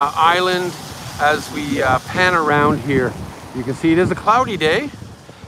island as we uh, pan around here. You can see it is a cloudy day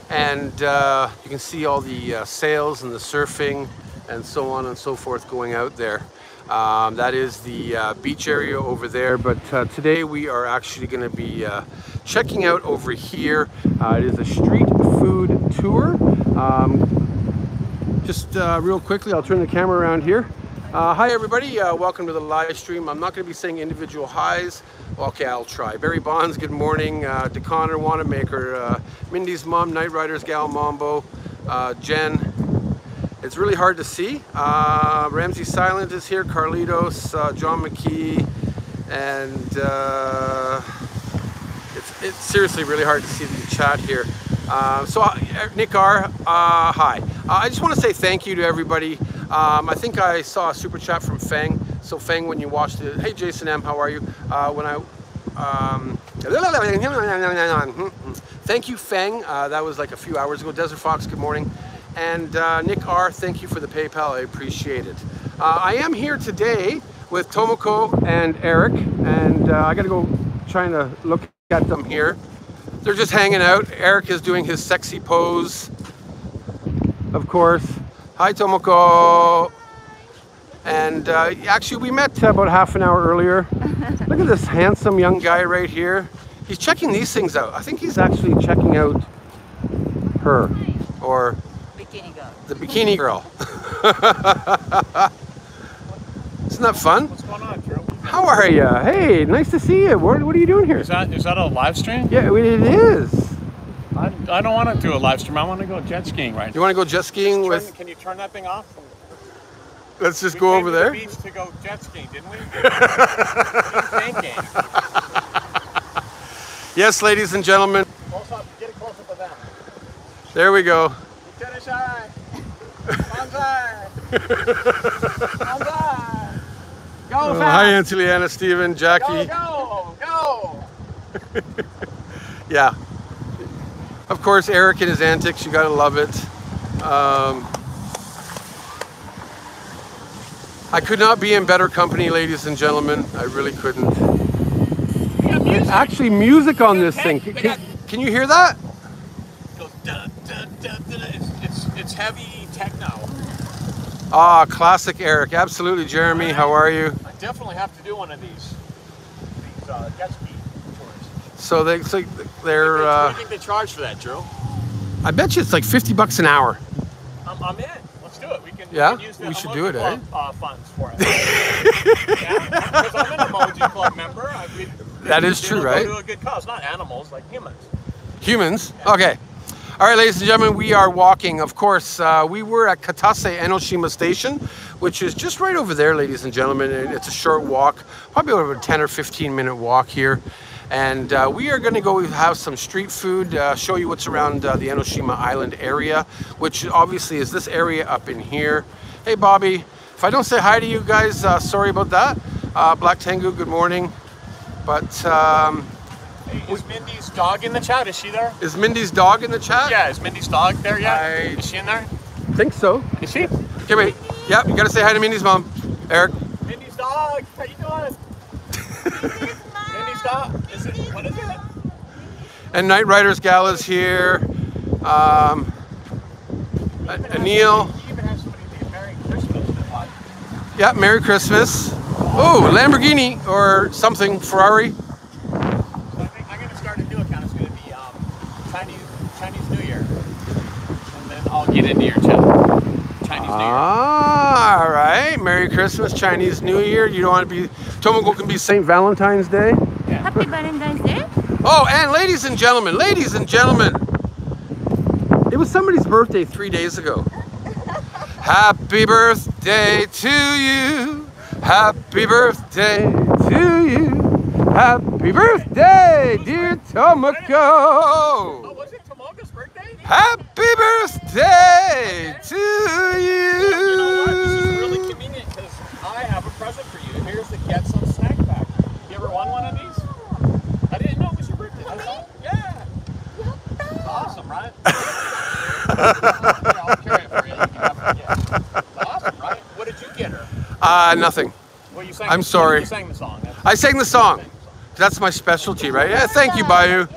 and uh, you can see all the uh, sails and the surfing and so on and so forth going out there. Um, that is the uh, beach area over there, but uh, today we are actually going to be uh, checking out over here. it is a street food tour. Um, just real quickly, I'll turn the camera around here. Uh, hi everybody, uh, welcome to the live stream. I'm not going to be saying individual highs. Okay, I'll try. Barry Bonds, good morning. Uh, DeConnor, Wanamaker, uh, Mindy's mom, Night Riders, Gal Mambo, uh, Jen. It's really hard to see. Uh, Ramsey Silent is here, Carlitos, John McKee, and it's, it's seriously really hard to see the chat here. so Nick R, hi. I just want to say thank you to everybody. Um, I think I saw a super chat from Feng. So Feng, when you watched it, hey Jason M, how are you? Uh, when I, um, thank you Feng. Uh, that was like a few hours ago. Desert Fox, good morning. And uh, Nick R, thank you for the PayPal. I appreciate it. Uh, I am here today with Tomoko and Eric, and uh, I got to go trying to look at them here. They're just hanging out. Eric is doing his sexy pose, of course. Hi, Tomoko. And uh, actually, we met about half an hour earlier. Look at this handsome young guy right here. He's checking these things out. I think he's actually checking out her or bikini girl. the bikini girl. Isn't that fun? What's going on, Drew? How are you? Hey, nice to see you. What, what are you doing here? Is that is that a live stream? Yeah, it is. I, I don't want to do a live stream. I want to go jet skiing right now. You want to go jet skiing turn, with? Can you turn that thing off? Let's just we go over there. The beach to go jet skiing, didn't we? thinking. yes, ladies and gentlemen. Close. Get closer to them. There we go. Lieutenant Shai. Bonsai. Bonsai. Go Oh, fast. hi, Auntie Leanna, Steven, Jackie. Go, go, go. Yeah. Of course, Eric and his antics, you gotta love it. Um, I could not be in better company, ladies and gentlemen. I really couldn't. Music. Actually, music on this thing. Can, can you hear that? It's, it's, heavy techno. Ah, classic Eric. Absolutely, Jeremy. How are you? I definitely have to do one of these. These uh, jet ski tours. So they, so they're. what do Uh, you think they charge for that, Drew? I bet you it's like 50 bucks an hour. I'm, I'm in. Let's do it. We can, Yeah? we, can use the We should do it, eh? uh, funds for it. yeah, because I'm an emoji club member. I, That is true, right? Go to a good cause, not animals, like humans. Humans? Okay. All right, ladies and gentlemen, we are walking. Of course, uh, we were at Katase Enoshima Station, which is just right over there, ladies and gentlemen. It's a short walk, probably over a 10 or 15 minute walk here. And uh, we are going to go have some street food, uh, show you what's around uh, the Enoshima Island area, which obviously is this area up in here. Hey, Bobby. If I don't say hi to you guys, uh, sorry about that. Uh, Black Tengu, good morning. But um, Hey, is Mindy's dog in the chat? Is she there? is Mindy's dog in the chat? Yeah, is Mindy's dog there yet? I- Is she in there? think so. Is she? Okay, wait. Yep, you gotta say hi to Mindy's mom. Eric. Mindy's dog. How you doing? Dog. Is it? What is it? And Night Riders Gala's here. Um, Anil. To. Yeah, Merry Christmas. Oh, Lamborghini or something, Ferrari. I think I'm gonna start a new account. It's gonna be um, Chinese Chinese New Year, and then I'll get into your channel. Chinese New Year. Ah, all right. Merry Christmas, Chinese New Year. You don't want to be. Tomoko can be St. Valentine's Day. Happy Valentine's Day. Oh, and ladies and gentlemen, ladies and gentlemen, it was somebody's birthday three days ago. Happy birthday to you. Happy birthday to you. Happy birthday, dear Tomoko. Oh, was it Tomoko's birthday? Happy birthday to You know what? This is really convenient because I have a present for you. Here's the Get Some snack pack. You ever won one of these? I didn't know it was your birthday. That's all? Yeah. Awesome, right? I'll carry it for you. You can have it again. Awesome, right? What did you get her? Uh, nothing. Well, you sang I'm sorry. You sang the song. I sang the song. sang the song. That's my specialty, right? Yeah, thank you, Bayou.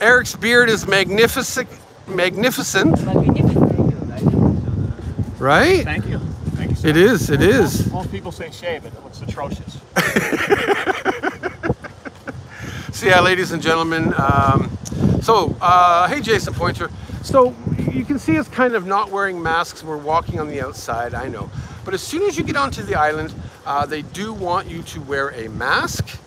Eric's beard is magnificent, magnificent, right? Thank you. Thank you. Sir. It is, it is. Most people say shave it. It looks atrocious. So yeah, ladies and gentlemen. Um, so, uh, hey, Jason Pointer. So you can see us kind of not wearing masks. We're walking on the outside. I know, but as soon as you get onto the island, uh, they do want you to wear a mask.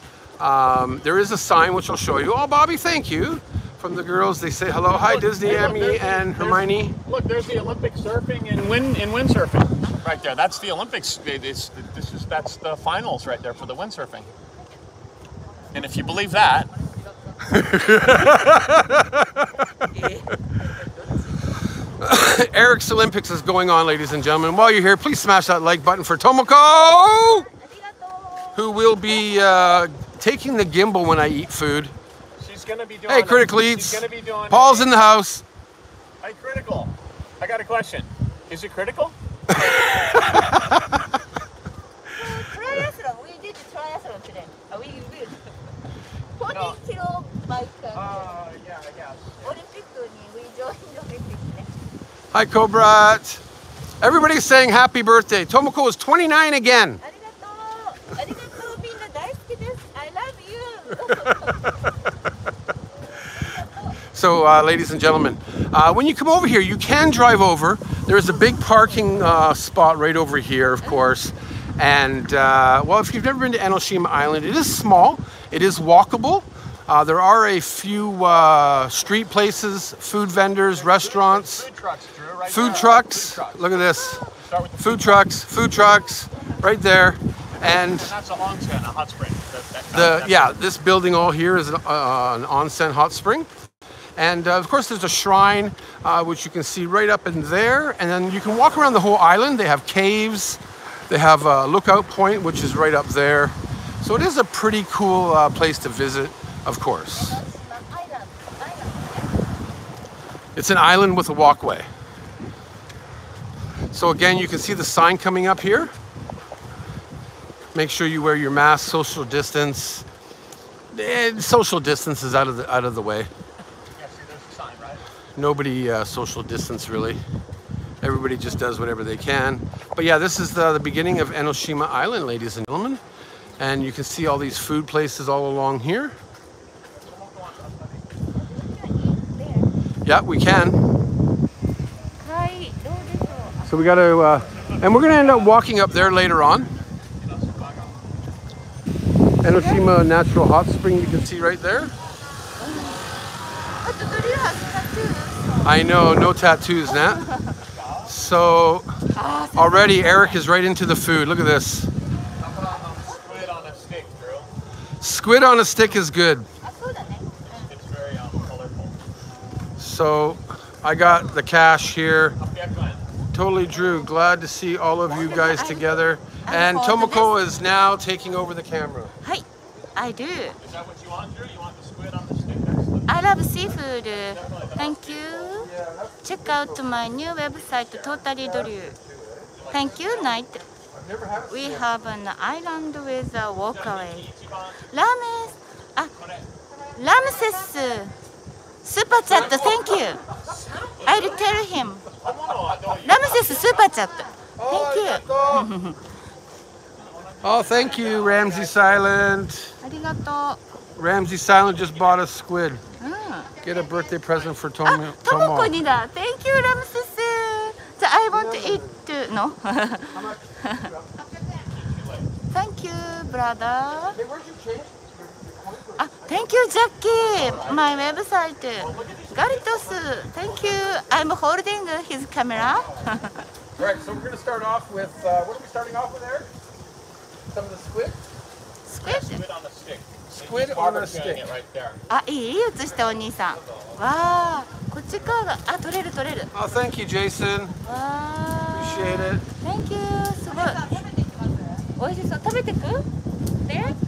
Um, there is a sign which I'll show you. Oh, Bobby, thank you. From the girls, they say hello, hi, Look, Disney, hey, Emmy, the- and Hermione. Look, there's the Olympic surfing and wind and windsurfing right there. That's the Olympics. It's, this is that's the finals right there for the windsurfing. And if you believe that, Eric's Olympics is going on, ladies and gentlemen. While you're here, please smash that like button for Tomoko, who will be uh, taking the gimbal when I eat food. She's going to be doing Hey, Critical a, Eats. Paul's a, in the house. Hey, Critical. I got a question. Is it critical? Hi, Cobra! Everybody's saying happy birthday. Tomoko is 29 again. So, uh, ladies and gentlemen, uh, when you come over here, you can drive over. There's a big parking uh, spot right over here, of course. And, uh, well, if you've never been to Enoshima Island, it is small, it is walkable. Uh, there are a few uh, street places, food vendors, restaurants, Food trucks, Drew. Right food trucks. Look at this. Start with the Food trucks, food trucks, right there. And, and that's a onsen, a hot spring. That, that the, yeah, this building all here is an, uh, an onsen hot spring. And uh, of course, there's a shrine uh, which you can see right up in there. And then you can walk around the whole island. They have caves, they have a lookout point, which is right up there. So it is a pretty cool uh, place to visit, of course. It's an island with a walkway. So again, you can see the sign coming up here. Make sure you wear your mask, social distance. And social distance is out of the out of the way. Yeah, see, sign, right? Nobody uh, social distance really. Everybody just does whatever they can. But yeah, this is the, the beginning of Enoshima Island, ladies and gentlemen. And you can see all these food places all along here. Yeah, we can. So we got to, uh, and we're going to end up walking up there later on. Enoshima Natural Hot Spring you can see right there. But the video has tattoos. I know, no tattoos, Nat. So already Eric is right into the food. Look at this. Squid on a stick, girl. Squid on a stick is good. So I got the cash here. Yeah, go ahead. Totally Drew. Glad to see all of you guys together. And Tomoko is now taking over the camera. Hi, I do. Is that what you want, Drew? You want the squid on the stick next to the I love seafood. Thank you. Check out my new website, Totally Drew. Thank you, Night. We have an island with a walkway. Rames, ah, Ramses, super chat. Thank you. I'll tell him. Ramses super chat. Thank you. Oh, thank you, Ramsey Silent. ありがと Ramsey Silent just bought a squid. う。うん。 Get a birthday present for あ Tomo. ともこ Tomo. にだ。Thank you, ラムセス。じゃあ、I want to eat no? Thank you, brother. あ、Thank you, Jackie. My website. Garitos. Thank you. I'm holding his camera. All right, so we're going to start off with, uh, what are we starting off with, Eric? Some of the squid? Squid. squid on a stick. Squid on a stick. it right there. あ、いい映してお兄さん。わあ、こっち側が、あ、取れる取れる。Oh, thank you, Jason. わあ。Appreciate it. Thank you. すごい。美味しそう。食べてく There?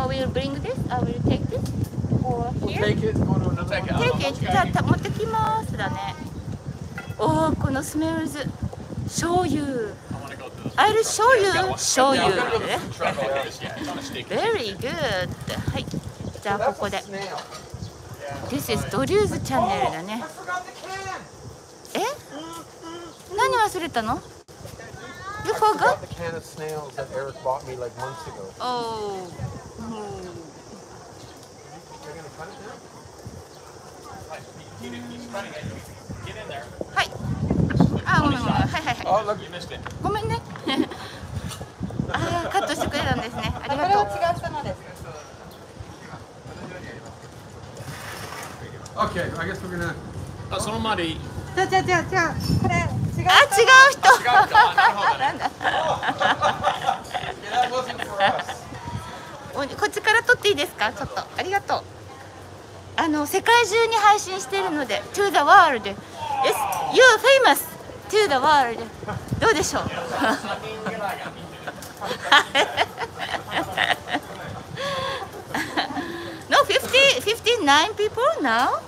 Or we'll bring this? I will take this? Or We'll here? take it. Go to another Take it. one. Take it. じゃあた持ってきますだね。おお、このスメルズ。醤油。I I'll show you. 醤油. Very good はいじゃあここで. This is ドリューズチャンネルだね I forgot the can. え何忘れたの You I forgot? forgot the can of snails that Eric bought me like months ago. Oh はい。あごめんごめん。はいはいはい。Oh. ごめんね。あーカットしてくれたんですね。ありがとう。Okay, I guess we're gonna. あ、そのまでいい。じゃあじゃあじゃあじゃあこれ違うあ違う人。違うか。なるほどね。なんだ こっちから撮っていいですかちょっとありがとうあの世界中に配信しているので To the world Yes, you famous To the world どうでしょう No, 50, 59 people now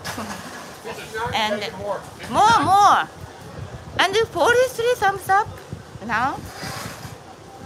and More. more, more and 43 thumbs up now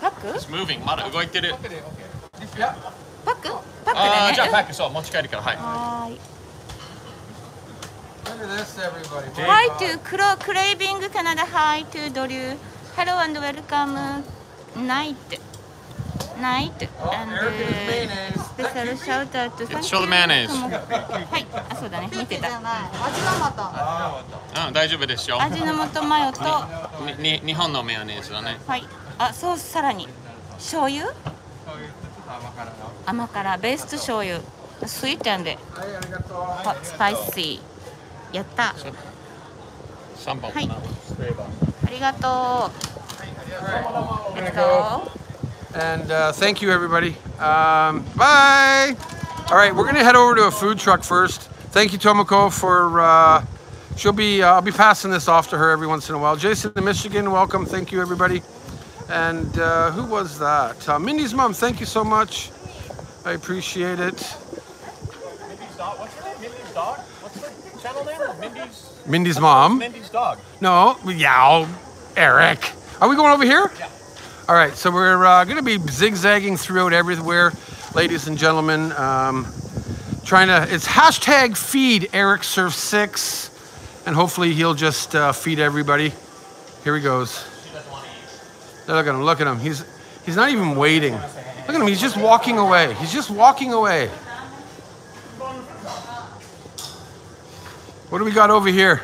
パック It's moving. まだ動いてる。パックパックああ、だねじゃあパックそう持ち帰るからはい。はーい Hi to Cro Craving Canada Hi to Doru Hello and welcome night night Oh, and mayonnaise. special shout out to Show the mayonnaise. はい。あそうだね。見てた。味の素。うん、大丈夫ですよ。味の素マヨと。はにに日本のメヨネーズだね。い。あソースさらに。醤油？甘辛ベースと醤油。スイートなんで.あスパイシーやった。三本はい。ありがとう。gonna Let's go. And uh, thank you, everybody. Um, bye. All right, we're gonna head over to a food truck first. Thank you, Tomoko, for. Uh, she'll be. Uh, I'll be passing this off to her every once in a while. Jason in Michigan, welcome. Thank you, everybody. And uh, who was that? Uh, Mindy's mom. Thank you so much. I appreciate it. Mindy's. What's her name? Mindy's dog. What's the channel name? Mindy's. Mindy's mom. Mindy's dog. No, yeah, Eric. Are we going over here? Yeah. All right, so we're uh, going to be zigzagging throughout everywhere, ladies and gentlemen. Um, trying to, it's hashtag feed Eric Surf Six, and hopefully he'll just uh, feed everybody. Here he goes. Look at him, look at him. He's he's not even waiting. Look at him, he's just walking away. He's just walking away. What do we got over here?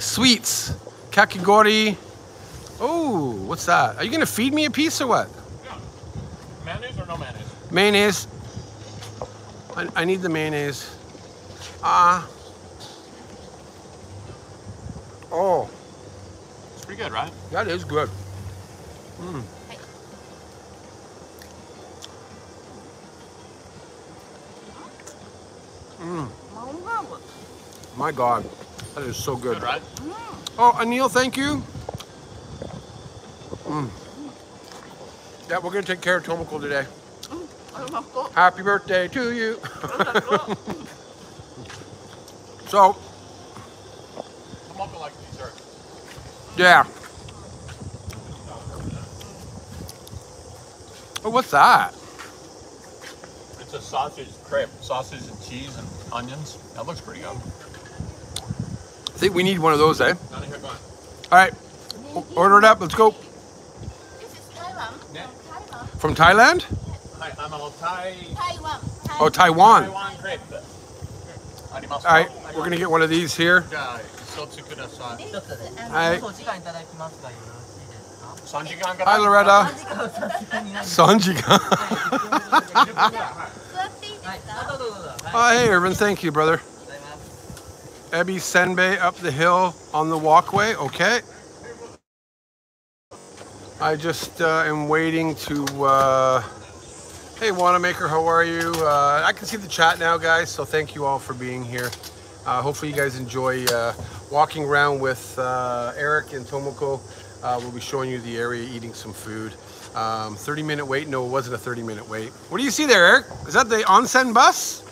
Sweets. Kakigori. Oh, what's that? Are you gonna feed me a piece or what? Mayonnaise or no mayonnaise? Mayonnaise. I, I need the mayonnaise. Ah. oh, It's pretty good, right? that is good. Mmm. Mm. My God, that is so good. Good, right? Oh, Anil, thank you. Mm. Yeah, we're gonna take care of Tomoko today. Happy birthday to you. so, Tomoko likes dessert. yeah. Oh, what's that? It's a sausage crepe, sausage and cheese and onions. That looks pretty good. I think we need one of those, eh? None of here going. All right, order it up. Let's go. Yeah. From Thailand? I'm Thai. Taiwan. Oh, Taiwan. Taiwan crepe. All right, we're going to get one of these here. Hi. Hi, Loretta. Sanjigan. oh, hey, Irvin. Thank you, brother. Ebi Senbei up the hill on the walkway. Okay. I just uh, am waiting to. Uh, hey, Wanamaker, how are you? Uh, I can see the chat now, guys. So thank you all for being here. Uh, hopefully, you guys enjoy uh, walking around with uh, Eric and Tomoko. Uh, we'll be showing you the area, eating some food. Um, 30 minute wait. No, it wasn't a 30 minute wait. What do you see there, Eric? Is that the onsen bus?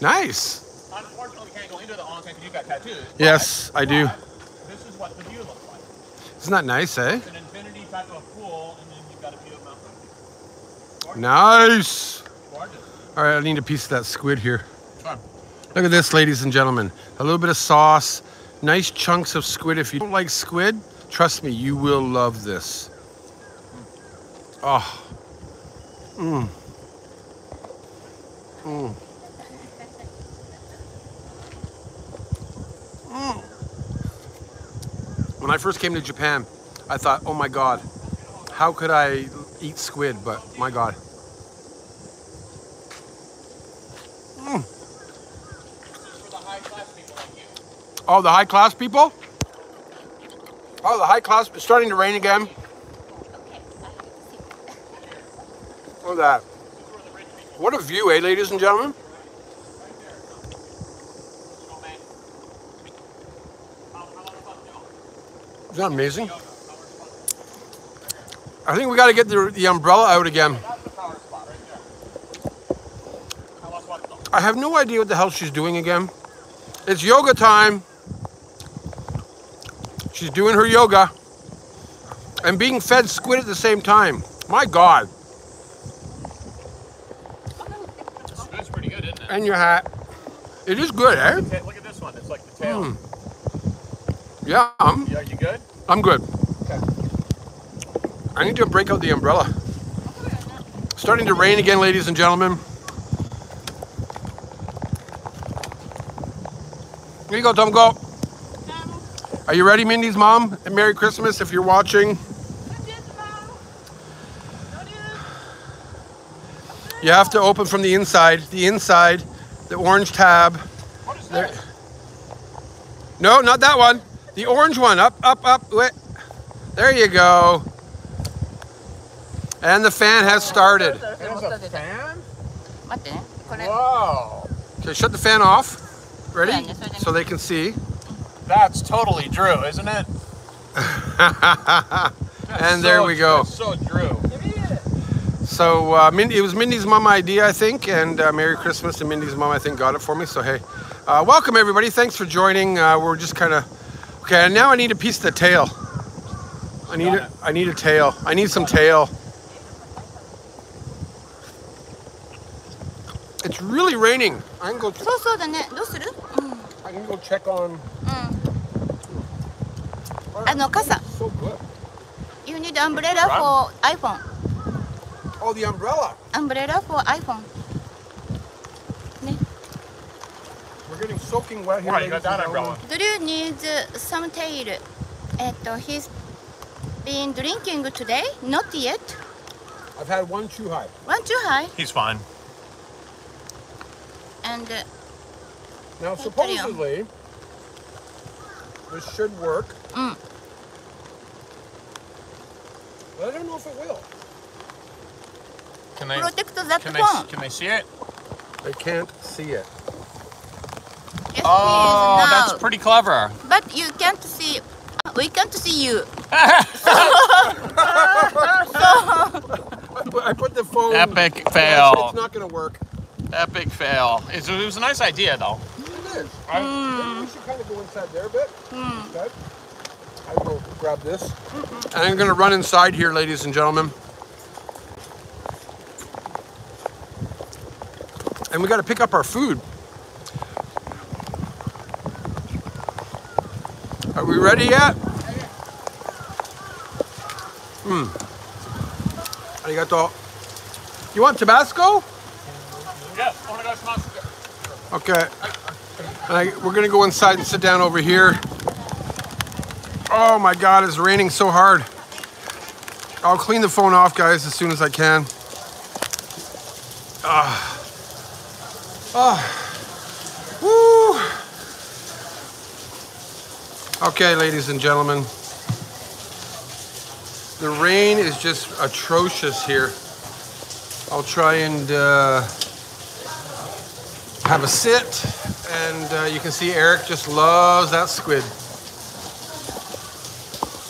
Nice. Unfortunately, we can't go into the onsen because you got tattoos. Yes, I do. But This is what the view looks like. Isn't that nice, eh? It's an infinity type of pool, and then you've got a view of mountain. Nice. Gorgeous. All right, I need a piece of that squid here. Sure. Look at this, ladies and gentlemen. A little bit of sauce, nice chunks of squid. If you don't like squid, trust me, you will love this. Oh. Mmm. Mmm. When I first came to Japan, I thought, oh my God, how could I eat squid? But my God. For the high class people like. Oh, the high class people? Oh, the high class. It's starting to rain again. Look at that. What a view, eh, ladies and gentlemen? So, man. How, how much fun do Isn't that amazing? I think we got to get the, the umbrella out again. That's the power spot right there. How much fun though? I have no idea what the hell she's doing again. It's yoga time. She's doing her yoga and being fed squid at the same time. My God. Food's pretty good, isn't it? And your hat. It is good, eh? Look at this one. It's like the tail. Hmm. Yeah, I'm, Yeah, you good? I'm good. Okay. I need to break out the umbrella. Starting to rain again, ladies and gentlemen. Here you go, Tom. Go. Are you ready, Mindy's mom? And Merry Christmas if you're watching. You have to open from the inside. The inside, the orange tab. What is There. that? No, not that one. The orange one, up, up, up. There you go. And the fan has started. There's a fan? Okay, shut the fan off. Ready? So they can see. That's totally Drew, isn't it? and there we go. So Drew. So uh, Mindy, it was Mindy's mom idea, I think, and uh, Merry Christmas. And Mindy's mom, I think, got it for me. So hey, uh, welcome everybody. Thanks for joining. Uh, we're just kind of okay. And now I need a piece of the tail. I need Got a, it. I need a tail. I need some tail. It's really raining. I can go. そうそうだねどうする、うん、 I can go check on. あの傘 So good. You need umbrella for iPhone Oh, the umbrella. umbrella for iPhone We're getting soaking wet here. Wow, you got that umbrella. Drew needs some tail. And he's been drinking today, not yet. I've had one too high. One too high. He's fine. And uh, now supposedly this should work. Mm. But I don't know if it will. Can they protect that can? They, can they see it? They can't see it yes Oh, that's pretty clever. but you can't see uh, we can't see you I put, I put the phone. Epic Yeah, fail. It's, it's not going to work. Epic fail. It's, it was a nice idea, though. It is. I- hmm. Maybe we should kind of go inside there a bit. Hmm. Okay. I will grab this. And I'm going to run inside here, ladies and gentlemen. And we got to pick up our food. Are we ready yet? Hmm. Arigato. You want Tabasco? Yes. Okay. I, we're gonna go inside and sit down over here. Oh my God, it's raining so hard. I'll clean the phone off, guys, as soon as I can. Ah. Ah. Woo. Okay, ladies and gentlemen. The rain is just atrocious here. I'll try and uh, have a sit, and uh, you can see Eric just loves that squid.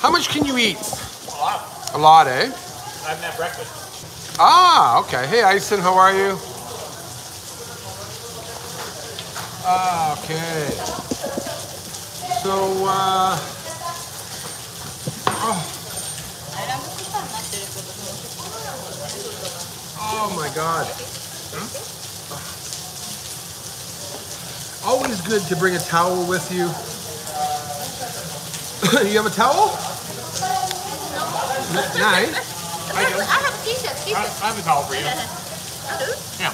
How much can you eat? A lot. A lot, eh? I haven't had breakfast. Ah, okay. Hey, Ison, how are you? Ah, okay. So, uh, oh, oh my God. Always good to bring a towel with you. you have a towel? N- Nice. I do. I have T-shirt, I, T-shirt. I have a towel for you. Yeah.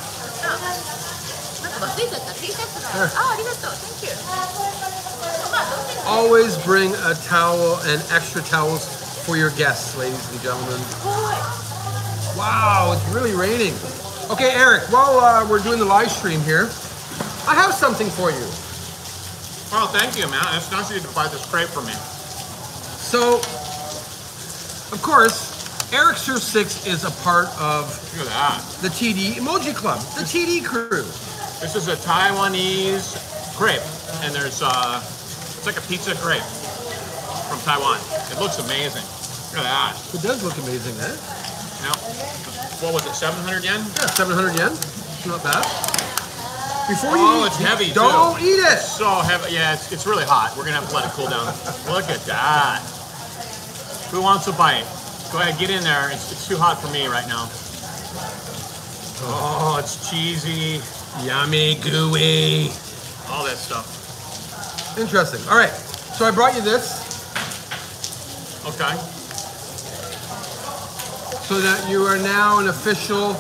Always bring a towel and extra towels for your guests, ladies and gentlemen. Wow, it's really raining. Okay, Eric, while uh, we're doing the live stream here, I have something for you. Oh, thank you, man. It's nice of you to buy this crate for me. So, of course, Eric Surf 6 is a part of Look at that. the TD Emoji Club, the TD crew. This is a Taiwanese crepe, and there's uh, it's like a pizza crepe from Taiwan. It looks amazing. Look at that. It does look amazing, eh? You know, what was it? 700 yen? Yeah, 700 yen. Not bad. Before you Oh, eat, it's heavy, too. don't eat it. So heavy. Yeah, it's, it's really hot. We're gonna have to let it cool down. Look at that. Who wants a bite? Go ahead, get in there. It's, it's too hot for me right now. Oh, it's cheesy. Yummy, gooey. All that stuff. Interesting. All right. So I brought you this Okay. so that you are now an official,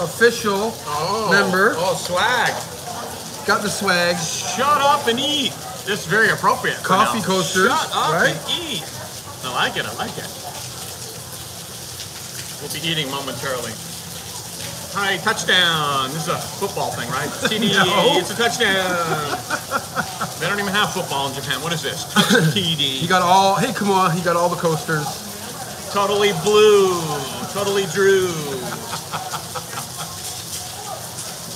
official Oh. Member. Oh, swag. Got the swag. Shut up and eat. This is very appropriate. Coffee coasters, Shut up right? and eat. I like it. I like it. We'll be eating momentarily. Hi, touchdown. This is a football thing, right? TD. No. It's a touchdown. they don't even have football in Japan. What is this? TD. He got all. Hey, come on. He got all the coasters. Totally blue. Totally Drew.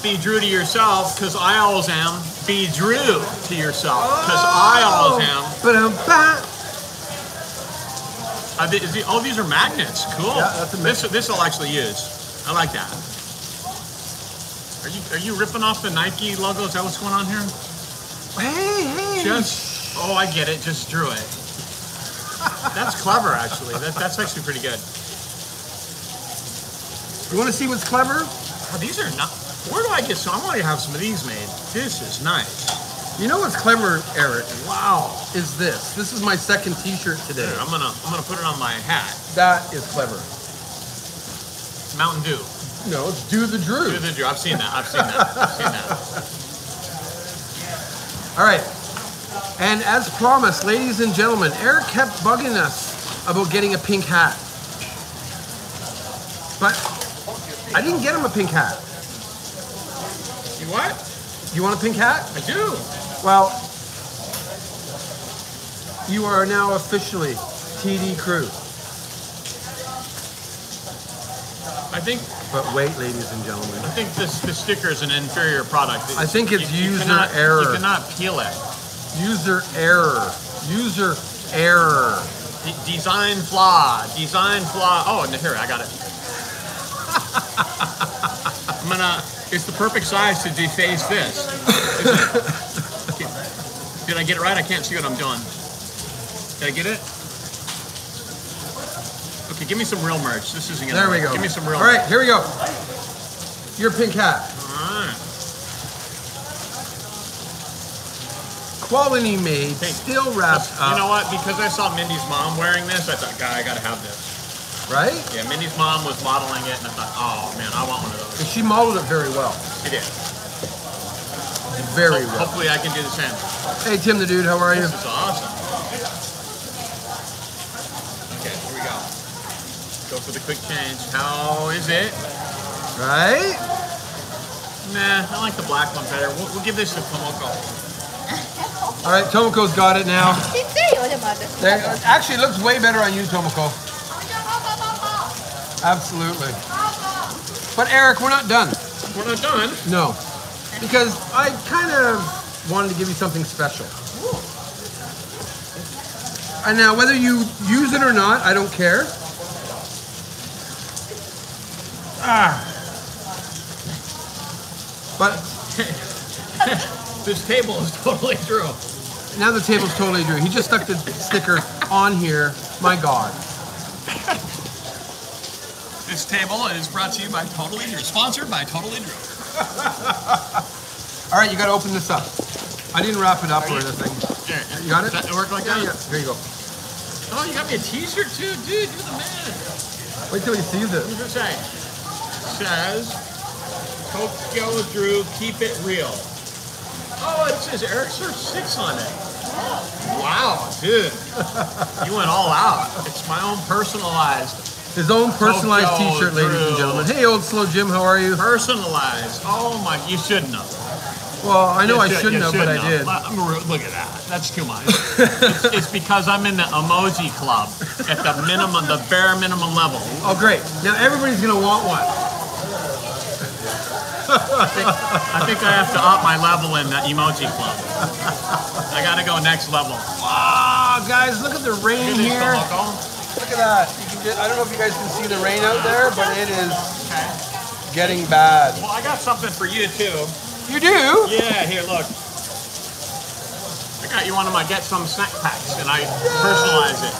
Be Drew to yourself, because I always am. Be Drew to yourself, because I oh. always am. But I'm back. The, the, oh, these are magnets. Cool. Yeah, this this I'll actually use. I like that. Are you ripping off the Nike logo? Is that what's going on here? Hey, hey. Just oh, I get it. Just drew it. That's clever, actually. That, that's actually pretty good. You want to see what's clever? Oh, these are not. Where do I get some? I want to have some of these made. This is nice. You know what's clever, Eric? Wow. Is this? This is my second T-shirt today. Here, I'm gonna I'm gonna put it on my hat. That is clever. Mountain Dew. No, it's do the Drew. Do the Dew. I've seen that. I've seen that. I've seen that. All right. And as promised, ladies and gentlemen, Eric kept bugging us about getting a pink hat. But I didn't get him a pink hat. You what? You want a pink hat? I do. Well, you are now officially TD Crew. I think But wait, ladies and gentlemen. I think this the sticker is an inferior product. I think it's user cannot, error. You cannot peel it. User error. User error. D- design flaw. Design flaw. Oh, and here I got it. I'm gonna. It's the perfect size to deface this. Did I get it right? I can't see what I'm doing. Did I get it? Okay, give me some real merch. This isn't gonna There we work. go. Give me some real. All right, here we go. Your pink hat. All right. Quality made, still wrapped up. You know what? Because I saw Mindy's mom wearing this, I thought, God, I gotta have this. Right? Yeah, Mindy's mom was modeling it, and I thought, oh man, I want one of those. And she modeled it very well. She did. Very well. Hopefully, I can do the same. Hey, Tim the dude, how are you? This is awesome. Okay, here we go. Go for the quick change. How is it? Right? Nah, I like the black one better. We'll, we'll give this to Tomoko. All right, Tomoko's got it now. there, actually, it looks way better on you, Tomoko. Absolutely. But Eric, we're not done. We're not done? No. Because I kind of wanted to give you something special. And now, whether you use it or not, I don't care. Ah. But This table is totally true. now the table's totally drew. He just stuck the sticker on here. My God. This table is brought to you by Totally Drew. Sponsored by Totally Drew. All right, you got to open this up. I didn't wrap it up or anything. Here, You got it? Does that work like Yeah, that? yeah. Here you go. Oh, you got me a t-shirt too? Dude, you're the man. Wait till he sees it. What does it say? Says, Tokyo Drew, keep it real. Oh, it says Eric Surf 6 on it. Wow, dude. you went all out. It's my own personalized. His own personalized T-shirt, ladies and gentlemen. Hey, old slow Jim, how are you? Personalized. Oh my, you shouldn't have. Well, I know You I should- shouldn't have, but I did. I'm Look at that. That's too much. it's, it's because I'm in the emoji club at the minimum, the bare minimum level. Oh, great. Now everybody's gonna want one. I think I have to up my level in the emoji club. I gotta go next level. Wow, guys, look at the rain here. Look at that. You can get, I don't know if you guys can see the rain out there, but it is Okay. getting bad. Well, I got something for you too. You do? Yeah, here, look. I got you one of my Get Some snack packs, and I personalize it.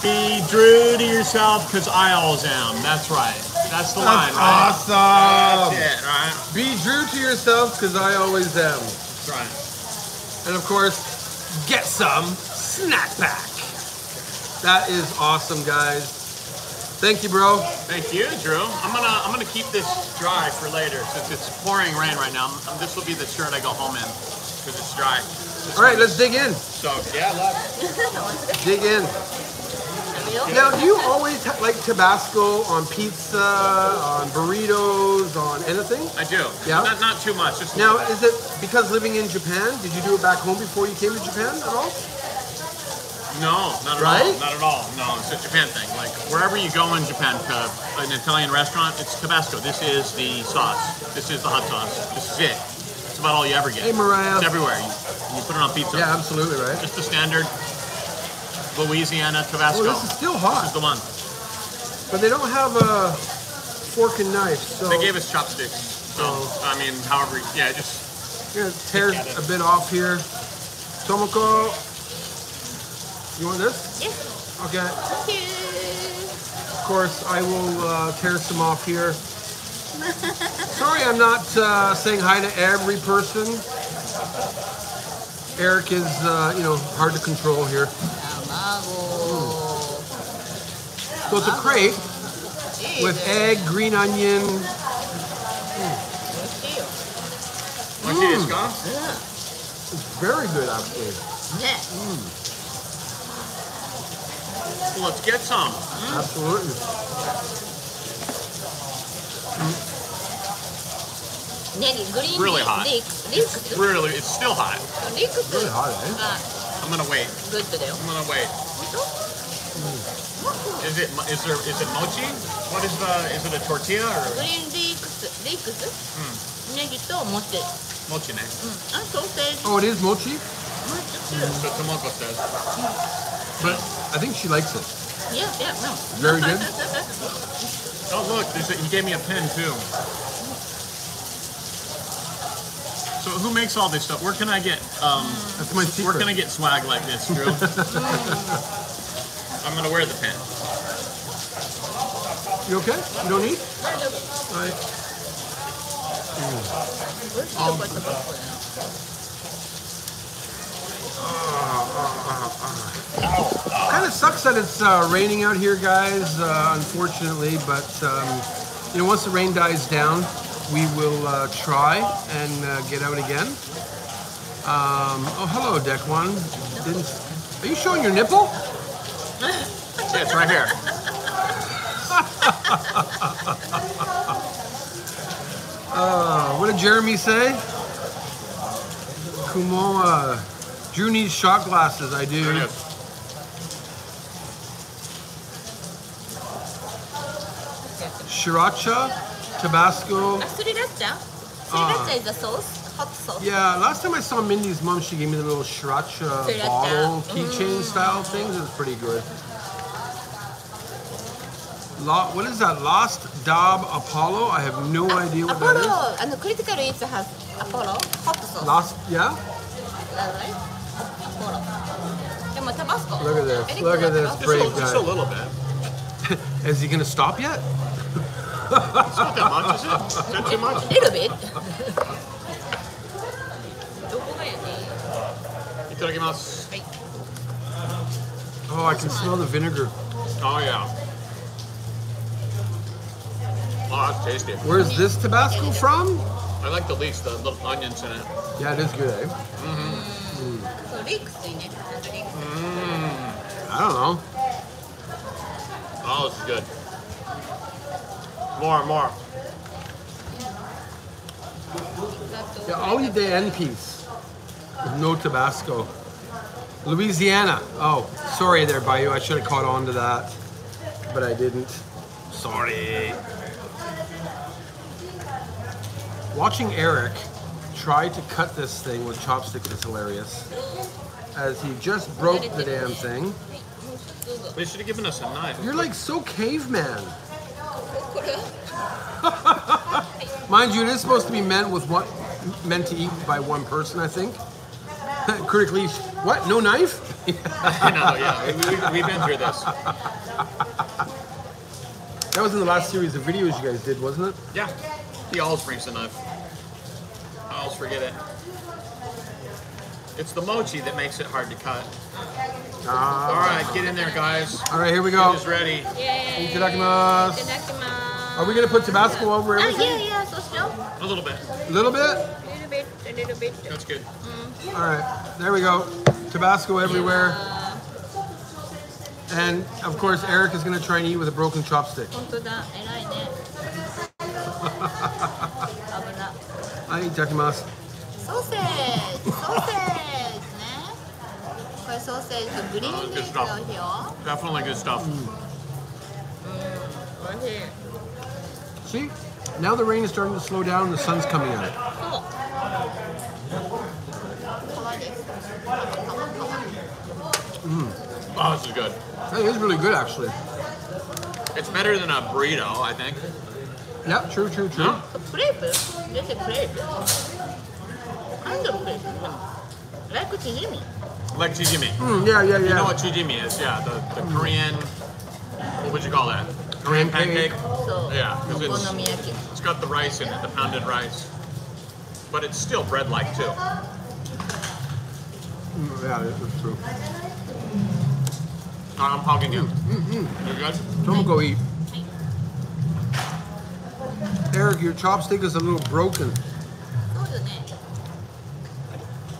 Be true to yourself, because I always am. That's right. That's the line, That's right? awesome. That's it, right? Be true to yourself, because I always am. That's right. And of course, get some snack pack. That is awesome, guys. Thank you, bro. Thank you, Drew. I'm gonna I'm gonna keep this dry for later since it's pouring rain right now. Um, this will be the shirt I go home in because it's dry. All right, let's dig in. So yeah. Dig in. Now, do you always ha- like Tabasco on pizza, on burritos, on anything? I do. Yeah? Not not too much. Just Now, is it because living in Japan? Did you do it back home before you came to Japan at all? No, not at Right? all. Not at all. No, it's a Japan thing. Like wherever you go in Japan, to an Italian restaurant, it's Tabasco. This is the sauce. This is the hot sauce. This is it. It's about all you ever get. Hey, Mariah. It's everywhere. You, you put it on pizza. Yeah, absolutely, right? Just the standard Louisiana Tabasco. Oh, this is still hot. This is the one. but they don't have a fork and knife, so They gave us chopsticks. So Oh. I mean, however, yeah, just Here, tear Get it. a bit off here. Tomoko, you want this? Yes. Okay. Thank you. Of course, I will uh, tear some off here. Sorry, I'm not uh, saying hi to every person. Eric is, uh, you know, hard to control here. So it's a crepe with egg, green onion. want to see this go? It's very good, actually. Well, let's get some. Absolutely really hot. It's really, it's still hot. It's really hot, eh? I'm gonna wait. I'm gonna wait. Is it is there is it mochi? What is the is it a tortilla or? Green leeks, leeks. Mm. Negi mochi. Mochi ne. Mm. Oh, it is mochi. Mochi. Mm. So Tomoko says. Mm. But I think she likes it. Yeah, yeah, no. Very good. oh look, a, he gave me a pen too. So who makes all this stuff? Where can I get um? That's my Where can I get swag like this, Drew? I'm gonna wear the pen. You okay? You don't need? All right. Kind of sucks that it's uh, raining out here, guys. Uh, unfortunately, but um, you know, once the rain dies down, we will uh, try and uh, get out again. Um, oh, hello, Deck One. Didn't, are you showing your nipple? Yeah, it's right here. Uh, what did Jeremy say? Kumoa. Drew needs shot glasses. I do. Is. sriracha, Tabasco. Sriracha. Sriracha uh, is the sauce, hot sauce. Yeah, last time I saw Mindy's mom, she gave me the little sriracha, sriracha. bottle, mm. keychain mm. style things. It was pretty good. La, what is that? Lost Dab Apollo? I have no uh, idea what Apollo, that is. Apollo, and Critical Hit has Apollo, hot sauce. Lost, yeah? Right. Apollo. Tabasco. Look at this. Look at this brave guy. Just a little bit. is he going to stop yet? It's not that much, is it? Is that too much? little bit どこがやね Itadakimasu. はい Oh, I can smell the vinegar. Oh, yeah. Oh, that's tasty. Where's this Tabasco from? I like the least, the little onions in it. Yeah, it is good, eh? そうリークスいいねリーク I don't know. Oh, this is good. More, more. Yeah, I'll eat the end piece. No Tabasco. Louisiana. Oh, sorry there, Bayou. I should have caught on to that, but I didn't. Sorry. Watching Eric try to cut this thing with chopsticks is hilarious. As he just broke the damn thing. They should have given us a knife. You're like so caveman. Mind you, it is supposed to be meant with what meant to eat by one person, I think. Critically, what? No knife? Know, yeah. We, we, we've been through this. That was in the last series of videos you guys did, wasn't it? Yeah. He always brings a knife. I always forget it. It's the mochi that makes it hard to cut. Uh, all right, get in there, guys. All right, here we go. It's ready. Yay. Are we going to put Tabasco over oh, everything? Uh, yeah, yeah, so still. A little bit. A little bit? A little bit, a little bit. That's good. Mm. All right, there we go. Tabasco everywhere. Yeah. And, of course, Eric is going to try and eat with a broken chopstick. I eat. Sausage! Sausage! これソーセージとグリーンリーフどうしよ Definitely good stuff. うおいしい See? Now the rain is starting to slow down and the sun's coming out. そうかわいい Oh, this is good. That is really good, actually. It's better than a burrito, I think. Yeah, true, true, true. No? クレープ This is crepe kind of crepe like チヂミ Like jjigae. Mm, yeah, yeah, yeah. You know what jjigae is? Yeah, the, the mm. Korean. What would you call that? Korean pancake. pancake. So, yeah, because it's, it's got the rice in it, the pounded rice, but it's still bread-like too. Mm, yeah, this is true. I'm hogging you. Hmm, hmm, mm, You're good. Don't go eat. Eric, your chopstick is a little broken.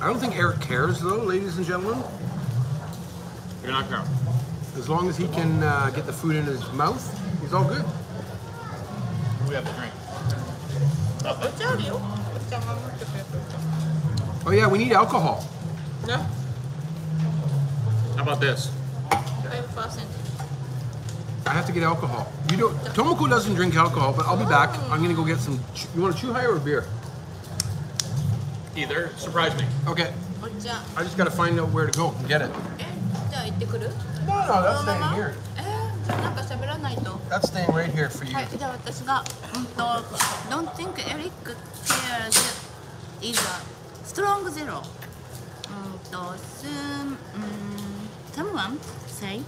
I don't think Eric cares, though, ladies and gentlemen. You're not going. As long as he can uh, get the food in his mouth, he's all good. We have the drink. Oh yeah, we need alcohol. No. How about this? I have to get alcohol. You don't. Tomoko doesn't drink alcohol, but I'll be back. I'm gonna go get some. You want a chuhai or a beer? either. Surprise me. Okay. I just gotta find out where to go and get it. Eh, no, no, that's staying here. Eh, that's staying right here for you. don't think Eric cares is a strong zero. Someone mm, say,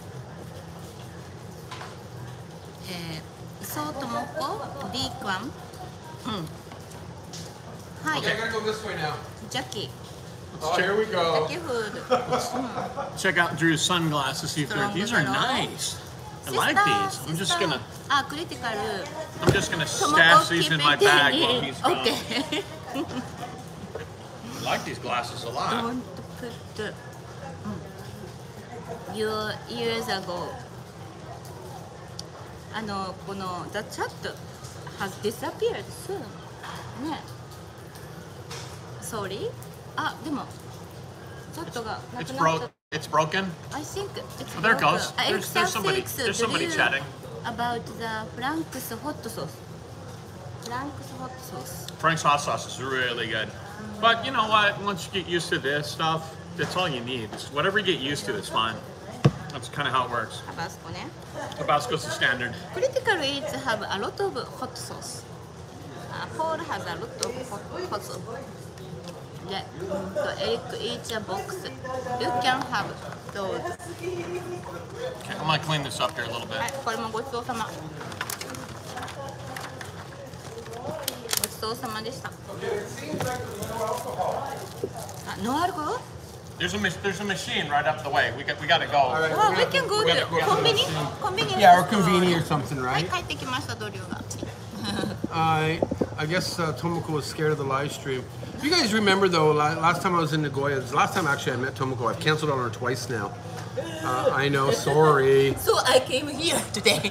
eh, so Tomoko, big one okay I'm gonna go this way now. Jackie. Oh, here we go. Jackie Hood. check out Drew's sunglasses, see if they're. These are nice. I like these. I'm just gonna. Ah, critical. I'm just gonna stash these in my bag while he's gone. Okay. I like these glasses a lot. Don't put the. Mm. Your years ago. あのこの The Chat has disappeared soon Sorry あでもチャットがなく It's なっちゃ broke. It's broken. I think it's Oh, there it goes. broken. There's, there's somebody. X6 There's somebody Drew chatting. about the Frank's hot sauce. Frank's hot sauce. Frank's hot sauce is really good. But you know what? Once you get used to this stuff, that's all you need. It's whatever you get used to, it's fine. That's kind of how it works. タバスコね。 Tabasco's the standard. Critical eats have a lot of hot sauce. Uh, Paul has a lot of hot, hot sauce. Yeah, so Eric eats a box. You can have those. Okay, I'm gonna clean this up here a little bit. はい、これもごちそうさま。ごちそうさまでした。あ、ノンアルコール There's a mach- there's a machine right up the way. We got we gotta go. right. Oh, we can go to Yeah, yeah. コンビニコンビニ Yeah, or convenient or something, はい、 right? 帰ってきました、ドリューが。 I I guess uh, Tomoko was scared of the live stream. You guys remember though, last time I was in Nagoya, last time actually I met Tomoko. I've canceled on her twice now. Uh, I know, sorry. So I came here today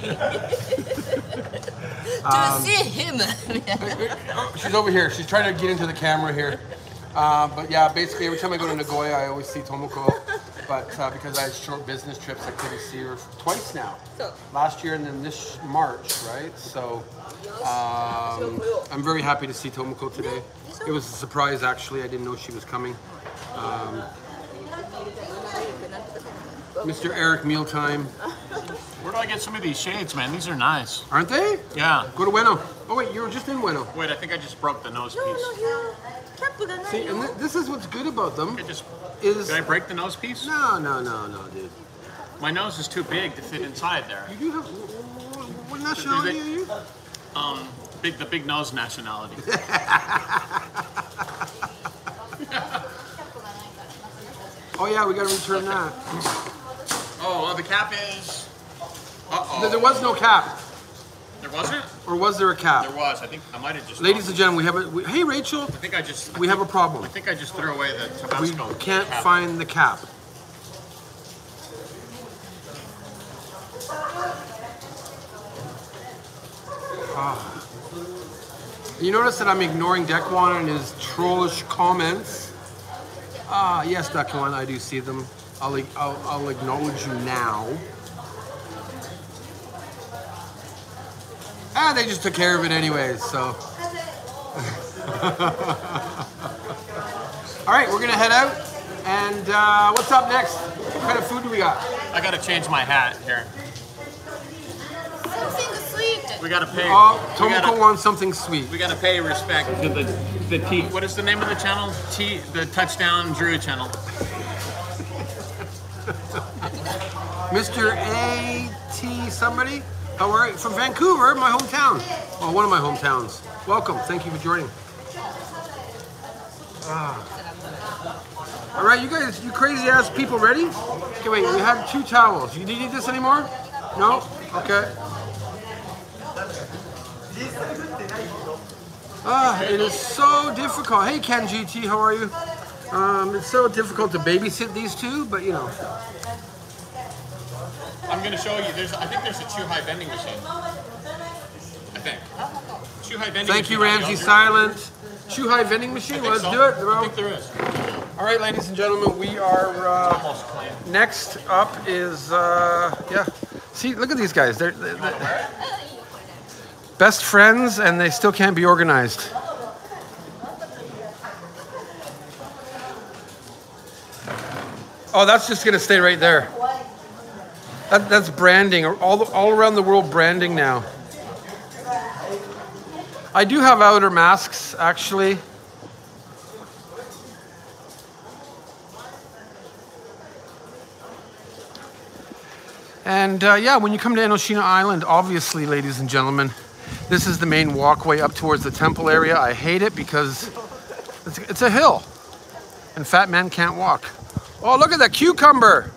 to see him. Oh, she's over here. She's trying to get into the camera here. Uh, but yeah, basically every time I go to Nagoya, I always see Tomoko. But uh, because I had short business trips, I couldn't see her twice now. So- Last year and then this March, right? So um, I'm very happy to see Tomoko today. It was a surprise, actually. I didn't know she was coming. Um, Mr. Eric Mealtime. Where do I get some of these shades, man? These are nice. Aren't they? Yeah. Go to Ueno. Oh, wait, you were just in Ueno. Wait, I think I just broke the nose piece. See, and th this is what's good about them. I just, is... Did I break the nose piece? No, no, no, no, dude. My nose is too big to fit inside there. You do have... What nationality are you? Um, big the big nose nationality. Oh yeah, we gotta return that. Oh, well, the cap is. Uh oh. There- There was no cap, There wasn't. or was there a cap? There was. I think I might have just. Ladies and gentlemen, we have a. We, hey, Rachel, I think I just. we have a problem. I think I just threw away the We can't cap. find the cap. Ah. You notice that I'm ignoring Dekwan and his trollish comments. Ah, yes, Dekwan, I do see them. I'll, I'll, I'll acknowledge you now. Ah, they just took care of it anyways, so. All right, we're gonna head out. And uh, what's up next? What kind of food do we got? I gotta change my hat here. Something sweet. We gotta pay. Oh, Tomoko gotta, wants something sweet. we gotta pay respect to the the T. What is the name of the channel? T. The Touchdown Drew channel. Mr. A.T. somebody? How are you? From Vancouver, my hometown. Well, one of my hometowns. Welcome. Thank you for joining. Ah. All right, you guys, you crazy ass people, ready? Okay, wait. We have two towels. You need this anymore? No. Okay. Ah, it is so difficult. Hey, Ken GT, how are you? Um, it's so difficult to babysit these two, but you know. I'm gonna show you. There's. I think there's a Chuhai vending machine. I think. Chuhai vending Thank you. Ramsey Silent. Chuhai vending machine. Let's so. do it. bro. I think there is. All right, ladies and gentlemen, we are uh, next up. Is uh, yeah. See, look at these guys. They're, they're, they're best friends, and they still can't be organized. Oh, that's just gonna stay right there. That, that's branding, all all around the world branding now. I do have outer masks, actually. And uh, yeah, when you come to Enoshima Island, obviously, ladies and gentlemen, this is the main walkway up towards the temple area. I hate it because it's, it's a hill and fat men can't walk. Oh, look at that cucumber.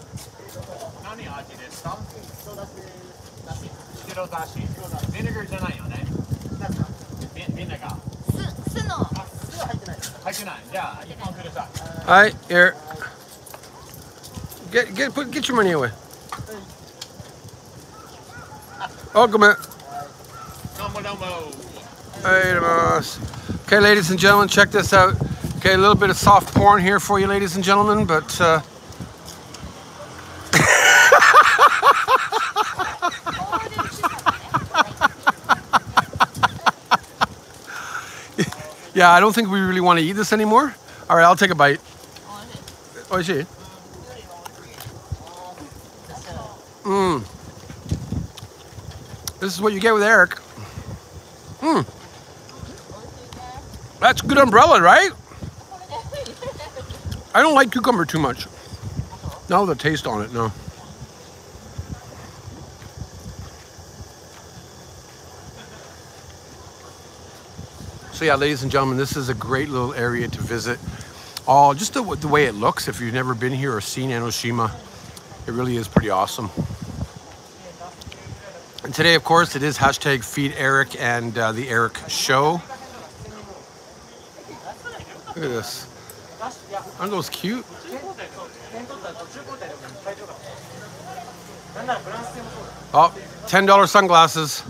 All right, here. Get get put get your money away. Oh, come on. Hey, boss. Okay, ladies and gentlemen, check this out. Okay, a little bit of soft porn here for you, ladies and gentlemen, but. Uh... yeah, I don't think we really want to eat this anymore. All right, I'll take a bite. Oh, Oishi. Mmm. This is what you get with Eric. Mmm. That's good umbrella, right? I don't like cucumber too much. Now the taste on it, no. So yeah, ladies and gentlemen, this is a great little area to visit. Oh, just the, the way it looks, if you've never been here or seen Enoshima, it really is pretty awesome. And today, of course, it is hashtag Feed Eric and uh, the Eric Show. Look at this. Aren't those cute? Oh, $10 sunglasses.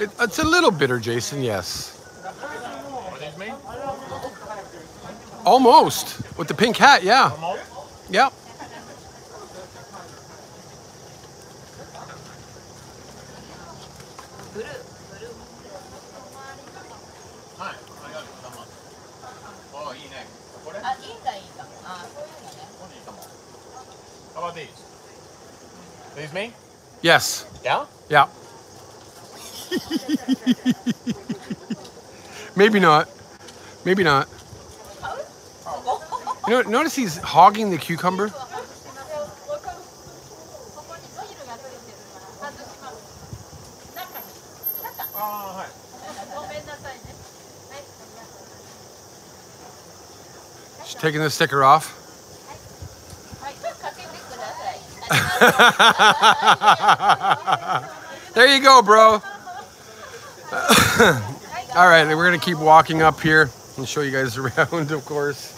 It, it's a little bitter, Jason, yes. Almost. With the pink hat, yeah. Almost? Yep. Leave me? Yes. Yeah? Yeah. Maybe not. Maybe not. You know, notice he's hogging the cucumber. She's taking the sticker off. there you go, bro. All right, we're gonna keep walking up here and show you guys around, of course.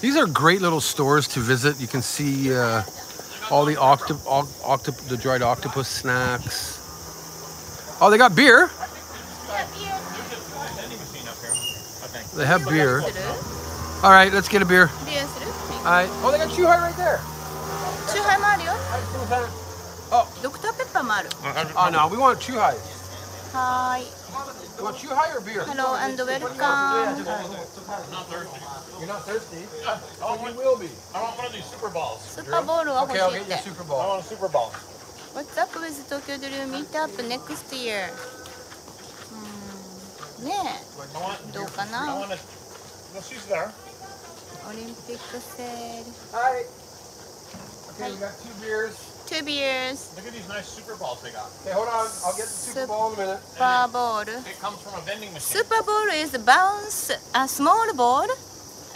These are great little stores to visit. You can see uh, all the octop, the dried octopus snacks. Oh, they got beer. They have beer. All right, let's get a beer. I, oh, they got Chuhai right there. Chuhai Mario? Oh. Dr. Pepper Mario. Oh, no, we want Chuhai. Hi. You want Chuhai or beer? Hello and welcome. not thirsty. You're not thirsty? Yeah. Oh, you will be. I want one of these Super Balls. Super Bowl Okay, I'll get you a Super Ball. I want a Super Ball. What's up with Tokyo Drew Meetup next year? Hmm, ねえどうかな She's there. Olympic. Hi. Okay, we got two beers. Two beers. Look at these nice Super Balls they got. Okay, hold on. I'll get the Super, Super ball in a minute. Super ball. It comes from a vending machine. Super ball is a bounce, a small ball,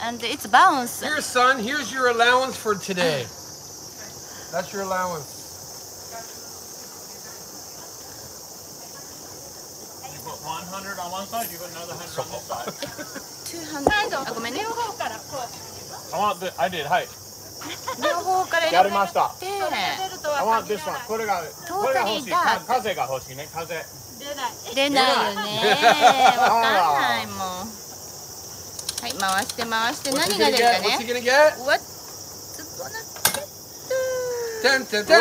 and it's bounce. Here, son, here's your allowance for today. Ah. That's your allowance. You put 100 on one side, you put another 100 on the side. サイドあ、ごめんね。両方からこう。I did, はい。両方から入れ,られました。I want たこれが、出ない。出ないよね。わかんないもん。はい、回して回して何が出るかね。てんてんてん。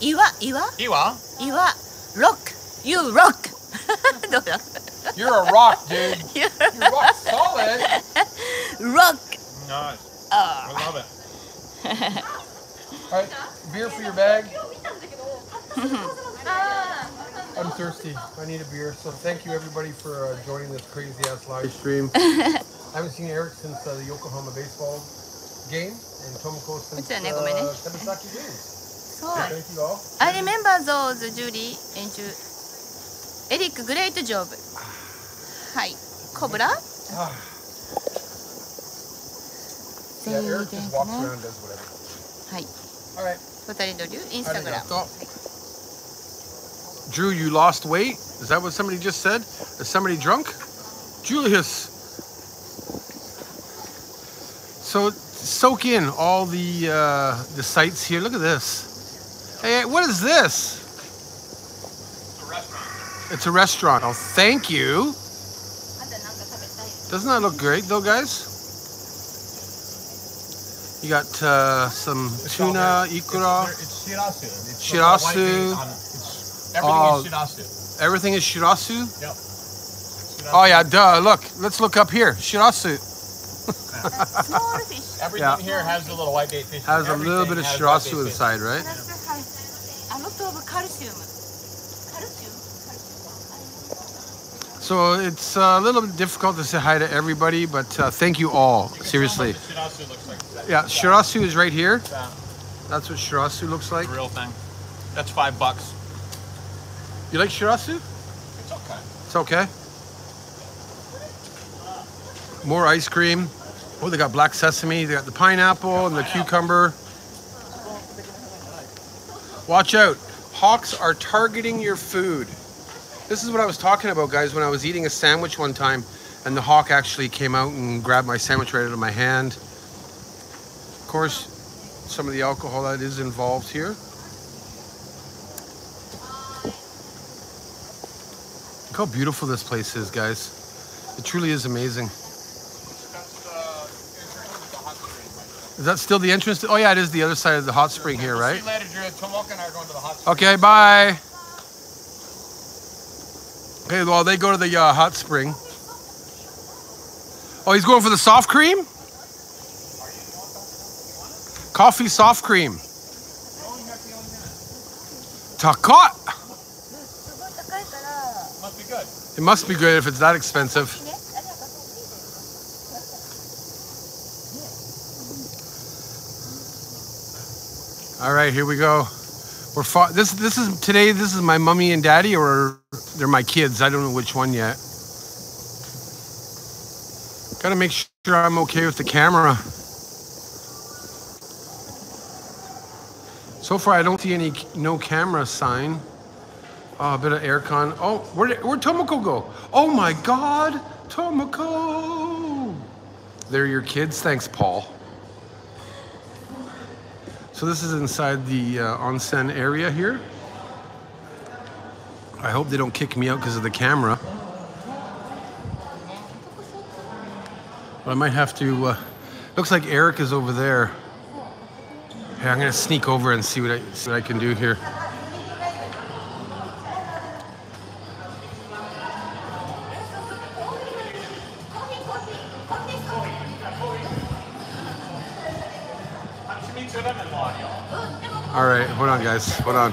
岩、岩？岩？岩。ロック。You rock! You're a rock, dude. You're, You're rock solid. Rock. Nice. Oh. I love it. All right, beer for your bag. I'm thirsty. I need a beer. So thank you everybody for uh, joining this crazy ass live stream. I haven't seen Eric since uh, the Yokohama baseball game, and Tomoko since uh, Temasaki games. So thank you all. I remember those, Judy and Judy. エリックグレートジョブはいコブラ全員見てねはい渡り鳥インスタグラム Drew, you lost weight? Is that what somebody just said? Is somebody drunk? Julius. So soak in all the uh, the sights here. Look at this. Hey, what is this? It's a restaurant. It's a restaurant. Oh, thank you. Doesn't that look great though, guys? You got uh, some tuna, ikura. It's, it's shirasu. It's Shirasu. the white bait on it. It's, everything Oh. is shirasu. Everything is shirasu. Yep. Oh yeah, duh. Look, let's look up here. Shirasu Small fish. Everything Yeah. here has a little white bait fish. has a little bit of has white bait shirasu inside, right? Plus has a lot of calcium. Calcium? So it's a little bit difficult to say hi to everybody, but uh, thank you all. Seriously. Shirasu like Yeah, shirasu is right here. that. That's what shirasu looks like. The real thing. That's five bucks. You like shirasu? It's okay. It's okay. More ice cream. Oh, they got black sesame. They got the pineapple and the cucumber. Watch out. Hawks are targeting your food. This is what I was talking about, guys, when I was eating a sandwich one time and the hawk actually came out and grabbed my sandwich right out of my hand. Of course, some of the alcohol that is involved here. Look how beautiful this place is, guys. It truly is amazing. That's the entrance to the hot spring. Is that still the entrance? To, oh yeah, it is the other side of the hot spring here, right? you later, Drew. Tomoko and I are going to the hot spring. Okay, bye. Okay, well they go to the uh, hot spring. Oh, he's going for the soft cream. Coffee soft cream. Takot. It must be good if it's that expensive. All right, here we go. We're fa- this this is today. This is my mummy and daddy, or they're my kids. I don't know which one yet. Got to make sure I'm okay with the camera. So far, I don't see any no camera sign. Oh, a bit of aircon. Oh, where where'd Tomoko go? Oh my God, Tomoko! They're your kids. Thanks, Paul. So this is inside the uh, onsen area here. I hope they don't kick me out because of the camera. But I might have to. Uh, looks like Eric is over there. Hey, I'm gonna sneak over and see what I see what I can do here. On, guys. Hold on.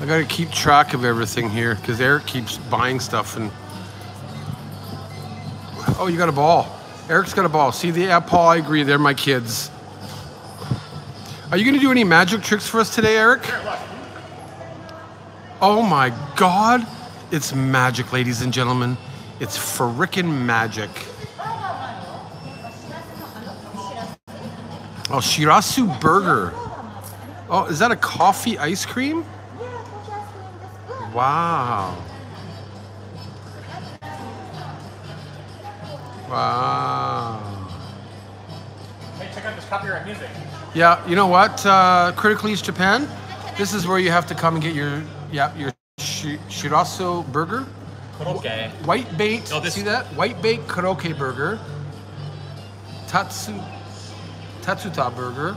I gotta keep track of everything here because Eric keeps buying stuff and. Oh, you got a ball. Eric's got a ball. See the yeah, Paul? I agree. They're my kids. Are you gonna do any magic tricks for us today, Eric? Oh my God! It's magic, ladies and gentlemen. It's frickin' magic. Oh, Shirasu Burger. Oh, is that a coffee ice cream? Wow. Wow. Hey, check out this copyright music. Yeah, you know what? Uh, Critical East Japan. This is where you have to come and get your yeah your shi- Shirasu burger. Okay. White bait. Oh, this- See that? White bait karaage burger. Tatsu Tatsuta burger,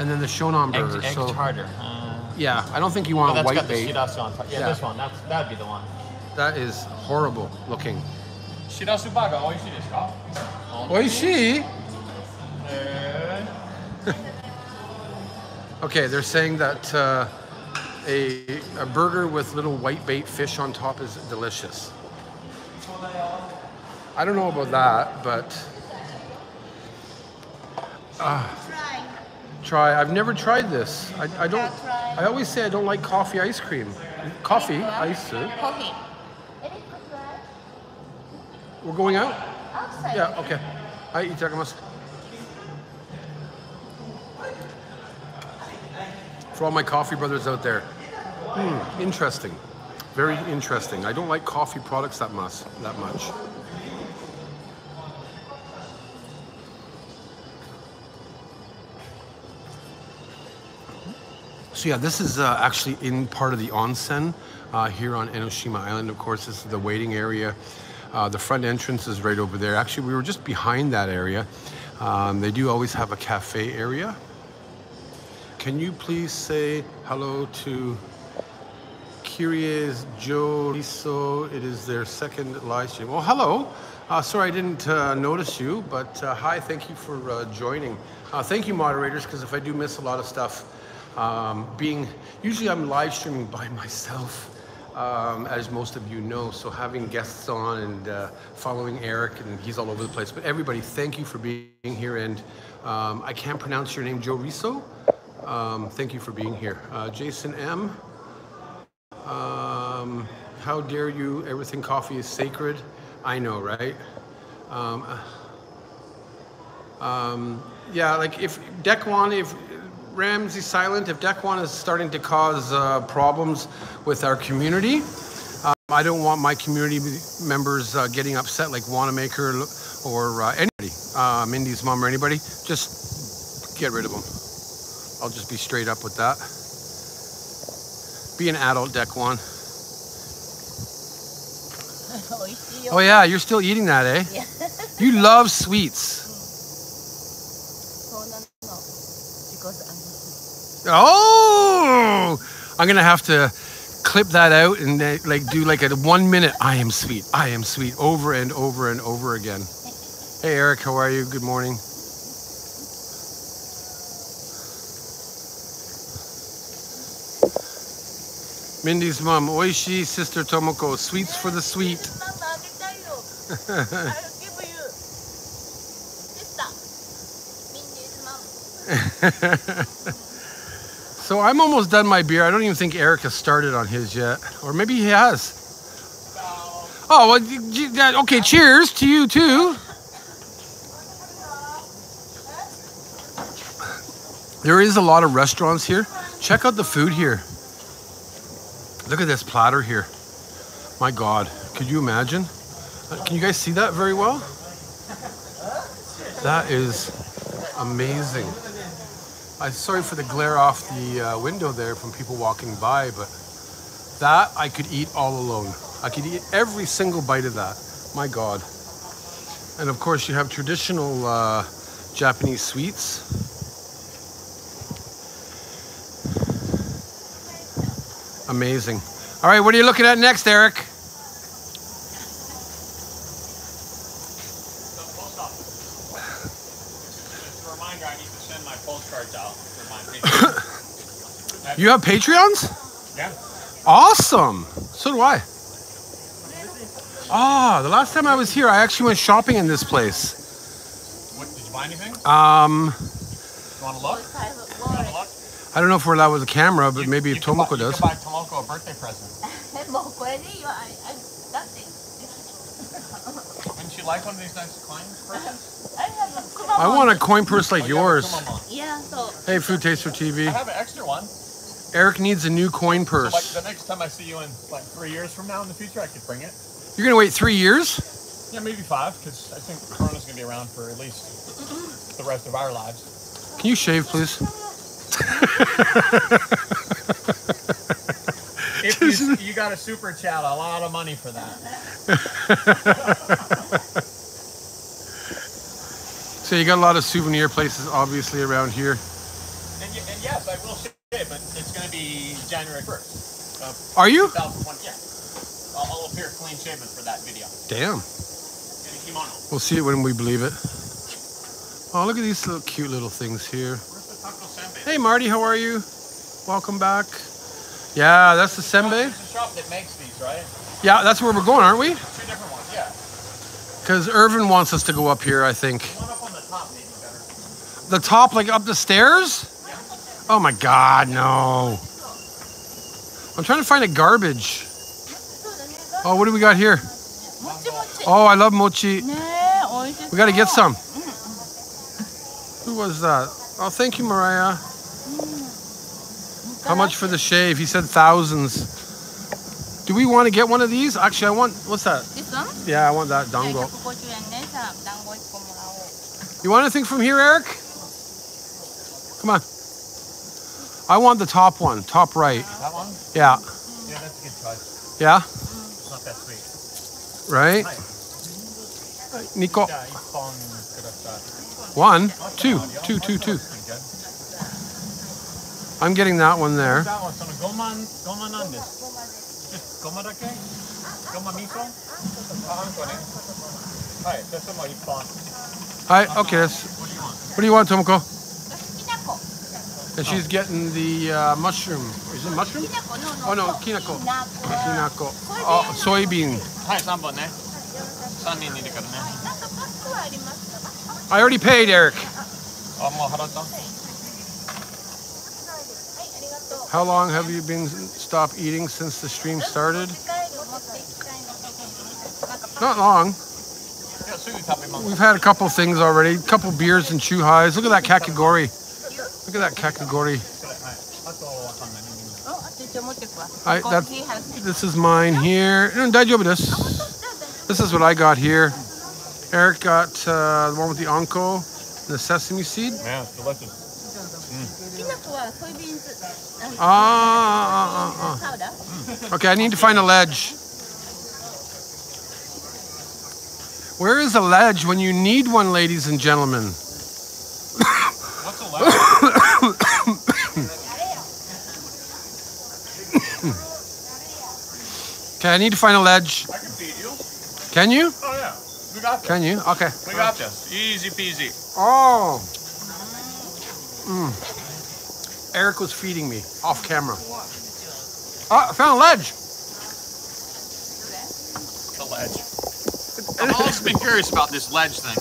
and then the Shonan Egg, burger. egg so tartar. Uh, yeah, I don't think you oh, want that's white bait. That's got the bait. shirasu on top. Yeah, Yeah. this one. That's, that'd be the one. That is horrible looking. Shirasu baga, oishii desu ka? Oishi. Okay, they're saying that uh, a, a burger with little white bait fish on top is delicious. I don't know about that, but Try. Try. I've never tried this. I, I don't. I always say I don't like coffee ice cream. Coffee ice. uh, Coffee. We're going out. Outside. Yeah. Okay. Hi, itadakimasu. For all my coffee brothers out there. Hmm, interesting. Very interesting. I don't like coffee products that much. That much. So yeah, this is uh, actually in part of the onsen uh, here on Enoshima Island. Of course, this is the waiting area. Uh, the front entrance is right over there. Actually, we were just behind that area. Um, they do always have a cafe area. Can you please say hello to Kyries Joriso? It is their second live stream. Well, hello. Uh, sorry I didn't uh, notice you, but uh, hi, thank you for uh, joining. Uh, thank you, moderators, because if I do miss a lot of stuff, um, being usually I'm live streaming by myself, um, as most of you know. So having guests on and uh, following Eric, and he's all over the place. But everybody, thank you for being here. And um, I can't pronounce your name, Joe Riso. Um, thank you for being here, uh, Jason M. Um, how dare you? Everything coffee is sacred. I know, right? Um, um, yeah, like if Dekwan, if Ramsey Silent, if Dequan is starting to cause uh, problems with our community, um, I don't want my community members uh, getting upset like Wanamaker or uh, anybody, um, Mindy's mom or anybody. Just get rid of them. I'll just be straight up with that. Be an adult, Dequan. Oh, oh yeah, you're still eating that, eh? Yeah. you love sweets. Oh, I'm gonna have to clip that out and uh, like do like a one minute. I am sweet. I am sweet over and over and over again. Hey Eric, how are you? Good morning. Mindy's mom, Oishi, sister Tomoko, sweets for the sweet. So I'm almost done my beer. I don't even think Eric has started on his yet, or maybe he has. Oh well, okay. Cheers to you too. There is a lot of restaurants here. Check out the food here. Look at this platter here. My God, could you imagine? Uh, Can you guys see that very well? That is amazing. I'm sorry for the glare off the uh, window there from people walking by, but that I could eat all alone. I could eat every single bite of that. My God. And of course, you have traditional uh, Japanese sweets. Amazing. All right, what are you looking at next, Eric? The post office. Just a reminder, I need to send my postcards out for my patron. You have Patreons? Yeah. Awesome. So do I. Ah, oh, the last time I was here, I actually went shopping in this place. What, did you buy anything? Um. You want to look? I don't know if we're allowed with a camera, but you, maybe you if Tomoko buy, does. You can buy Tomoko a birthday present. Wouldn't you like one of these nice coin purses? I want a coin purse like oh, yours. Yeah, so. Hey, Food Taster TV. I have an extra one. Eric needs a new coin So like purse. the next time I see you in like three years from now in the future, I could bring it. You're gonna wait three years? Yeah, maybe five, because I think Corona's gonna be around for at least the rest of our lives. Can you shave, please? If you, you got a super chat, a lot of money for that. So you got a lot of souvenir places, obviously, around here. And, and yes, I will but it's gonna be January 1st. of Are you? 2001, yeah. I'll, I'll appear clean shaven for that video. Damn. In a kimono. We'll see it when we believe it. Oh, look at these little cute little things here. Where's the taco senbei? Hey, Marty, how are you? Welcome back. Yeah, that's the senbei. A shop that makes these, right? Yeah, that's where we're going, aren't we? Two different ones, yeah. Because Irvin wants us to go up here, I think. One up on the top, maybe better. The top, like up the stairs? Oh my God, no. I'm trying to find a garbage. Oh, what do we got here? Oh, I love mochi. We got to get some. Who was that? Oh, thank you, Mariah. How much for the shave? He said thousands. Do we want to get one of these? Actually, I want, what's that? This one? Yeah, I want that dango. You want anything from here, Eric? Come on. I want the top one, top right. That one? Yeah. Yeah, that's a good choice. Yeah? It's not that sweet. Right? Nico. One, two, two, two, two. I'm getting that one there. Hi, okay, what do you want, Tomoko? And she's getting the uh, mushroom. Is it mushroom? Oh no, kinako. Kinako. Oh, soybean. I already paid, Eric. How long have you been stopped eating since the stream started? Not long. We've had a couple things already, a couple beers and chuhais. Look at that kakigori. Look at that kakigori. I, that, this is mine here. This is what I got here. Eric got uh, the one with the onko, the sesame seed. Yeah, it's delicious. Mm. Ah, ah, ah, ah. Okay, I need to find a ledge. Where is a ledge when you need one, ladies and gentlemen? Okay, I need to find a ledge. I can feed you. Can you? Oh yeah, we got this. Can you? Okay. We got this. Easy peasy. Oh. Mm. Eric was feeding me off camera. Ah, I found a ledge. The ledge. I've always been curious about this ledge thing.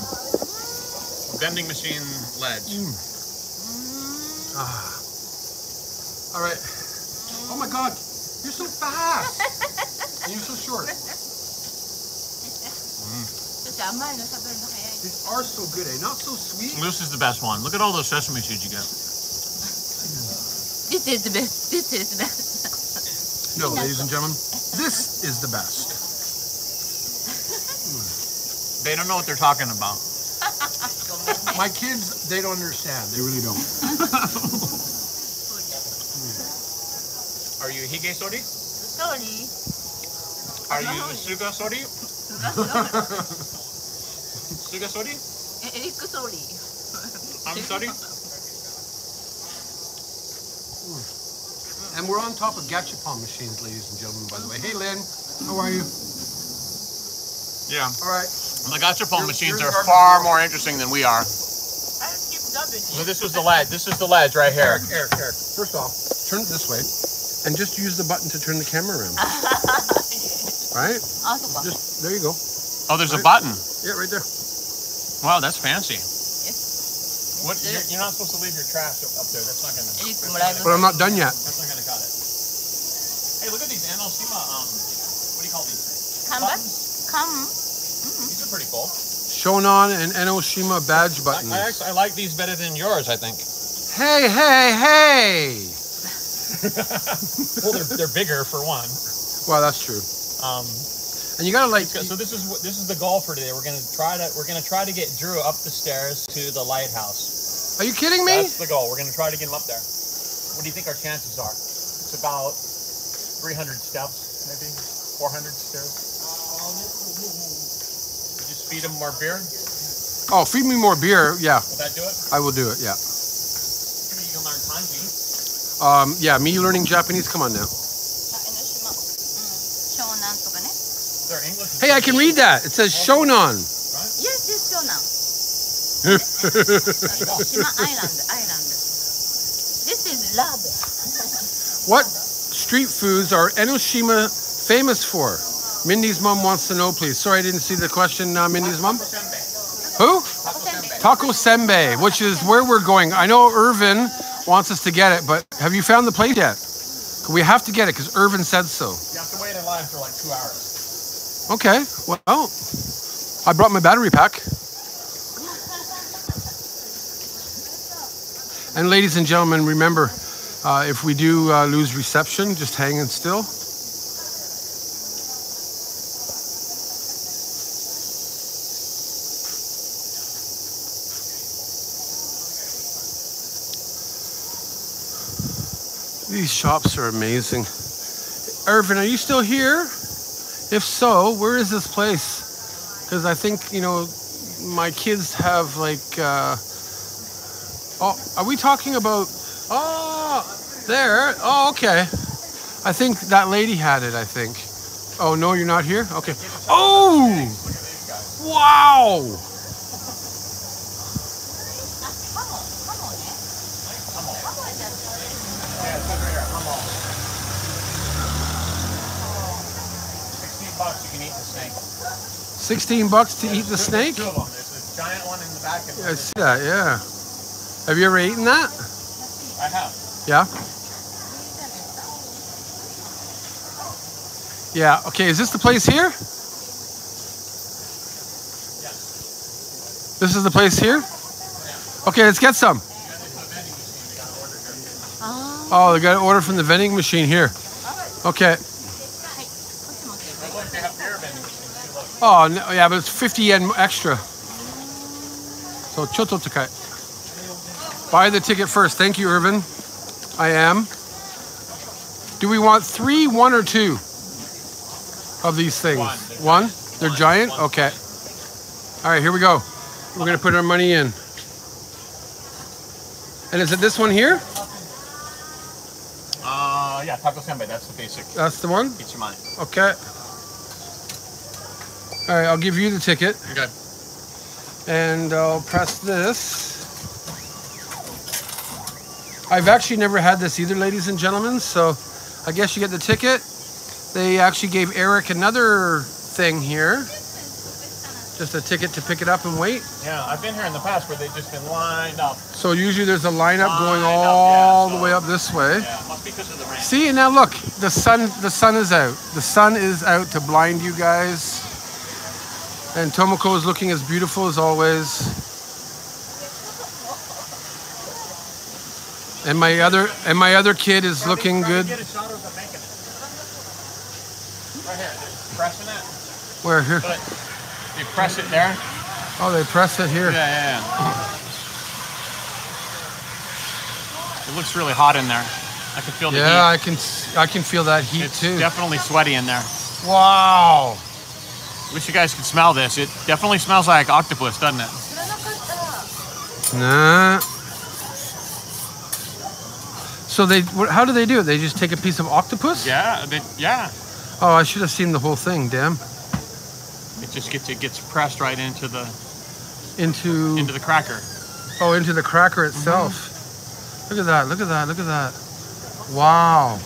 Vending machine ledge. Ah. All right. Oh my God, you're so fast. You're so short. mm. These are so good, eh? Not so sweet. This is the best one. Look at all those sesame seeds you get. This is the best. This is the best. no, ladies and gentlemen, this is the best. They don't know what they're talking about. My kids, they don't understand. They really don't. Are you hige sori? Sori. Are you sugar sorry? Sugar sorry? sugar sorry? Eric sorry. I'm sorry? And we're on top of gachapon machines, ladies and gentlemen, by the way. Hey, Lynn, how are you? Yeah. All right. The gachapon machines are far more interesting than we are. So this is the ledge. This is the ledge right here. Eric, Eric, Eric. First off, turn it this way, and just use the button to turn the camera around. Right? Just, there you go. Oh, there's right. a button. Yeah, right there. Wow, that's fancy. Yes. What, you're, you're, not supposed to leave your trash up there. That's not gonna. But I'm not done yet. That's not gonna cut it. Hey, look at these Enoshima, um, what do you call these things? Canvas? Come. These are pretty cool. Shonan and Enoshima badge buttons. I, I, actually, I like these better than yours, I think. Hey, hey, hey! well, they're, they're bigger for one. Well, that's true. Um, And you gotta like. so this is what this is the goal for today. We're gonna try to we're gonna try to get Drew up the stairs to the lighthouse. Are you kidding me? That's the goal. We're gonna try to get him up there. What do you think our chances are? It's about 300 steps, maybe 400 stairs. We just feed him more beer. Oh, feed me more beer. Yeah, Will that do it? I will do it. Yeah. You can learn kanji. Um, yeah, me learning Japanese. Come on now. Hey, I can read that. It says Shonan. Yes, it's Shonan. Island, Island. This is love. what street foods are Enoshima famous for? Mindy's mom wants to know, please. Sorry, I didn't see the question, uh, Mindy's mom. Who? Taco Senbei, which is where we're going. I know Irvin wants us to get it, but have you found the plate yet? We have to get it because Irvin said so. You have to wait in line for like two hours. Okay, well, I brought my battery pack. And ladies and gentlemen, remember, uh, if we do uh, lose reception, just hang hanging still. These shops are amazing. Irvin, are you still here? If so, where is this place? because I think you know my kids have like. Uh, oh, are we talking about? Oh, there. Oh, okay. I think that lady had it. I think. Oh no, you're not here. Okay. Oh, wow. Yeah, it says right here, humble. 16 bucks, you can eat the snake. 16 bucks to eat the snake. Two of them. There's this giant one in the back. And I see that. Yeah. Have you ever eaten that? I have. Yeah. Yeah. Okay. Is this the place here? This is the place here. Okay, let's get some. あ Oh, they got an order from the vending machine here. Okay. But look, they have beer vending machines too. Look. Oh, no, yeah, but it's 50 yen extra. So, choto takai. Buy the ticket first. Thank you, Irvin. I am. Do we want three, one, or two of these things? One. One? They're giant? Okay. All right, here we go. We're going to put our money in. And is it this one here? Uh, yeah, taco senbei. That's the basic That's the one? ichiman. Okay. All right, I'll give you the ticket. Okay. and I'll press this. I've actually never had this either, ladies and gentlemen, so I guess you get the ticket. They actually gave Eric another thing here. Just a ticket to pick it up and wait. Yeah, I've been here in the past where they've just been lined up. So usually there's a lineup going Lined up, all yeah, the way up this way. Yeah, must be because of the rain. See, and now look, the sun the sun is out. The sun is out to blind you guys. And Tomoko is looking as beautiful as always. And my other and my other kid is looking good. Get a shot of the bacon. Right here, pressing it. Where here? But you press it there. Oh, they press it here. Yeah, yeah, yeah. It looks really hot in there. I can feel the heat. Yeah, heat. I can I can feel that heat It's too. definitely sweaty in there. Wow. Wish you guys could smell this. It definitely smells like octopus, doesn't it? Nah. So they, how do they do it? They just take a piece of octopus? Yeah, yeah. Oh, I should have seen the whole thing. Damn. It just gets it gets pressed right into the into into the cracker. Oh, into the cracker mm-hmm. itself. Mm -hmm. Look at that! Look at that! Look at that! Wow.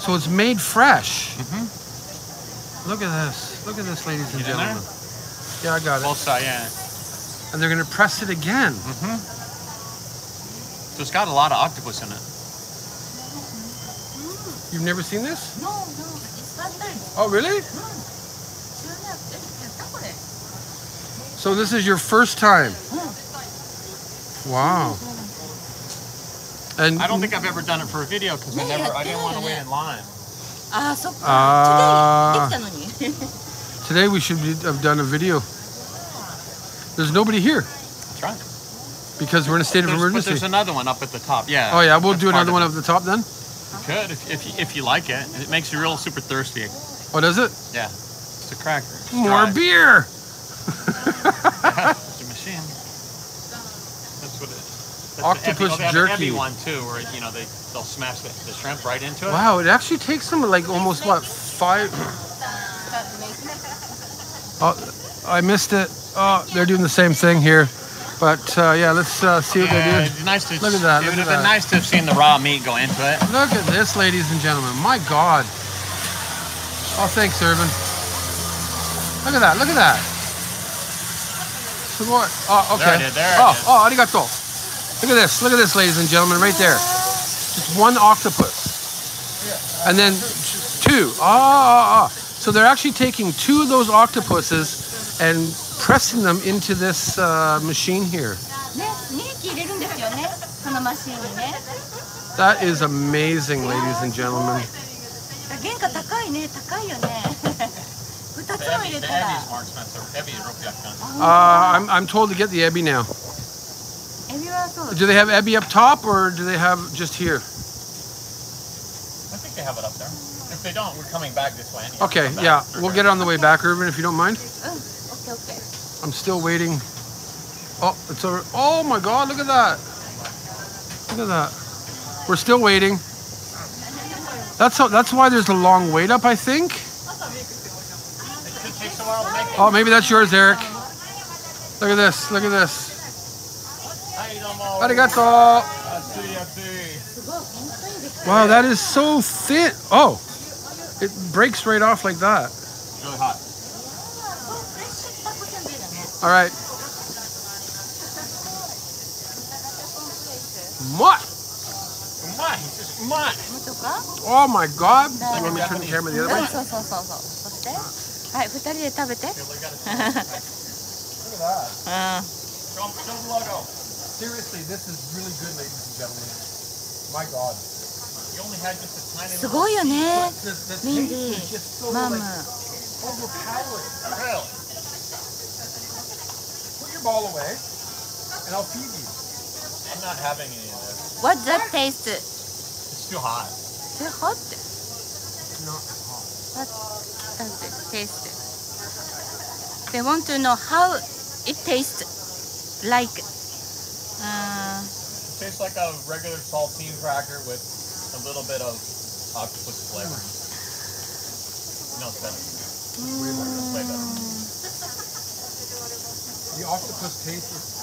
So it's made fresh. Mm -hmm. Look at this. Look at this, ladies and gentlemen. There? Yeah, I got it. Both sides, yeah. And they're going to press it again. Mm-hmm. So it's got a lot of octopus in it. You've never seen this? No, no. It's not there. Oh, really? Mm. So this is your first time? Mm. Wow. And I don't think I've ever done it for a video because I never, I didn't want to wait in line. Ah, so uh, today, today we should have done a video. There's nobody here. Drunk. Because we're in a state there's, of emergency. there's another one up at the top. Yeah. Oh yeah, we'll do another one up at the top then. You could if, if you, if, you, like it. It makes you real super thirsty. Oh, does it? Yeah. It's a cracker. It's More dry. beer. Octopus heavy, oh, jerky. Heavy one too, where you know they they'll smash the, the shrimp right into it. Wow, it actually takes them like almost what five. Oh, I missed it. Oh, they're doing the same thing here. But uh, yeah, let's uh, see what Yeah, they do. it'd be nice to. Look at that, It look would have been that. nice to have seen the raw meat go into it. Look at this, ladies and gentlemen. My God. Oh, thanks, Irvin. Look at that. Look at that. So what? Oh, okay. There it is, there it oh, is. Look at this. Look at this, ladies and gentlemen, right there. Just one octopus. And then two. Ah, ah, ah, ah. So they're actually taking two of those octopuses and pressing them into this uh, machine here. That is amazing, ladies and gentlemen. Uh, I'm, I'm told to get the Ebi now. Do they have Ebi up top or do they have just here? I think they have it up there. If they don't, we're coming back this way. Okay, yeah. We'll get it on the way back, Urban, if you don't mind. Okay, okay. I'm still waiting. Oh, it's over. Oh my God, look at that. Look at that. We're still waiting. That's how, that's why there's a long wait up, I think. Oh, maybe that's yours, Eric. Look at this. Look at this. はい、どうも。 Arigato. 暑い暑い。 Wow, that is so thin. Oh, it breaks right off like that. It's really hot. All right. What? うまい。うまい。もとか Oh my God! You want me to turn the camera the other う way? ん、そうそうそうそう。そして、はい、二人で食べて。 Look at Look that. at that. うん。 Show, show the logo. Seriously, this is really good, ladies and gentlemen. My God. You only had just a tiny すごいよね。 The, the ミン taste デ is just so ィ、マム like。overpowering. Really? Put your ball away, and I'll feed you. I'm not having any of this. What that taste? It's too hot. Too hot? Not hot. What does it taste? They want to know how it tastes like. Uh, tastes like a regular saltine cracker with a little bit of octopus flavor. No, it's better. It's way better. The octopus taste is.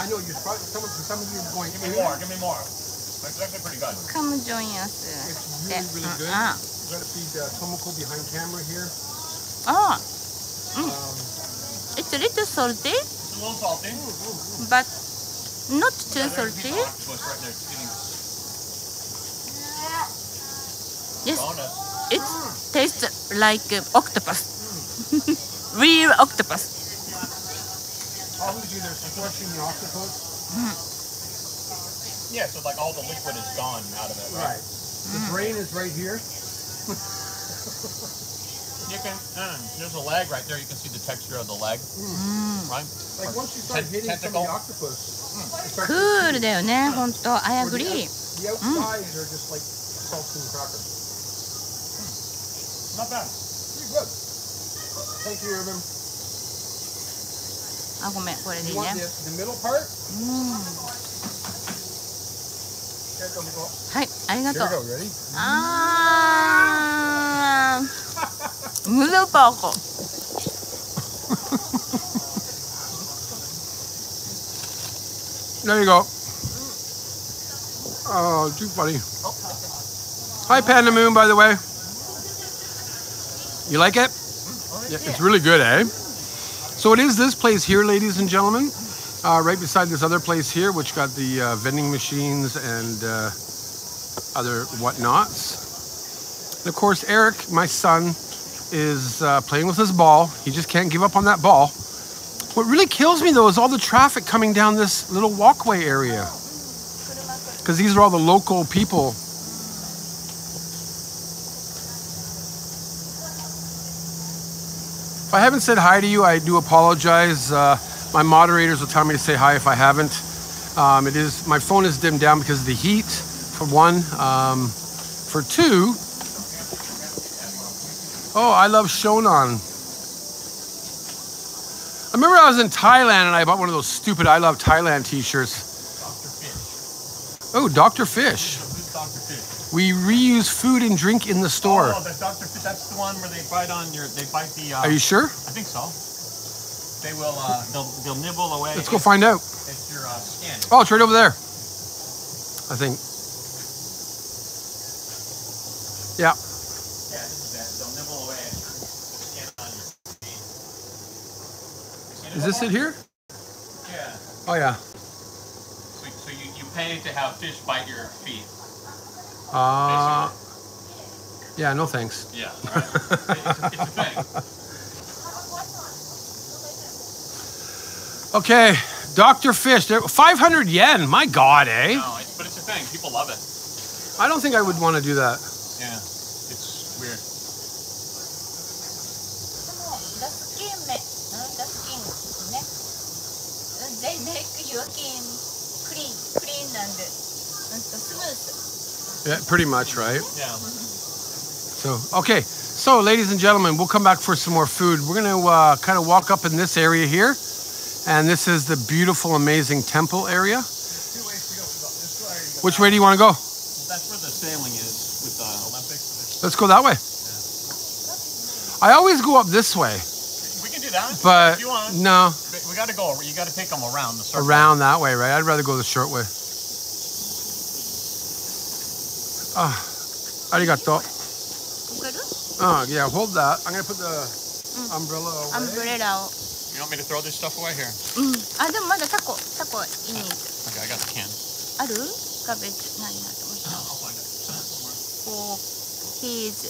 I know you're probably some of some of you are going. Give me more. Give me more. It's actually pretty good. Come join us. It's really really good. Uh-uh. Uh -uh. We're gonna feed uh, Tomoko behind camera here. Oh. Mm. Um, it's a little salty. It's a little salty. But not too Yeah, there's a salty. piece of octopus right there. It's getting Yes, it tastes like uh, octopus. Real octopus. all we do squishing the octopus. Yeah, so like all the liquid is gone out of it, right? The mm. brain is right here. You can. Uh, there's a leg right there. You can see the texture of the leg, right? Like once you start hitting some of the octopus, starts クールだよね、本当。I agree. The outsides are just like saltine cracker. Not bad. Pretty good. Thank you, Irvin. あ、ごめん、これでい You いね want。the, the middle part? うん。はい、ありがとう。Ready? あ Gulo pa ako. there you go. Oh, too funny. Hi, Panda Moon, by the way. You like it? Yeah, it's really good, eh? So it is this place here, ladies and gentlemen, uh, right beside this other place here, which got the uh, vending machines and uh, other whatnots. And of course, Eric, my son, is uh, playing with his ball. He just can't give up on that ball. What really kills me though is all the traffic coming down this little walkway area. Because these are all the local people. If I haven't said hi to you, I do apologize. Uh, my moderators will tell me to say hi if I haven't. Um, it is my phone is dimmed down because of the heat, for one. Um, for two, oh, I love Shonan. I remember I was in Thailand and I bought one of those stupid I Love Thailand t-shirts. Dr. Fish. Oh, Dr. Fish. Who's Dr. Fish? We reuse food and drink in the store. Oh, that's Dr. Fish. That's the one where they bite on your. They bite the. Uh, Are you sure? I think so. They will. Uh, they'll. They'll nibble away. Let's go find out. It's your uh, skin. Oh, it's right over there. I think. Yeah, this is it. They'll nibble away at the skin on your feet. You Is this it here? Yeah. Oh yeah. So, so you, you pay to have fish bite your feet. Uh, yeah, no thanks. Yeah. Right. it's, it's a thing. Okay, Dr. Fish, 500 yen. My God, eh? No, it's, but it's a thing. People love it. I don't think I would want to do that. Yeah. It's weird. looking clean, clean and smooth. Yeah, pretty much, right? Yeah. So, okay. So, ladies and gentlemen, we'll come back for some more food. We're going to uh, kind of walk up in this area here. And this is the beautiful, amazing temple area. Which way do you want to go? That's where the sailing is with the Olympics. Let's go that way. Yeah. I always go up this way. We can do that. But no. we got to go. You got to take them around the circle. around that way, right? I'd rather go the short way. Ah, arigato. わかる Oh, yeah, hold that. I'm going to put the umbrella アン away. ブレラを You want me to throw this stuff away here? うんあでもまだタコタコいいね Okay, I got the can. あるガベージ何がと思った I'll find it. こうヒーズ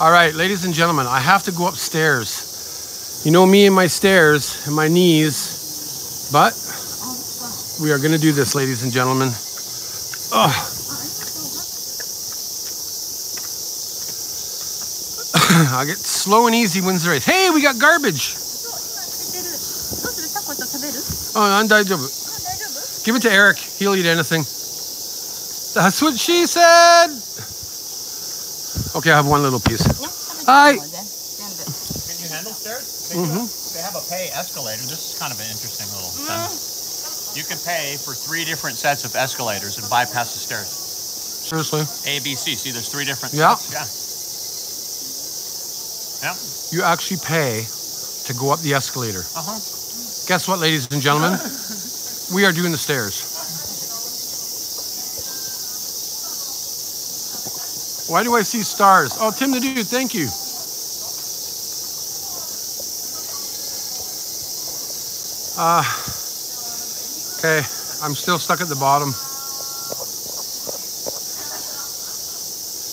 All right, ladies and gentlemen, I have to go upstairs. You know me and my stairs and my knees, but we are going to do this, ladies and gentlemen. I get slow and easy wins the race. Hey, we got garbage. Oh, undaijoubu. Give it to Eric. He'll eat anything. That's what she said. Okay, I have one little piece. Hi. Can you handle stairs? Mm -hmm. They have a pay escalator. This is kind of an interesting little thing. You can pay for three different sets of escalators and bypass the stairs. Seriously? A, B, C. See, there's three different yeah. sets. Yeah. Yeah. You actually pay to go up the escalator. Uh-huh. Guess what, ladies and gentlemen? we are doing the stairs. Why do I see stars? Oh, Tim the Dude, thank you. Uh, okay, I'm still stuck at the bottom.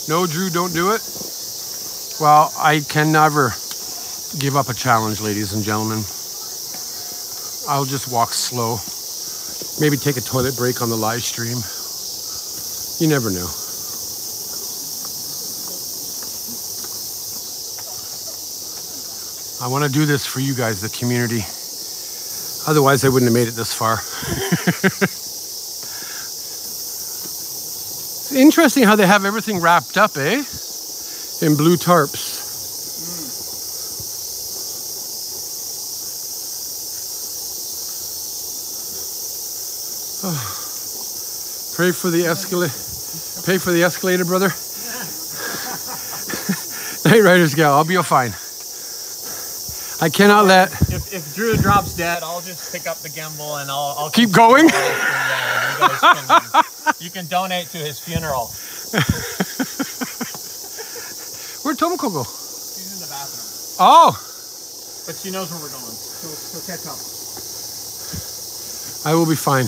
No, Drew, don't do it. Well, I can never give up a challenge, ladies and gentlemen. I'll just walk slow. Maybe take a toilet break on the live stream. You never know. I want to do this for you guys, the community. Otherwise, I wouldn't have made it this far. it's interesting how they have everything wrapped up, eh? In blue tarps. Oh. Pray for the escalator. Pay for the escalator, brother. Night Riders gal, I'll be all fine. I cannot let. If, if Drew drops dead, I'll just pick up the gimbal and I'll, I'll Keep going? Uh, you, can, you can donate to his funeral. Where'd Tomoko go? She's in the bathroom, Oh, but she knows where we're going. So, so catch up. I will be fine.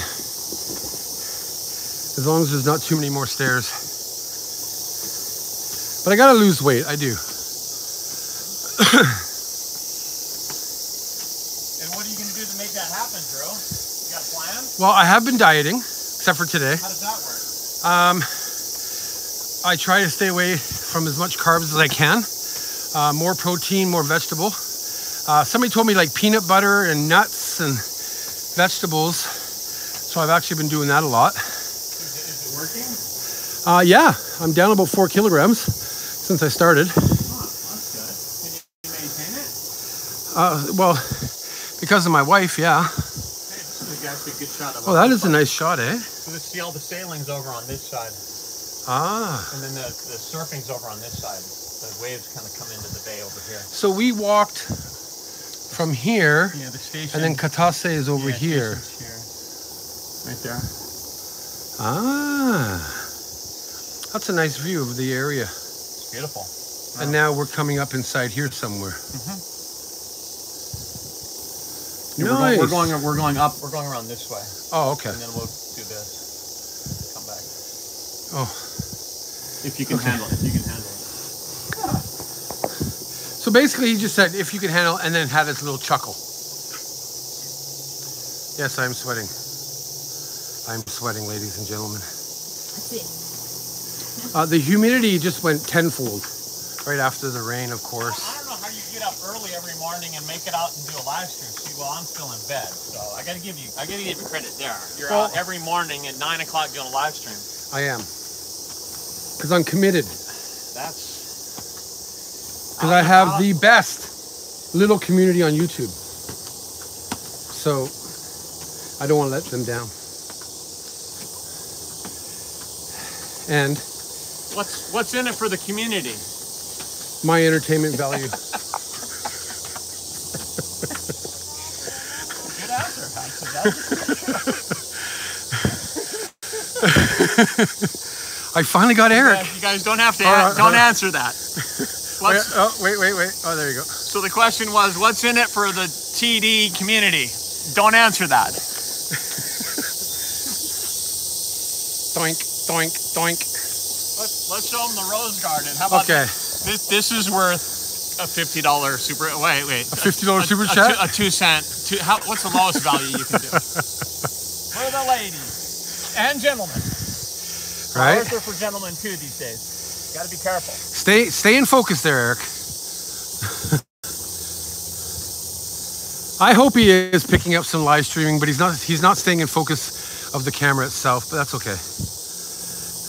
As long as there's not too many more stairs. But I gotta lose weight, I do. And what are you going to do to make that happen, Drew? You got a plan? Well, I have been dieting, except for today. How does that work? Um, I try to stay away from as much carbs as I can. Uh, more protein, more vegetable. Uh, somebody told me like peanut butter and nuts and vegetables. So I've actually been doing that a lot. Is it, is it working? Uh, yeah, I'm down about four kilograms since I started. Oh, that's good. Can you maintain it? Uh, well, because of my wife, yeah. Hey, this is actually a good shot of Oh, that is a nice shot, eh? So let's see all the sailings over on this side, Ah. and then the, the surfing's over on this side. The waves kind of come into the bay over here. So we walked from here, Yeah, the station. and then Katase is over yeah, here. here. Right there. Ah. That's a nice view of the area. It's beautiful. And now we're coming up inside here somewhere. Yeah, nice. we're, going, we're going. We're going up. We're going around this way, Oh, okay. and then we'll do this. Come back. Oh. If you can handle it. If you can handle it. So basically, he just said, if you can handle, and then had his little chuckle. Yes, I'm sweating. I'm sweating, ladies and gentlemen. Uh, the humidity just went tenfold right after the rain, of course. I don't know how you get up early every morning and make it out and do a live stream. See, well, I'm still in bed, so I gotta give you, I gotta give you credit there. You're Well- out every morning at nine o'clock doing a live stream. I am. Because I'm committed. That's Because I have the best little community on YouTube. So I don't want to let them down. And what's what's in it for the community. my entertainment value. Good answer. That's- I finally got Eric. You guys don't have to right, don't right. answer that. Wait, oh, wait, wait, wait. Oh, there you go. so the question was, what's in it for the TD community? Don't answer that. Doink, doink, doink. Let's let's show them the rose garden. How about Okay. this? This is worth a fifty dollar super. Wait, wait. A $50 super a, chat? two, a two cent. Two, how, what's the lowest value you can do? for the ladies and gentlemen. Right? Flowers are for gentlemen too these days. Got to be careful. Stay, stay in focus there, Eric. I hope he is picking up some live streaming, but he's not. He's not staying in focus of the camera itself. But that's okay.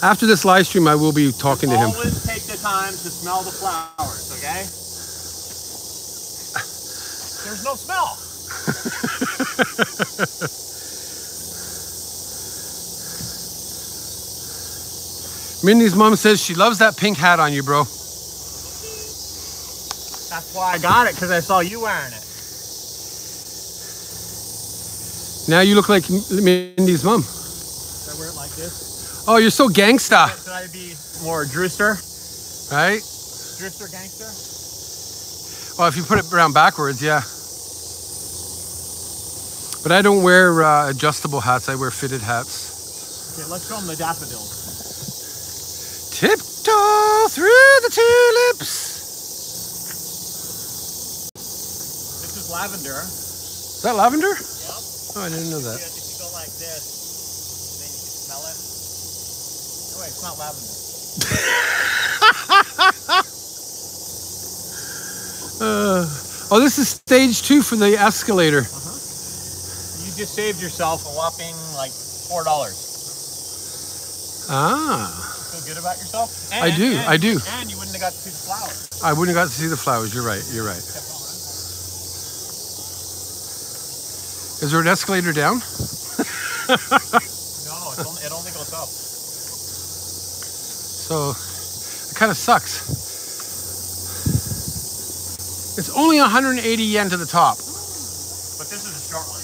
After this live stream, I will be talking to him. Always take the time to smell the flowers. Okay. There's no smell. Mindy's mom says she loves that pink hat on you, bro. That's why I got it because I saw you wearing it. Now you look like Mindy's mom. Should I wear it like this? Oh, you're so gangsta, Should I be more Drewster? right? Drewster gangster? Well, if you put it around backwards, yeah. But I don't wear uh, adjustable hats. I wear fitted hats. Okay, let's show them the daffodils. Tiptoe through the tulips. This is lavender. Is that lavender? Yep. Oh, I didn't know that. If you go like this, then you can smell it. No, wait, it's not lavender. Uh, oh, this is stage two for the escalator. You just saved yourself a whopping like four dollars. Ah, Feel good about yourself? I do, and- I do. And you wouldn't have got to see the flowers. I wouldn't have got to see the flowers. You're right. You're right. Is there an escalator down? No, it's only, it only goes up. So it kind of sucks. It's only 180 yen to the top. But this is a short one.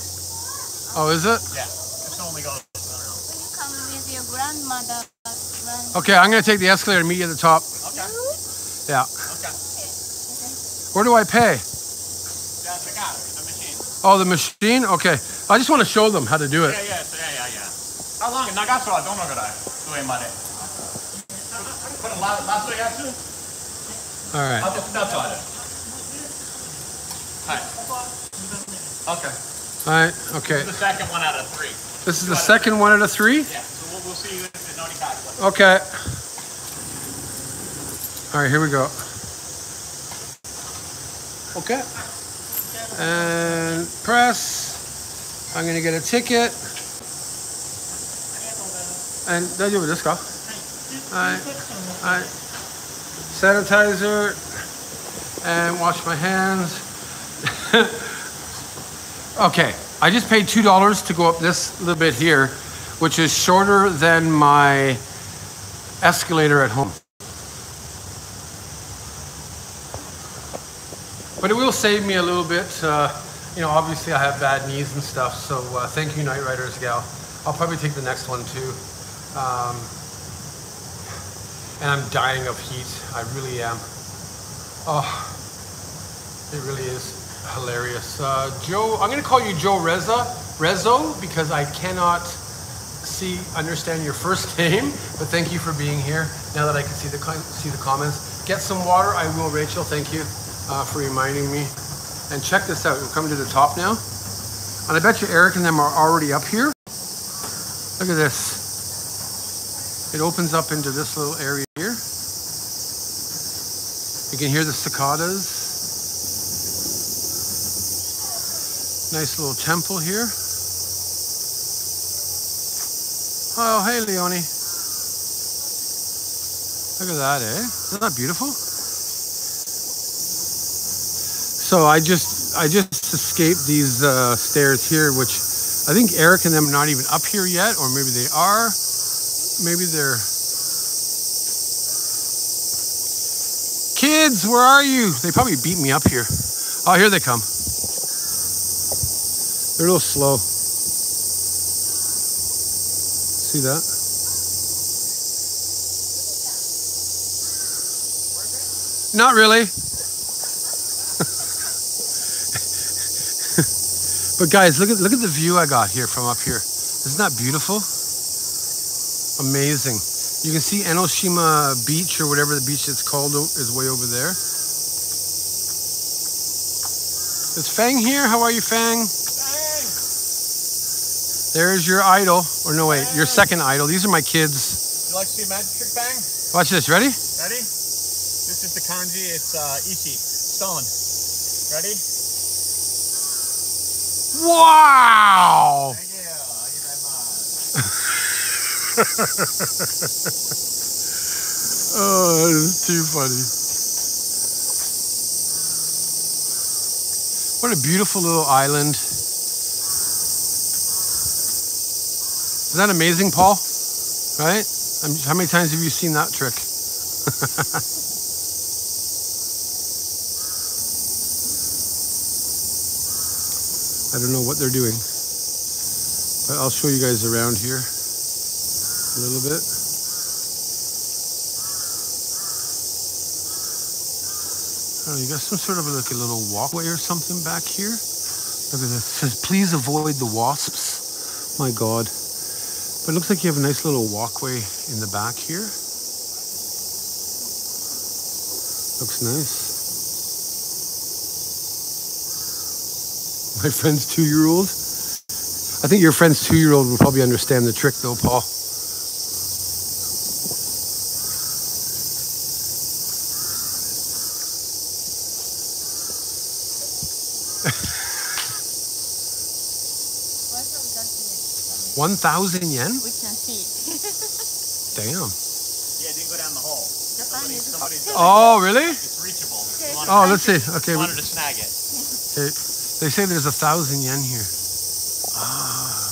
Oh, is it? Yeah. This only goes, I don't know. When you come with your grandmother, grand- Okay, I'm gonna take the escalator and meet you at the top. Okay. Yeah. Okay. Where do I pay? Yeah, check out the machine. Oh, the machine? Okay. I just want to show them how to do it. いやいや、いやいやいや。あ、long 長さはどのぐらい上まで。これララストやつ All right. あと2つある。 はい。Okay. All right. Okay. The second one out of three. This is the second one out of three? Yeah, so we'll, we'll see you at the Nonikaki. Okay. All right, here we go. Okay. And press. I'm gonna get a ticket. And 大丈夫ですかはい。はい。Sanitizer. And wash my hands. okay. I just paid $2 to go up this little bit here, which is shorter than my escalator at home. But it will save me a little bit. Uh, you know, obviously I have bad knees and stuff, so uh, thank you, Night Riders gal. I'll probably take the next one too. Um, and I'm dying of heat. I really am. Oh, it really is hilarious. Uh, Joe, I'm going to call you Joe Reza, Rezo, because I cannot see understand your first name, but thank you for being here. Now that I can see the see the comments, get some water. I will, Rachel. Thank you uh, for reminding me. And check this out. We're coming to the top now, and I bet you Eric and them are already up here. Look at this. It opens up into this little area here. You can hear the cicadas. Nice little temple here. Oh, hey, Leonie. Look at that, eh? Isn't that beautiful? So I just I just escaped these uh, stairs here, which I think Eric and them are not even up here yet, or maybe they are. Maybe they're. Kids, where are you? They probably beat me up here. Oh, here they come. They're a little slow. See that? Not really. but guys, look at look at the view I got here from up here. Isn't that beautiful? Amazing. You can see Enoshima Beach or whatever the beach it's called is way over there. Is Fang here? How are you, Fang? There's your idol. Or no, wait, your second idol. These are my kids. You like to see a magic trick bang? Watch this. Ready? Ready? This is the kanji. It's uh, ichi, stone. Ready? Wow! Thank you. Thank you very much. Oh, it's too funny. What a beautiful little island. Isn't that amazing, Paul? Right? Um, How many times have you seen that trick? I don't know what they're doing, but I'll show you guys around here a little bit. Oh, you got some sort of like a little walkway or something back here. Look at this. It says, please avoid the wasps. My God. But it looks like you have a nice little walkway in the back here. Looks nice. My friend's two-year-old. I think your friend's two-year-old will probably understand the trick though, Paul. One thousand yen? We can see. Damn. Yeah, it didn't go down the hole. Japan is Somebody's Oh, really? It's reachable. You Oh, let's see. Okay, we- wanted to snag it. okay. They say there's a thousand yen here. Ah.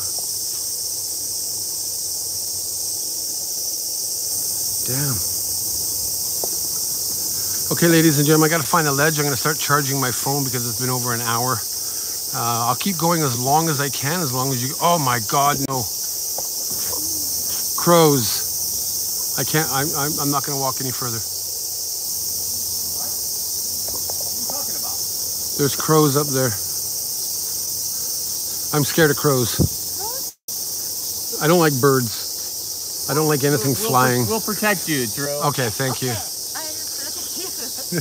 Damn. Okay, ladies and gentlemen, I got to find a ledge. I'm going to start charging my phone because it's been over an hour. Uh, I'll keep going as long as I can, as long as you. Oh my God, no. Crows. I can't. I'm. I'm, I'm not going to walk any further. What? What are you talking about? There's crows up there. I'm scared of crows. I don't like birds. I don't like anything We'll- flying. We'll, protect you, Drew. Okay, thank you. I will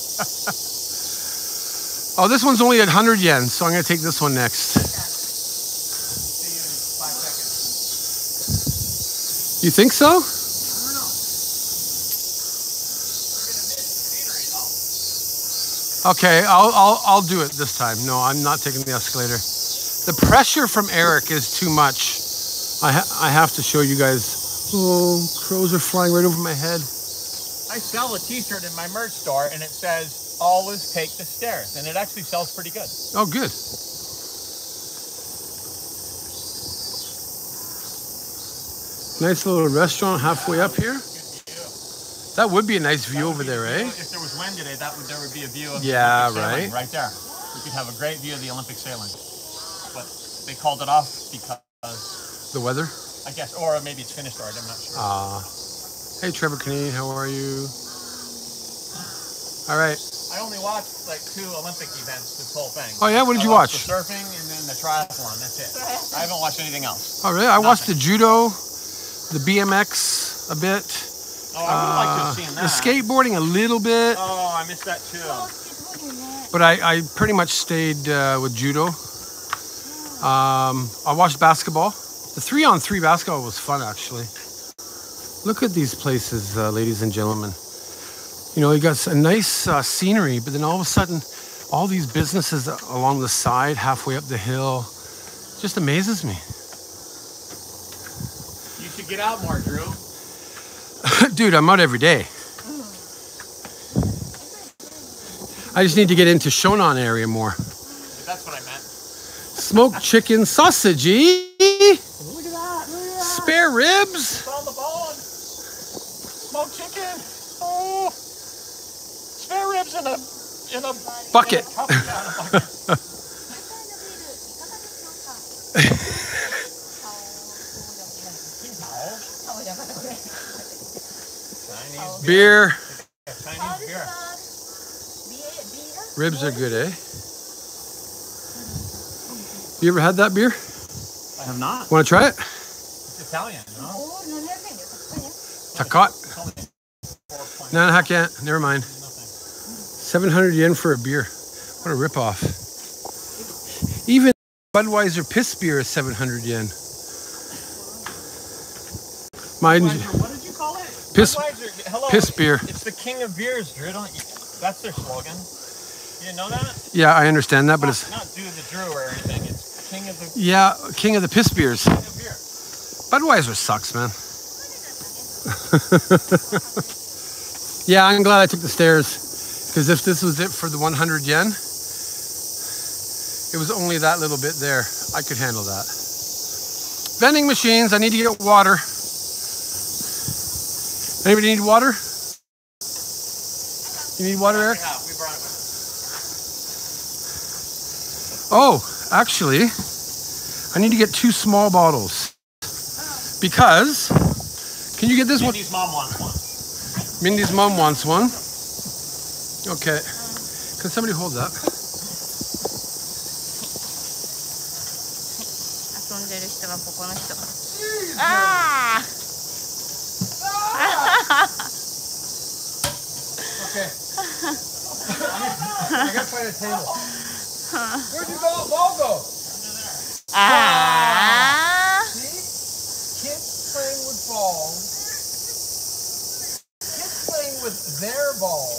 protect you. Oh, this one's only at 100 yen, so I'm going to take this one next. You in five seconds. You think so? I don't know. We're gonna miss the scenery, though. Okay, I'll, I'll, I'll do it this time. No, I'm not taking the escalator. The pressure from Eric is too much. I, ha- I have to show you guys. Oh, crows are flying right over my head. I sell a T-shirt in my merch store, and it says "Always take the stairs," and it actually sells pretty good. Oh, good. Nice little restaurant halfway up here. That would be a nice view over there, eh? If there was wind today, that would there would be a view of Yeah, Olympic sailing right. right there. We could have a great view of the Olympic sailing, but they called it off because The weather. I guess, or maybe it's finished already. I'm not sure. Ah. hey, Trevor Canadian, how are you? All right. I only watched like two Olympic events this whole thing. Oh, yeah? What did I you watch? The surfing and then the triathlon. That's it. I haven't watched anything else. Oh, really? I watched the judo, the BMX a bit, Oh, I would have liked to uh, have seen the that. skateboarding a little bit, Oh, I missed that too. but I, I pretty much stayed uh, with judo. Um, I watched basketball. The three on three basketball was fun, actually. Look at these places, uh, ladies and gentlemen. You know, you got a nice uh, scenery, but then all of a sudden, all these businesses along the side, halfway up the hill, just amazes me. You should get out more, Drew. Dude, I'm out every day. I just need to get into Shonan area more. That's what I meant. Smoked chicken sausagey, Look at that. Look at that. spare ribs. It's on the bone. Smoked chicken. Spare ribs in a in a Bucket. In a cup, yeah, in a bucket. Chinese beer. Beer. Ribs are good, eh? You ever had that beer? I have not. Want to try it? It's Italian, no? Takat. It's only four point No, I can't. Never mind. Nothing. 700 yen for a beer. What a ripoff. Even Budweiser piss beer is 700 yen. Mind you, Budweiser, what did you call it? Piss- Budweiser, hello. piss beer. It's the king of beers, Drew. Don't you, that's their slogan. You know that? Yeah, I understand that, but it's not do the Drew or anything. It's king of the yeah, king of the piss beers. king of beer. Budweiser sucks, man. yeah, I'm glad I took the stairs because if this was it for the 100 yen, it was only that little bit there. I could handle that. Vending machines. I need to get water. Anybody need water? You need water, Eric? Yeah, we brought it. Oh, actually, I need to get two small bottles because. Can you get this one? Mindy's mom wants one. Mindy's mom wants one. Okay. Can somebody hold that? Ah! okay. I gotta find a table. Where'd you go, ball go? Under there. Ah! ah. See? Kids playing with balls. Kids playing with their balls.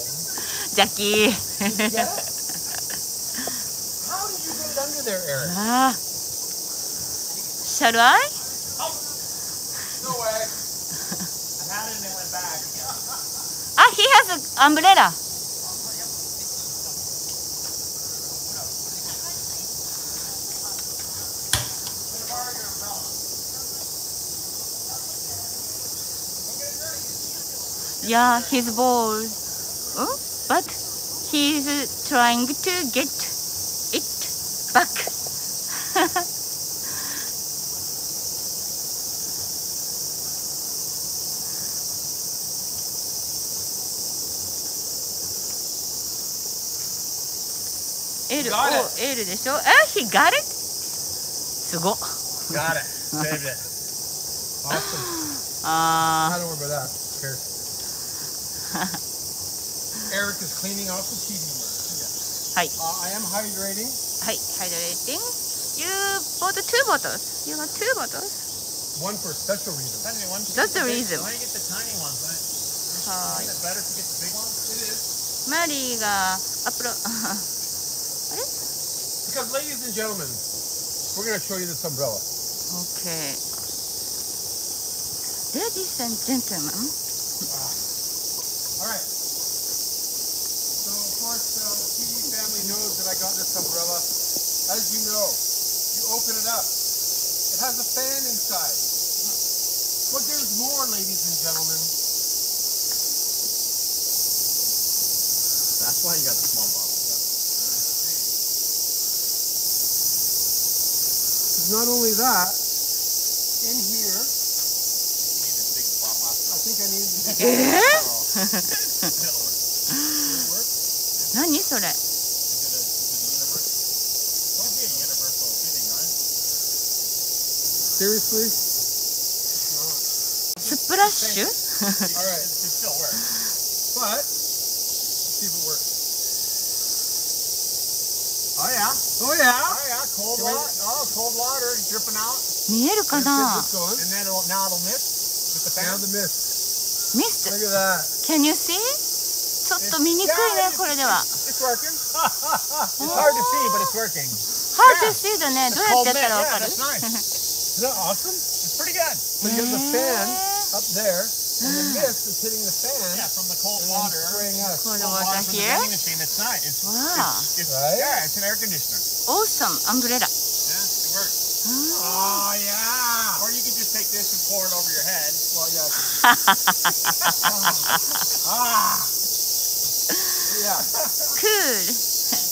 Jackie. How did you get it under there, Eric? Uh, so do I? Oh, no way. I had it and it went back. ah, he has an umbrella. Yeah, he's ball. Oh but he's trying to get it back. L, Got O, L でしょあ、he got it? すごっ。 Got it. Saved it. Awesome. あ I don't worry about that. Who cares? Eric is cleaning off the TV room. Yeah. Hi. Uh, I am hydrating. Hi, hydrating. You bought two bottles. You got two bottles. One for special reasons. That's the reason. I want get the tiny ones, right? Isn't it better to get the big ones? It is. 마리가 Because ladies and gentlemen, we're going to show you this umbrella. Okay. Ladies and gentlemen, that I got this umbrella. As you know, you open it up. It has a fan inside. But there's more, ladies and gentlemen. That's why you got the small bottle. It's not only that, in here, I think I need Eh? Work? 何それ Seriously? スプラッシュ All right. It still works. But let's see if it works. Oh yeah. Oh yeah. Oh yeah. Cold water. Oh, cold water dripping out, 見えるかな and then it'll, now it'll mist with the Now fan. the mist. ミス Look at that. Can you see? ちょっと見にくいねこれでは It's working. it's hard to see, but it's working. Hard to see だねどうやってやったらわかる Yeah, that's nice. Isn't that awesome? It's pretty good. So you have the fan uh. up there, and the mist is hitting the fan. Yeah, from the cold water. Spraying us. Cold, water, water from here. The machine. It's not. It's, wow. It's, it's, right? Yeah, it's an air conditioner. Awesome. Umbrella. Yeah, it works. Ah. Oh. yeah. Or you could just take this and pour it over your head. Well, yeah. ah. ah. Yeah. Cool.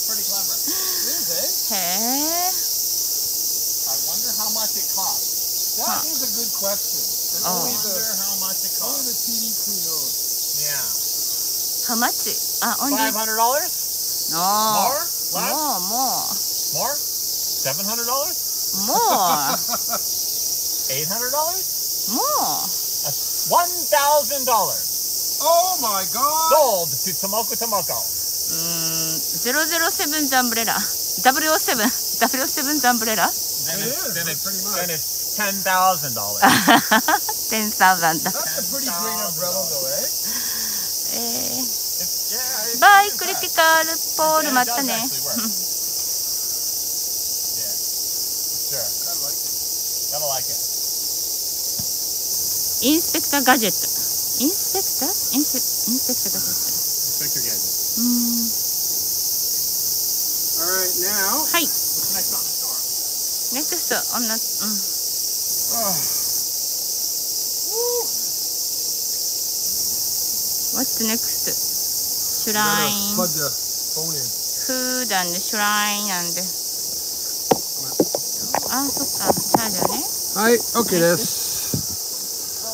Pretty clever. It is, eh? Hey. That is a good question. And oh. Only the, how much it costs. Only the TV crew knows. Yeah. How much? Uh, only five hundred dollars. No. More? Less? More? More? More? Seven hundred dollars? More. Eight hundred dollars? More. One thousand dollars. Oh my God. Sold to Tomoko Tomoko. Mm, 007's umbrella. 007. 007 umbrella. Then it, it is, then it, pretty much. Then ten だ。ええバイクリティカルポールまたね。インスペクターガジェット。インスペクタインスインスペクト。イン。うん。はい。ネクスト、オンナ、うん。What's next? Shrine. Uh, Food and shrine and. Oh, ah, あ、そっか、チャージャーね。はい、OK eh?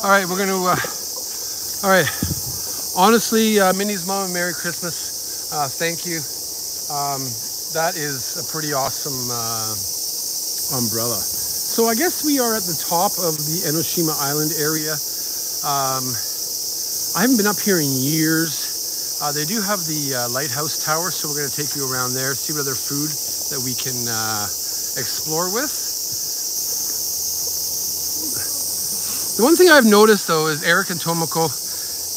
Alright, we're gonna. Uh, alright. Honestly, uh, Minnie's mom, Merry Christmas. Uh, thank you. Um, that is a pretty awesome uh, umbrella. So I guess we are at the top of the Enoshima Island area. Um, I haven't been up here in years. Uh, they do have the uh, lighthouse tower, so we're going to take you around there, see what other food that we can uh, explore with. The one thing I've noticed though is Eric and Tomoko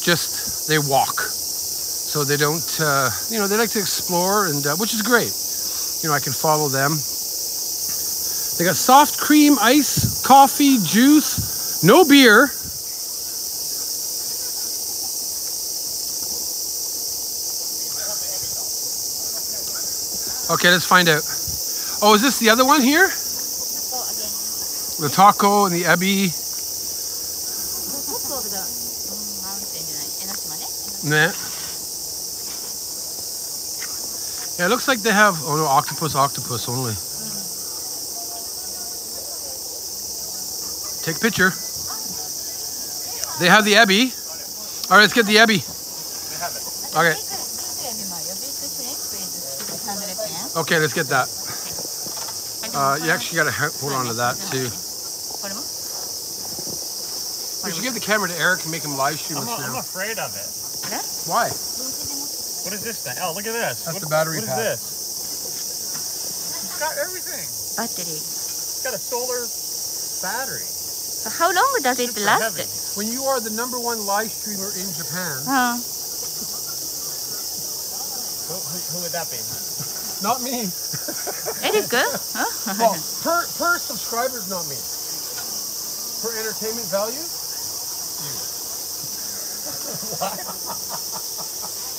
just they walk, so they don't uh, you know they like to explore and uh, which is great. You know I can follow them. They got soft cream, ice, coffee, juice, no beer. Okay, let's find out. Oh, is this the other one here? The taco and the ebi. Nah. Yeah, it looks like they have, oh no, octopus, octopus only. Take a picture. They have the Ebi. All right, let's get the Ebi. Okay. Okay, let's get that. Uh, you actually got to hold on to that too. We should give the camera to Eric and make him live stream I'm, a, I'm afraid of it. Why? What is this thing? Oh, look at this. That's what, the battery what pack. What is this? It's got everything. Battery. It's got a solar battery. So how long does it last? When you are the number one live streamer in Japan. Huh. Who, who would that be? Not me. it is good. Huh? well, per, per subscriber not me. Per entertainment value? You.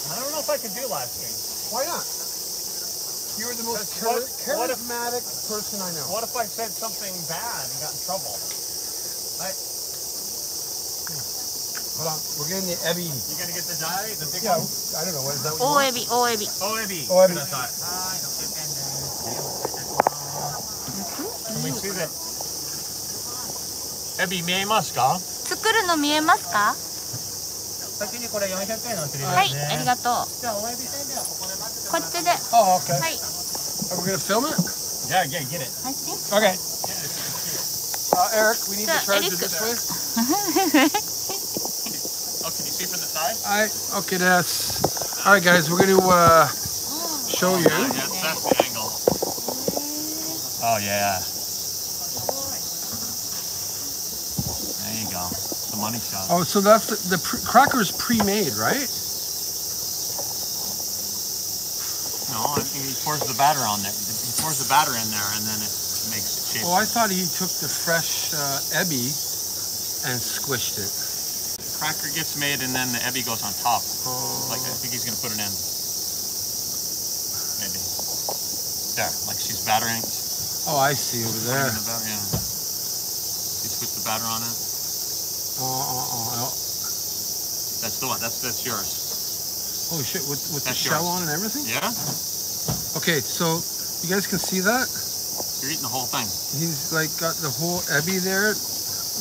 I don't know if I can do live streams. Why not? You are the most what, charismatic what if, person I know. What if I said something bad and got in trouble? Hold on, we're getting the Ebby. You gonna get the die? The big Yeah, one? I don't know. What is that? What you 大 want? エビ大エビ Oh, Ebi. Oh, Ebi. Can we see that? Ebi 見えますか作るの見えますか先にこれ400円の釣りはいありがとうじゃあ、おエビせんべいはここで待っててこっちで。Oh, okay. はい。Are we gonna film it? Yeah, yeah, get it. I think. Okay. Uh, Eric, we need to So, charge it this way. Oh, can you see from the side? I okay, that's all right, guys. We're going to uh, show you. Yeah, that's, that's the angle. Oh yeah. There you go. The money shot. Oh, so that's the, the pre- cracker's pre-made, right? No, I think he pours the batter on there. He pours the batter in there, and then it makes shape. Oh, I thought he took the fresh uh, ebi and squished it. Cracker gets made, and then the ebi goes on top. Like I think he's gonna put it in. Maybe. There, like she's battering. oh, I see over there. the batter, yeah. She's put the batter on it. Oh, oh, oh, oh. That's the one. That's that's yours. Oh shit! With with the shell yours. on and everything. Yeah. Okay, so you guys can see that You're eating the whole thing. he's like got the whole ebi there.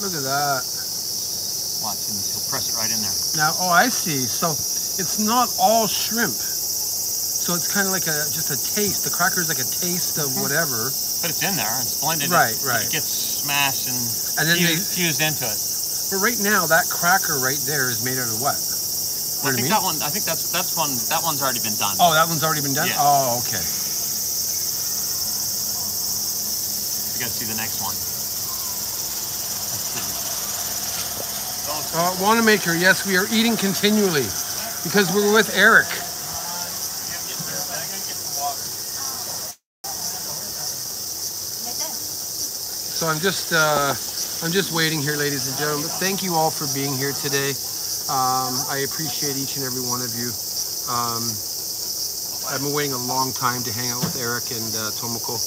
Look at that. Watching he'll press it right in there. Now, oh, I see. So it's not all shrimp. So it's kind of like a just a taste. The cracker is like a taste of whatever. But it's in there. It's blended. Right, it, right. It gets smashed and, And then they- fused, fused into it. But right now, that cracker right there is made out of what? I What do you think mean? that one. I think that's that's one. That one's already been done. Oh, that one's already been done. Yeah. Oh, okay. You gotta see the next one. That's the- Those- Uh, Wanamaker, yes, we are eating continually because we're with Eric. So I'm just uh, I'm just waiting here, ladies and gentlemen. Thank you all for being here today. Um, I appreciate each and every one of you. Um, I've been waiting a long time to hang out with Eric and uh, Tomoko,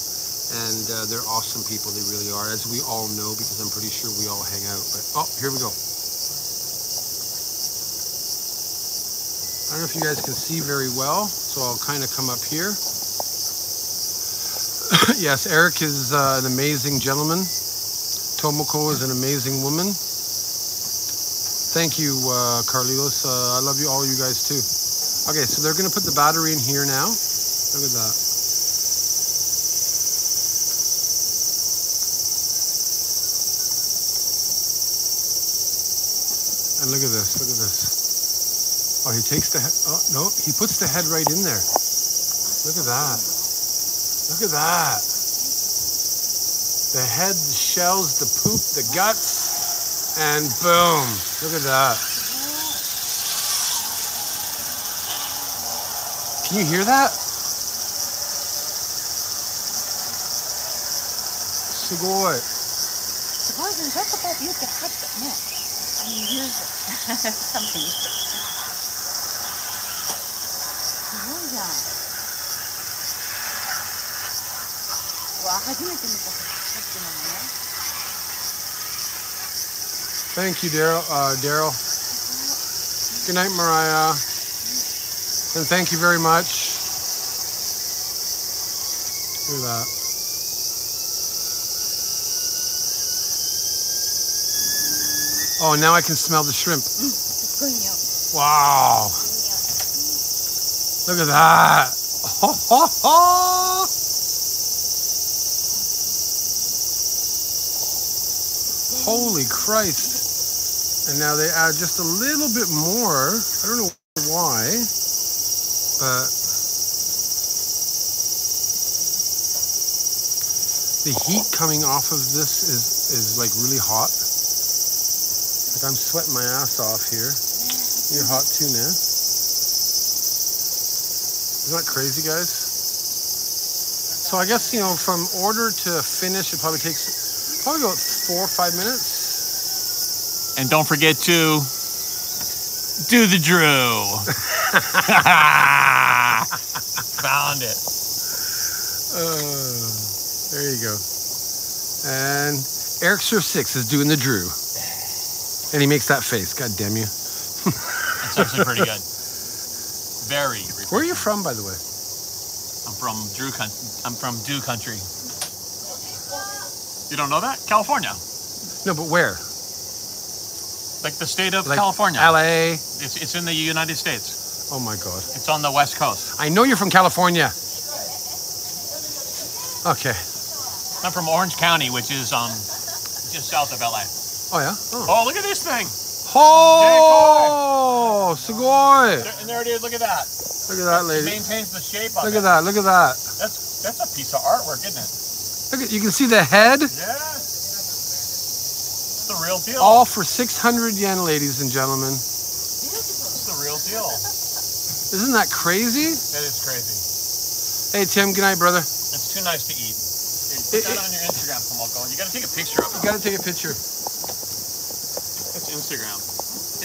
and uh, they're awesome people. They really are, as we all know, because I'm pretty sure we all hang out. But oh, here we go. I don't know if you guys can see very well, so I'll kind of come up here. yes, Eric is uh, an amazing gentleman. Tomoko is an amazing woman. Thank you, uh, Carlitos. Uh, I love you, all you guys too. Okay, so they're gonna put the battery in here now. Look at that. And look at this. Look at this. Oh, he takes the head. Oh, no, he puts the head right in there. Look at that. Look at that. The head, the shells, the poop, the guts, and boom. Look at that. Can you hear that? Sugoi. Sugoi the incredible. You can cut the. And use it. Something. うわ、初めて見た。さっきのもね。 Thank you, Daryl. Uh, Daryl. Good night, Mariah. And thank you very much. Look at that. Oh, now I can smell the shrimp. すっごい匂い。 Wow. Look at that. Holy Christ. And now they add just a little bit more. I don't know why, but the heat coming off of this is, is like really hot. Like I'm sweating my ass off here. You're hot too now. Isn't that crazy, guys? So I guess, you know, from order to finish, it probably takes probably about four or five minutes. And don't forget to do the Drew. Found it. Uh, there you go. And Eric Surf 6 is doing the Drew. And he makes that face. God damn you. It's actually pretty good. Very. Where are you from, by the way? I'm from Drew country. I'm from Dew country. You don't know that? California. No, but where? Like the state of Like California. LA. It's, it's in the United States. Oh my God. It's on the west coast. I know you're from California. Okay. I'm from Orange County, which is um just south of LA. Oh yeah. Oh. Oh, look at this thing. Oh, sugoi. There, and there it is. Look at that. Look at that, It lady. maintains the shape of Look it. at that. Look at that. That's that's a piece of artwork, isn't it? Look at you can see the head. Yeah. It's the real deal. All for 600 yen, ladies and gentlemen. It's the real deal. Isn't that crazy? That is crazy. Hey Tim, good night, brother. It's too nice to eat. Hey, Put that it- on your Instagram, Tomoko. You gotta take a picture of it. You gotta take a picture. That's Instagram.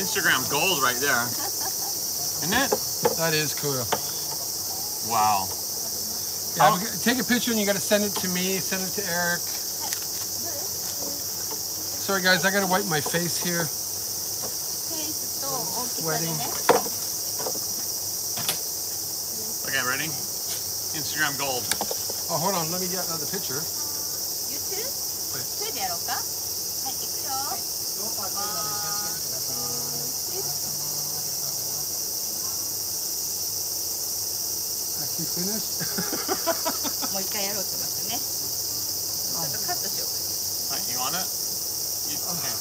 Instagram gold right there. Isn't it? That is cool. Wow. Yeah, I'll, take a picture and you got to send it to me, send it to Eric. Sorry guys, I got to wipe my face here. I'm sweating. Okay, ready? Instagram gold. Oh, hold on, let me get another picture. ー Actually finished? もう一回やろうと思ってねちょっとカットしようか Alright, you want it? You, okay.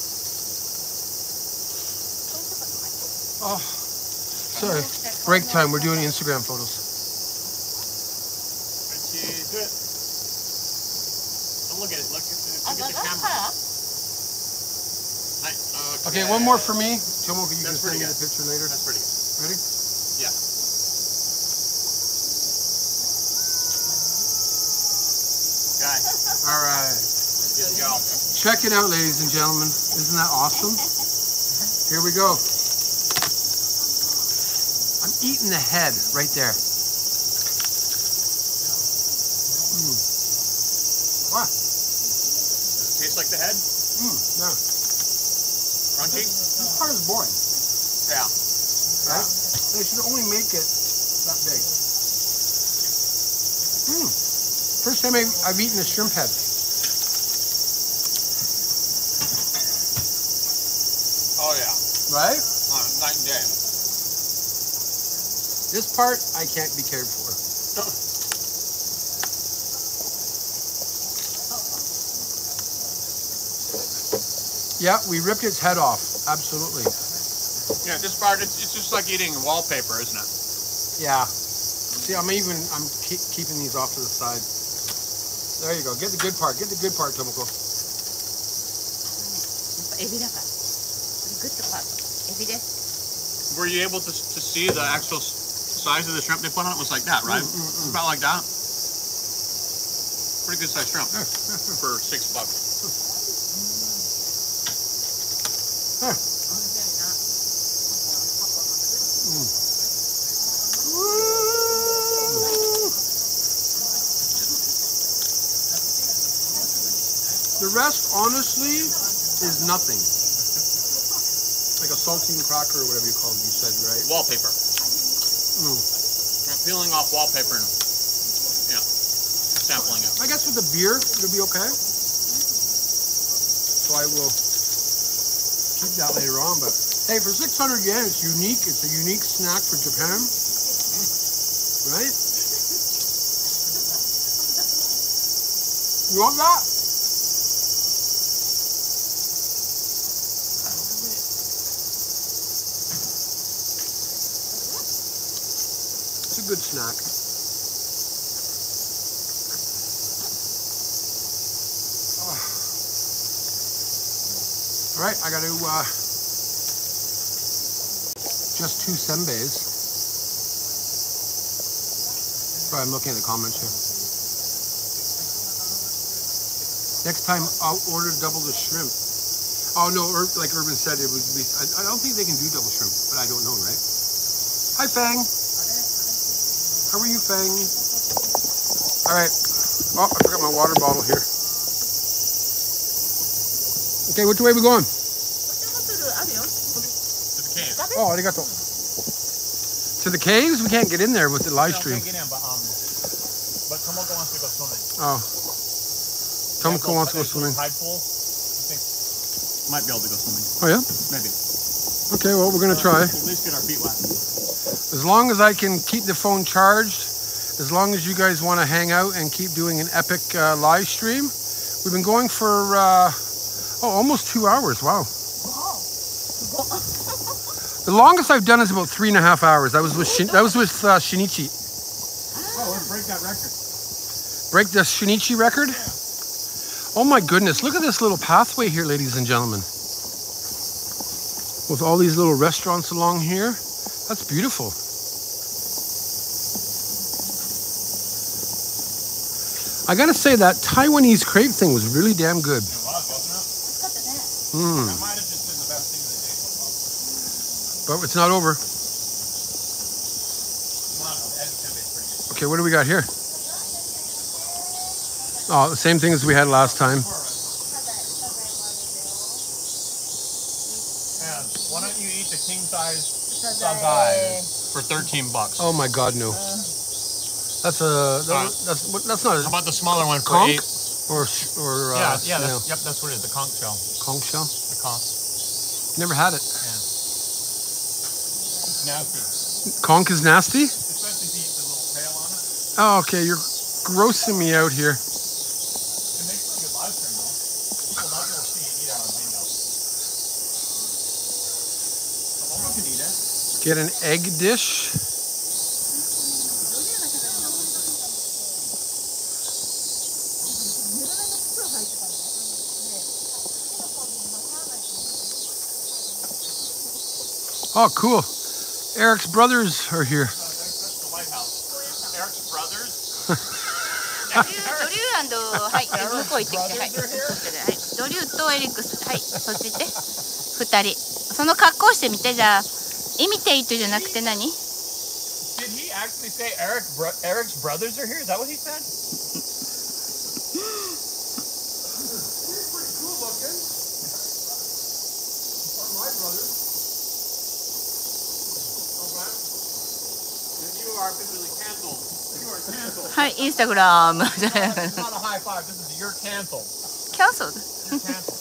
そういうところも Oh, sorry. Break time. We're doing Instagram photos. Richie, do it. Oh, look at it. Look at the, あ、 look だ at か the ら camera. Hi, uh, Okay, one more for me. Tomoko, you can That's send pretty me the good. picture later. That's pretty good. Ready? Check it out, ladies and gentlemen. Isn't that awesome? Here we go. I'm eating the head right there. Mm. What? Does it taste like the head? Mm, no. Crunchy? This part is boring, Yeah. right? They should only make it that big. Mm. First time I, I've eaten a shrimp head. Oh yeah. Right? Oh, night and day. This part I can't be cared for. Yeah, we ripped its head off. Absolutely. Yeah, this part it's, it's just like eating wallpaper, isn't it? Yeah. See, I'm even I'm keep, keeping these off to the side. There you go. Get the good part. Get the good part, Tomoko. エビ were you able to, to see the actual size of the shrimp they put on it was like that, right? Mm-hmm. About like that. Pretty good sized shrimp for six bucks. The rest, honestly, is nothing. Saltine cracker or whatever you call it. You said right. Wallpaper. Mm. I'm peeling off wallpaper and yeah, sampling it. I guess with the beer, it'll be okay. So I will keep that later on. But hey, for 600 yen, it's unique. It's a unique snack for Japan. Right? You want that? Good snack. All right, I got to uh, just two senbeis. Sorry, I'm looking at the comments here. Next time, I'll order double the shrimp. Oh no, like Urban said, it would be. I, I don't think they can do double shrimp, but I don't know, right? Hi, Fang. How are you, Fang? All right. Oh, I forgot my water bottle here. Okay, which way are we going? Oh, arigato. To the caves? We can't get in there with the live stream. Um, but Tomoko wants to go swimming. Oh. Tomoko wants to go swimming. Tide pool. I think might be able to go swimming. Oh yeah. Maybe. Okay. Well, we're gonna uh, try. At least get our feet wet. As long as I can keep the phone charged, as long as you guys want to hang out and keep doing an epic uh, live stream. We've been going for uh, oh almost two hours. Wow. The longest I've done is about three and a half hours. That was with Shin- that was with uh, Shinichi. Oh, let's break that record. Break the Shinichi record. Oh my goodness! Look at this little pathway here, ladies and gentlemen. With all these little restaurants along here, that's beautiful. I gotta say that Taiwanese crepe thing was really damn good. It was, wasn't it? Mm, That might have just been the best thing of the day so far. but it's not over. Come on, the egg can be pretty good. Okay, what do we got here? Oh, the same thing as we had last time. Yeah, why don't you eat the king size sazae for 13 bucks? Oh my God, no. That's a that- Uh, that's that's not How about the smaller one for conch eight? or or uh, yeah, yeah, that's, yep, that's what it is. The conch shell. conch shell. The conch. Never had it. It's nasty. Conch is nasty. Especially if you eat the little tail on it. Oh, okay. You're grossing me out here. It makes for a good live stream though. People not gonna see you eat out on video. Someone can eat it. Get an egg dish. Oh, cool. Eric's brothers are here. Eric's brothers? ドリューはい、向こう行ってきて、はい、ドリューとエリックス、はい、そっち行って、二人。その格好してみて、じゃあ。imitate じゃなくて何 Did he actually say Eric bro Eric's brothers are here? Is that what he said? He's pretty cool looking. Are my brothers. Okay. You are officially canceled. You are canceled. Hi, Instagram. it's not a high five. This is you're canceled. Canceled. You're canceled.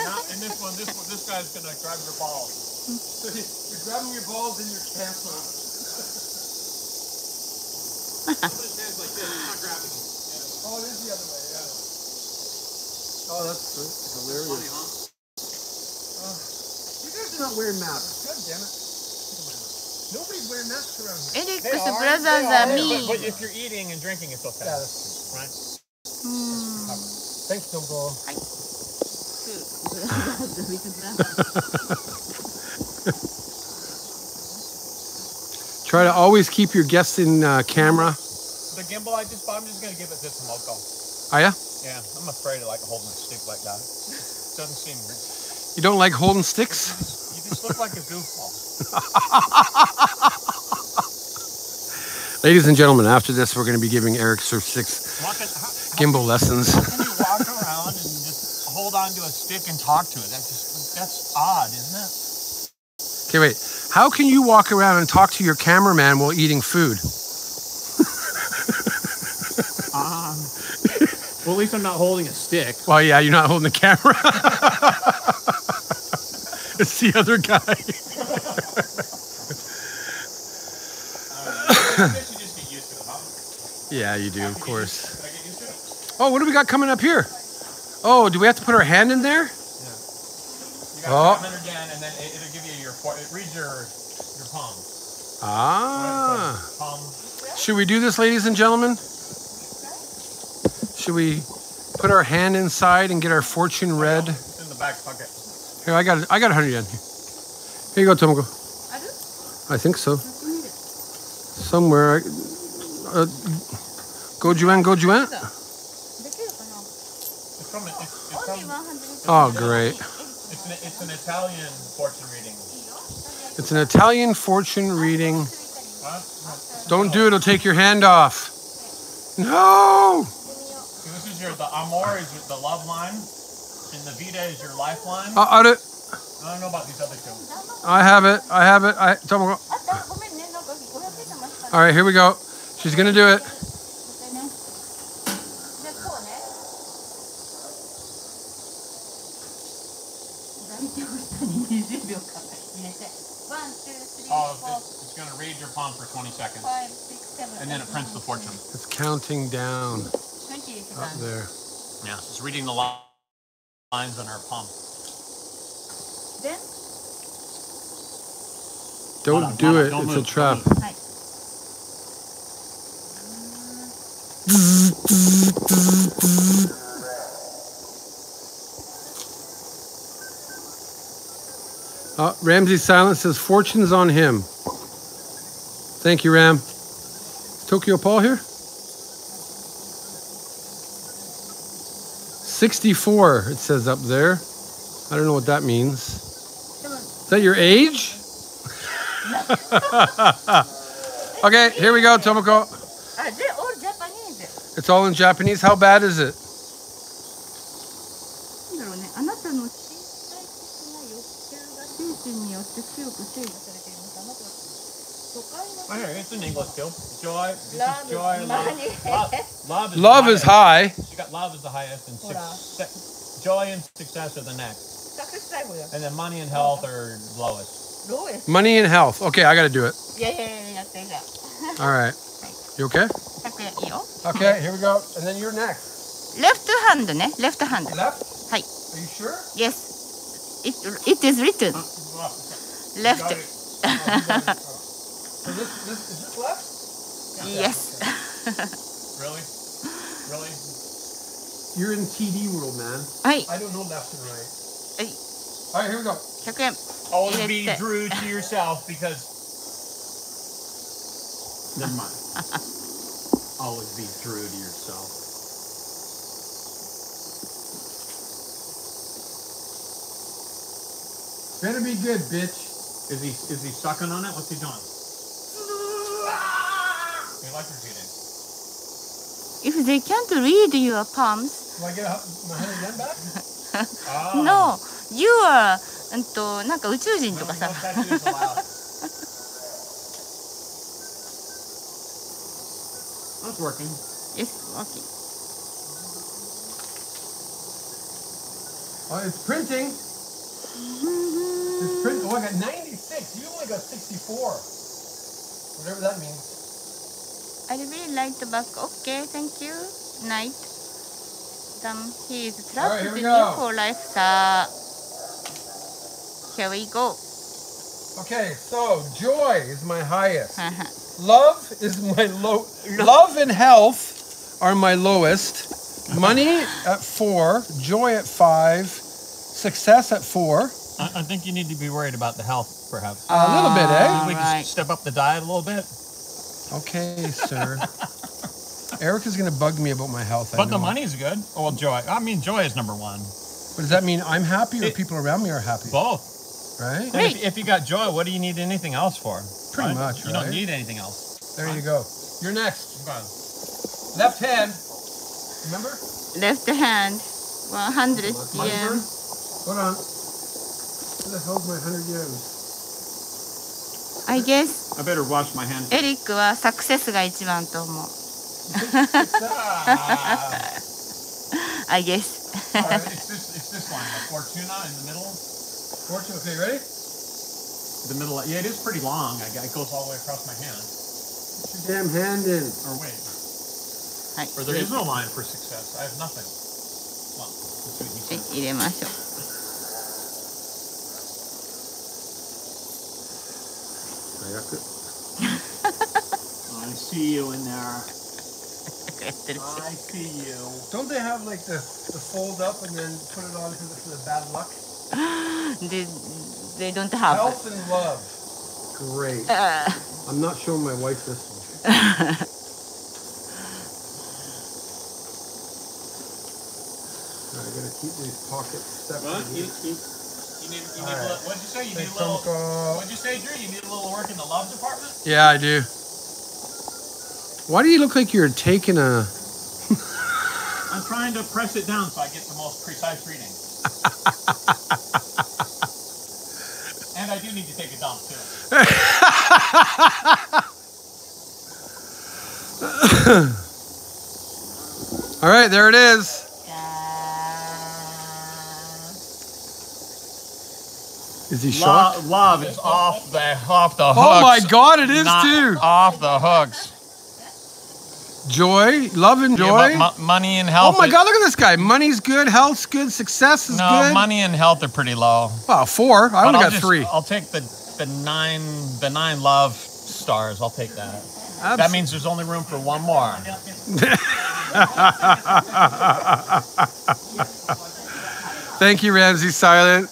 now, and this one, this one, this guy's gonna drive your balls. So you're grabbing your balls in your pants canceling. Put his hands like this, not grabbing them. Oh, it is the other way, yeah. Oh, that's, that's hilarious. Funny, huh? Ah. you guys are not wearing masks. God damn it. Nobody's wearing masks around here. Ele are surpresas a. But, but if you're eating and drinking, it's okay. Yeah, that's true. Right? Hmm. Thanks, Dougal. I... Try to always keep your guests in uh, camera. The gimbal I just bought, I'm just gonna give it to Tomoko. Are ya? Yeah, I'm afraid of like holding a stick like that. It Doesn't seem. You don't like holding sticks? You just look like a goofball. Ladies and gentlemen, after this, we're going to be giving Eric Surf 6 Walking, how, gimbal lessons. how can you walk around and just hold on to a stick and talk to it? That's just that's odd, isn't it? Okay, wait. How can you walk around and talk to your cameraman while eating food? Um. Well, at least I'm not holding a stick. Well, yeah, you're not holding the camera. it's the other guy. Guess you just get used to it, huh? Yeah, you do, of course. Did I get used to it? Oh, what do we got coming up here? Oh, do we have to put our hand in there? You got Oh. It reads your your palm. Ah. Palm. Should we do this, ladies and gentlemen? Should we put our hand inside and get our fortune read? It's in the back pocket. Here, I got I got a hundred yen. Here. here you go, Tomoko. I do. I think so. Somewhere. Uh, go Juan, go Juan. Oh, great. It's an, it's an Italian fortune reading. It's an Italian fortune reading. Don't do it, it'll take your hand off. No! So this is your, the amor is your, the love line, and the vida is your lifeline. Uh, I, don't, I don't know about these other two. I have it, I have it. I, All right, here we go. She's gonna do it. 20 seconds. Five, six, seven, And then it prints the fortune. It's counting down 20 up seconds. there. Yeah, it's reading the lines on our palm. Then, Don't on, do on, it. don't It's move, a trap. move. Uh, Ramsey Silence says fortune's on him. Thank you, Ram. Tokyo Paul here? 64, it says up there. I don't know what that means. Is that your age? okay, here we go, Tomoko. It's all in Japanese. How bad is it? It's an English film. Joy. Love joy. Is love. Love, love is, love is high. You got love is the highest, and joy and success are the next. And then money and health are lowest. Lowest. Money and health. Okay, I got to do it. Yeah, yeah, yeah, yeah. Say that. All right. You okay? Okay, here we go. And then you're next. Eh? Left hand, ne? Left hand. Left? Hi. Are you sure? Yes. It, it is written. Left. Is this, is this left? Yeah. Yes. really? Really? You're in TD world, man. I I don't know left and right. Hey. All right, here we go. 100円。Always be true to yourself because. Never mind. Always be true to yourself. Better be good, bitch. Is he is he sucking on it? What's he doing? Electrocuting. If they can't read your palms, Do I get my 100 yen back? Ah. no, you are うんとなんか宇宙人 No, とか no さ。 tattoos allowed. That's working. Yes, okay. Oh, it's printing. It's print. Oh, I got 96. You only got 64. Whatever that means. I really like the back. Okay, thank you. Night. Then he is All right, trapped here we go. you for life, sir. Here we go. Okay, so joy is my highest. Love is my low. Love and health are my lowest. Money at four. Joy at five. Success at four. I, I think you need to be worried about the health, perhaps. A little bit, eh? All we can right. s- step up the diet a little bit. Okay, sir. Eric is gonna bug me about my health. I But the know. money's good. Oh, well, joy. I mean, joy is number one. But does that mean I'm happy or It- people around me are happy? Both. Right? And if, if you got joy, what do you need anything else for? Pretty right? much, You right? don't need anything else. There you go. You're next. Left hand. Remember? Left hand, 100 My yen. Hold on. Where the hell's my 100 yen? I guess I better wash my hands. エリックはサクセスが一番と思う。I guess. Alright, it's this it's this line, the Fortuna in the middle. Fortune, okay, ready? The middle. Yeah, it is pretty long. I, it goes all the way across my hand. Put your damn hand in. Or wait, はい。or there is no line for success. I have nothing. Well, let's see what he はい says. 入れましょう。早く I see you in there. I see you. Don't they have like the, the fold up and then put it on because for the bad luck? They, they don't have health it. and love. Great. Uh. I'm not showing my wife this one. I gotta keep these pockets separate. Well, you, you need, you need All a right. little, what'd you say? You need a little, Tomoko. what'd you say, Drew? You need a little work in the love department? Yeah, I do. Why do you look like you're taking a? I'm trying to press it down so I get the most precise reading. and I do need to take a dump too. All right, there it is. Is he shocked? Love, love is off the off the oh hooks. Oh my God, it is Not too. Off the hooks. Joy, love and Yeah, joy. but mo- money and health. oh my is- God, look at this guy. Money's good, health's good, success is No, good. No, money and health are pretty low. Wow, four. I But only I'll got just- three. I'll take the the nine the nine love stars. I'll take that. That means there's only room for one more. Thank you, Ramsey Silent.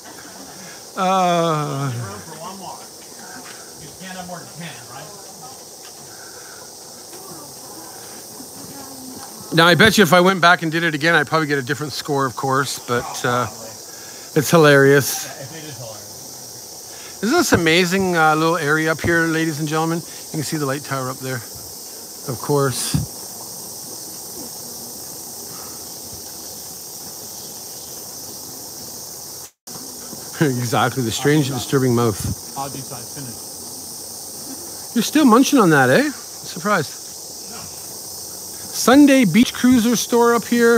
Uh, now, I bet you if I went back and did it again, I'd probably get a different score, of course, but uh, it's hilarious. Isn't this amazing uh, little area up here, ladies and gentlemen? You can see the light tower up there, of course. Exactly, the strange and disturbing mouth. I'll decide finish. You're still munching on that, eh? Surprised. Sunday Beach Cruiser store up here.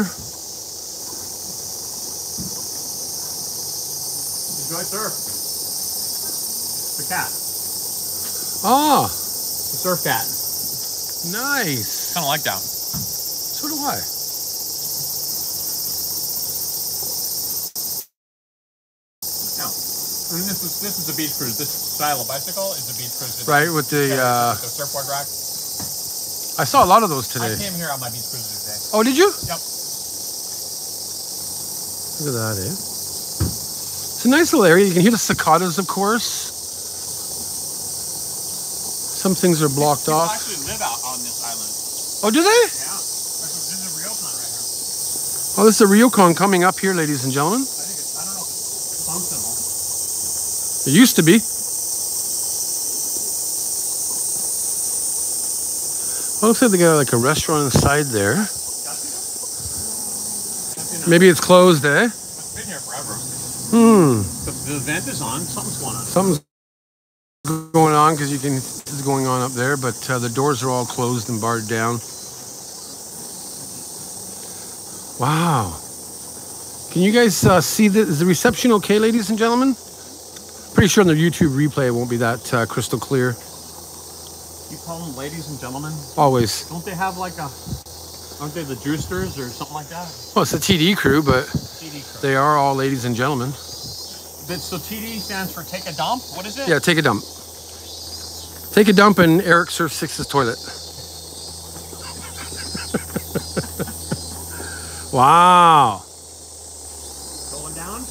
Enjoy surf. The cat. Ah, The surf cat. nice. Kind of like that. So do I. No. I mean, this is this is a beach cruise. This style of bicycle is a beach cruise. It's- Right, with the, uh, a surfboard rack. I saw a lot of those today. I came here on my beach cruise today. Oh, did you? Yep. Look at that, eh? It's a nice little area. You can hear the cicadas, of course. Some things are blocked People off. actually live out on this island. Oh, do they? Yeah. This is a ryokan right here. Oh, this is a Ryokan coming up here, ladies and gentlemen. I think it's, I don't know if it's functional. It used to be. Well, looks like they got like a restaurant inside there. Maybe it's closed, eh? It's been here forever. Hmm. The, the event is on. Something's going on. Something's going on because you can it's going on up there, but uh, the doors are all closed and barred down. Wow. Can you guys uh, see the is the reception okay, ladies and gentlemen? Pretty sure on the YouTube replay it won't be that uh, crystal clear. You call them ladies and gentlemen? Always. Don't they have like a? Aren't they the Drewsters or something like that? Well, it's a TD crew, but TD. crew. they are all ladies and gentlemen. But- So TD stands for take a dump. What is it? Yeah, take a dump. Take a dump in Eric Surf Six's toilet. wow. Going down.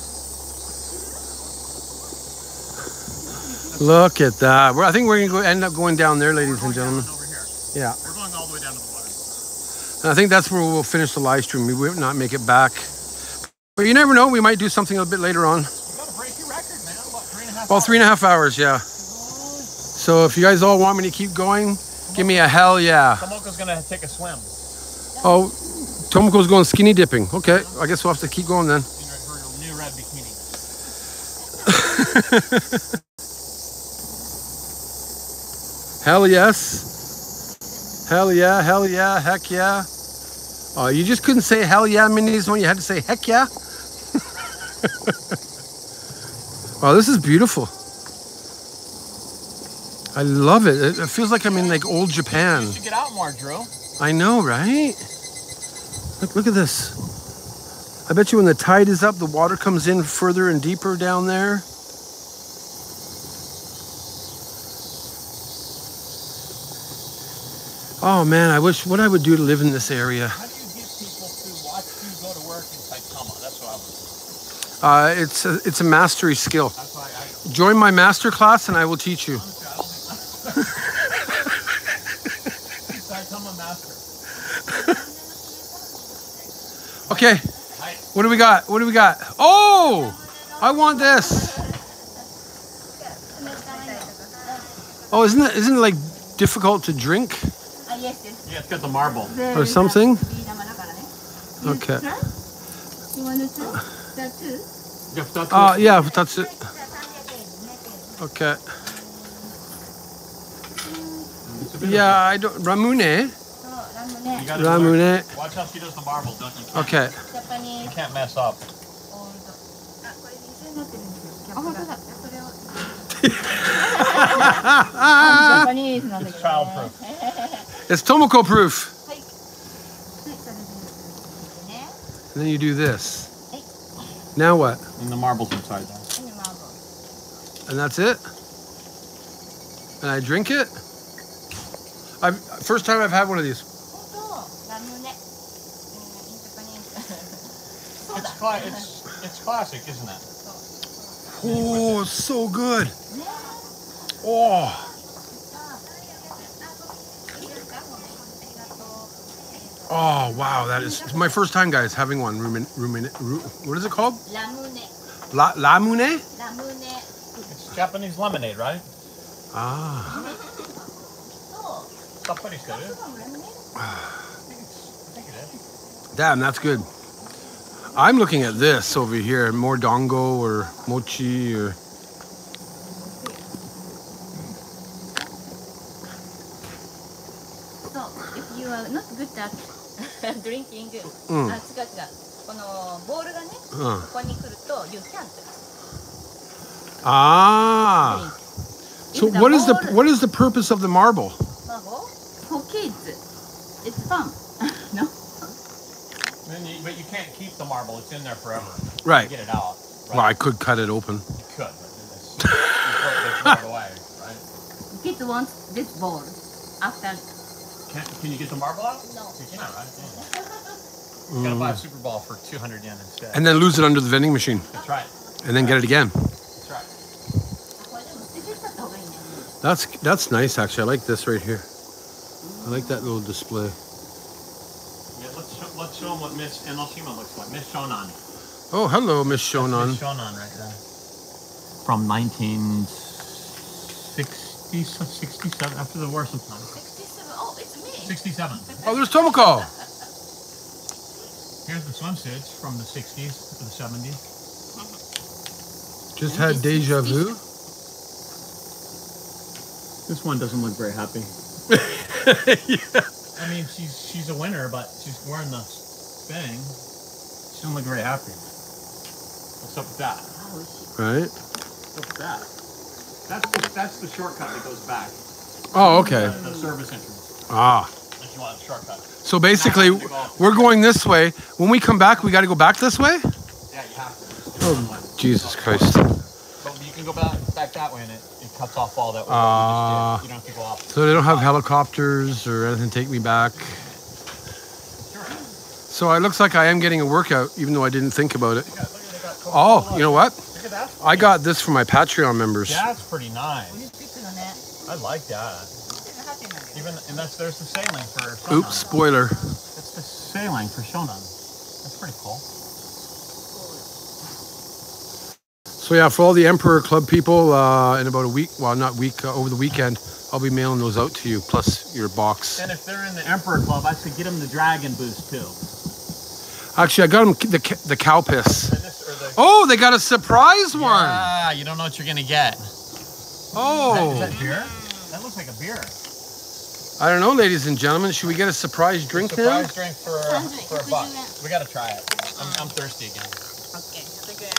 Look at that. I think we're going to end up going down there, ladies and gentlemen. Over here. Yeah. We're going all the way down to the water. And I think that's where we'll finish the live stream. We will not make it back. But you never know. We might do something a bit later on. You gotta break your record, man. What? Three and a half. Well, three and a half hours, yeah. So if you guys all want me to keep going, give me a hell yeah. Tomoko's gonna take a swim Oh, Tomoko's going skinny dipping. Okay, I guess we'll have to keep going then. in her, her new red bikini. Hell yes. Hell yeah, hell yeah, heck yeah. Oh, you just couldn't say hell yeah, minis when you had to say heck yeah? wow, oh, this is beautiful. I love it. it. It feels like I'm in like old Japan. You should get out more, Drew. I know, right? Look, look at this. I bet you when the tide is up, the water comes in further and deeper down there. Oh man, I wish what I would do to live in this area. How do you get people to watch you go to work in Saitama? That's what I was. Uh, it's a, it's a mastery skill. Why I. Join my master class and I will teach you. Okay, what do we got? What do we got? Oh, I want this. Oh, isn't it isn't it like difficult to drink yeah, it's got the marble. Or something? Okay. You want to try? That too? Uh, yeah, that's. Okay. Yeah, I don't. Ramune. Ramune. Watch how she does the marble, don't you? Okay. You can't mess up. It's childproof. It's Tomoko proof. And then you do this. Now what? And the marbles inside. And the marbles. And that's it? And I drink it? I First time I've had one of these. It's, it's, it's classic, isn't it? Oh, it's so good. Oh. Oh wow, that is my first time, guys, having one. Rumin, rumin, what is it called? Ramune. La, ramune. Ramune. It's Japanese lemonade, right? Ah. ah. Damn, that's good. I'm looking at this over here, more dango or mochi or. うんあ、違う違う。このボールがね、 Uh. ここに来ると、you can't Ah. drink. So If the what is the ball- what is the purpose of the marble? Marble? For kids. It's fun. no? Then you, but you can't keep the marble. It's in there forever. Right. Get it out. Right? Well, I could cut it open. You could, but then it's, you throw, they throw it away, right? Kids want this ball after. Can, can you get the marble out? No. You can, right? Yeah. Mm. Gotta buy a mm. Super Ball for 200 yen instead. And then lose it under the vending machine. That's right. And then get it again. That's right. That's, that's nice, actually. I like this right here. I like that little display. Yeah, let's show, let's show them what Miss Enoshima looks like. Miss Shonan. Oh, hello, Miss Shonan. Miss Shonan right there. From 1967, after the war sometime. 67, oh, it's me. 67. Oh, there's Tomoko. Here's the swimsuits from the 60s to the 70s. Just had deja vu? This one doesn't look very happy. yeah. I mean, she's she's a winner, but she's wearing the thing. She doesn't look very happy. What's up with that? Right? What's that? That's the, that's the shortcut that goes back. Oh, okay. The, the service entrance. Ah you want shortcut. So basically, we're going this way. When we come back, we got to go back this way? Yeah, you have to. Oh, Jesus Christ. But you can go back, back that way and it, it cuts off all that. Uh, you, you don't have to go off. So they don't have helicopters or anything take me back. So it looks like I am getting a workout, even though I didn't think about it. Oh, you know what? I got this for my Patreon members. That's pretty nice. I like that. Even and that's there's the sailing for. Shonan. Oops, spoiler. It's the sailing for Shonan. That's pretty cool. So yeah, for all the Emperor Club people, uh, in about a week, well, not week, uh, over the weekend, I'll be mailing those out to you, plus your box. And if they're in the Emperor Club, I should get them the Dragon Boost too. Actually, I got them the, the cow piss. The... Oh, they got a surprise one. Yeah, you don't know what you're going to get. Oh. Is that, is that beer? That looks like a beer. I don't know, ladies and gentlemen. Should we get a surprise drink a surprise now? Surprise drink for, uh, for a buck. We gotta try it. I'm, I'm thirsty again. Okay, a good.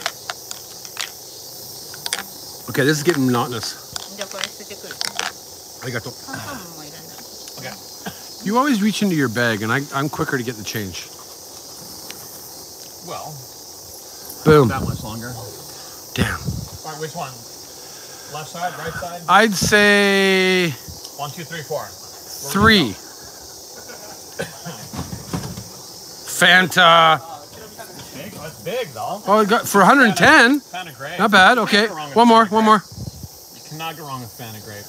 Okay, this is getting monotonous. I got. Okay. You always reach into your bag, and I, I'm quicker to get the change. Well. Boom. That much longer. Damn. All right, which one? Left side, right side? I'd say. One, two, three, four three. Fanta. Big. Oh, though. Oh, got for 110. Fanta grape. Not bad. Okay, one more, one more. You cannot go wrong with Fanta grape.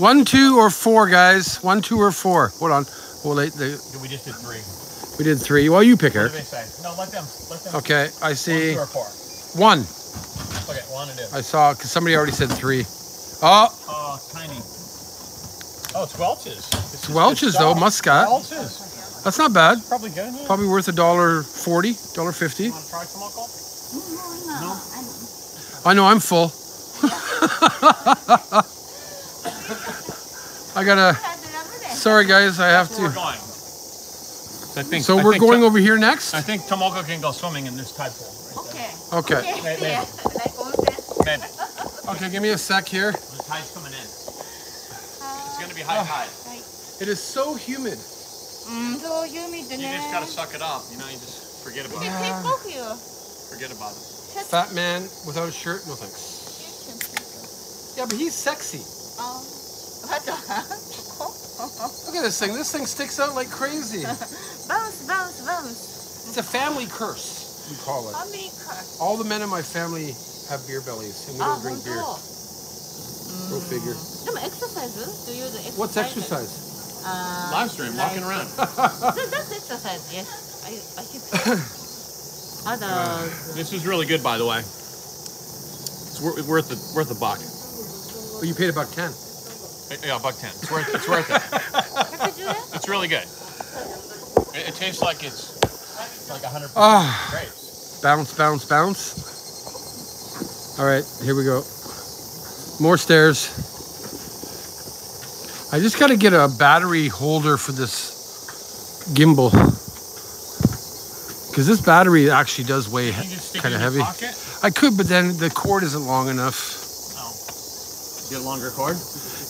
One, two, or four, guys. One, two, or four. Hold on. Well, they, they, We just did three. we did three. Well, you pick her. do they say? No, let them. Let them. Okay, I One, see two, or four. one. Okay, one it is. I saw because somebody already said three. Oh, Oh, tiny. Oh, Twelches. It's Twelches though, Muscat. Twelches. That's not bad. It's probably good. Yeah. Probably worth a dollar forty, dollar fifty. Want to try some? No, no. I know I'm full. I gotta. Sorry guys, I have to. I think, so I we're think going over here next? I think Tomoko can go swimming in this tide pool. Right okay. Okay. Okay. Okay, give me a sec here. The tide's coming in to be high uh, tide. It is so humid. Mm. So humid. You just eh? gotta suck it up. You know, you just forget about it. Forget about it. Fat man without a shirt, no thanks. Yeah, but he's sexy. What the? Um, Look at this thing. This thing sticks out like crazy. bounce, bounce, bounce. It's a family curse, we call it. Family curse. All the men in my family have beer bellies, and we don't ah, drink beer. Go figure. Do you do exercise? What's exercise? Uh, Live stream, walking around. that's exercise, yes. I, I think Uh, this is really good, by the way. It's worth, worth a, worth a buck. Well, you paid about 10. Uh, yeah, buck 10. It's worth, it's worth it. It's really good. It, it tastes like it's like hundred. ah. Bounce, bounce, bounce. All right, here we go. More stairs. I just got to get a battery holder for this gimbal. Because this battery actually does weigh Can you just stick kind of heavy. pocket? I could, but then the cord isn't long enough. Oh. Get a longer cord.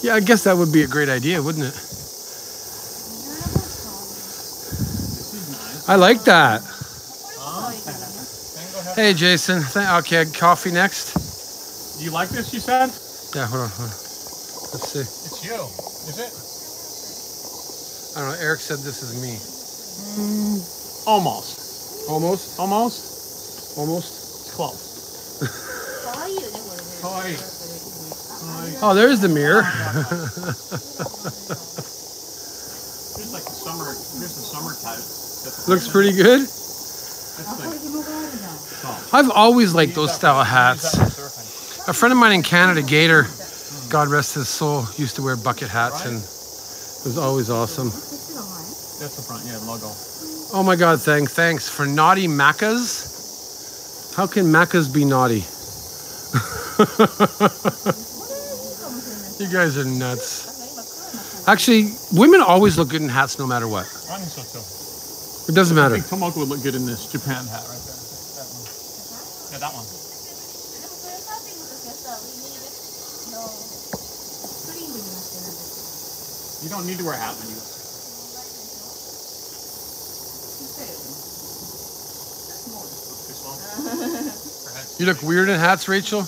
Yeah, I guess that would be a great idea, wouldn't it? I like that. Hey, Jason. Okay, coffee next. Do you like this? You said. Yeah, hold on, hold on. Let's see. It's you, is it? I don't know. Eric said this is me. Mm, almost. Almost? Almost. Almost. It's close. Hi. Hi. Oh, there's the mirror. like the summer, the Looks pretty good. Like, I've always liked those style hats. A friend of mine in Canada, Gator, God rest his soul, used to wear bucket hats, and it was always awesome. That's the front. Yeah, logo. Oh my God, thank, thanks for naughty macas. How can macas be naughty? you guys are nuts. Actually, women always look good in hats no matter what. I think so too. It doesn't matter. I think Tomoko would look good in this Japan hat right there. That one. Yeah, that one. You don't need to wear a hat when you. You look weird in hats, Rachel.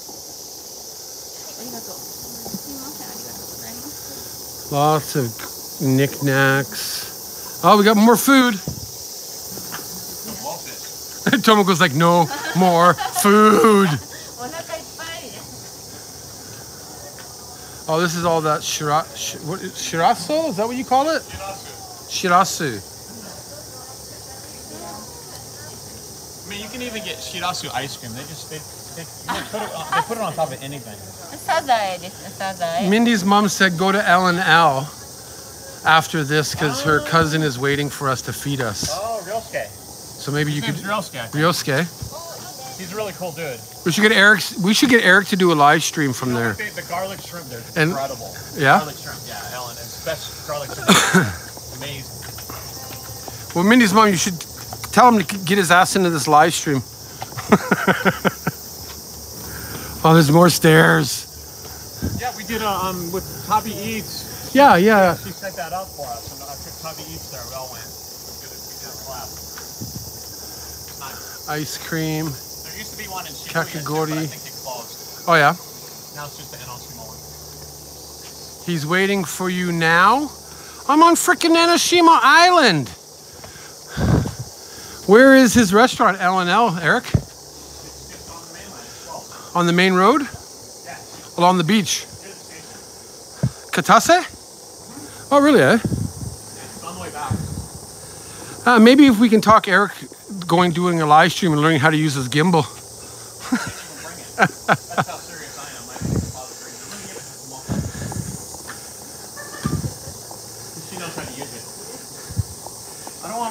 Lots of knickknacks. Oh, we got more food. Tomoko's like, no more food. Oh, this is all that shira, sh, what, shirasu? Is that what you call it? Shirasu. shirasu. I mean, you can even get shirasu ice cream. They just they, they, they, put, it on, they put it on top of anything. Mindy's mom said go to L and L after this because oh. her cousin is waiting for us to feed us. Oh, Ryosuke. So maybe His you could. Ryosuke. Ryosuke. He's a really cool dude. We should get Eric. We should get Eric to do a live stream from You know, there. The, the garlic shrimp there is And- incredible. Yeah? Garlic shrimp, yeah, L and L. It's best garlic shrimp. Amazing. Well, Mindy's mom, you should tell him to get his ass into this live stream. oh, there's more stairs. Yeah, we did uh, um with Tabi Eats. Yeah, yeah. She set that up for us, and I took Tabi Eats there. We all went. We did a, we did a collab. Nice. Ice cream. Used to be one in Shibuya, too, Kakigori. I think it closed. Oh yeah. Now it's just the Enoshima one. He's waiting for you now. I'm on frickin' Enoshima Island. Where is his restaurant, L and L, Eric? It's on the mainland well. On the main road? Yeah. Along the beach? Here's the station. Katase? Oh, really? Eh? It's on the way back. Uh, maybe if we can talk Eric going doing a live stream and learning how to use his gimbal.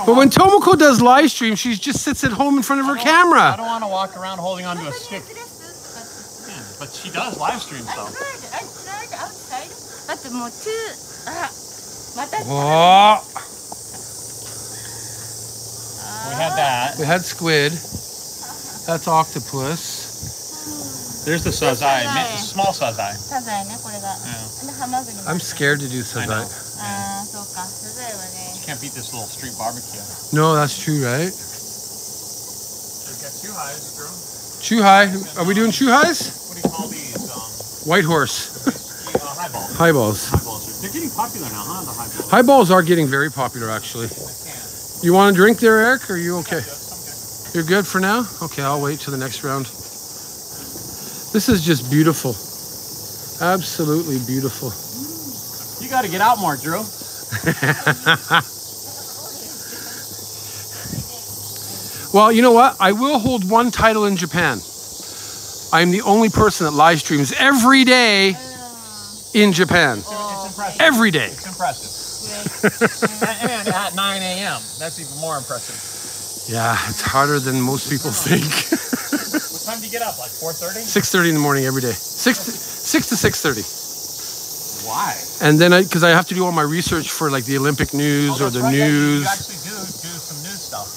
But when Tomoko does live stream, she just sits at home in front of her camera. I don't want to walk around holding onto a stick. But she does live stream though. Whoa. We had that. We had squid. That's octopus. There's the sazae, small sazae. Yeah. I'm scared to do sazae. Yeah. You can't beat this little street barbecue. No, that's true, right? Chuhai. Are we doing chuhais? What do you call these? Um, White horse. uh, highballs. highballs. They're getting popular now, huh? The highballs. Highballs are getting very popular, actually. You want to drink there, Eric? Or are you okay? You're good for now? Okay, I'll wait till the next round. This is just beautiful. Absolutely beautiful. You got to get out more, Drew. Well, you know what? I will hold one title in Japan. I'm the only person that live streams every day in Japan. It's impressive. Every day. It's impressive. and, and at 9 a.m. That's even more impressive. Yeah, it's harder than most people think. What time do you get up? Like 4:30? 6:30 in the morning every day. 6 to, 6 to 6:30. Why? And then I cuz I have to do all my research for like the Olympic news Oh, or the right, news You actually do do some news stuff.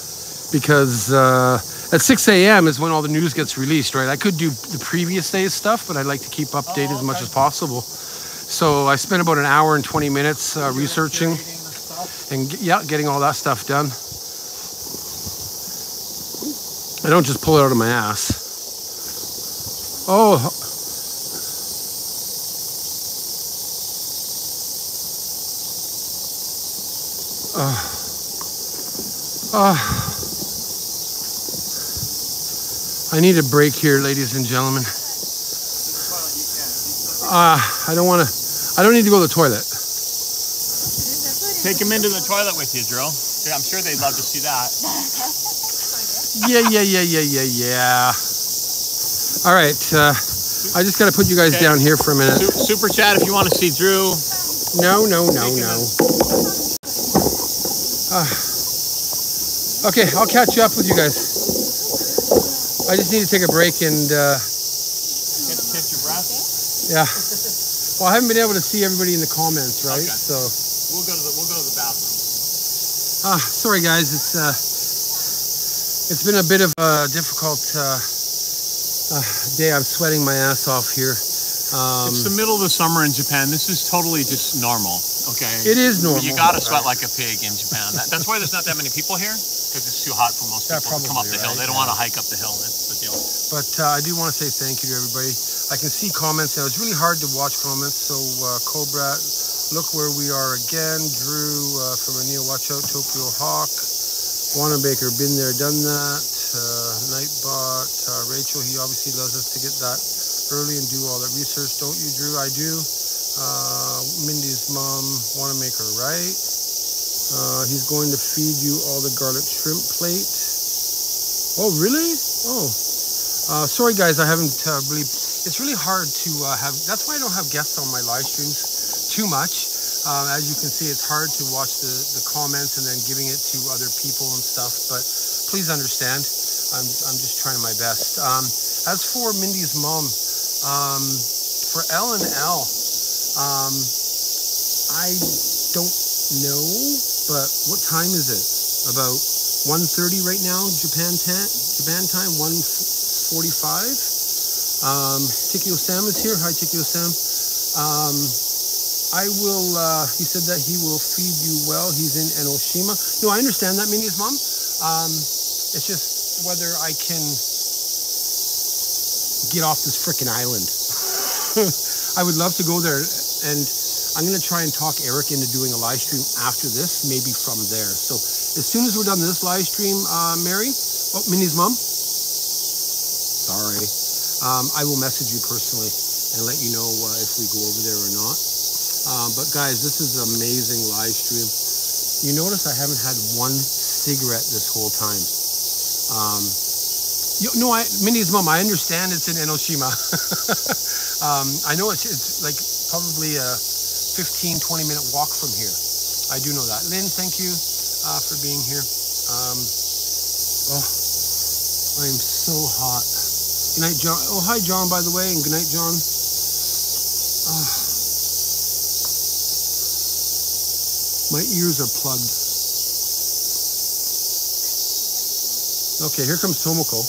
because uh, at 6 a.m. is when all the news gets released, right? I could do the previous day's stuff, but I'd like to keep updated as much as possible. So I spent about an hour and 20 minutes uh, researching Reading the stuff. and yeah, getting all that stuff done. I don't just pull it out of my ass. Oh, uh, I need a break here, ladies and gentlemen. Uh, I don't want to. I don't need to go to the toilet. Take him into the toilet with you, Drew. I'm sure they'd love to see that. Yeah, yeah, yeah, yeah, yeah, yeah. All right. Uh, I just got to put you guys Okay. down here for a minute. Su- Super chat if you want to see Drew. No, no, no, no. Uh, okay, I'll catch you up with you guys. I just need to take a break and uh, Catch, catch your breath. yeah. Well, I haven't been able to see everybody in the comments, right? Okay. So, We'll go to the we'll go to the bathroom. ah, sorry guys, it's uh, it's been a bit of a difficult uh, uh, day. I'm sweating my ass off here. Um, it's the middle of the summer in Japan. This is totally just normal. Okay. it is normal. You gotta sweat like a pig in Japan. That, that's why there's not that many people here because it's too hot for most Yeah, people to come up the hill. They don't want to hike up the hill. That's the deal. But uh, I do want to say thank you to everybody. I can see comments now. It's really hard to watch comments. So uh, Cobra, look where we are again. Drew uh, from Anil, watch out. Tokyo Hawk, Wanamaker, been there, done that. Uh, Nightbot, uh, Rachel, he obviously loves us to get that early and do all that research. Don't you, Drew? I do. Uh, Mindy's mom, Wanamaker, right? Uh, he's going to feed you all the garlic shrimp plate. Oh, really? Oh. Uh, sorry, guys, I haven't uh, really. It's really hard to uh, have. That's why I don't have guests on my live streams too much. Uh, as you can see, it's hard to watch the, the comments and then giving it to other people and stuff. But please understand, I'm, I'm just trying my best. Um, as for Mindy's mom, um, for L and L, um, I don't know, but what time is it? About 1.30 right now, Japan, ta- Japan time, 1.45. Um, Tikio Sam is here. Hi, Tikio Sam. Um, I will, uh, he said that he will feed you well. He's in Enoshima. No, I understand that, Minnie's mom. Um, it's just whether I can get off this frickin' island. I would love to go there, and I'm going to try and talk Eric into doing a live stream after this, maybe from there. So as soon as we're done this live stream, uh, Mary, oh, Minnie's mom, sorry, um, I will message you personally and let you know uh, if we go over there or not. Um, but guys, this is amazing live stream. You notice I haven't had one cigarette this whole time. Um, you, no, I, Minnie's mom, I understand it's in Enoshima. um, I know it's, it's like probably a 15, 20 minute walk from here. I do know that. Lynn, thank you uh, for being here. Um, oh, I'm so hot. Good night, John. Oh, hi, John, by the way, and good night, John. Ah. My ears are plugged. Okay, here comes Tomoko.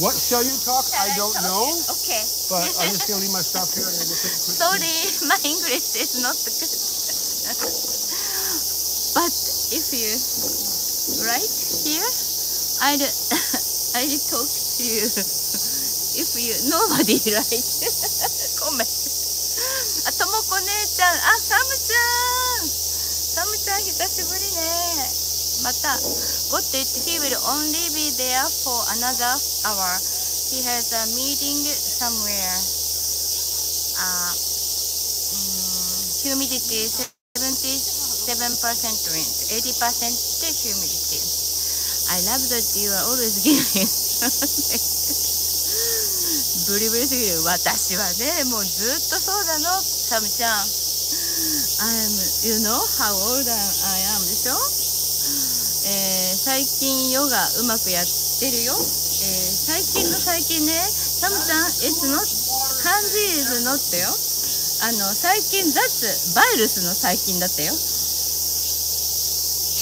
What shall you talk? I don't know, Okay. but I'm just gonna leave my stuff here and gonna take a quick. Sorry, my English is not good. but if you write here, I'll I'll talk to you. If you nobody write 久しぶりね。また、What did he will only be there for another hour. He has a meeting somewhere. Uh, mm, humidity 77% wind, 80% humidity. I love that you are always giving. ブリブリすぎる私はねもうずっとそうなのサムちゃん I'm you know how old I am でしょ、えー最近ヨガうまくやってるよ、えー最近の最近ねサムちゃん It's not 漢字 is not よあの最近雑バイルスの最近だったよ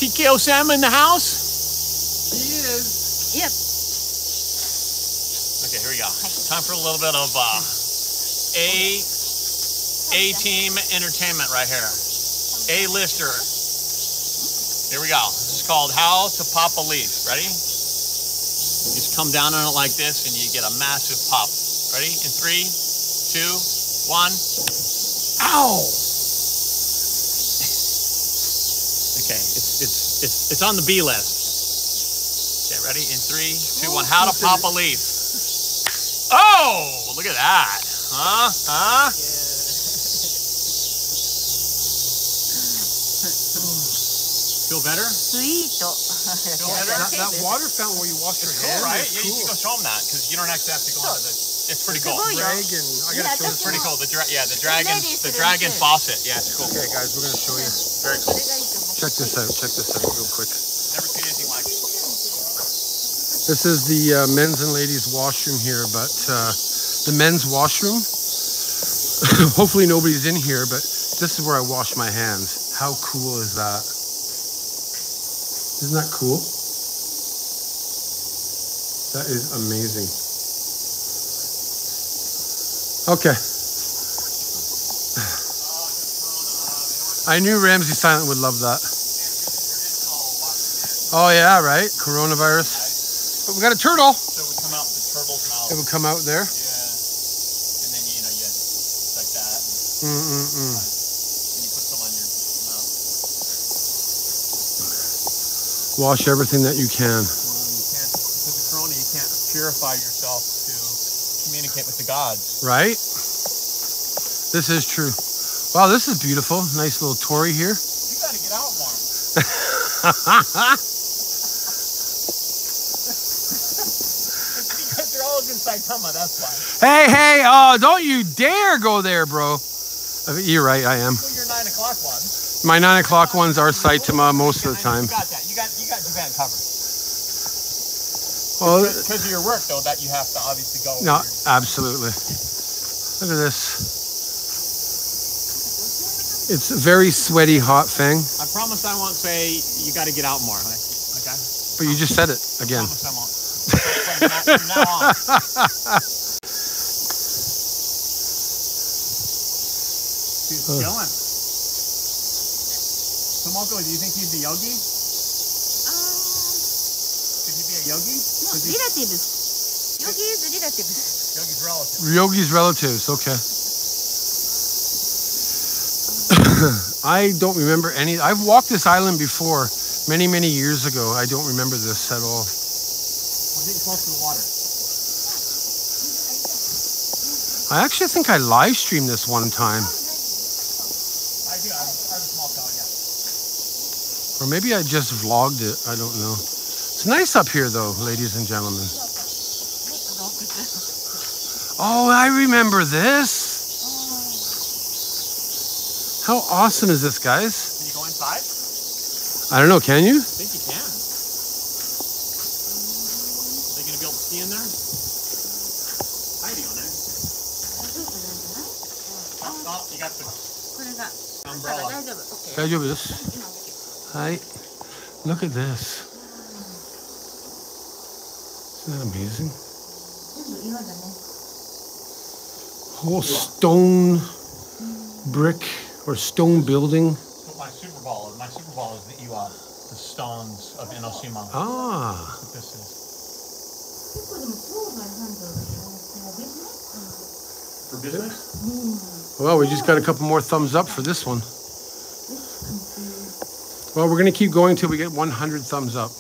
TKO Sam in the house? He is. Yep Okay, here we go. Time for a little bit of uh, A A team entertainment right here. A lister. Here we go. This is called How to Pop a Leaf. Ready? You just come down on it like this and you get a massive pop. Ready? In three, two, one. Ow! okay, it's it's it's it's on the B list. Okay, ready? In three, two, one. How to pop a leaf. Oh, look at that. Huh? Huh? Feel better? Sweet. Feel better? That, that water fountain where you wash your hands. Cool, right? Yeah, you should go show them that because you don't actually have to go so, into the. It's pretty cool. Dragon. I gotta yeah, show this. It's pretty cool. The dra- yeah, the dragon, the dragon faucet. Yeah, it's cool. Okay, guys, we're gonna show you. Very cool. Check this out. Check this out real quick. Never seen anything like. This is the uh, men's and ladies' washroom here, but uh, the men's washroom. Hopefully nobody's in here, but this is where I wash my hands. How cool is that? Isn't that cool? That is amazing. Okay. I knew Ramsey Silent would love that. Oh yeah, right? Coronavirus. But we got a turtle. So it would come out the turtle's mouth. It would come out there. Yeah. And then you know you like that, Mm-mm-mm. and you put some on your mouth. Wash everything that you can. Well, you can't because of Corona. You can't purify yourself to communicate with the gods. Right? This is true. Wow, this is beautiful. Nice little torii here. You got to get out more. because you're always in Saitama. That's why. hey, hey, oh, don't you dare go there, bro. You're right, I am. Well, your nine o'clock one. My nine o'clock ones are Saitama most of the time. You got that. You got you got Japan covered. Well, Because of your work, though, that you have to obviously go. no, absolutely. Look at this. It's a very sweaty, hot thing, I promise I won't say you got to get out more. Okay. but you just said it again. promise I won't. Now- now on. He's chilling. Tomoko, do you think he's a yogi? Could he be a yogi? No, relatives. Yogi is relatives. Yogi's relative. Yogi's relatives, okay. I don't remember any. I've walked this island before, many, many years ago. I don't remember this at all. We're getting close to the water. I actually think I live streamed this one time, I do. I have, I have a small town, yeah. or maybe I just vlogged it. I don't know. It's nice up here, though, ladies and gentlemen. Oh, I remember this. How awesome is this, guys? Can you go inside? I don't know. Can you? I think you can. Are they going to be able to see in there? Heidi on there. Oh, oh, you got the これが umbrella. 大丈夫。OK。大丈夫です。今 OK。 Hi. Look at this. Isn't that amazing? Whole stone brick or stone building. But my Super Bowl, my Super Bowl is the Iwa, the stones of Enoshima. Ah. This is. For business? Well, we just got a couple more thumbs up for this one. Well, we're going to keep going until we get 100 thumbs up.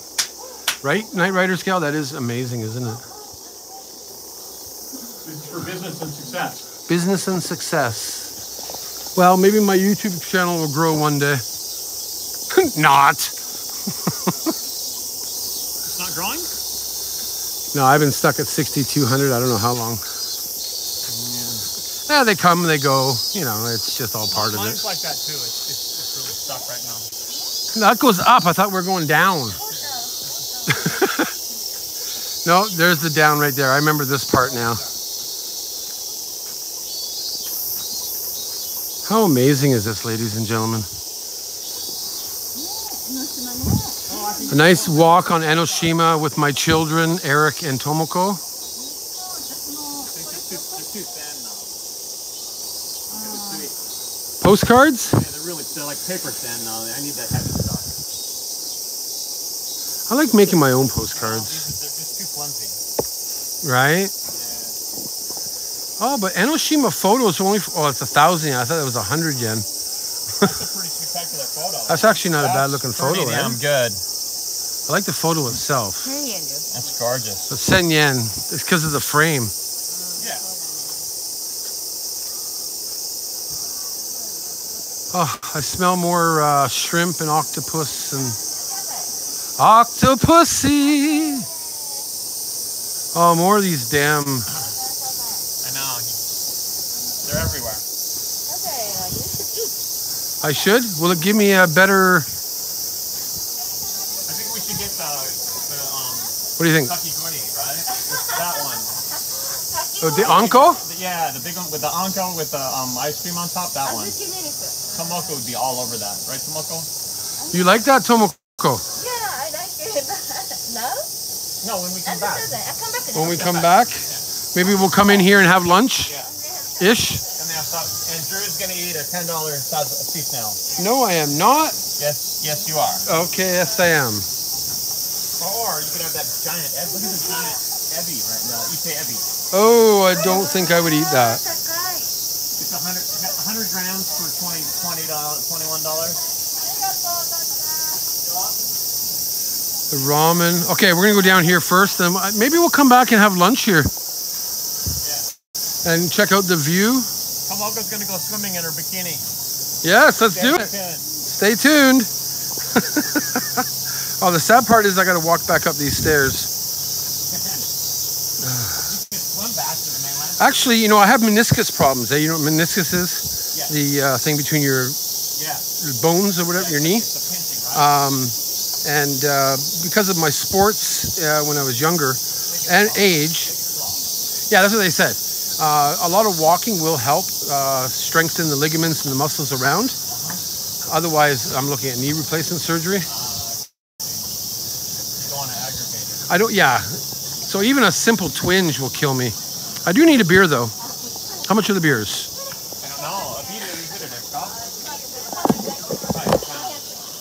Right, Night Rider Scale? That is amazing, isn't it? It's for business and success. Business and success. Well, maybe my YouTube channel will grow one day. Not. It's not growing? No, I've been stuck at 6,200. I don't know how long. Yeah, eh, they come, they go. You know, it's just all part of it. Mine's like that too. It's, it's, it's really stuck right now. That goes up. I thought we were going down. No, there's the down right there. I remember this part now. How amazing is this, ladies and gentlemen? A nice walk on Enoshima with my children, Eric and Tomoko. They're too, they're too thin now. They're too sweet. Postcards? Yeah, they're really, they're like paper thin now. I need that heavy stuff. I like making my own postcards, are- They're just too flimsy. Right? Oh, but Enoshima photo is only, for, oh, it's a thousand yen. I thought it was a hundred yen. That's a pretty spectacular photo. That's actually not That's a bad looking photo. Pretty eh? damn eh? good. I like the photo itself. Hey, Andrew. That's gorgeous. But sen yen, it's because of the frame. Oh, I smell more uh, shrimp and octopus and octopusy. Oh, more of these damn. I know. They're everywhere. I should? Will it give me a better. I think we should get the. the um, what do you think? Tucky right? That one. Oh, the Anko? Yeah, the big one with the Anko with the um, ice cream on top, that one. Tomoko would be all over that, right, Tomoko? You like that, Tomoko? Yeah, I like it. no? No, when we come back. When we come back, maybe we'll come in here and have lunch ish. And Drew's going to eat a $10 sea snail. No, I am not. Yes, yes, you are. Okay, yes, I am. Or you could have that giant Ebi. Look at this giant Ebi right now. You say Ebi. Oh, I don't think I would eat that. It's 100, 100 grams for 20, $20 $21. The ramen. Okay, we're gonna go down here first, then maybe we'll come back and have lunch here and check out the view. Tomoko's gonna go swimming in her bikini. Yes, let's do it. tuned. Stay tuned. oh, the sad part is I gotta walk back up these stairs. You can swim back to the mainland. Actually, you know, I have meniscus problems. Eh? You know what meniscus is? Yeah. The uh, thing between your Yeah. bones or whatever, your knee. Pinching, right? Um, and uh, because of my sports uh, when I was younger and age, yeah, that's what they said. Uh, a lot of walking will help uh, strengthen the ligaments and the muscles around. Otherwise, I'm looking at knee replacement surgery. I don't, yeah. So even a simple twinge will kill me. I do need a beer though. How much are the beers? I don't know. A beat it, you did it, Scott. Right, fine.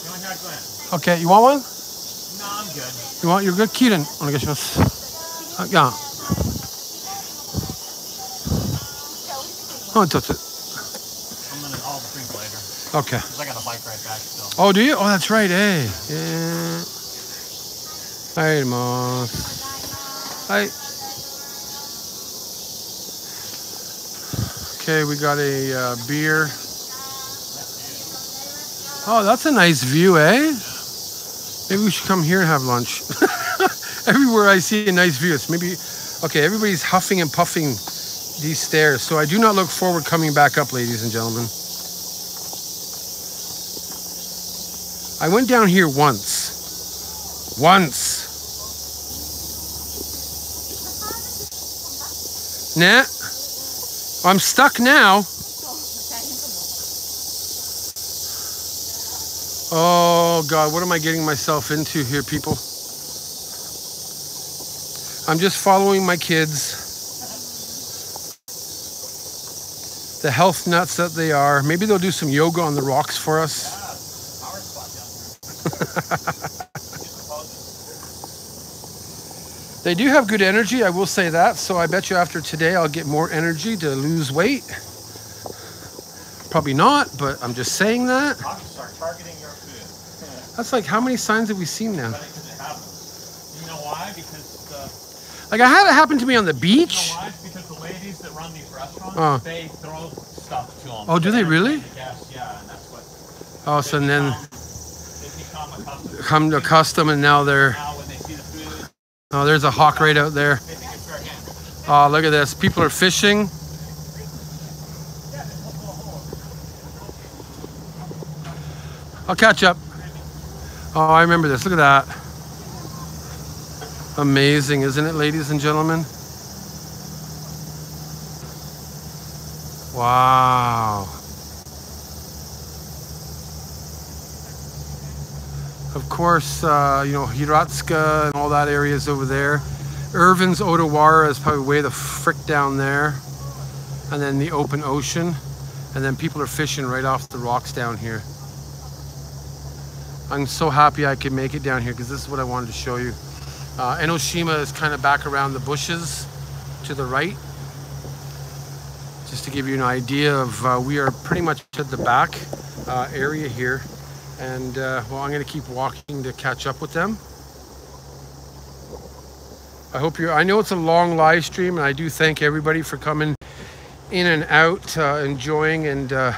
You want to hear Glenn? Okay, you want one? No, I'm good. You want? You're good. Kirin, onegaishimasu. Uh, yeah. Oh, that's it. I'm gonna. I'll drink later. Okay. Cause I got a bike ride back still. Oh, do you? Oh, that's right. Hey. Yeah. Hi, Moss. Hi. Okay, we got a uh, beer. Oh, that's a nice view, eh? Maybe we should come here and have lunch. Everywhere I see a nice view, it's maybe okay. Everybody's huffing and puffing these stairs, so I do not look forward coming back up, ladies and gentlemen. I went down here once. Once. Nah. I'm stuck now. Oh, God, what am I getting myself into here, people? I'm just following my kids. The health nuts that they are. Maybe they'll do some yoga on the rocks for us. They do have good energy, I will say that. So I bet you after today I'll get more energy to lose weight. Probably not, but I'm just saying that. That's like how many signs have we seen now? But because it happens. You know why? Because the Like I had it happen to me on the You beach. know why? It's because the ladies that run these restaurants, Oh. they throw stuff to them. Oh, do they really? Yes, yeah, and that's what. Oh, so then They become accustomed. come to accustomed and now they're Now, when they see the food, oh there's a hawk right out there. they think it's fair game. Oh look at this. People are fishing. I'll catch up. Oh, I remember this. Look at that. Amazing, isn't it, ladies and gentlemen? Wow. Of course, uh, you know, Hiratsuka and all that area is over there. Irvin's Odawara is probably way the frick down there. And then the open ocean. And then people are fishing right off the rocks down here. I'm so happy I could make it down here because this is what I wanted to show you. Uh, Enoshima is kind of back around the bushes to the right. Just to give you an idea of, uh, we are pretty much at the back uh, area here. And uh, well, I'm going to keep walking to catch up with them. I hope you're, I know it's a long live stream and I do thank everybody for coming in and out, uh, enjoying and, uh,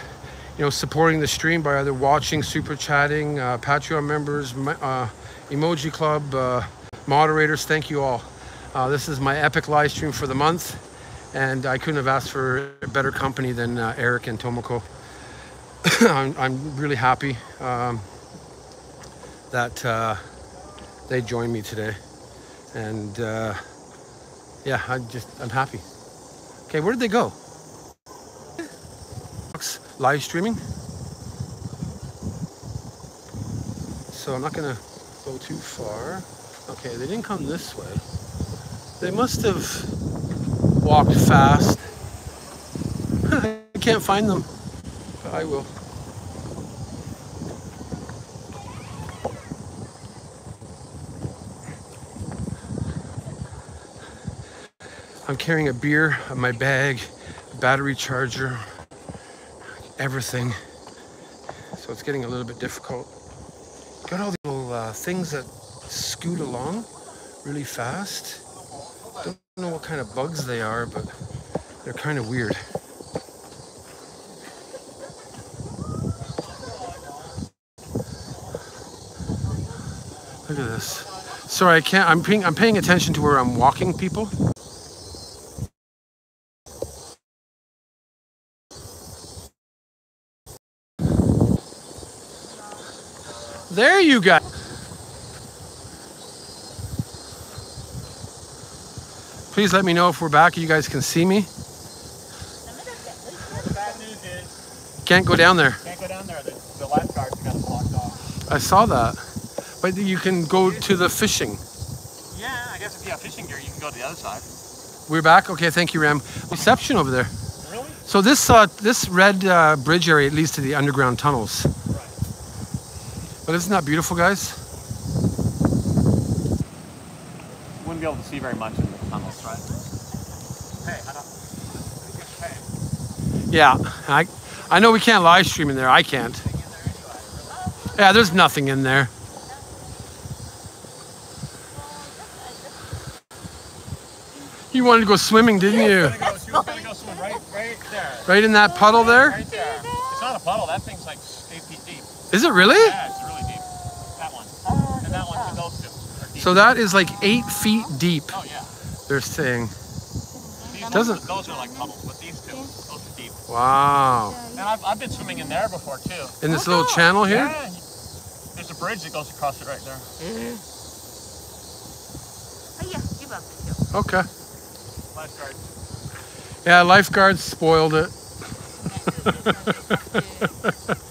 you know, supporting the stream by either watching, super chatting, uh, Patreon members, uh, Emoji Club, uh, moderators. Thank you all. Uh, this is my epic live stream for the month, and I couldn't have asked for a better company than uh, Eric and Tomoko. I'm, I'm really happy um, that uh, they joined me today, and yeah, I'm just I'm happy. Okay, where did they go? Live streaming. So I'm not gonna go too far. Okay, they didn't come this way. They must have walked fast. I can't find them. I will. I'm carrying a beer, my bag, battery charger, everything. So it's getting a little bit difficult. Got all these little uh, things that scoot along really fast. Don't know what kind of bugs they are, but they're kind of weird. Look at this. Sorry, I can't. I'm paying. I'm paying attention to where I'm walking, people. There you go. Please let me know if we're back. You guys can see me. The bad news is, Can't go down there. can't go down there. The, the lifeguards got blocked off. I saw that. But you can go to the fishing. Yeah, I guess if you have fishing gear, you can go to the other side. We're back. Okay, thank you, Ram. Reception over there. Really? So this uh, this red uh, bridge area leads to the underground tunnels. But isn't that beautiful, guys? Wouldn't be able to see very much in the tunnels, right? Hey, I don't. Hey. Yeah, I I know we can't live stream in there. I can't. Yeah, there's nothing in there. You wanted to go swimming, didn't you? Go, she was gonna go swim right, right. Right in that puddle there? Right there. It's not a puddle. That thing's like eight feet deep. Is it really? Yeah, it's really deep. That one. And that one, and those two are deep. So that is like eight feet deep. Oh, yeah. They're saying. These Doesn't. Those are like puddles, but these two, those are deep. Wow. And I've, I've been swimming in there before too. In this oh, little channel here? Yeah. There's a bridge that goes across it right there. Mm -hmm. Oh yeah, give up. Okay. Lifeguards. Yeah, lifeguards spoiled it.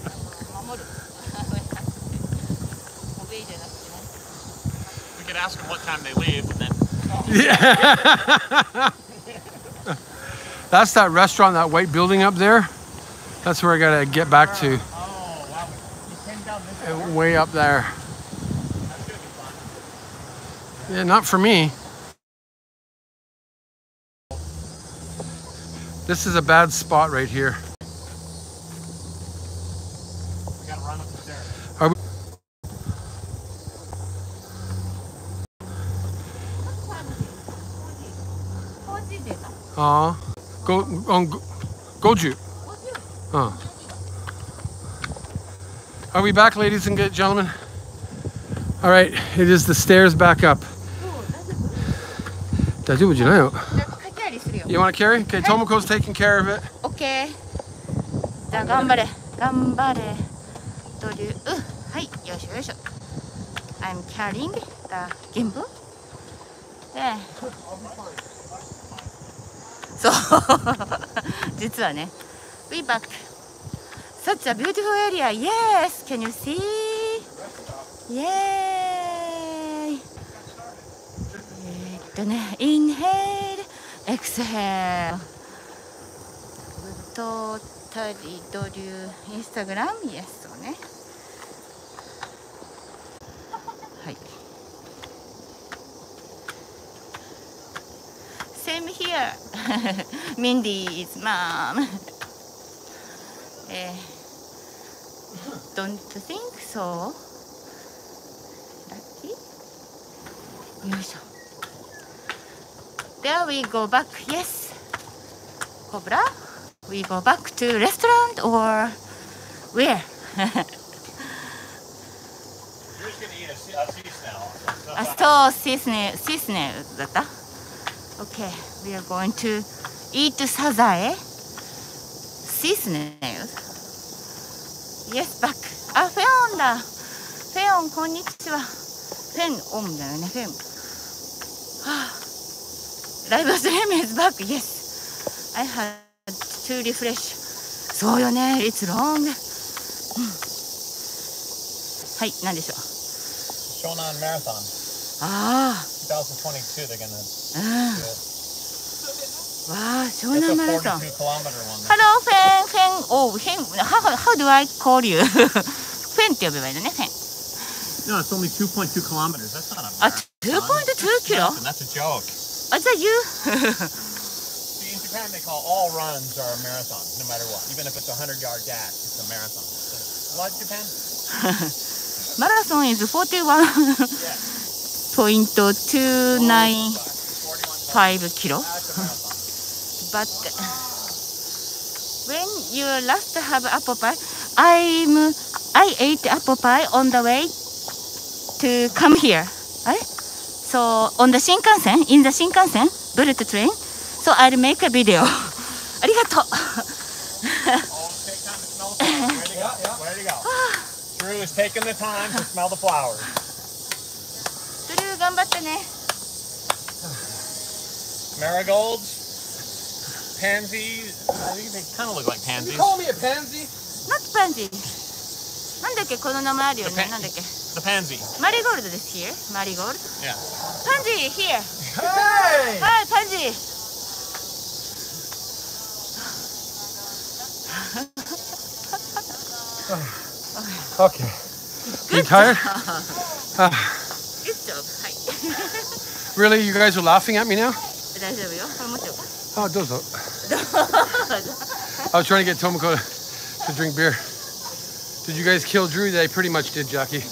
ask them what time they leave, and then Yeah. That's that restaurant, that white building up there. That's where I gotta get back to. Oh, wow. Uh, Way up there. Yeah, not for me. This is a bad spot right here. We gotta run up the stairs. Are we- Aw. Go on go, Goju. Huh. Are we back, ladies and good gentlemen? All right, it is the stairs back up. 大丈夫じゃないよ。かきありするよ You want to carry? Okay, Tomoko's taking care of it. オッケーじゃあ頑張れ頑張れドリューはいよいしょよいしょ I'm carrying the gimbal で そう実はね We back Such a beautiful area Yes Can you see? Yay えっとね Inhale Exhale トータリドリューインスタグラムイエスをね same here. Mindy is mom. uh, don't think so. Lucky? There we go back. Yes. Cobra? We go back to restaurant or where? You're just gonna eat a, a sea snail. A, sea snail, a, Okay, we are going to eat サザエ。シースネル。Yes, back. あ、フェオンだ。フェオン、こんにちは。フェンオンだよね、フェン。はあ、ライブストリーム is back. Yes. I had to refresh. そうよね、It's long. うんはい、何でしょう。Shonan Marathon, ああ。2022. They're gonna. うん。do it. わあ、湘南マラソン。42 kilometer one. Hello, フェン、フェン、おう、フェン、how, how do I call you? フェンって呼べばいいのね、フェン。No, it's only 2.2 kilometers. That's not a あ、marathon. 2.2キロ That's a joke. あ、じゃあ you? See, in Japan, they call all runs are a marathon, no matter what. Even if it's a 100 yard dash, it's a marathon. So, what, Japan? マラソン is 41.295キロ That's a marathon. But when you last have apple pie, I'm I ate apple pie on the way to come here. あれ So on the 新幹線 in the 新幹線 bullet train. So I'll make a video. ありがとう。Drew is taking the time to smell the flowers. トゥルー頑張ってね。marigolds, pansies. I think they kind of look like pansies. You call me a pansy? Not pansy. なんだっけこの名前あるよね。なんだっけ。The pansy. Marigold is here. Marigold. Yeah. Pansy here. Hey. Hi, pansy. okay. Good you tired? Job. Ah. Good job. Hi. really, you guys are laughing at me now? 大丈夫よ。これ持ってようか。 Oh, dozo. I was trying to get Tomoko to drink beer. Did you guys kill Drew? They pretty much did, Jackie. They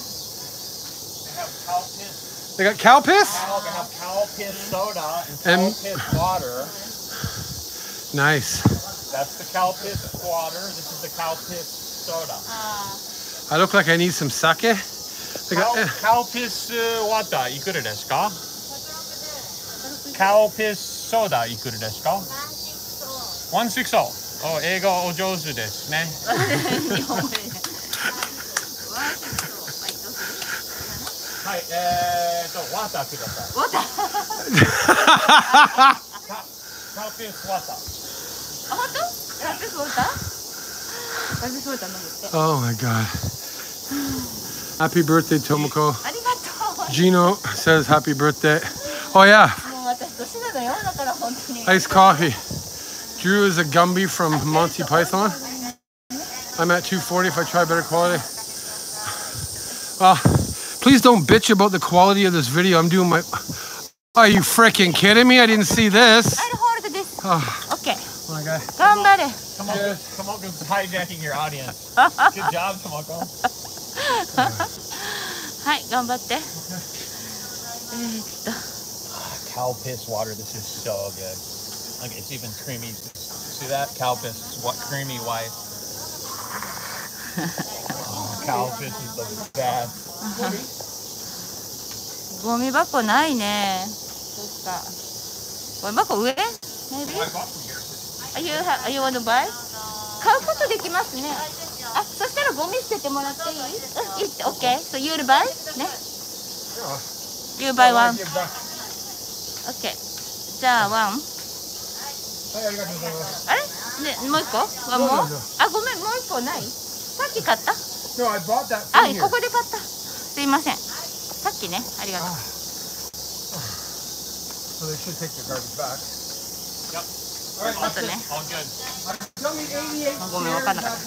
have cow piss. They got cow piss? Cow, they have cow piss soda and cow And- piss water. Nice. That's the cow piss water. This is the cow piss soda. I look like I need some sake. They Cow, got, eh, cow piss uh, water いくらですか Cow piss soda いくらですか160お英語お上手ですね日本語でね。はいえーとワタくださいわた。カウピスワタあ、本当？カフェフォーター？カフェフォーター飲むって。 oh my God. Happy birthday, Tomoko. ありがとう。 Gino says happy birthday. Oh, yeah. もう私年なのよだから本当に。 Iced coffee. Drew is a Gumby from Monty Python. I'm at 240 if I try better quality. Well, please don't bitch about the quality of this video. I'm doing my. Are you freaking kidding me? I didn't see this. I'll hold this. Oh, Okay. my God. 頑張れ。 Tomoko, Tomoko's hijacking your audience. Good job, Tomoko. はい、頑張って。えーっと、 Cow piss water. This is so good. Look, it's even creamy. See that? Cow piss. It's what creamy white. Oh, cow piss is the best. ゴミ箱ないね。そっか。ゴミ箱上 ?Maybe? Are you, ha- are you want to buy? 買うことできますね。あ、そしたらゴミ捨ててもらっていいうん、いいって、OK? So you'll buy? ね。You buy one. OK。じゃあ、one. あれね、もう一個ワンもうあ、ごめん、もう一個ないさっき買った No, I bought that あ.ここで買った。すいません。さっきね、ありがとう。So they should take the garbage back. ちょっとね。All good. Tell me 88あごめん、わかんなかった。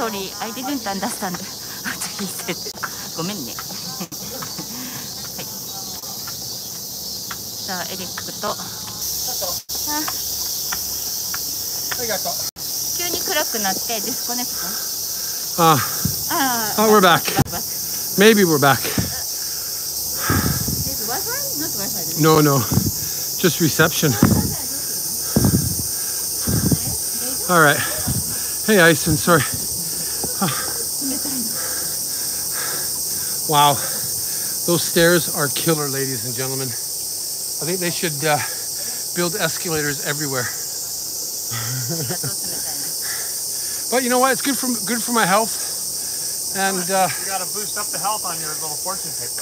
Sorry, I didn't understand. what he said. ごめんね。じゃあ、エリックと。あ急に暗くなってディスコネク Uh, ト。あ oh, we're back. Maybe we're back. Wi-Fi? Not Wi-Fi. No, no. Just reception. All right. Hey, Ison, sorry. Ah. Wow. Those stairs are killer, ladies and gentlemen. I think they should uh, build escalators everywhere. But you know what? It's good for good for my health. And uh, You got to boost up the health on your little fortune paper.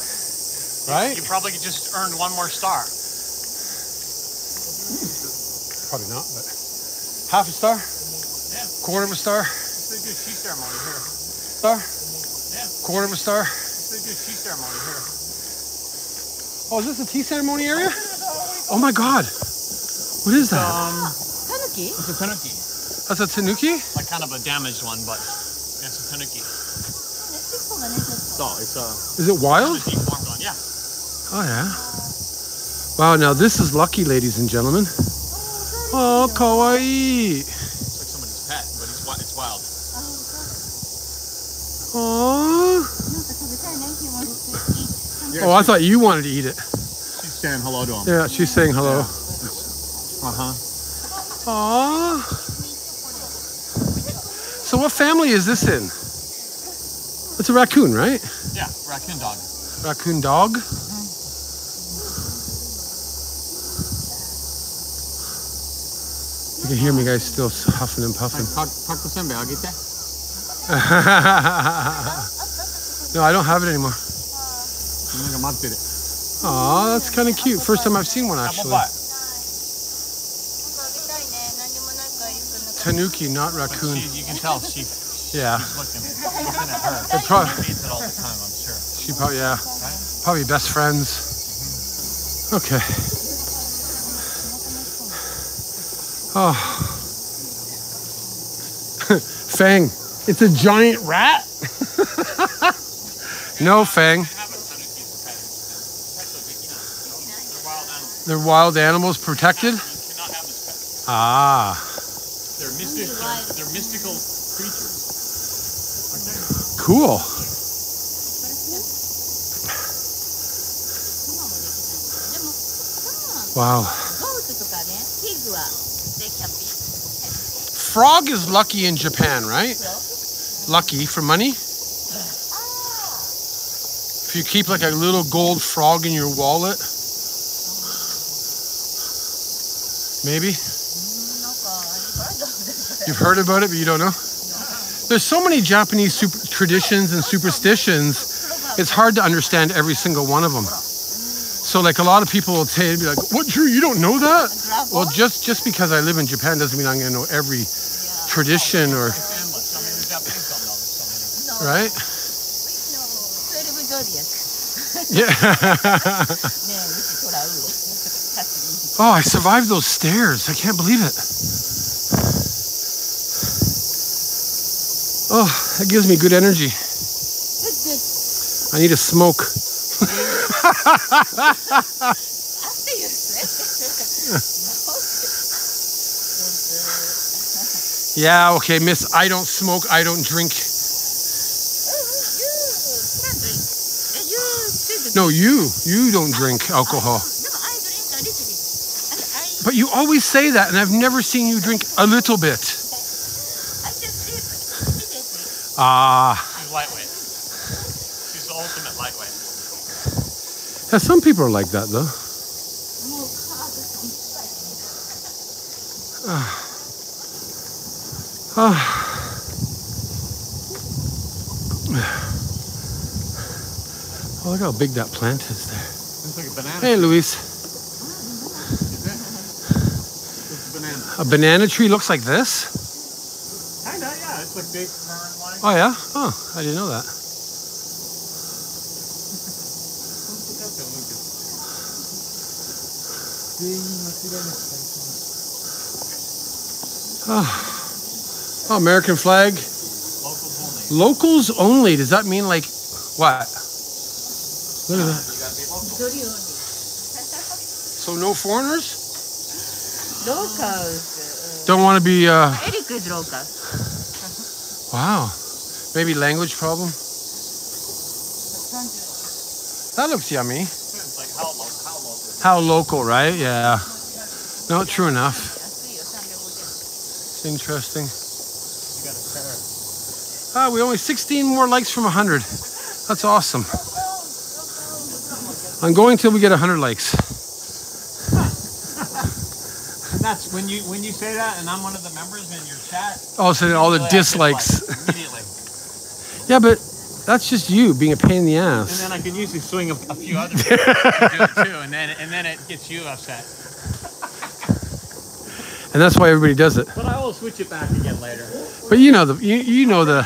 right? You probably just earned one more star. Probably not, but half a star, Yeah. quarter of a star, They do a tea ceremony here. star, quarter of a star. They do a tea ceremony here. Oh, is this the tea ceremony area? Oh my god. What is that? Um, tanuki? It's a tanuki. That's a tanuki? Like kind of a damaged one, but it's a tanuki. No, it's a. Is it wild? Yeah. Oh yeah. Wow, now this is lucky, ladies and gentlemen. Oh, oh kawaii. It's like somebody's pet, but it's, it's wild. Oh, eat. Oh, I thought you wanted to eat it. She's saying hello to him. Yeah, she's saying hello. Uh huh. Aw. So what family is this in? It's a raccoon, right? Yeah, raccoon dog. Raccoon dog? You can hear me guys still huffing and puffing. Taco senbei, agite. no, I don't have it anymore. Aw, that's kind of cute. First time I've seen one actually. Tanuki, not raccoon. She, you can tell she, Yeah, she's looking, looking at her. They're She it all the time, I'm sure. she probably yeah, probably best friends. Okay. Oh, Fang, it's a giant rat. no, Fang. They're wild animals protected? Ah. They're, mystic, they're, they're mystical creatures. Cool. Wow. Frog is lucky in Japan, right? Lucky for money? If you keep like a little gold frog in your wallet, Maybe? You've heard about it, but you don't know? There's so many Japanese super- traditions and superstitions, it's hard to understand every single one of them. So, like, a lot of people will say, you, like, what, Drew, you don't know that? Well, just, just because I live in Japan doesn't mean I'm going to know every tradition or. Right? Yeah. Oh, I survived those stairs. I can't believe it. Oh, that gives me good energy. That's good. I need a smoke. yeah, okay, miss. I don't smoke, I don't drink. No, you. You don't drink alcohol. But you always say that, and I've never seen you drink a little bit. Ah, She's lightweight. She's the ultimate lightweight. yeah, some people are like that, though. Ah. Ah. Oh, look how big that plant is there. It's like a banana. Hey, Luis. A banana. Tree looks like this? Kinda, yeah. It's like big fern like. Oh, yeah? Oh, I didn't know that. Oh, oh, American flag. Locals only. Locals only. Does that mean like what? Look at that. You gotta be local. So no foreigners? Locals. Don't want to be. Uh, Eric is local. wow. Maybe language problem. That looks yummy. It's like how local? How local? How local, right? Yeah. No, true enough. It's interesting. You got a carrot. Ah, we only 16 more likes from 100. That's awesome. I'm going till we get 100 likes. That's when you when you say that, and I'm one of the members in your chat. Oh, all of a sudden, all the dislikes. dislike. Yeah, but that's just you being a pain in the ass. And then I can usually swing a, a few other people to do it too, and then and then it gets you upset. And that's why everybody does it. But I will switch it back again later. But you know the you, you know the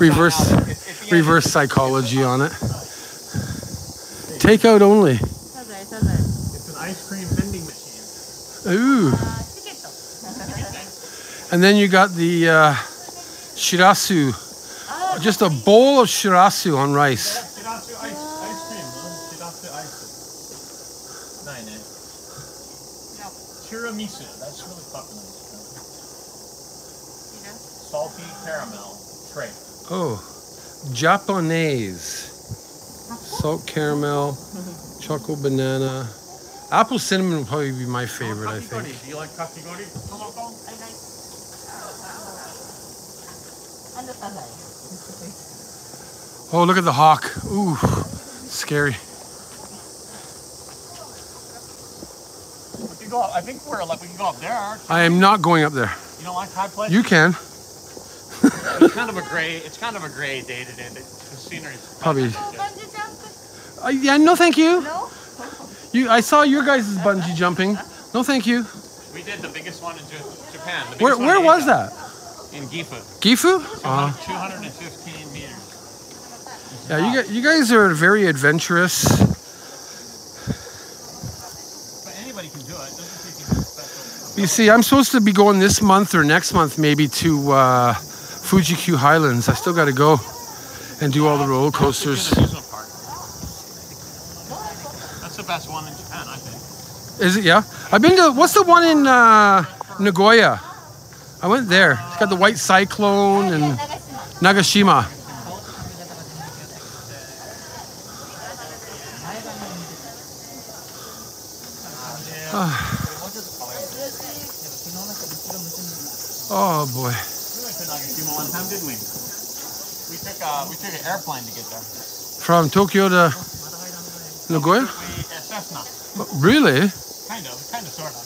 reverse out, it's- it's the reverse psychology on it. Takeout only. Ooh. and then you got the uh, shirasu, oh, just a bowl of shirasu on rice. Shirasu ice, cream, shirasu ice. Nine, eh? No. Tiramisu, that's really fucking nice. Salty caramel tray. Oh, Japanese. Salt caramel, chocolate banana. Apple cinnamon will probably be my favorite, I think. Do you like kakigori? Oh, look at the hawk. Ooh, scary. We can go up. I think we're like we can go up there. I am not going up there. You don't like high place? You can. it's kind of a gray. It's kind of a gray day today. The scenery's probably. Uh, yeah, no, thank you. No. You, I saw your guys' bungee jumping. No, thank you. We did the biggest one in Ja- Japan. Where, where was Asia, that? In Gifu. Gifu? Uh, 215 meters. yeah, you, you guys are very adventurous. But anybody can do it. It doesn't take you see, I'm supposed to be going this month or next month maybe to uh, Fuji Q Highlands. I still got to go and do all the roller coasters. Amusement park. That's the best one in Japan, I think. Is it? Yeah. I've been to. What's the one in uh, Nagoya? I went there. It's got the white cyclone and Nagashima. Oh boy. We went to Nagashima one time, didn't we? We took uh, we took an airplane to get there. From Tokyo to Nagoya? Cessna, Really? kind of, kind of, sort of.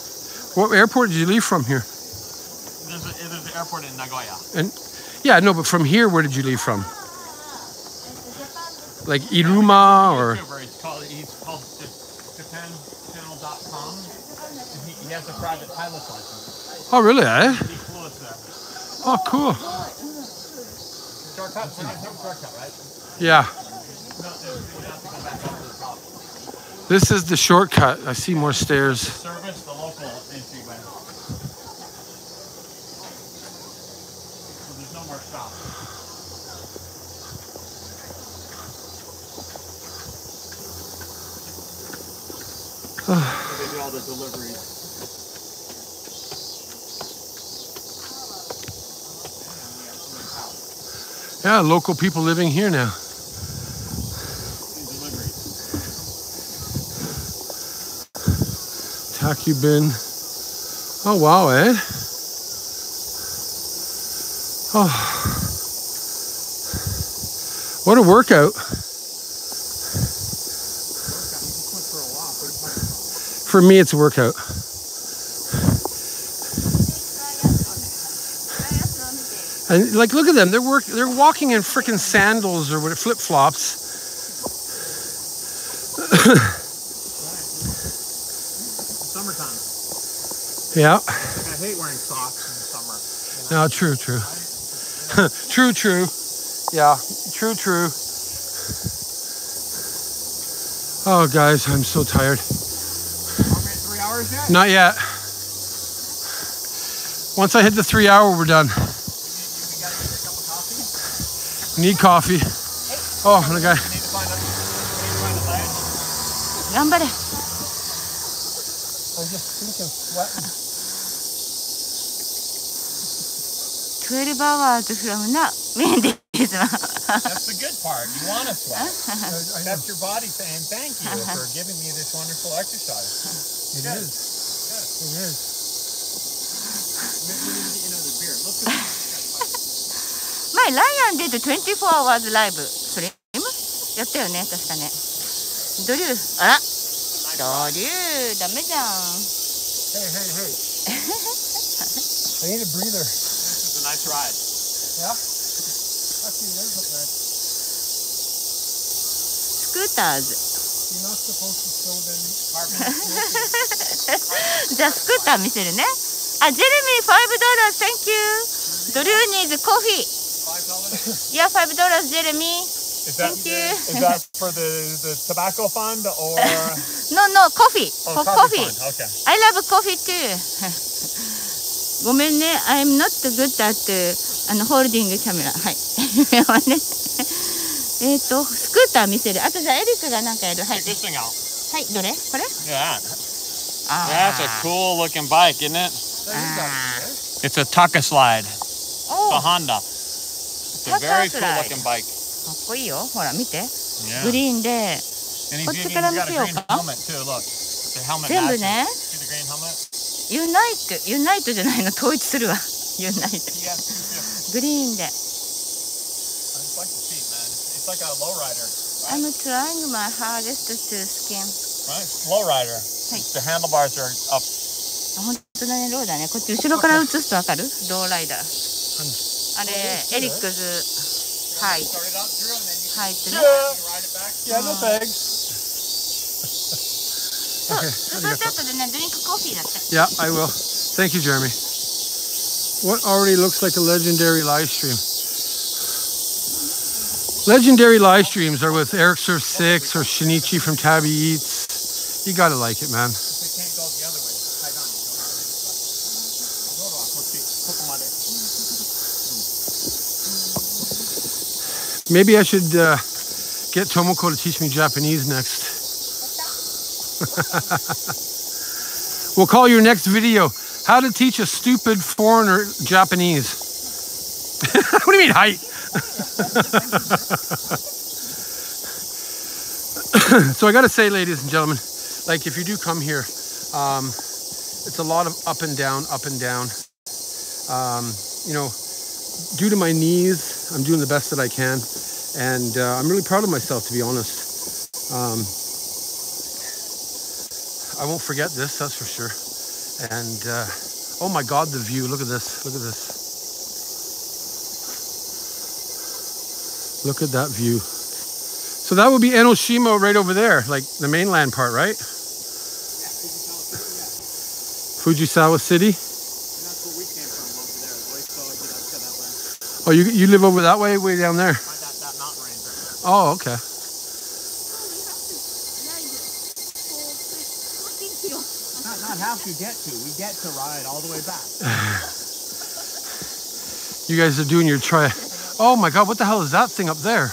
What airport did you leave from here? There's, a, there's an airport in Nagoya. And yeah, no, but from here, where did you leave from? Like Iruma or? It's called he's called JapanChannel.com. He, he has a private pilot's license. Oh, really? Eh? He flew us there. Oh, cool. Shortcut, so there's no shortcut, right? Yeah. This is the shortcut. I see more stairs. Service, the local entryway. So there's no more stops. Where they do all the deliveries. Yeah, local people living here now. Takubin. Oh wow, eh? Oh. What a workout. For me, it's a workout. And like, look at them. They're work. They're walking in freaking sandals or what? Flip flops. Yeah. I hate wearing socks in the summer. You know? No, true, true. true, true. Yeah, true, true. Oh, guys, I'm so tired. three hours yet? Not yet. Once I hit the three hour, we're done. Need coffee. Oh, okay. guy. I was just thinking. 12 hours from now メンディーズ That's the good part. You want to sweat. That's your body saying thank you for giving me this wonderful exercise. It Good. is. It is. We we need to get you another beer. Look at 前ライアンデッド24 hours ライブそれやったよね確かねドリューあらドリューダメじゃん Hey, hey, hey. I need a breather. This is a nice ride. Yeah? Actually, there's a them. Carbon. じゃあスクーター見せるねあジェレミー5ドラー Thank you ドリューニーズコーヒー Five dollars. いや5ドラージェレミー Is that Thank you. is that for the the tobacco fund or No no コーヒー oh, for coffee fund? Okay. I love coffee too ごめんね I'm not good at あのホールディングキャメラはいねえっとスクーター見せるあとじゃあエリックがなんかやるはい Check this thing out. はいどれこれ Yeah. あ That's a cool looking bike, isn't it? あ It's a Taka slide. お The ーか Honda. It's a very cool Taka slide. looking bike. かっこいいよ。ほら見て、グリーンでこっちから見せようか？全部ねユナイクユナイトじゃないの？統一するわ。ユナイトグリーンで、like、本当だね。ローだね。こっち後ろから映すとわかる？ローライダー。あれエリックス、height. can Yeah, yeah no thanks. okay, yeah, I will. Thank you, Jeremy. What already looks like a legendary live stream. Legendary live streams are with Eric Surf 6 or Shinichi from Tabi Eats. You gotta like it, man. Maybe I should uh, get Tomoko to teach me Japanese next. we'll call your next video How to Teach a Stupid Foreigner Japanese. what do you mean, height? so I got to say, ladies and gentlemen, like if you do come here, um, it's a lot of up and down, up and down. Um, you know, due to my knees, I'm doing the best that I can, and uh, I'm really proud of myself, to be honest. Um, I won't forget this, that's for sure. And uh, oh my God, the view! Look at this! Look at this! Look at that view. So that would be Enoshima right over there, like the mainland part, right? Fujisawa City. That's where we came from over there. Oh, you you live over that way, way down there. Find that, that mountain ranger. Oh, okay. not have to get to. We get to ride all the way back. You guys are doing your try. Oh my God, what the hell is that thing up there?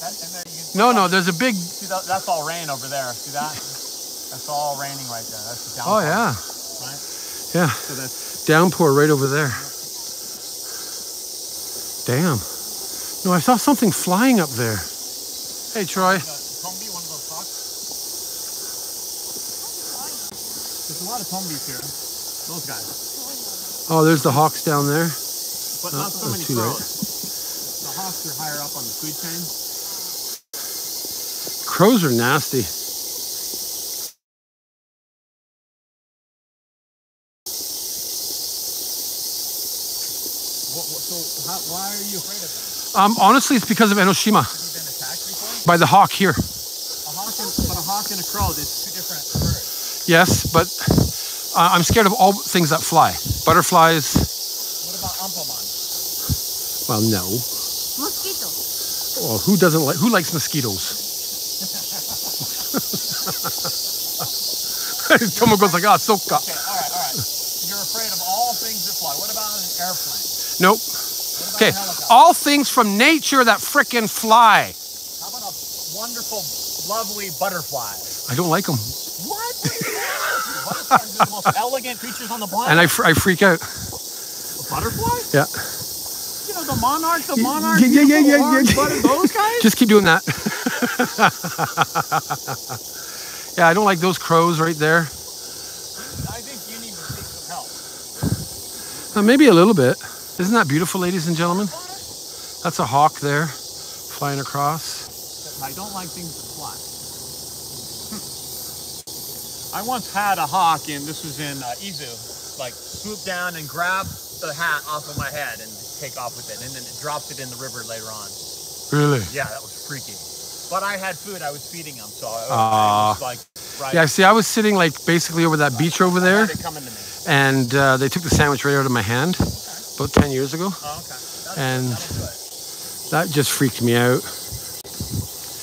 That, and then you No, no, there's a big. see that, that's all rain over there. See that? That's all raining right there. That's the Oh yeah, Right? yeah. So that's Downpour right over there. Damn. No, I saw something flying up there. Hey, Troy. Tombi, one of those hawks. There's a lot of Tombis here. Those guys. Oh, there's the hawks down there. But Oh, not so oh, many crows. The hawks are higher up on the food chain. Crows are nasty. What, what, so how, why are you afraid of them? Um, honestly, it's because of Enoshima been attacked by the hawk here. A hawk and, but a hawk and a crow, there's two different birds. Yes, but uh, I'm scared of all things that fly. Butterflies. What about Umpamon? Well, no. Mosquito. Well, who doesn't like? Who likes mosquitoes? Tomo goes like, ah, soka. Okay, all right, all right. You're afraid of all things that fly. What about an airplane? Nope. What about Okay, a helicopter? All things from nature that frickin' fly. How about a wonderful, lovely butterfly? I don't like them, What? Butterflies are the most elegant creatures on the planet. and I, fr- I freak out. A butterfly? Yeah. You know, the monarch, the monarch, Yeah, yeah, yeah, yeah, yeah. butter, those guys? Just keep doing that. yeah, I don't like those crows right there. I think you need to seek some help. Uh, maybe a little bit. Isn't that beautiful, ladies and gentlemen? That's a hawk there, flying across. I don't like things that fly. I once had a hawk, and this was in uh, Izu, like swoop down and grab the hat off of my head and take off with it, and then it dropped it in the river later on. Really? Yeah, that was freaky. But I had food; I was feeding them, so I, I was like, right. Yeah, see, I was sitting like basically over that beach over there, had coming to me. and uh, they took the sandwich right out of my hand about 10 years ago. Oh, okay. That'll, And- that'll do it. That just freaked me out.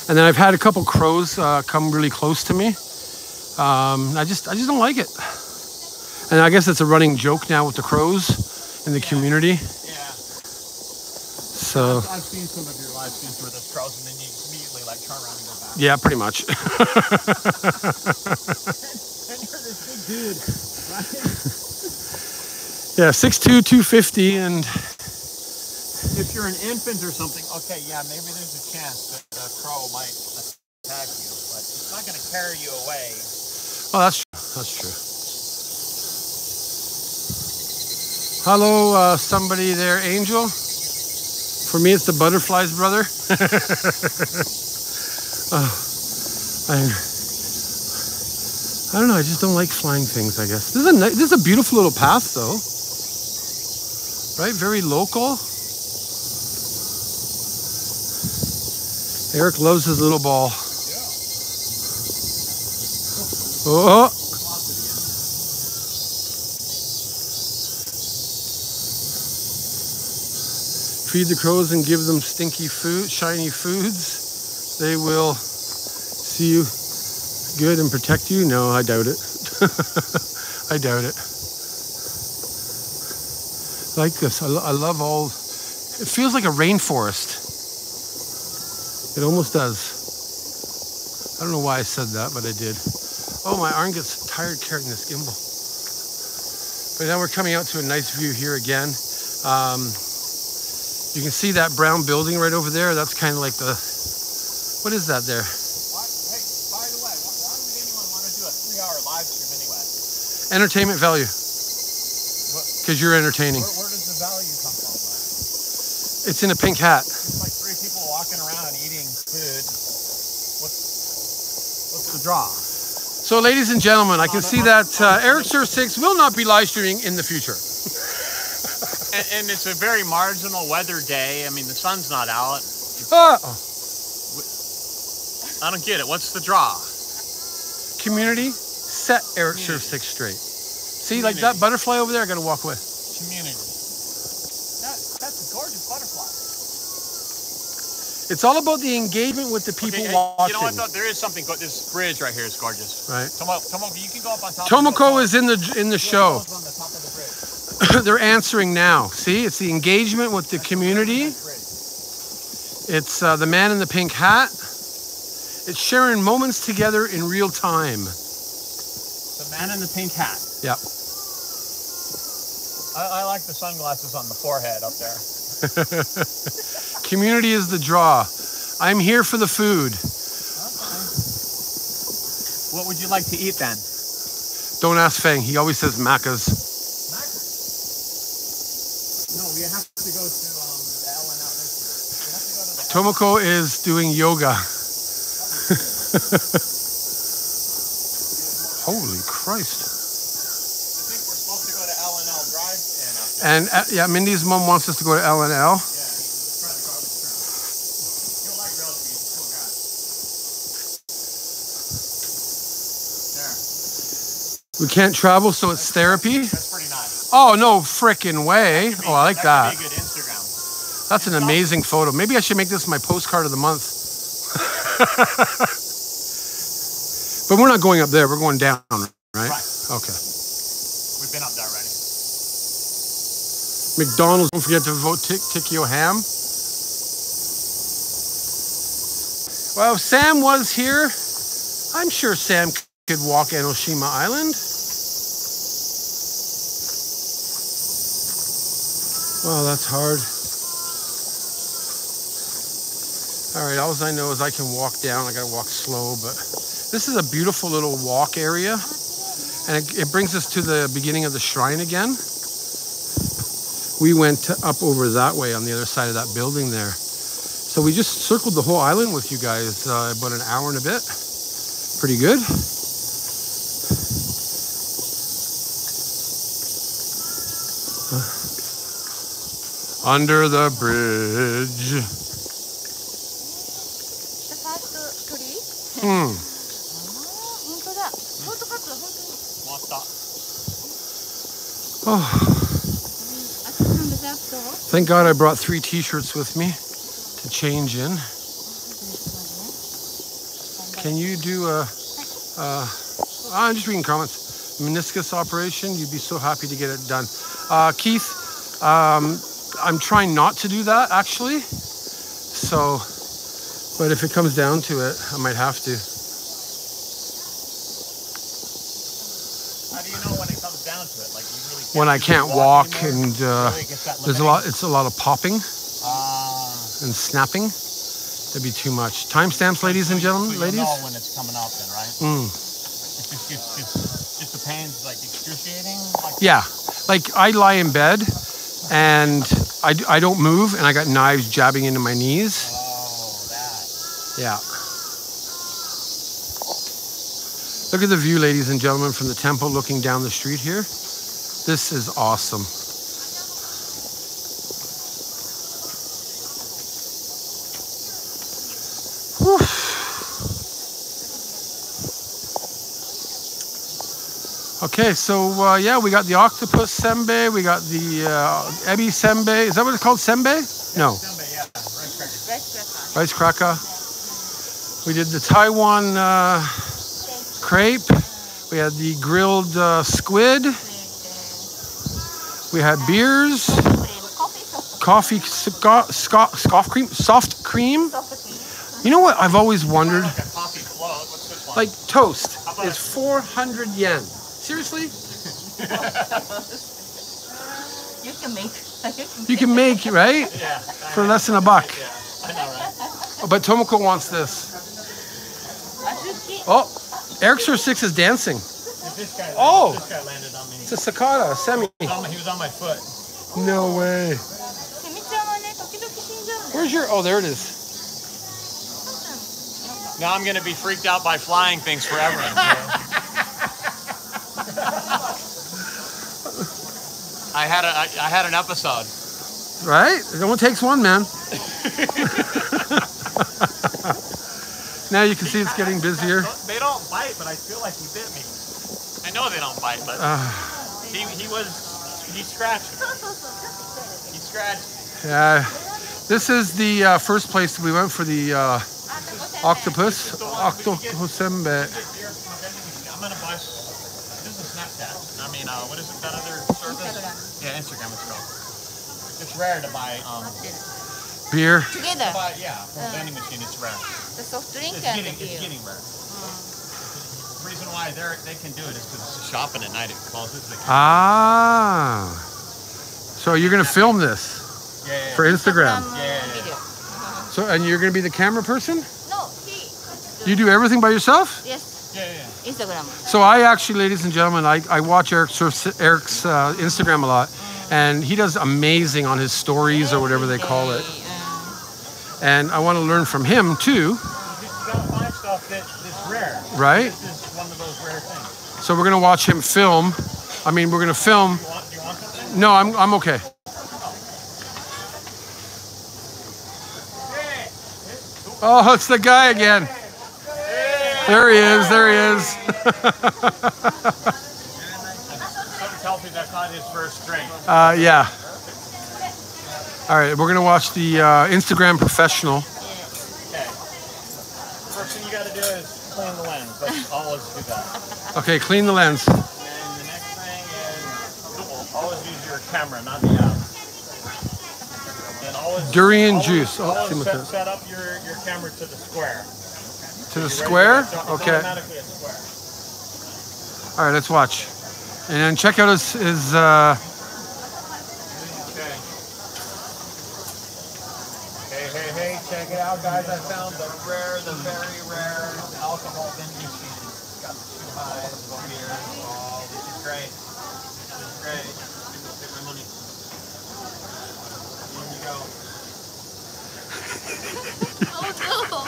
And then I've had a couple crows uh, come really close to me. Um, I just, I just don't like it. And I guess it's a running joke now with the crows in the community. Yeah. So I've seen some of your live streams where there's crows, and then you immediately like turn around and go back. yeah, pretty much. And you're this big dude, right? yeah, 6'2", 250, and if you're an infant or something, okay, yeah, maybe there's a chance that a crow might attack you, but it's not going to carry you away. oh, that's true. That's true. Hello, uh, somebody there, Angel. For me, it's the butterflies, brother. oh, I, I don't know. I just don't like flying things. I guess this is a this is a beautiful little path, though. Right, very local. Eric loves his little ball. Oh. Feed the crows and give them stinky food, shiny foods. They will see you good and protect you. No, I doubt it. I doubt it. Like this, I, I love all. It feels like a rainforest. It almost does. I don't know why I said that, but I did. Oh, my arm gets tired carrying this gimbal. But now we're coming out to a nice view here again. Um, you can see that brown building right over there. That's kind of like the, what is that there? Hey, by the way, why, why would anyone want to do a three-hour live stream anyway? Entertainment value. Because you're entertaining. Where, where does the value come from? Like, It's in a pink hat. It's like three people walking around eating food. What's, what's the draw? So, ladies and gentlemen, I can see that uh, Eric Surf 6 will not be live streaming in the future. And, and it's a very marginal weather day. I mean, the sun's not out. Ah, oh. I don't get it. What's the draw? community, set Eric Surf 6 straight. See, like that butterfly over there, I gotta walk away. Community. That, that's a gorgeous butterfly. It's all about the engagement with the people Okay, watching. You know what? Though? There is something. This bridge right here is gorgeous. Right. Tomo, Tomo, you can go up on top. Tomoko is in the in the show. the the. They're answering now. See, it's the engagement with the community. It's uh, the man in the pink hat. It's sharing moments together in real time. The man in the pink hat. Yep. I, I like the sunglasses on the forehead up there. Community is the draw. I'm here for the food. What would you like to eat then? Don't ask Fang. He always says macas. No, we have to go to um, the Ellen out this year. To to the Tomoko is doing yoga. Holy Christ. I think we're supposed to go to L and L Drive and up there. And uh, yeah, Mindy's mom wants us to go to L and L. Yeah, let's try to go up the trail. He'll like rail speed. He's a cool guy. There. We can't travel, so it's therapy. That's pretty nice. Oh no, frickin' way! Oh, I like that. That could be a good Instagram. That's an amazing photo. Maybe I should make this my postcard of the month. but we're not going up there. We're going down, right? Right. Okay. We've been up there already. McDonald's. Don't forget to vote Tick Tikio Ham. Well, if Sam was here. I'm sure Sam could walk Enoshima Island. Well, that's hard. All right, all I know is I can walk down. I gotta walk slow, but this is a beautiful little walk area, and it, it brings us to the beginning of the shrine again we went up over that way on the other side of that building there. So we just circled the whole island with you guys uh, about an hour and a bit. Pretty good. Uh, under the bridge. The first? Hmm. Oh thank God I brought three T-shirts with me to change in. Can you do a? Uh, I'm just reading comments. Meniscus operation. You'd be so happy to get it done. Uh, Keith, um, I'm trying not to do that actually. So, but if it comes down to it, I might have to. How do you know when it comes down to it? Like you really can't When I can't walk and uh, Really gets that there's a lot. It's a lot of popping and snapping. That'd be too much. Timestamps, ladies and gentlemen, ladies. know when it's coming up then, right? Mm. Just the pain's like excruciating. Yeah, like I lie in bed and I, I don't move and I got knives jabbing into my knees. Oh, that. Yeah. Look at the view, ladies and gentlemen, from the temple looking down the street here. This is awesome. Okay, so uh, yeah, we got the octopus sembe, we got the uh, ebi sembe. Is that what it's called, sembe? No, Sembe, yeah. Rice cracker. rice cracker. We did the Taiwan uh, crepe. We had the grilled uh, squid. We had beers, coffee, sco- sco- scoff cream, soft cream. You know what I've always wondered? Like a coffee float. What's this one? Like toast is 400 yen. Seriously? You can make. You can make right? yeah. For less than a buck. Yeah. I know, right? Oh, but Tomoko wants this. Oh, Eric Surf Six is dancing. This guy, Oh. It's a cicada, a semi. He was, my, he was on my foot. No way. Where's your? Oh, there it is. Now I'm gonna be freaked out by flying things forever. I had a I, I had an episode. Right? It only takes one, man. now you can see it's getting busier. They don't bite, but I feel like he bit me. I know they don't bite, but. Uh he he was he scratched. He scratched. yeah. This is the uh, first place we went for the uh, octopus, octopus sembe. Beer from a vending machine. I'm gonna buy. This is Snapchat. I mean, uh, what is it? That other service? Yeah, Instagram. It's called. It's rare to buy. Um, Beer. Together, buy yeah, from a vending machine. It's rare. the soft drink It's and getting, the it's getting rare. The reason why they they can do it is because it's shopping at night. It closes. They can, Ah. So you're gonna film this yeah, yeah, yeah. for Instagram. Instagram, uh, Yeah, yeah, yeah. So and you're gonna be the camera person? No, he. You do everything by yourself? Yes, yeah, yeah. Instagram. So I actually, ladies and gentlemen, I, I watch Eric's Eric's uh, Instagram a lot, and he does amazing on his stories or whatever they call it. And I want to learn from him too, You gotta find stuff that, that's rare. right? So we're gonna watch him film. I mean, we're gonna film. You want, you want? No, I'm I'm okay. Oh, it's the guy again. There he is. There he is. Something tells me that's not his first drink. Uh, yeah. All right, we're gonna watch the uh, Instagram professional. Okay. First thing you gotta do is clean the lens. Let's always do that. Okay, clean the lens. And the next thing is always use your camera, not the app. And always Durian always- juice. Oh, always see set, set up your, your camera to the square. To the You're to square. It's Okay. square. All right, let's watch. And then check out his his. Uh, Okay. Hey, hey, hey, check it out, guys. I found the rare, the very rare alcohol vending machine. It's got chuhais, beer. Oh, this is great. This is great. Take my money. Here you go. Oh no!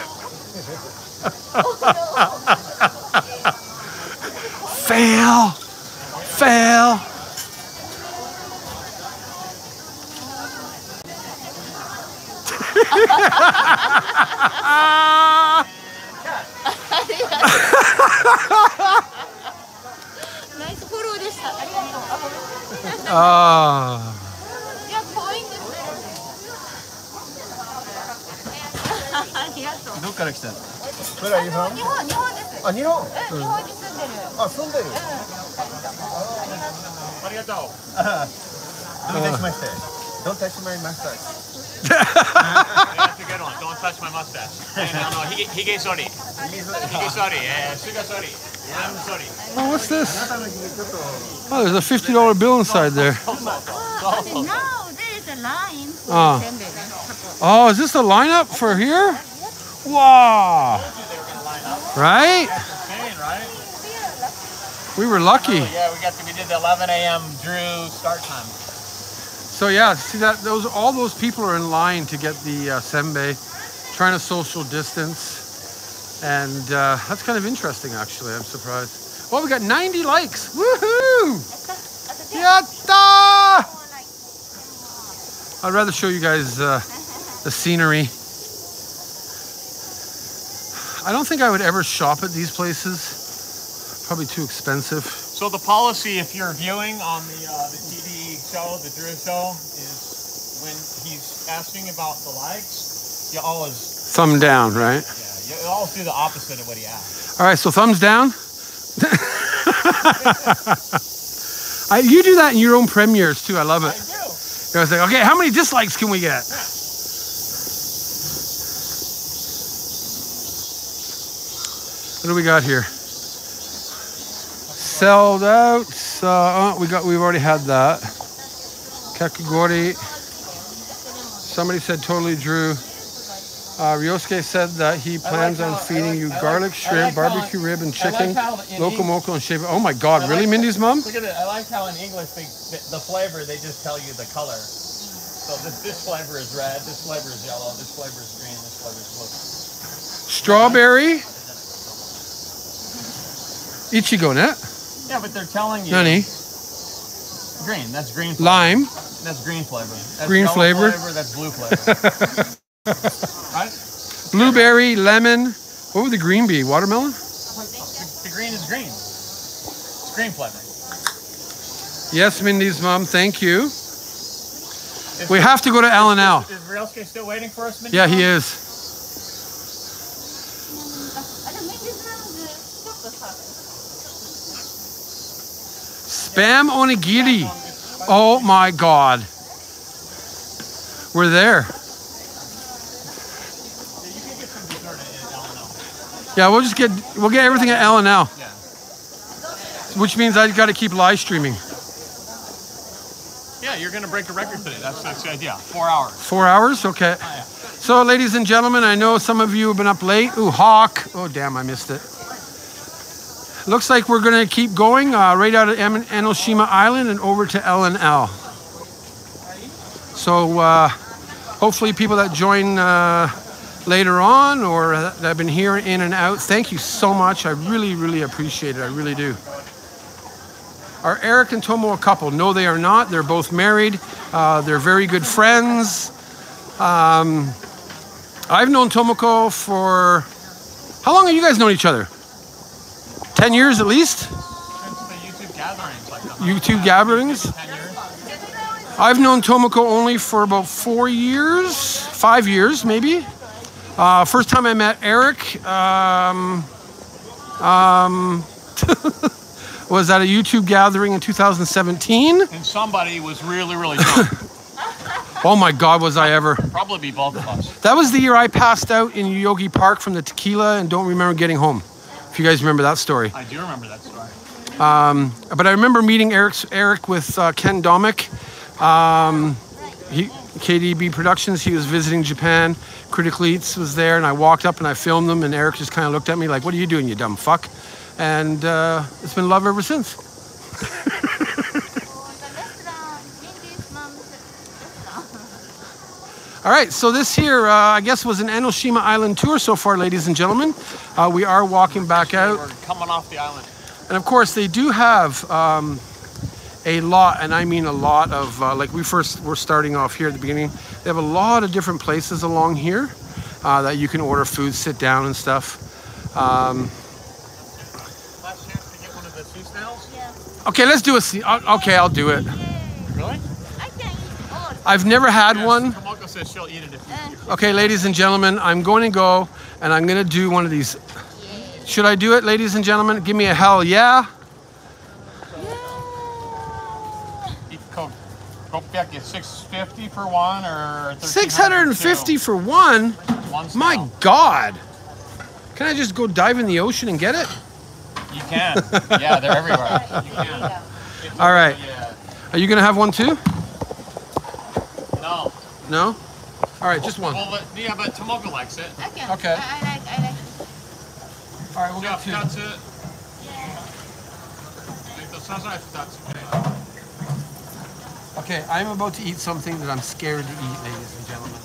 oh no! Fail, fail. Nice follow でした。ありがとう。あ、ごめん。Ah. いや、怖いんですね。ありがとう。どっから来たの日本、日本です。あ、日本。うん、日本に住んでる。あ、住んでる。ありがとう。どういたしまして。Don't touch my mustache. That's a good one. Don't touch my mustache. no, no, hige, hige sorry. Hige sorry. Yeah, sugar sorry. I'm sorry. Oh, what's this? Oh, there's a fifty dollar bill inside there. And now there is a line for senbei ね。Oh, is this the lineup for here? Wow. Right? Right? We were lucky. Oh, yeah, we got to, we did the 11 a.m. Drew start time. So yeah, see that those all those people are in line to get the uh, senbei, trying to social distance, and uh, that's kind of interesting actually. I'm surprised. Well, we got 90 likes. Woohoo! Yatta! I'd rather show you guys uh, the scenery. I don't think I would ever shop at these places. Probably too expensive. So the policy, if you're viewing on the uh, the TV show, the Drew show, is when he's asking about the likes, you always Thumb down, right? yeah, you always do the opposite of what he asks. All right, so thumbs down. I, you do that in your own premieres too. I love it. I do. I was like, okay, how many dislikes can we get? What do we got here? Sold out. Uh, uh, we got. We've already had that. Kakigori. Somebody said totally Drew. Uh, Ryosuke said that he plans on feeding like- you I like- garlic, shrimp, like how- barbecue rib, and like chicken, loco moco, and shaved. Oh my God! Really, like- Mindy's mom? Look at it. I like how in English they, the, the flavor they just tell you the color. So this this flavor is red, this flavor is yellow, this flavor is green, this flavor is blue. Strawberry. Ichigo net. Yeah, but they're telling you Nani. Green. That's green. Flavor. Lime. That's green flavor. That's Green yellow flavor. That's blue flavor. right? Blueberry, lemon. What would the green be? Watermelon? The green is green. It's green flavor. Yes, Mindy's mom. Thank you. Is- We have to go to and L. Is Ryosuke still waiting for us? Yeah, he is. Spam onigiri. Oh my god. We're there. Yeah, we'll just get we'll get everything at L and L. Yeah. Which means I've got to keep live streaming. Yeah, you're gonna break a record today. That's that's the idea. Four hours. Four hours? Okay. Oh, so, ladies and gentlemen, I know some of you have been up late. Ooh, Hawk. Oh, damn, I missed it. Looks like we're going to keep going uh, right out of Enoshima Island and over to L&L. So, uh, hopefully, people that join uh, later on or that have been here in and out, thank you so much. I really, really appreciate it. I really do. Are Eric and Tomo a couple? No, they are not. They're both married. Uh, they're very good friends. Um, I've known Tomoko for how long have you guys known each other? Ten years at least. YouTube gatherings, like YouTube gatherings. I've known Tomoko only for about four years, five years maybe. Uh, first time I met Eric um, um, was at a YouTube gathering in 2017. And somebody was really, really drunk. Oh my God, was I ever! Probably be both of us. That was the year I passed out in Yoyogi Park from the tequila and don't remember getting home. If you guys remember that story. I do remember that story. But I remember meeting Eric's, Eric with uh, Ken Domick, um, he, KDB Productions. He was visiting Japan. Critical Eats was there, and I walked up and I filmed them, and Eric just kind of looked at me like, "What are you doing, you dumb fuck?" And uh, it's been love ever since. All right, so this here, uh, I guess, was an Enoshima Island tour so far, ladies and gentlemen. Uh, we are walking back out. We're coming off the island. And of course, they do have um, a lot, and I mean a lot of, uh, like we first were starting off here at the beginning. They have a lot of different places along here uh, that you can order food, sit down, and stuff. Um, Last chance to get one of the sea snails? Yeah. okay, let's do a. se- uh, Okay, I'll do it. Really? I've never had one. Tomoko says she'll eat it eh. if you Okay, ladies and gentlemen, I'm going to go and I'm going to do one of these. Should I do it, ladies and gentlemen? Give me a hell yeah. eat Coke. Coke back at 650 for one or 650 for one? One My. God. Can I just go dive in the ocean and get it? You can. yeah, they're everywhere. You can. All right. Are you going to have one too? No? All right, just one. Well, but, yeah, but Tomoko likes it. Okay. Okay. I, I like, I like. All right, we'll yeah, get two. it. Okay, I'm about to eat something that I'm scared to eat, ladies and gentlemen.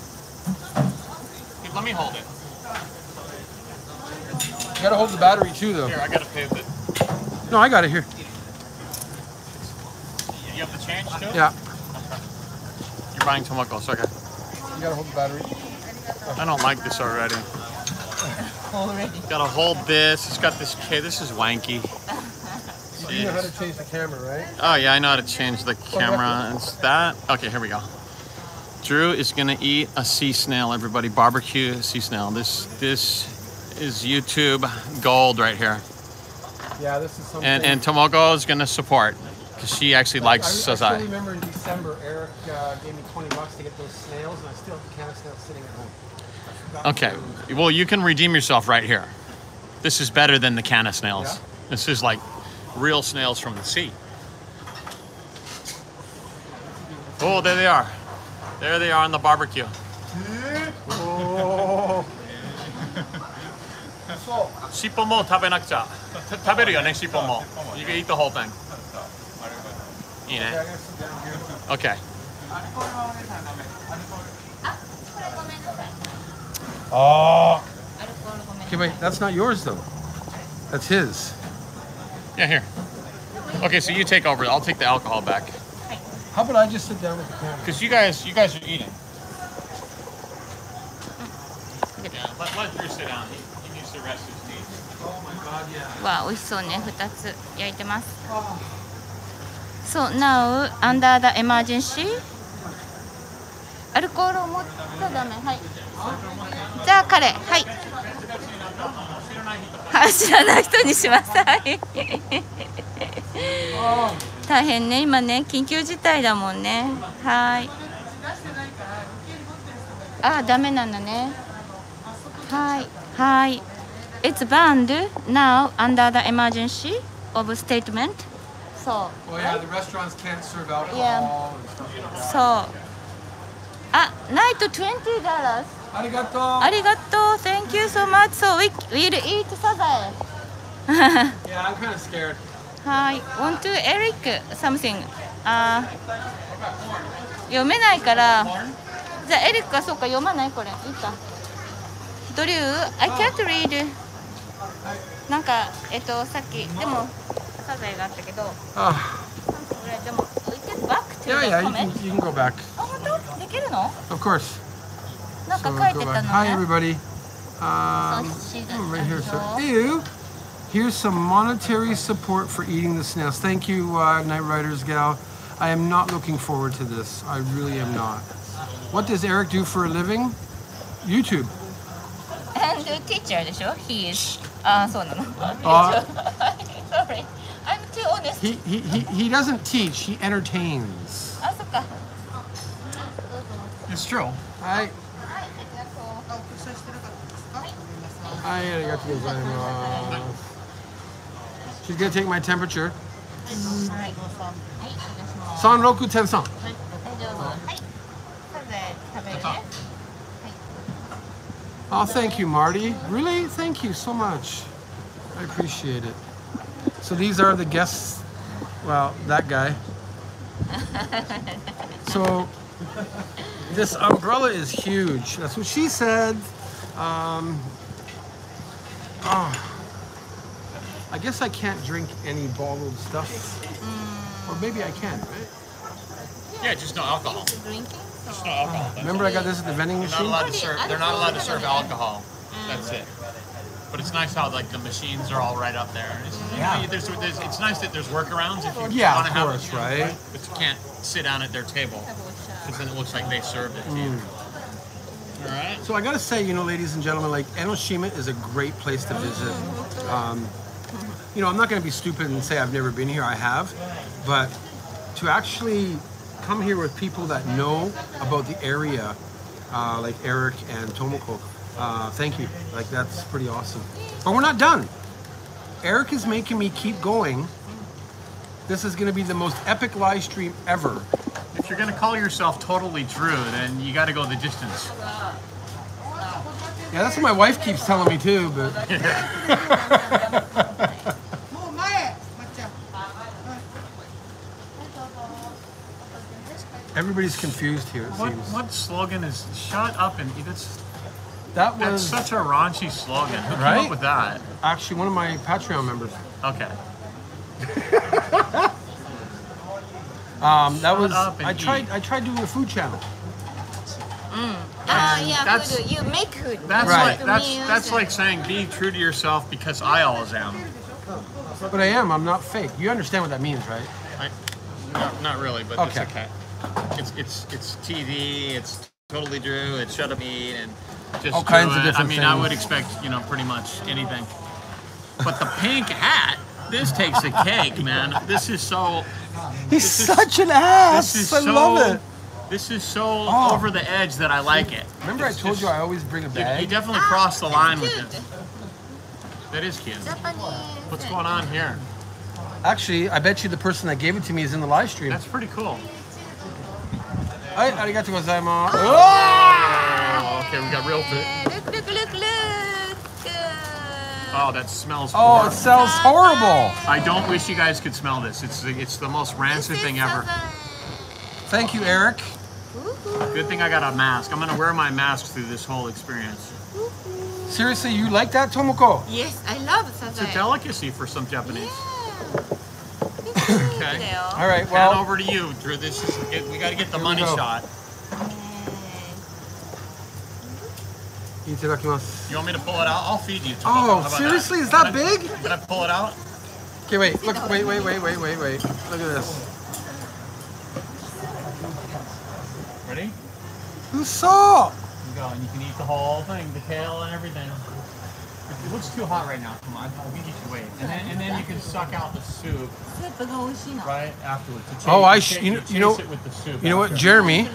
Let me hold it. You gotta hold the battery too, though. Here, I gotta pivot. No, I got it here. You have the change too? Yeah. Buying Tomoko's, okay. You gotta hold the battery. I don't like this already. already. Gotta hold this. It's got this. This is wanky. You know how to change the camera, right? Oh yeah, I know how to change the camera. It's that. Okay, here we go. Drew is gonna eat a sea snail. Everybody, barbecue sea snail. This this is YouTube gold right here. Yeah, this is something. And and Tomoko is gonna support because she actually likes I, I still sazai. remember in December, Eric uh, gave me 20 bucks to get those snails, and I still have the can of snails sitting at home. I forgot Okay, to- well you can redeem yourself right here. This is better than the can of snails. Yeah? This is like real snails from the sea. Oh, there they are. There they are on the barbecue. Oh. そう。尻尾も食べなくちゃ。た食べるよね、尻尾も。You can eat the whole thing. いいね。Okay. これごめんなさい Oh. アルコールごめんな Okay, wait, that's not yours though. That's his. Yeah, here. Okay, so you take over. I'll take the alcohol back. How about I just sit down with the camera? Because you guys, you guys are eating. Yeah, let, let Drew sit down. He, he needs to rest his knees. Oh my god, yeah. わあ美味しそうね2つ焼いてます So now under the emergency アルコールを持っちゃダメはいじゃあ彼はいはい知らない人にしますはい大変ね今ね緊急事態だもんねはいあダメなんだねはいはい It's banned now under the emergency of statement そう Oh yeah, the restaurants can't serve alcohol Yeah. and stuff. そうあナイト20 dollars ありがとう。ありがとう Thank you so much so we will eat サザエ Yeah, I'm kind of scared. はい Want to Eric something あー読めないからじゃあエリックはそうか読まないこれいいかドリュー I can't read なんかえっとさっきでもサザエがあったけど Ah, これでも We get back to yeah, the yeah, you comment can, you can go back. あ本当できるの Of course. なんか So 書い go て back. たの Hi ね everybody. Um, So she's oh, right here, so a- ew. Here's some monetary support for eating the snails. Thank you, uh, Night Riders gal. I am not looking forward to this. I really am not. What does Eric do for a living? YouTube. And teacher でしょ He is あーそうなのあ Sorry I'm too honest He, he, he, he doesn't teach, he entertains. It's true. I. I She's gonna take my temperature. Sanroku Tensan. Oh, thank you, Marty. Really? Thank you so much. I appreciate it. So these are the guests. Well, that guy. So this umbrella is huge. That's what she said. Um, oh, I guess I can't drink any bottled stuff. Or maybe I can, right? Yeah, just no alcohol. Drinking Just no alcohol. That's Remember I got this at the vending They're not machine? allowed to serve. They're not allowed to serve alcohol. That's it. But it's nice how like the machines are all right up there. It's, you know, Yeah. there's, there's, it's nice that there's workarounds if you Yeah, want to have course, it, you know, right? But you can't sit down at their table because then it looks like they served it to you. Mm. All right. So I gotta say, you know, ladies and gentlemen, like Enoshima is a great place to visit. Um, you know, I'm not gonna be stupid and say I've never been here. I have, but to actually come here with people that know about the area, uh, like Eric and Tomoko, uh, thank you. Like that's pretty awesome. But we're not done. Eric is making me keep going. This is going to be the most epic live stream ever. If you're going to call yourself totally Drew, then you got to go the distance. Yeah, that's what my wife keeps telling me too, but. Everybody's confused here. What, what, slogan is "Shut up and? That's that that's was such a raunchy slogan. Who came up with that? actually one of my Patreon members. Okay. Um, that was up and I tried. eat. I tried doing a food channel. Ah, yeah, That's- food. You make food. That's Right. like that's that's like saying be true to yourself because I always am. But I am. I'm not fake. You understand what that means, right? I, not, not really, but Okay. it's okay. It's it's it's TV. It's totally Drew. It's shut up eat and just All kinds of Drew it. different I mean, I would expect you know pretty much anything. But the pink hat, this takes a cake, man. This is so. He's This is- such an ass. This is I so. love it. This is so Oh. over the edge that I like it. Remember, I told just- you I always bring a You, you bag. definitely Ah, crossed the line with this. That is cute. Japanese. What's going on here? Actually, I bet you the person that gave it to me is in the live stream. That's pretty cool. Hi, arigatou gozaimasu. Oh, okay, we got real food. Look, look, look, look. Oh, that smells. Oh, horrible. it sounds horrible. I don't wish you guys could smell this. It's the, it's the most rancid thing ever. Thank you, Eric. Good thing I got a mask. I'm gonna wear my mask through this whole experience. Seriously, you like that, Tomoko? Yes, I love It's a delicacy for some Japanese. Yeah. Okay. All right. Hand Well, over to you, Drew. This is it, we got to get the Here we money go. shot. itadakimasu. You want me to pull it out? I'll feed you. Oh, seriously? Is that Can I- big? Can I pull it out? Okay, wait. Look. Wait. Wait. Wait. Wait. Wait. Wait. Look at this. Ready? 嘘 You go and you can eat the whole thing, the kale and everything. It looks too hot right now. Come on, I think get you away. And then, and then you can suck out the soup right afterwards. Oh, I should. you, you know, you know what, Jeremy,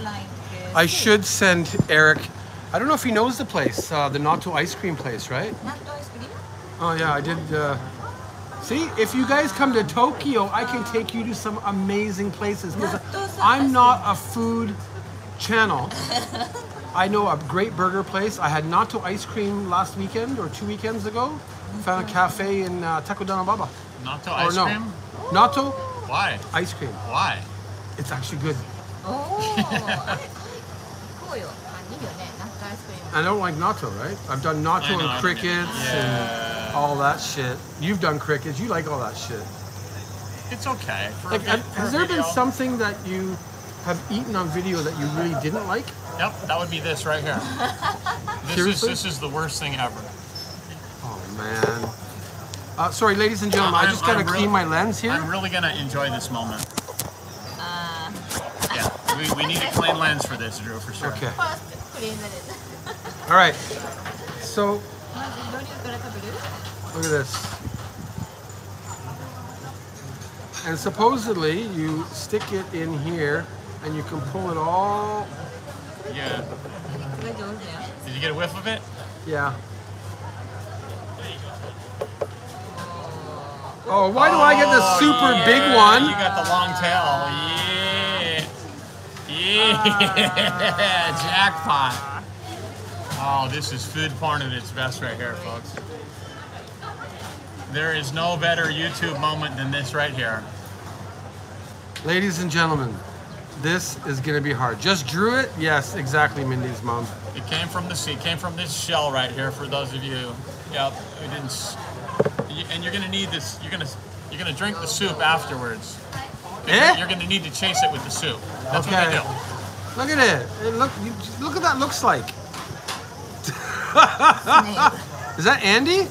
I should send Eric. I don't know if he knows the place, uh, the Natto ice cream place, right? Natto ice cream. Oh yeah, I did. Uh, see, if you guys come to Tokyo, I can take you to some amazing places because I'm not a food channel. I know a great burger place. I had natto ice cream last weekend or two weekends ago. Found a cafe in uh, Takadanobaba. Natto ice no. cream? Natto. Why? Ice cream. Why? It's actually good. Oh. I don't like natto, right? I've done natto know, and crickets yeah. and all that shit. You've done crickets. You like all that shit. It's okay. like, bit, has there video. been something that you have eaten on video that you really didn't like? Yep, that would be this right here. this Is, this is the worst thing ever. Oh, man. Uh, sorry, ladies and gentlemen, uh, I just got to really, clean my lens here. I'm really going to enjoy this moment. Uh. yeah, we, we need a clean lens for this, Drew, for sure. Okay. All right. So, look at this. And supposedly, you stick it in here, and you can pull it all yeah. Did you get a whiff of it? Yeah. Oh, oh why do oh, I get the oh, super yeah. big one? You got the long tail. Yeah. Yeah. Uh. Jackpot. Oh, this is food porn at its best right here, folks. There is no better YouTube moment than this right here. Ladies and gentlemen, this is gonna be hard. Just drew it? Yes, exactly, Mindy's mom. It came from the sea. It came from this shell right here. For those of you, yep. We didn't. And you're gonna need this. You're gonna you're gonna drink the soup afterwards. Eh? You're gonna need to chase it with the soup. That's what Okay. they do. Look at it. it look, you, look what that looks like. Is that Andy?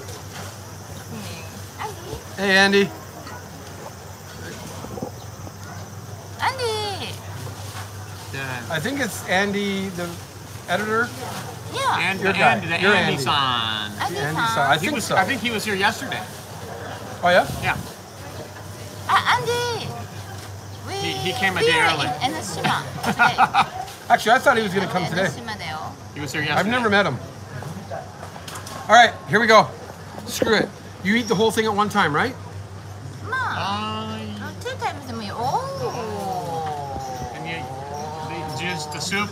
Hey, Andy. I think it's Andy, the editor. Yeah. And Your guy. Andy, You're Andy. Andy San. Andy-san. I think was, so. I think he was here yesterday. oh yeah. Yeah. Uh, Andy, we He- he came a day early. in Enoshima. Actually, I thought he was going to come today. Enoshima He was here yesterday. I've never met him. All right, here we go. Screw it. You eat the whole thing at one time, right? Mom, um, is the soup.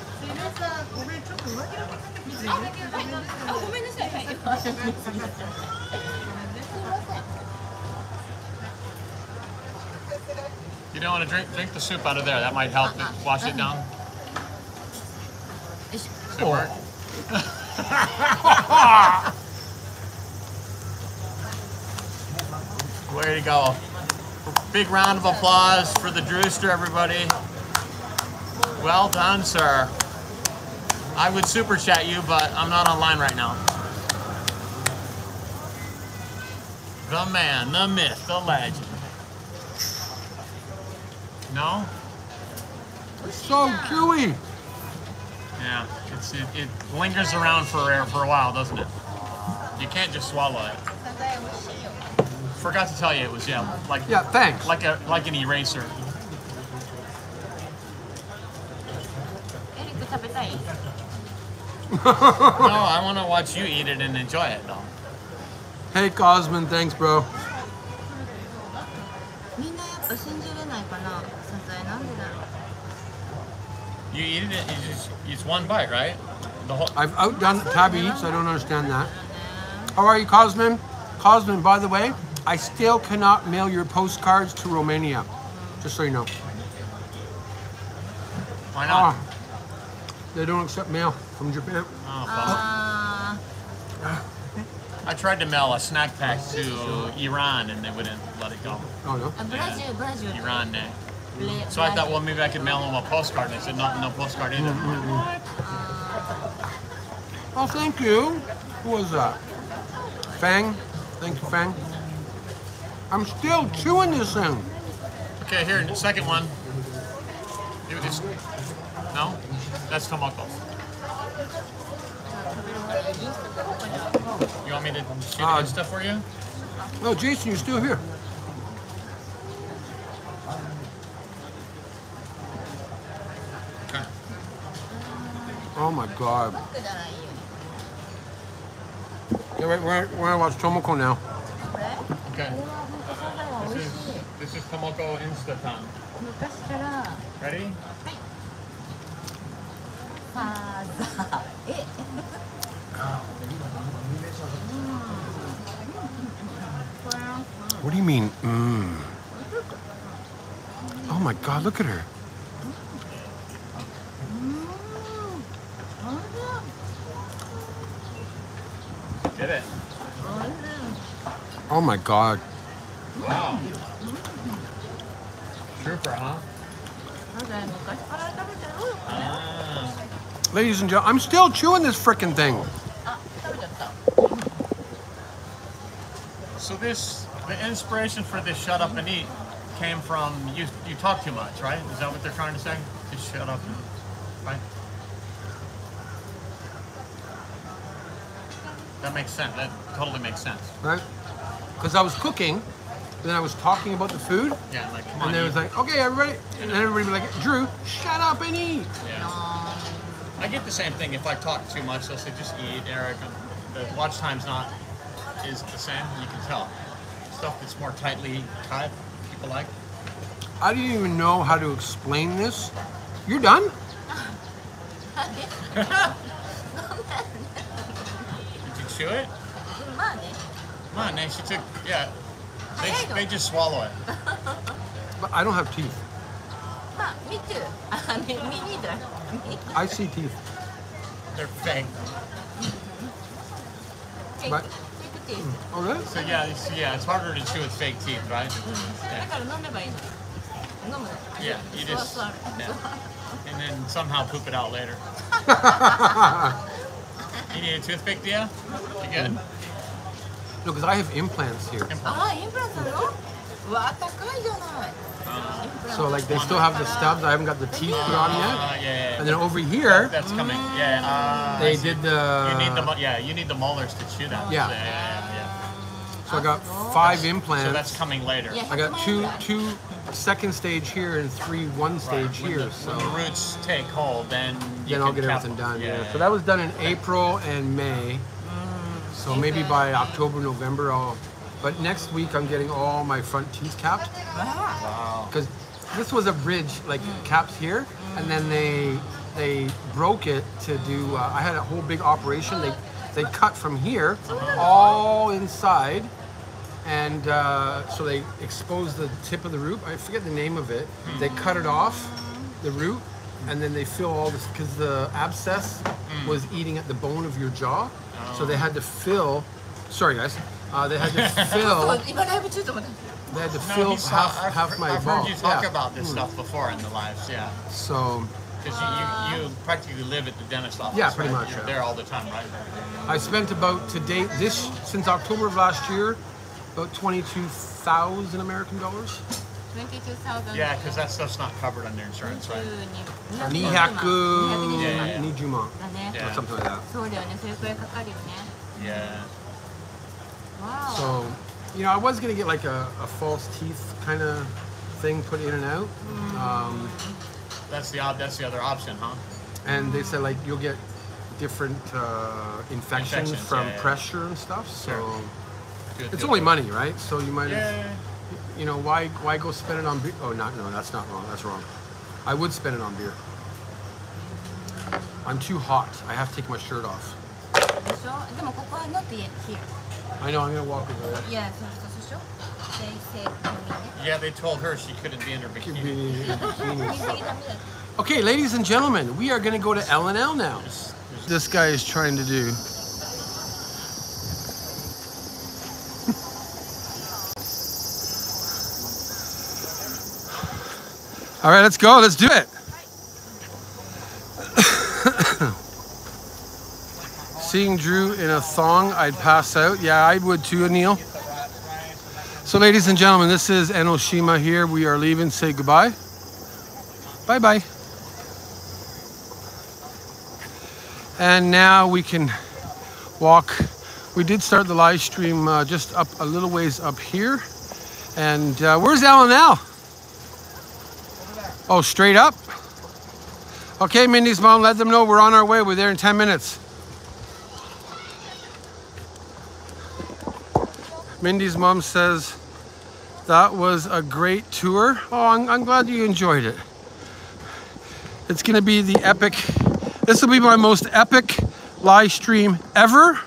You don't want to drink drink the soup out of there. That might help it, wash it down. Super. Way to go. Big round of applause for the Drewster, everybody. Well done, sir. I would super chat you, but I'm not online right now. The man, the myth, the legend. No? It's so chewy. Yeah, it's, it, it lingers around for, for a while, doesn't it? You can't just swallow it. Forgot to tell you it was, yeah, like yeah, thanks. Like a like an eraser. no, I want to watch you eat it and enjoy it, though. Hey, Cosman, thanks, bro. You eat it, just, it's one bite, right? The whole... I've outdone Tabi Eats, I don't understand that. How are you, Cosman? Cosman, by the way, I still cannot mail your postcards to Romania. Just so you know. Why not? Ah. They don't accept mail from Japan. Oh, uh, I tried to mail a snack pack to Iran and they wouldn't let it go. Oh, no? Iran. So I thought, well, maybe I could mail them a postcard. And they said, no, no postcard either. Mm -hmm. What? Uh, oh, thank you. Who was that? Fang? Thank you, Fang. I'm still chewing this thing. Okay, here, second one. No? That's tomatoes. You want me to do uh, stuff for you? No, Jason, you're still here. Okay. Oh my god. Yeah, wait, we're, we're gonna watch Tomoko now. Okay. This is, this is Tomoko Instatan. Ready? ファーザーえ What do you mean? Mmm. Oh my God, look at her. Get it. Oh my God. Wow. Trooper, huh? まだ昔から食べてる Ah. Ladies and gentlemen, I'm still chewing this freaking thing. So this, the inspiration for this shut up and eat came from you, you talk too much, right? Is that what they're trying to say? Just shut up and, right? That makes sense. That totally makes sense. Right? Because I was cooking, then I was talking about the food. Yeah, like, come and on. And then it was like, okay, everybody. And everybody was like, Drew, shut up and eat. Yeah. I get the same thing if I talk too much. They'll say, just eat, Eric. The watch time's not is the same. You can tell. Stuff that's more tightly cut, people like. I didn't even know how to explain this. You're done? Did you chew it? Come she took, yeah. They, they just swallow it. But I don't have teeth. Me too. me neither. I see teeth. They're fake. take But- take taste Oh, really? So yeah, it's, yeah, it's harder to chew with fake teeth, right? だ Yeah. から飲めばいいの飲むの Yeah, you 座 just 座る yeah. and then somehow poop it out later. you need a toothpick, Dia? You good? No, because I have implants here. ああインプラントなのうわ高いじゃない So, like, they still have the stubs. I haven't got the teeth put on Uh, yet. yeah, yeah, And then over here, That's coming. Yeah. Uh, they did the. You need the yeah. You need the molars to chew that. Yeah. Yeah. yeah, yeah. So I got five So implants. So that's coming later. I got two two second stage here and three one stage When here. the, so when the roots take hold, then you then I'll get everything them. done. Yeah. So that was done in April and May. So maybe by October, November, I'll. But next week I'm getting all my front teeth capped Wow. because this was a bridge like caps here, and then they they broke it to do. Uh, I had a whole big operation. They they cut from here all inside, and uh, so they exposed the tip of the root. I forget the name of it. They cut it off, the root, and then they fill all this because the abscess was eating at the bone of your jaw. So they had to fill. Sorry, guys. Uh, they had to fill. they had to no, fill half, I've, half my I've heard you talk yeah. about this mm. stuff before in the lives, yeah. So. Because you, you, you, practically live at the dentist office. Yeah, pretty right? much. You're yeah. there all the time, right? I spent about to date this since October of last year, about twenty-two thousand American dollars. 22,000. Yeah, because that stuff's not covered under insurance, right? Nihaku. Yeah, yeah, yeah. Or something like that. Yeah. So, you know, I was going to get like a, a false teeth kind of thing put in and out. Mm. Um, that's the that's the other option, huh? And they said like you'll get different uh, infections, infections, from yeah, yeah. pressure and stuff. So sure. good, it's good, only good. money, right? So you might, yeah. have, you know, why why go spend it on beer? Oh, not no, that's not wrong. That's wrong. I would spend it on beer. I'm too hot. I have to take my shirt off. So, I know, I'm gonna walk over there. Yeah, they said Yeah, they told her she couldn't be in her bikini. okay, ladies and gentlemen, we are gonna go to L&L now. This guy is trying to do. All right, let's go, let's do it. Seeing Drew in a thong, I'd pass out. Yeah, I would too, Neil. So, ladies and gentlemen, this is Enoshima here. We are leaving. Say goodbye. Bye bye. And now we can walk. We did start the live stream uh, just up a little ways up here. And uh, where's Alan now? Oh, straight up? Okay, Mindy's mom, let them know we're on our way. We're there in 10 minutes. Mindy's mom says that was a great tour. Oh, I'm, I'm glad you enjoyed it. It's going to be the epic, this will be my most epic live stream ever.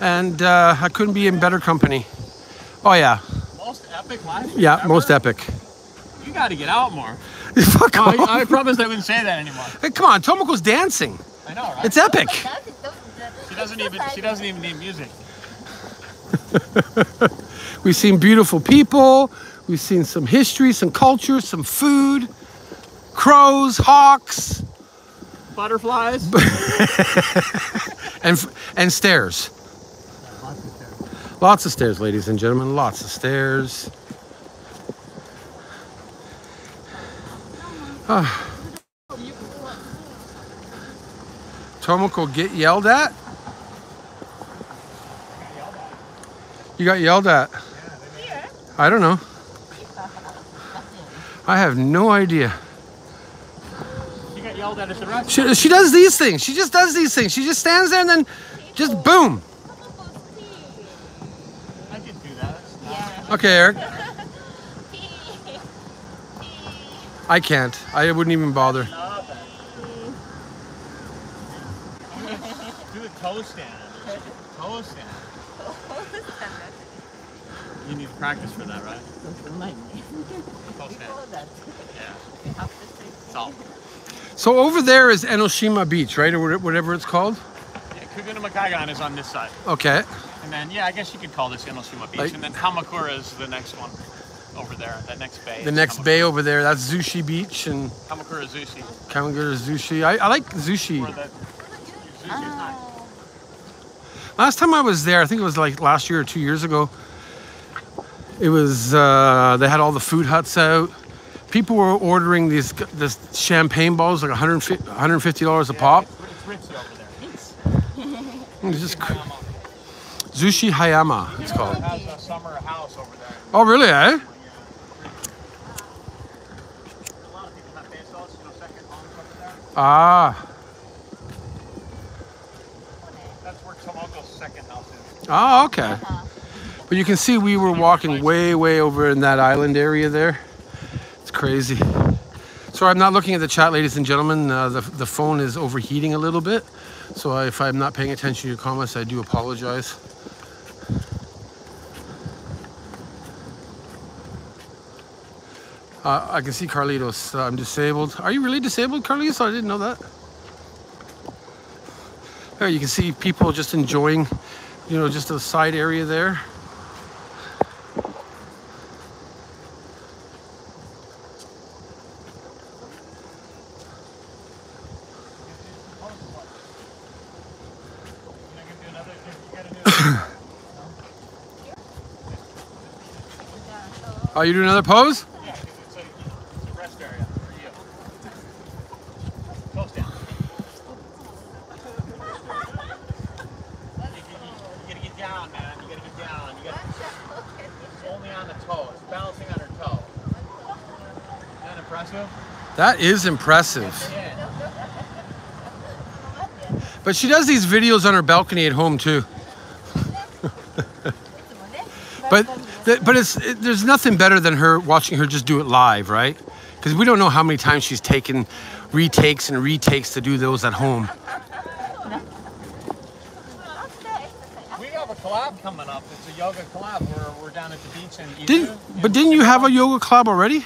And uh, I couldn't be in better company. Oh, yeah. Most epic live. Yeah, ever? most epic. You got to get out more. Fuck off. I, I promised I wouldn't say that anymore. Hey, come on, Tomoko's dancing. I know, right? It's epic. She doesn't even. She doesn't even need music. We've seen beautiful people. We've seen some history, some culture, some food, crows, hawks, Butterflies. and and stairs. Lots of stairs, ladies and gentlemen. Lots of stairs. Ah. Tomoko get yelled at? You got yelled at? I don't know. I have no idea. She got yelled at at the restaurant. She, she does these things. She just does these things. She just stands there and then just boom. I can do that. That's not- Okay, Eric. I can't. I wouldn't even bother. Do the toe stand. Toe stand. You need to practice for that, right? Toe stand. Yeah. It's. So over there is Enoshima Beach, right, or whatever it's called. Yeah, Kugenuma Kaigan is on this side. Okay. And then, yeah, I guess you could call this Enoshima Beach. Like- and then Hamakura is the next one over there, that next bay. The next Hamakura. bay over there, that's Zushi Beach and Hamakura Zushi. Kamakura Zushi. I, I like Zushi. The Zushi. Last time I was there, I think it was like last year or two years ago. It was uh, they had all the food huts out. People were ordering these this champagne bottles like 150 $150 a pop. It's, it's over there. It's just cr- Zushi Hayama, it's called. It has a summer house over there. Oh, really, eh? A lot of people have you know, second homes over there. Ah, That's where Tomoko's second house is. oh, okay. But you can see we were walking way, way over in that island area there. It's crazy. Sorry, I'm not looking at the chat, ladies and gentlemen. Uh, the, the phone is overheating a little bit. So if I'm not paying attention to your comments, I do apologize. Uh, I can see Carlitos. Uh, I'm disabled. Are you really disabled, Carlitos? I didn't know that. There, you can see people just enjoying, you know, just the side area there. Oh, you do another pose? Yeah, it's a, rest area for you. Toes down. Only on the toe. It's balancing on her toe. That impressive? That is impressive. But she does these videos on her balcony at home too. but but it's it, there's nothing better than her watching her just do it live, right? Because we don't know how many times she's taken retakes and retakes to do those at home. We have a collab coming up. It's a yoga collab. We're, we're down at the beach in Izu. Didn't in- but didn't you have a yoga club already?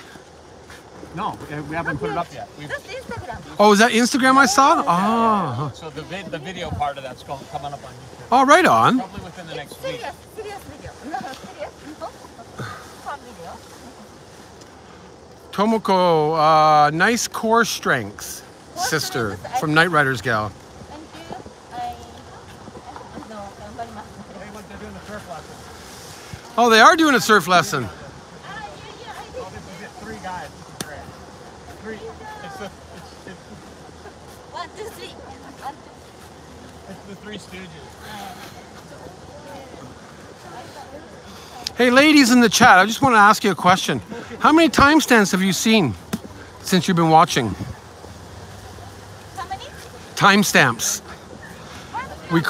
No, we haven't put it up yet. We've, Oh, is that Instagram I saw? Oh, so the, vid, the video part of that's going, coming up on YouTube. oh, right on. Probably within the next week. Serious, serious video. No, serious. No. Fun video. Tomoko, uh, nice core strength, sister from Knight Rider's gal. Oh, they are doing a surf lesson. Three guys. Three. The, It's the Three Stooges. Hey, ladies in the chat, I just want to ask you a question. How many timestamps have you seen since you've been watching? How many? Timestamps. We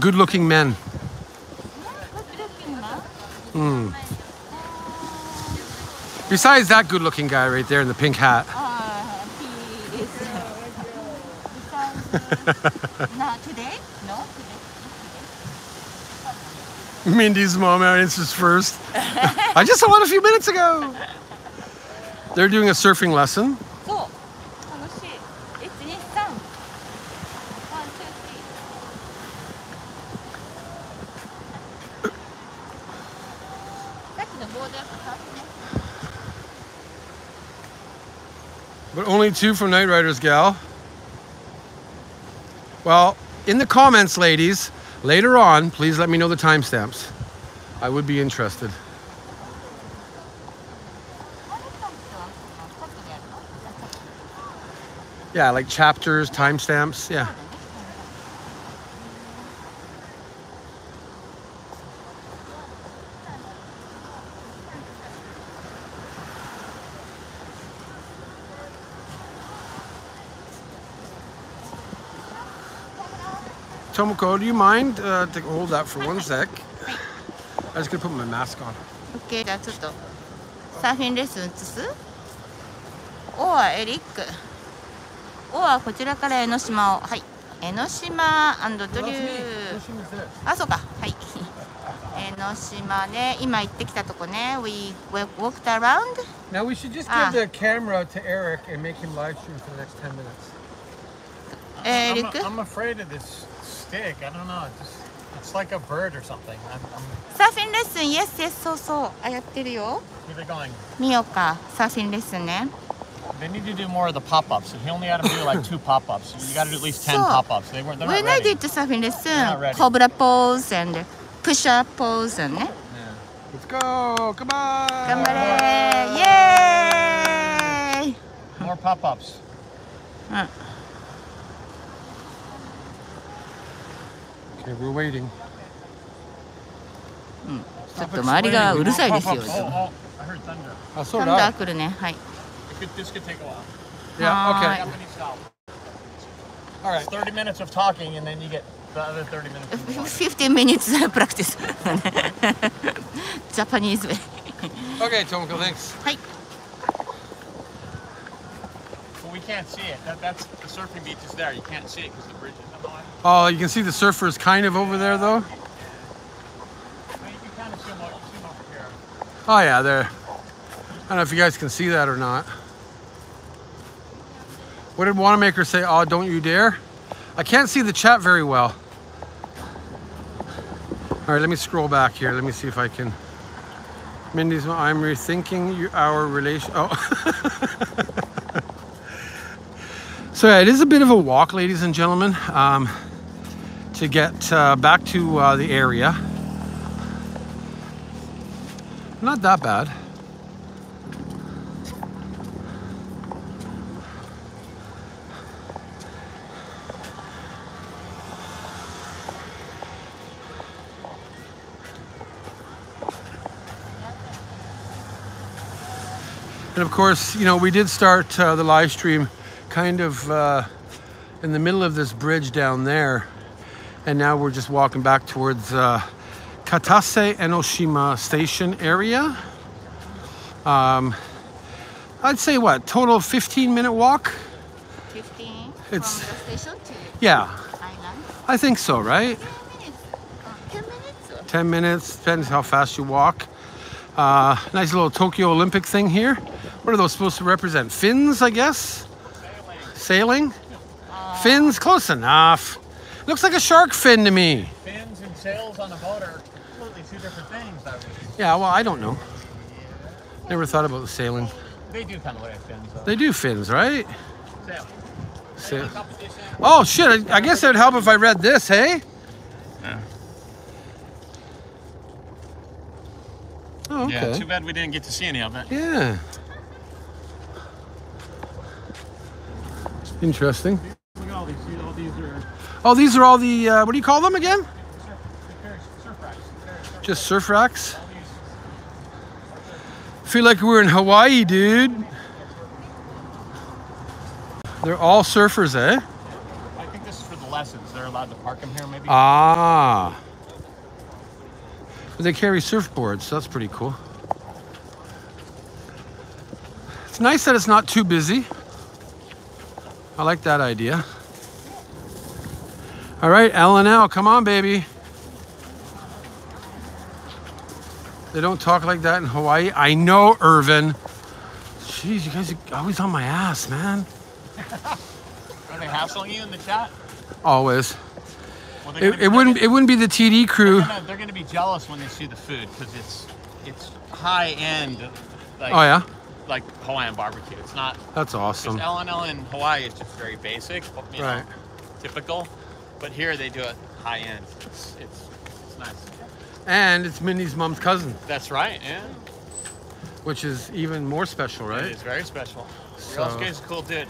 good-looking men. Good looking man. Besides that good-looking guy right there in the pink hat. Uh, he is. Because, not today. Mindy's mom answers first. I just saw one a few minutes ago. They're doing a surfing lesson. But only two from Night Riders, gal. Well, in the comments, ladies, Later on, please let me know the timestamps. I would be interested. Yeah, like chapters, timestamps, yeah. Tomoko, do you mind uh, to hold that for one sec? I was gonna put my mask on. OK じゃあちょっとサーフィンレッスン移すおはエリックおはこちらから江ノ島をはい江ノ島ドリューあそうかはい江ノ島ね今行ってきたとこね We walked around Now we should just Ah. give the camera to Eric and make him live stream for the next 10 minutes. エリ I'm, ック I'm afraid of this big. I don't know. It it's like a bird or something. I'm, I'm... サーフィンレッスン、yes, yes, そうそう。あ、やってるよ。Where are they going? 見ようか、サーフィンレッスンね。They need to do more of the pop-ups. He only had to do like two pop-ups. You got to do at least 10 pop-ups. They weren't, they're not When I ready. did the surfing lesson, cobra pose and push-up pose and eh? Let's go. Come on. Come on! Yay! More pop-ups. Uh. Okay, we're waiting. ちょっと周りがうるさいですよ Oh, oh, I heard thunder. Oh, サ so ン did ダ I. ー来るねはい It could, this could take a while. Yeah, okay. Hi. Japanese style. All right. It's 30 minutes of talking, and then you get the other 30 minutes. of walking. 15 minutes practice ジャパニーズウェイ Okay, Tomoko, thanks. はい Well, we can't see it. That, that's the surfing beach is there. You can't see it because the bridge is on. Oh, you can see the surfers kind of over there, though. Oh, yeah, there. I don't know if you guys can see that or not. What did Wanamaker say? Oh, don't you dare? I can't see the chat very well. All right, let me scroll back here. Let me see if I can. Mindy's, I'm rethinking our relation. Oh. so, yeah, it is a bit of a walk, ladies and gentlemen, um, to get uh, back to uh, the area. Not that bad. And of course, you know, we did start uh, the live stream kind of uh, in the middle of this bridge down there. And now we're just walking back towards uh, Katase Enoshima station area. Um, I'd say what, total 15 minute walk? 15 It's- from the station to Yeah, island I think so, right? 10 minutes 10 minutes 10 minutes, depends how fast you walk. Uh, nice little Tokyo Olympic thing here. What are those supposed to represent? Fins, I guess? Sailing? Fins? Close enough. Looks like a shark fin to me. Fins and sails on a boat are completely two different things. I Yeah, well, I don't know. Never thought about the sailing. They do kind of look like fins, though. They do fins, right? Sailing. Sail- Oh, shit. I, I guess it would help if I read this, hey? Yeah. Oh, okay. Yeah, too bad we didn't get to see any of it. Yeah. Interesting. Look at all these. All these are. Oh, these are all the, uh, what do you call them again? Just surf racks? Feel like we're in Hawaii, dude. They're all surfers, eh? I think this is for the lessons. They're allowed to park them here, maybe. Ah. But they carry surfboards, so that's pretty cool. It's nice that it's not too busy. I like that idea. All right, L and L, come on, baby. They don't talk like that in Hawaii. I know, Irvin. Jeez, you guys are always on my ass, man. Are they hassling you in the chat? Always. Well, It, gonna- it wouldn't. It wouldn't be the TD crew. They're gonna, they're gonna be jealous when they see the food because it's it's high end, like Oh yeah, like Hawaiian barbecue. It's not that's awesome. L and L in Hawaii is just very basic, you know, Right. typical. But here they do it high end. It's it's, it's nice. And it's Mindy's mom's cousin, That's right. Yeah, which is even more special, right? It's very special. So- Real is a cool dude.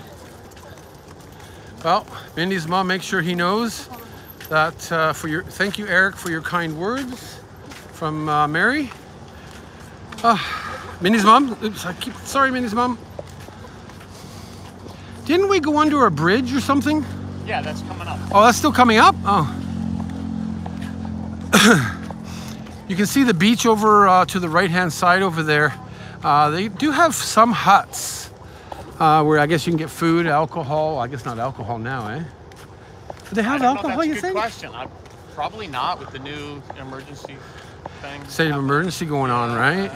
Well, Mindy's mom, make sure he knows that uh, for your thank you, Eric, for your kind words from uh, Mary. Uh, Mindy's mom. Oops, I keep sorry, Mindy's mom. Didn't we go under a bridge or something? Yeah, that's coming up. Oh, that's still coming up. Oh. you can see the beach over uh, to the right-hand side over there. Uh, they do have some huts uh, where I guess you can get food, alcohol. I guess not alcohol now, eh? Do they have know. alcohol? That's a You good think? question. I, probably not with the new emergency thing. State of emergency going on, right?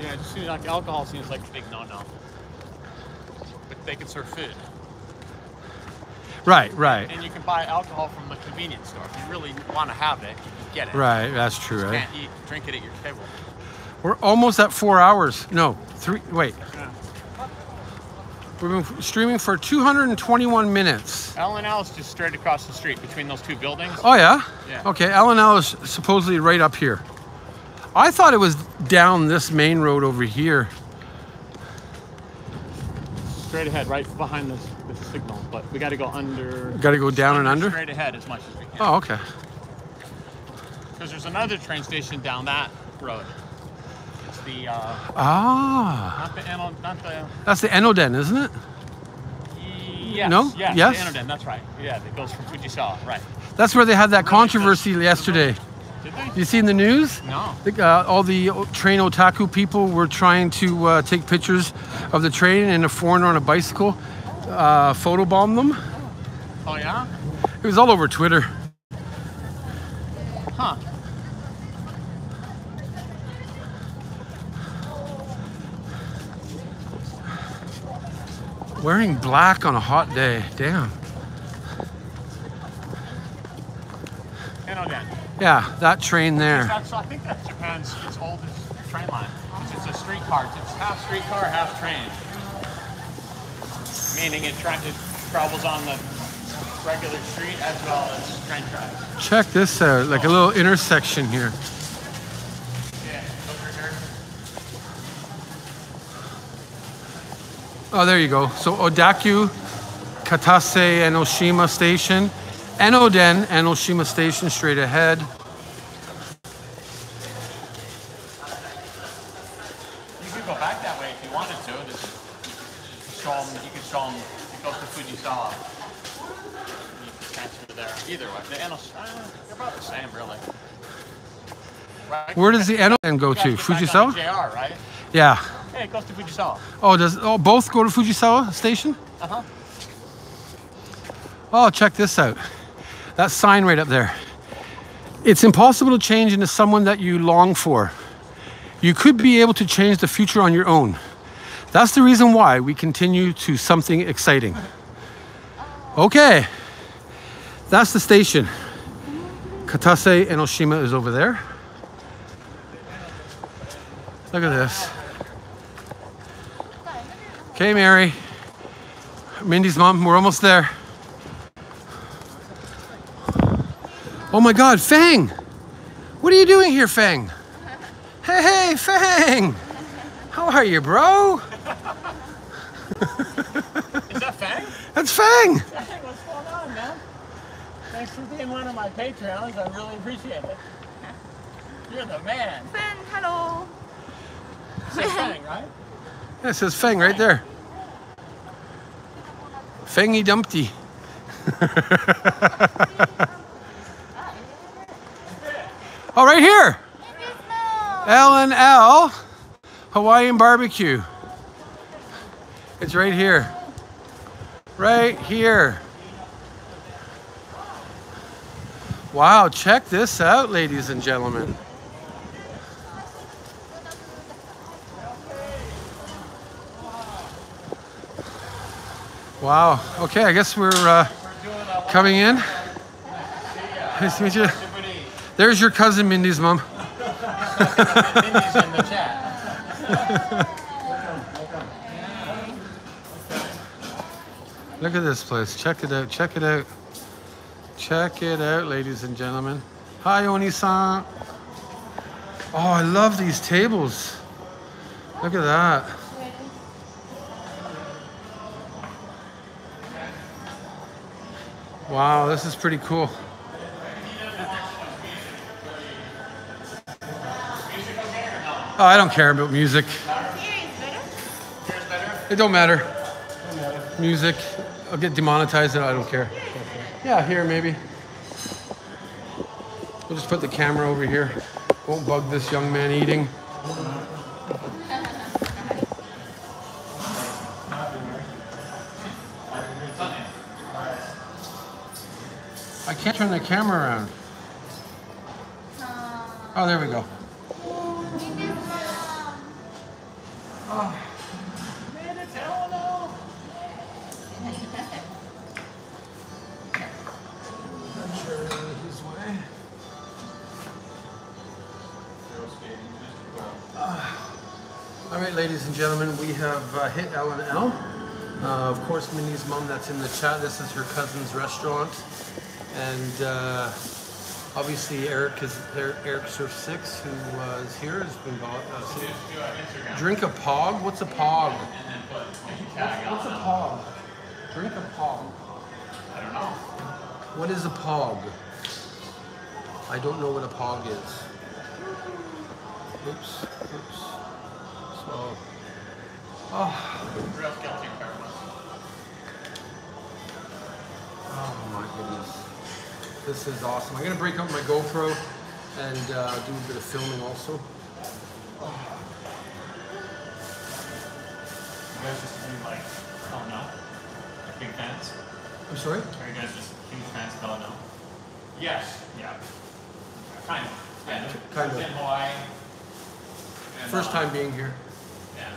Yeah, it just seems like alcohol seems like a big no-no. But they can serve food, Right, right, and you can buy alcohol from the convenience store. If you really want to have it, you can get it. right. That's true, You right? Eh? can't eat, drink it at your table. We're almost at four hours. No, three. Wait, Yeah. we've been streaming for 221 minutes. L and L is just straight across the street between those two buildings. Oh yeah. Yeah. Okay, L and L is supposedly right up here. I thought it was down this main road over here. Straight ahead, right behind this, this signal. We got to go under. Got to go down and under. Straight ahead as much as we can. Oh, okay. Because there's another train station down that road. It's the uh, Ah, not the Eno, not the that's the Enoden, isn't it? yes, No? yes, Yes? the Enoden, that's right. Yeah, that goes from Fujisawa, right? That's where they had that controversy yesterday. Did they? You seen the news? No. Uh, all the train otaku people were trying to uh, take pictures of the train, and a foreigner on a bicycle uh, photobombed them. Oh yeah? It was all over Twitter. Huh? Wearing black on a hot day. Damn. Yeah, that train there. That's I think that's Japan's its oldest train line. It's a streetcar. It's half streetcar, half train. Meaning it, tra- it travels on the regular street as well as train tracks. Check this out, like a little intersection here. Here. Oh, there you go. So Odakyu, Katase, Enoshima Station. Enoden Enoshima Station straight ahead. You could go back that way if you wanted to. Just show 'em- you could show them it goes to Fujisawa. You can transfer there. Either way, the Enos, uh, they're about the same, really. Right? Where does the Enoden go You to? Fujisawa? JR, right? Yeah. Hey, it goes to Fujisawa. Oh, does oh both go to Fujisawa Station? Uh huh. Oh, check this out. That sign right up there. It's impossible to change into someone that you long for. You could be able to change the future on your own. That's the reason why we continue to something exciting. Okay. That's the station. Katase Enoshima is over there. Look at this. Okay, Mary. Mindy's mom, we're almost there. Oh my god, Fang! What are you doing here, Fang? Hey, hey, Fang! How are you, bro? Is that Fang? That's Fang. Hey, what's going on, man? Thanks for being one of my Patreons. I really appreciate it. You're the man. Fan, hello. Say Fang, right? Yeah, it says Fang right there. Fangy Dumpty. oh, right here. L and L Hawaiian barbecue. It's right here. Right here. Wow, check this out, ladies and gentlemen. Wow. Okay, I guess we're uh, coming in. Nice to meet you. There's your cousin Mindy's mom. Mindy's in the chat. Look at this place. Check it out. Check it out. Check it out, ladies and gentlemen. Hi, Oni-san. Oh, I love these tables. Look at that. Wow, this is pretty cool. Oh, I don't care about music. It don't matter. Music. I'll get demonetized. And I don't care. Yeah, here maybe. We'll just put the camera over here. Won't bug this young man eating. I can't turn the camera around. Oh, there we go. Oh, man, his way. All right, ladies and gentlemen, we have uh, hit L and L. Uh, of course, Mindy's mom, that's in the chat. This is her cousin's restaurant, and uh, obviously Eric is Eric, Eric Surf Six, who uh, here, has been bought. Uh, drink a pog. What's a pog? What's a pog? Drink a pog. I don't know. What is a pog? I don't know what a pog is. Oops, oops. So, oh, guilty oh my goodness. This is awesome. I'm gonna break out my GoPro and uh, do a bit of filming also. You guys just do like, oh no? Like big fans? I'm sorry? Are you guys just huge fans of Delano? Yes. Yeah. Kind of. Yeah. Kind of. In Hawaii. And, First uh, time being here. Yeah.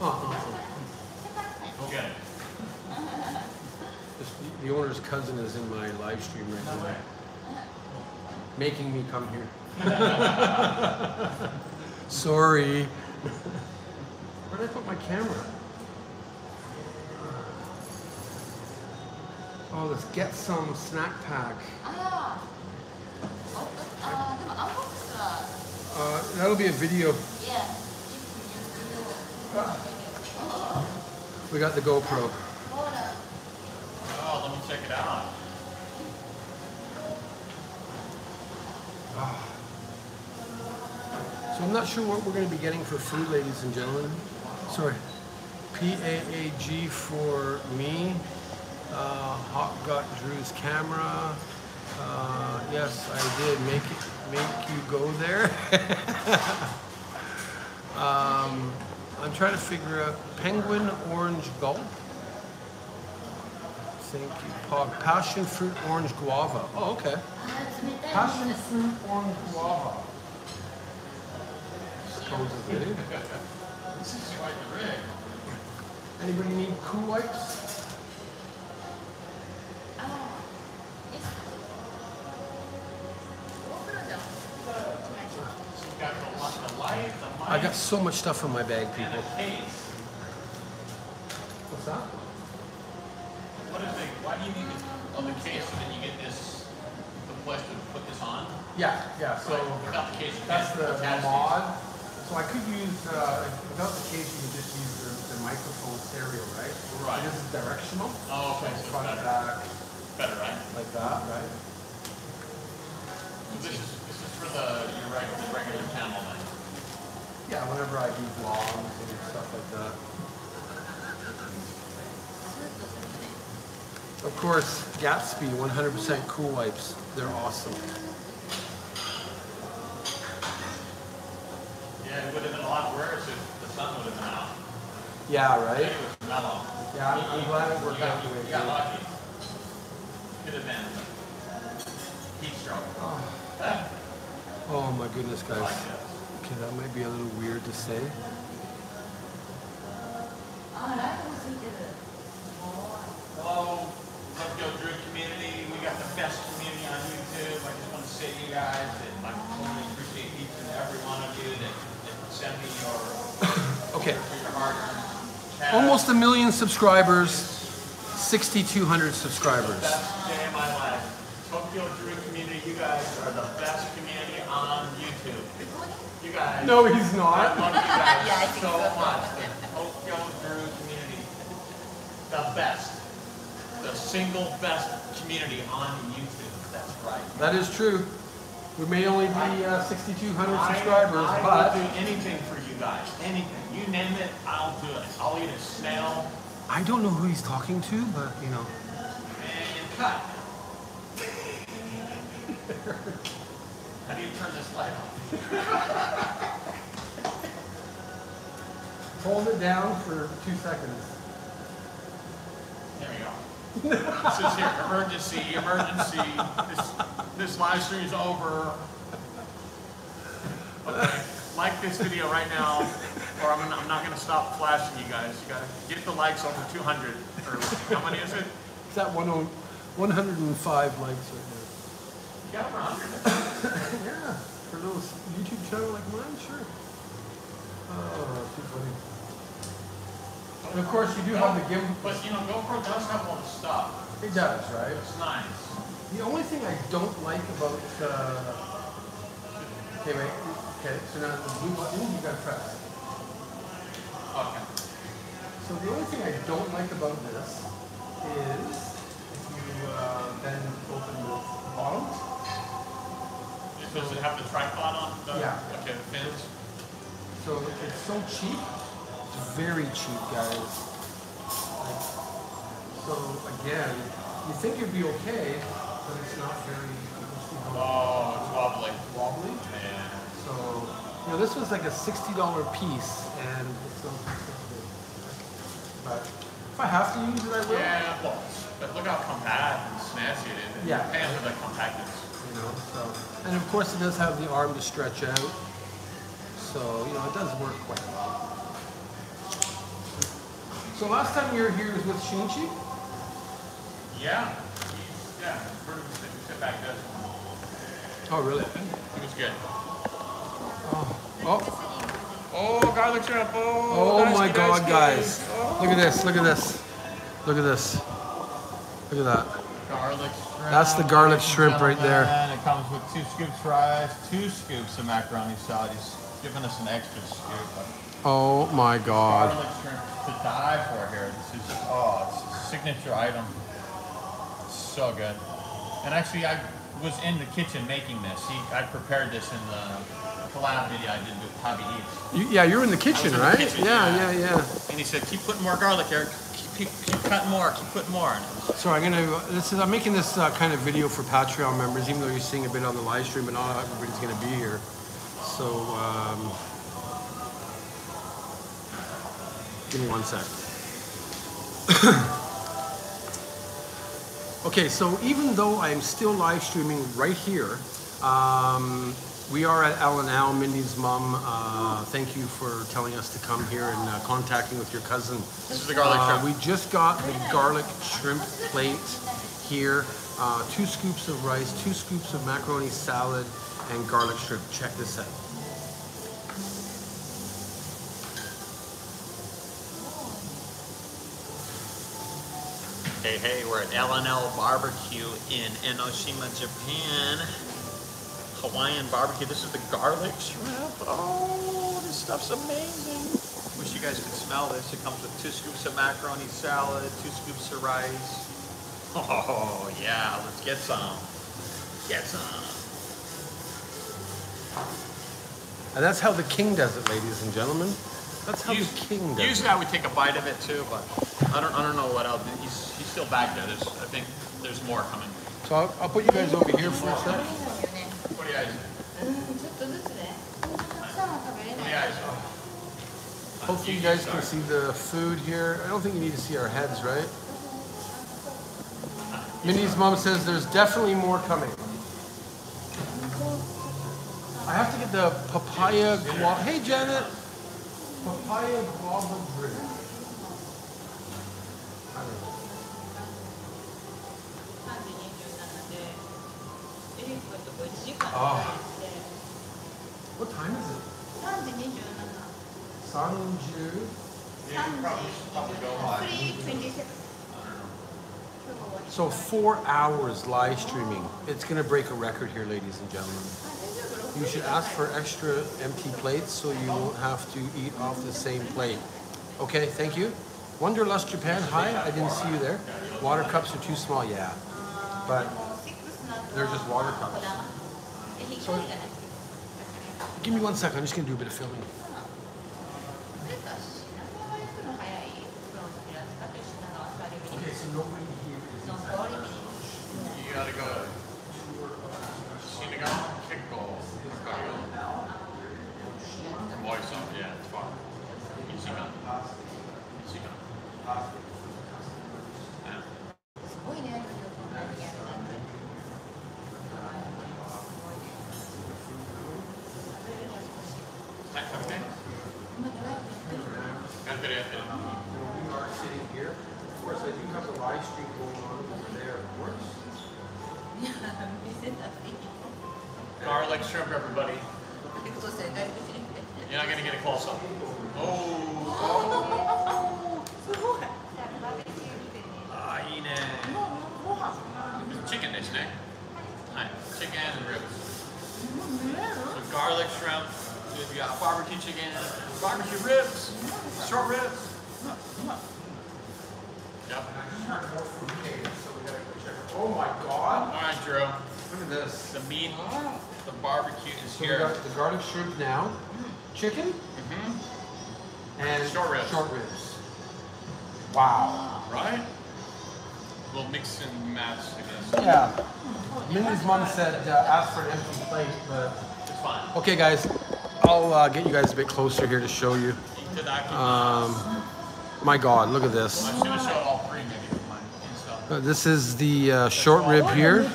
Oh, oh, We'll get it. oh. This- the owner's cousin is in my live stream right now, making me come here. Sorry. Where did I put my camera? Oh, let's get some snack pack. Ah. Uh, that'll be a video. Yeah. We got the GoPro. Oh, let me check it out. Ah. So I'm not sure what we're going to be getting for food, ladies and gentlemen. Sorry. P-A-A-G for me. Uh, Hot Got Drew's camera. Uh, yes, I did make it, make you go there. um, I'm trying to figure out Penguin Orange Gulp. Thank you. Pog. Passion fruit orange guava. Oh, okay. Passion fruit orange guava. Supposedly. This is quite the rig. Anybody need cool wipes? So you've got the, li- the light, the mic, I got so much stuff in my bag, people. a case. What's that? What is it? Why do you need this? Oh, the case so that you get this, the place to put this on? Yeah, yeah. So Right, Without the case, that's can't the mod. So I could use, uh, without the case, you could just use the, the microphone stereo, right? Right. This is directional. Oh, okay, so Front, better. back, Better, right? like that, right? So this is, this is for the, your regular, regular channel then? Yeah, whenever I do vlogs and stuff like that. Of course, Gatsby 100% Cool Wipes. They're awesome. Yeah, it would have been a lot worse if the sun would have been out. Yeah, right? Mellow. Yeah, I'm, I'm glad it worked out the way it got did. lucky. Could have been heat stroke. Oh, oh my goodness, guys. Okay, that might be a little weird to say. Hello, Tokyo Drew community. We got the best community on YouTube. I just want to say to you guys that I totally appreciate each and every one of you that, that send me your, Okay, your hard-earned almost a million subscribers, 6,200 subscribers. Best day of my life. Tokyo Drew community, you guys are the best community on YouTube. You guys. No, he's I not. love you guys Yeah, I so so. much. The Tokyo Drew community, the best, the single best community on YouTube. That's right. That is true. We may only be uh, 6,200 I- subscribers, I but will do anything for you guys. Anything. You name it, I'll do it. I'll eat a snail I don't know who he's talking to, but you know. and cut. How do you turn this light off? Hold it down for two seconds. There we go. This is here, emergency, emergency. This, this live stream is over. Okay, like this video right now, or I'm, I'm not gonna stop flashing you guys. You gotta get the likes over 200, or how many is it? It's at 10 105 likes right You got over 100. now. Yeah, for a little YouTube channel like mine, sure. Oh, too funny. And of course, you do have the gimbal. But you know, GoPro does have all the stuff. It does, right? It's nice. The only thing I don't like about, uh, okay, wait, okay, so now the blue button, you gotta press. Okay. So the only thing I don't like about this is if you uh, then open the bottom, Does it have the tripod on? The, Yeah. Okay, the fins. so it's so cheap, it's very cheap, guys. Like, so again, you think it'd be okay, but it's not very, you Oh, it's wobbly. wobbly. Yeah. So, you know, this was like a sixty dollar piece, and it's so expensive. But if I have to use it, I will. Yeah, well, but look how compact and snazzy it is. And Yeah. Paying for the compactness. You know, so and of course it does have the arm to stretch out. So you know, it does work quite well. So last time you were here was with Shinichi. Yeah. He's, yeah. Sit, sit back there. Oh really? It was good. Oh. Oh, garlic shrimp. Oh, Oh nice my nice God, cake. guys! Oh. Look at this! Look at this! Look at this! Look at that! Garlic shrimp. That's the garlic shrimp right there. gentlemen. It comes with two scoops rice, two scoops of macaroni salad. He's giving us an extra scoop. Oh my God! Garlic shrimp to die for here. This is oh, it's a signature item. So good. And actually, I was in the kitchen making this. He, I prepared this in the collab video I did with Tabi Eats. You, yeah, you're in the kitchen, in the right? kitchen, yeah, yeah. yeah, yeah. And he said, keep putting more garlic, Eric. Keep, keep, cutting more. Keep putting more. And it So I'm gonna. This is. I'm making this uh, kind of video for Patreon members, even though you're seeing a bit on the live stream, but not everybody's gonna be here. So um, give me one sec. okay, so even though I'm still live streaming right here, um, we are at L and L, Mindy's mom. Uh, thank you for telling us to come here and uh, contacting with your cousin. This is the garlic Uh, shrimp. we just got the garlic shrimp plate here. Uh, two scoops of rice, two scoops of macaroni salad, and garlic shrimp. Check this out. Hey, hey, we're at L&L Barbecue in Enoshima, Japan. Hawaiian barbecue. This is the garlic shrimp. Oh, this This stuff's amazing. Wish you guys could smell this. It comes with two scoops of macaroni salad, two scoops of rice. Oh yeah, let's get some. Get some. And that's how the king does it, ladies and gentlemen. That's how Us- the king does Usually it. I would take a bite of it too, but I don't I don't know what else. He's he's still back there. There's I think there's more coming. So I'll, I'll put you guys over here for a Hopefully you guys can see the food here. I don't think you need to see our heads, right? Mindy's mom says there's definitely more coming. I have to get the papaya guava. Hey, Janet. Papaya guava drink. Oh. What time is it? Sanju. 30? Probably, go So four hours live streaming. It's going to break a record here, ladies and gentlemen. You should ask for extra empty plates so you won't have to eat off the same plate. Okay, thank you. Wonderlust Japan, hi, I didn't see you there. Water cups are too small, yeah. But they're just water cups. え光がない Give me one second, I'm just gonna do a bit of filming. なんか品川行くの早いプロの平塚と品川二人見に Okay, so nobody The meat, the barbecue is So we here. got the garlic shrimp now, chicken, and Short ribs. Short ribs. Wow. Right? We'll mix and match, I guess. Yeah. Mindy's mom said uh, ask for an empty plate, but It's fine. okay, guys. I'll uh, get you guys a bit closer here to show you. Um, my God, look at this. I should have showed all three maybe with my Insta. Uh, this is the uh, short rib here,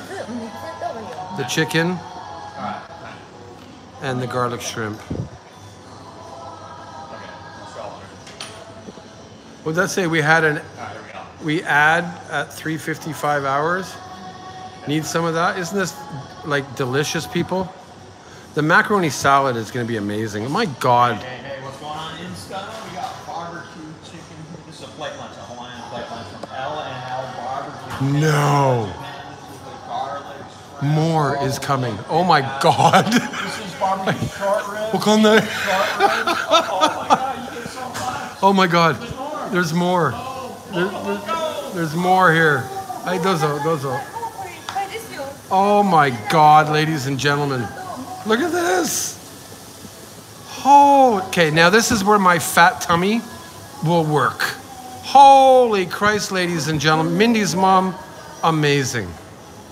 the chicken, All right. All right. and the garlic shrimp. Okay. That's all. What did that say? We had an All right, here we add at 3:55 hours. Need some of that? Isn't this like delicious, people? The macaroni salad is going to be amazing. My God. Hey, hey, what's going on Insta? We got barbecue chicken. This is a plate lunch, a Hawaiian plate lunch from L and L Barbecue. No. More is coming. Oh my God. oh my God. Oh there's more. There's more here. Hey, those are. Oh my God, ladies and gentlemen. Look at this. Oh, okay. Now this is where my fat tummy will work. Holy Christ, ladies and gentlemen. Mindy's mom, amazing.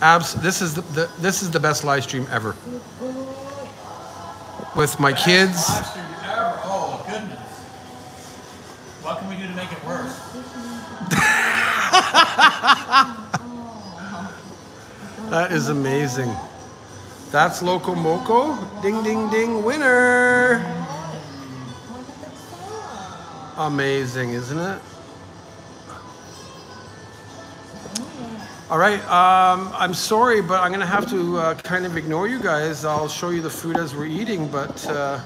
Abs. This is the, the this is the best live stream ever. With my kids. Live stream ever. Oh goodness. What can we do to make it worse? That is amazing. That's Loco Moco. Ding, ding, ding. Winner. Amazing, isn't it? All right. Um, I'm sorry, but I'm going to have to uh, kind of ignore you guys. I'll show you the food as we're eating, but uh,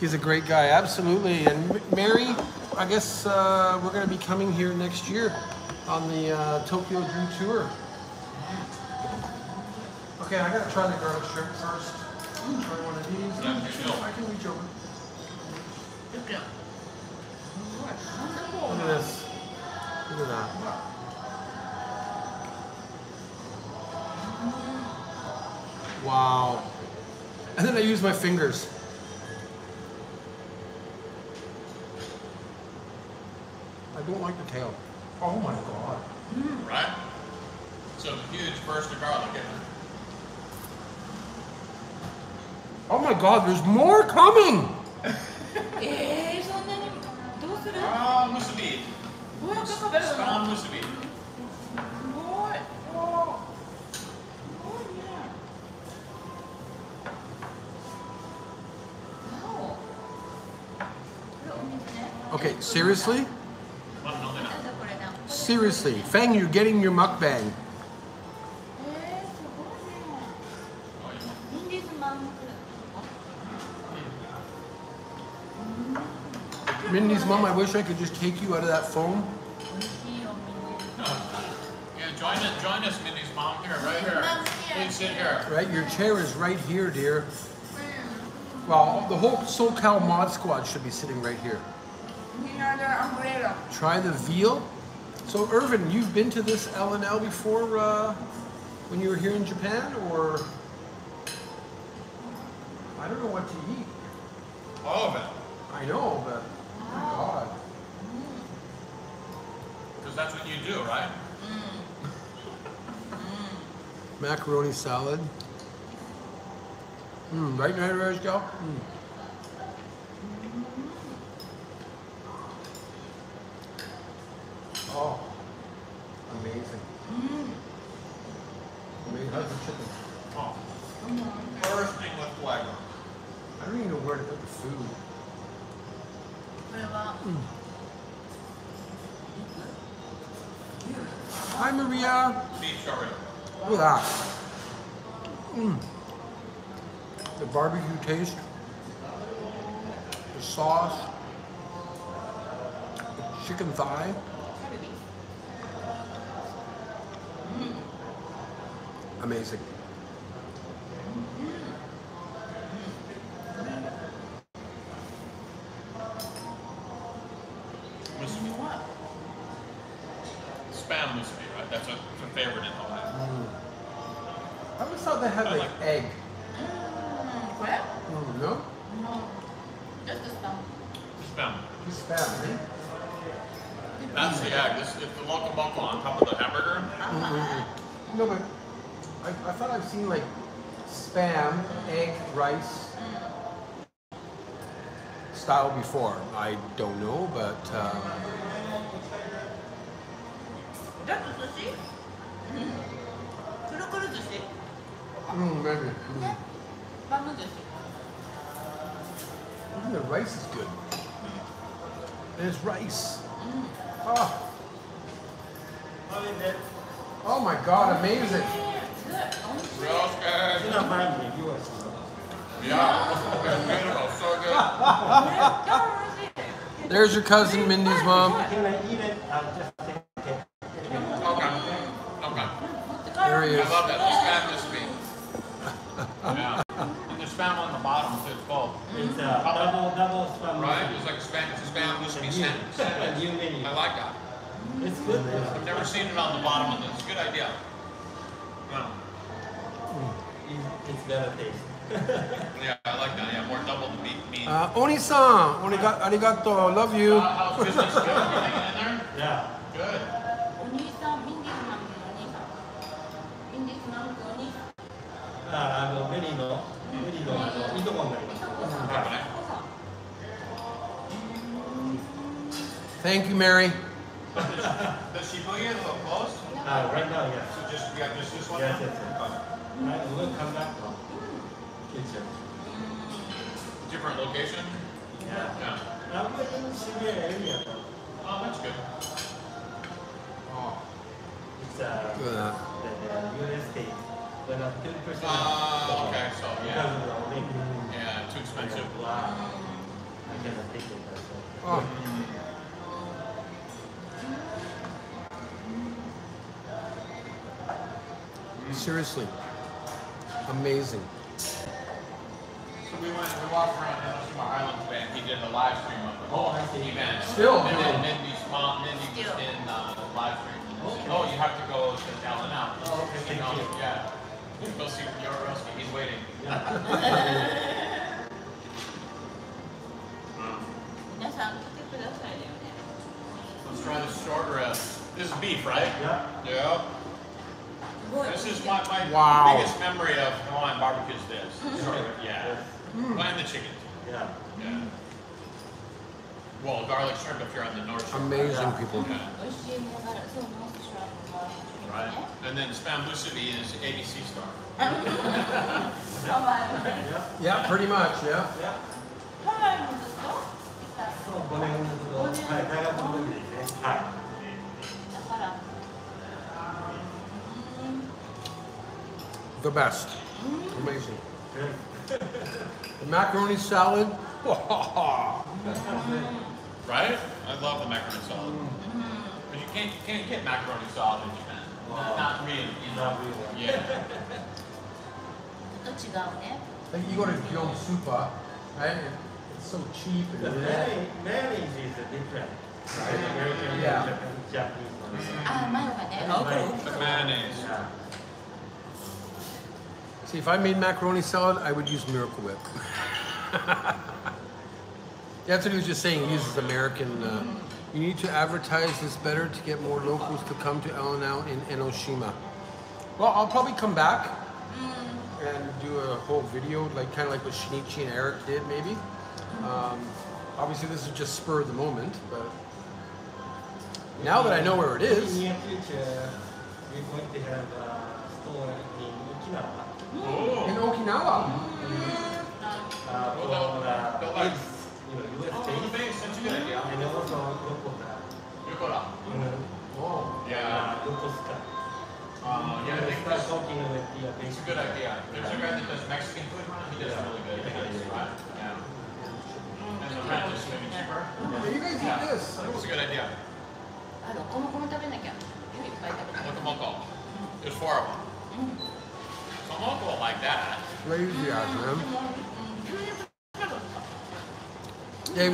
he's a great guy. Absolutely. And Mary, I guess uh, we're going to be coming here next year on the uh, Tokyo Dream Tour. Okay, I gotta try the garlic shrimp first. Try one of these. Yeah. I can reach over. Look at this. Look at that. Wow. And then I use my fingers. I don't like the tail. Oh my god. Mm. Right? So huge burst of garlic in there. Oh my god, there's more coming! Ah, musubi. Musubi. Okay, seriously? Seriously, Fang, you're getting your mukbang. Mindy's mom, I wish I could just take you out of that phone. Yeah, join us, join us, Mindy's mom. Here, right here. Please sit here. Right, your chair is right here, dear. Well, the whole SoCal Mod Squad should be sitting right here. Try the veal. So, Irvin, you've been to this L&L before uh, when you were here in Japan, or I don't know what to eat. All of it. I know, but my God, Because that's what you do, right? macaroni salad. Mm, right, right, right, go. Mm. call. Amazing. Mm. Amazing. How's the chicken? Oh. Come on. First with flavor. I don't even know where to put the food. What about? Mm. Hi, Maria. Beef sorry. Look at that. Mm. The barbecue taste, the sauce, the chicken thigh. Amazing. Musubi. Spam musubi, right? That's a, that's a favorite in Ohio. I always thought they had like like- egg. No, but I, I thought I've seen like spam, egg, rice style before. I don't know, but. Mm, maybe. Mm. Mm, the rice is good. There's rice. Mm. Oh. Oh my god, amazing. You don't mind me, you are yeah. There's your cousin Mindy's mom. There he is. I love that. The spam is me. yeah. And there's spam on the bottom, so it's both. It's uh, a double, double spam. Right? It's like a spam, it's a spam, whiskey, spam. I like that. It's good. I've never seen it on the bottom of this. Good idea. No. It's better taste. yeah, I like that. Yeah, more double the meat. meat. Uh, Oni-san, Oniga arigato, love you. Uh, how's business going? Yeah. Good. You, Mary. Does she bring it so close? Uh, right now, yes. So just, yeah, just this one? Yes, yes, yes. I will come back from kitchen. Different location? Yeah. Yeah. I'm in Shibuya area. Oh, that's good. Oh, It's uh, look at that. the, the US state. But uh, 30% Ah, okay, so, yeah. because yeah. of the Yeah, too expensive. Wow. I cannot take it. That's Oh, seriously, amazing. So we went, we walked around Hiroshima Islands band. He did a live stream of the whole oh, event. Still and then Mindy's mom, Mindy was Still. in uh, the live stream. Okay. Oh, you have to go to L and L. Oh, okay. You know, yeah. You go see Ryosuke. He's waiting. Let's try the short ribs. This is beef, right? Yeah. Yeah. This is my, my wow. biggest memory of Hawaiian barbecue is this. Sort yeah. Mm. And the chicken. Yeah. yeah. Well, garlic shrimp if you're on the north shore. Amazing people. Yeah. Right. And then Spam Musubi is ABC star. yeah. yeah, pretty much, yeah. Yeah. Hi. The best. Amazing. The macaroni salad. Right? I love the macaroni salad. But you can't, you can't get macaroni salad in Japan. Not, not really. You know? Not really. Yeah. ちょっと違うね Like you go to Gyeong Supa, right? It's so cheap The and mayonnaise, mayonnaise is different. Right? American, Yeah. Japanese, Japanese. あマヨがね The mayonnaise. Yeah. See, if I made macaroni salad, I would use Miracle Whip. That's what he was just saying. He uses American. Uh, you need to advertise this better to get more locals to come to L and L in Enoshima. Well, I'll probably come back and do a whole video, like kind of like what Shinichi and Eric did, maybe. Um, obviously, this is just spur of the moment, but now that I know where it is. In is, near future, we're going to have a store in Okinawa. Oh. in Okinawa. Uh, for Well, uh, they'll like- base, you know, US Oh, base, base, that's a good idea. and also Yokota. Yokota. Mm-hmm. Oh. Yeah. Uh, Yokosuka. Uh, yeah, I We'll think start that's talking with the uh, base. it's a good idea. There's a guy that does Mexican food, he does really good. Right? Yeah. And the rent is maybe cheaper. Yeah, you guys Yeah. eat this. That was a good idea. あロコモコも食べなきゃいっぱい食べたい Mokomoko. There's four of them. I won't like that. Lazy ass man.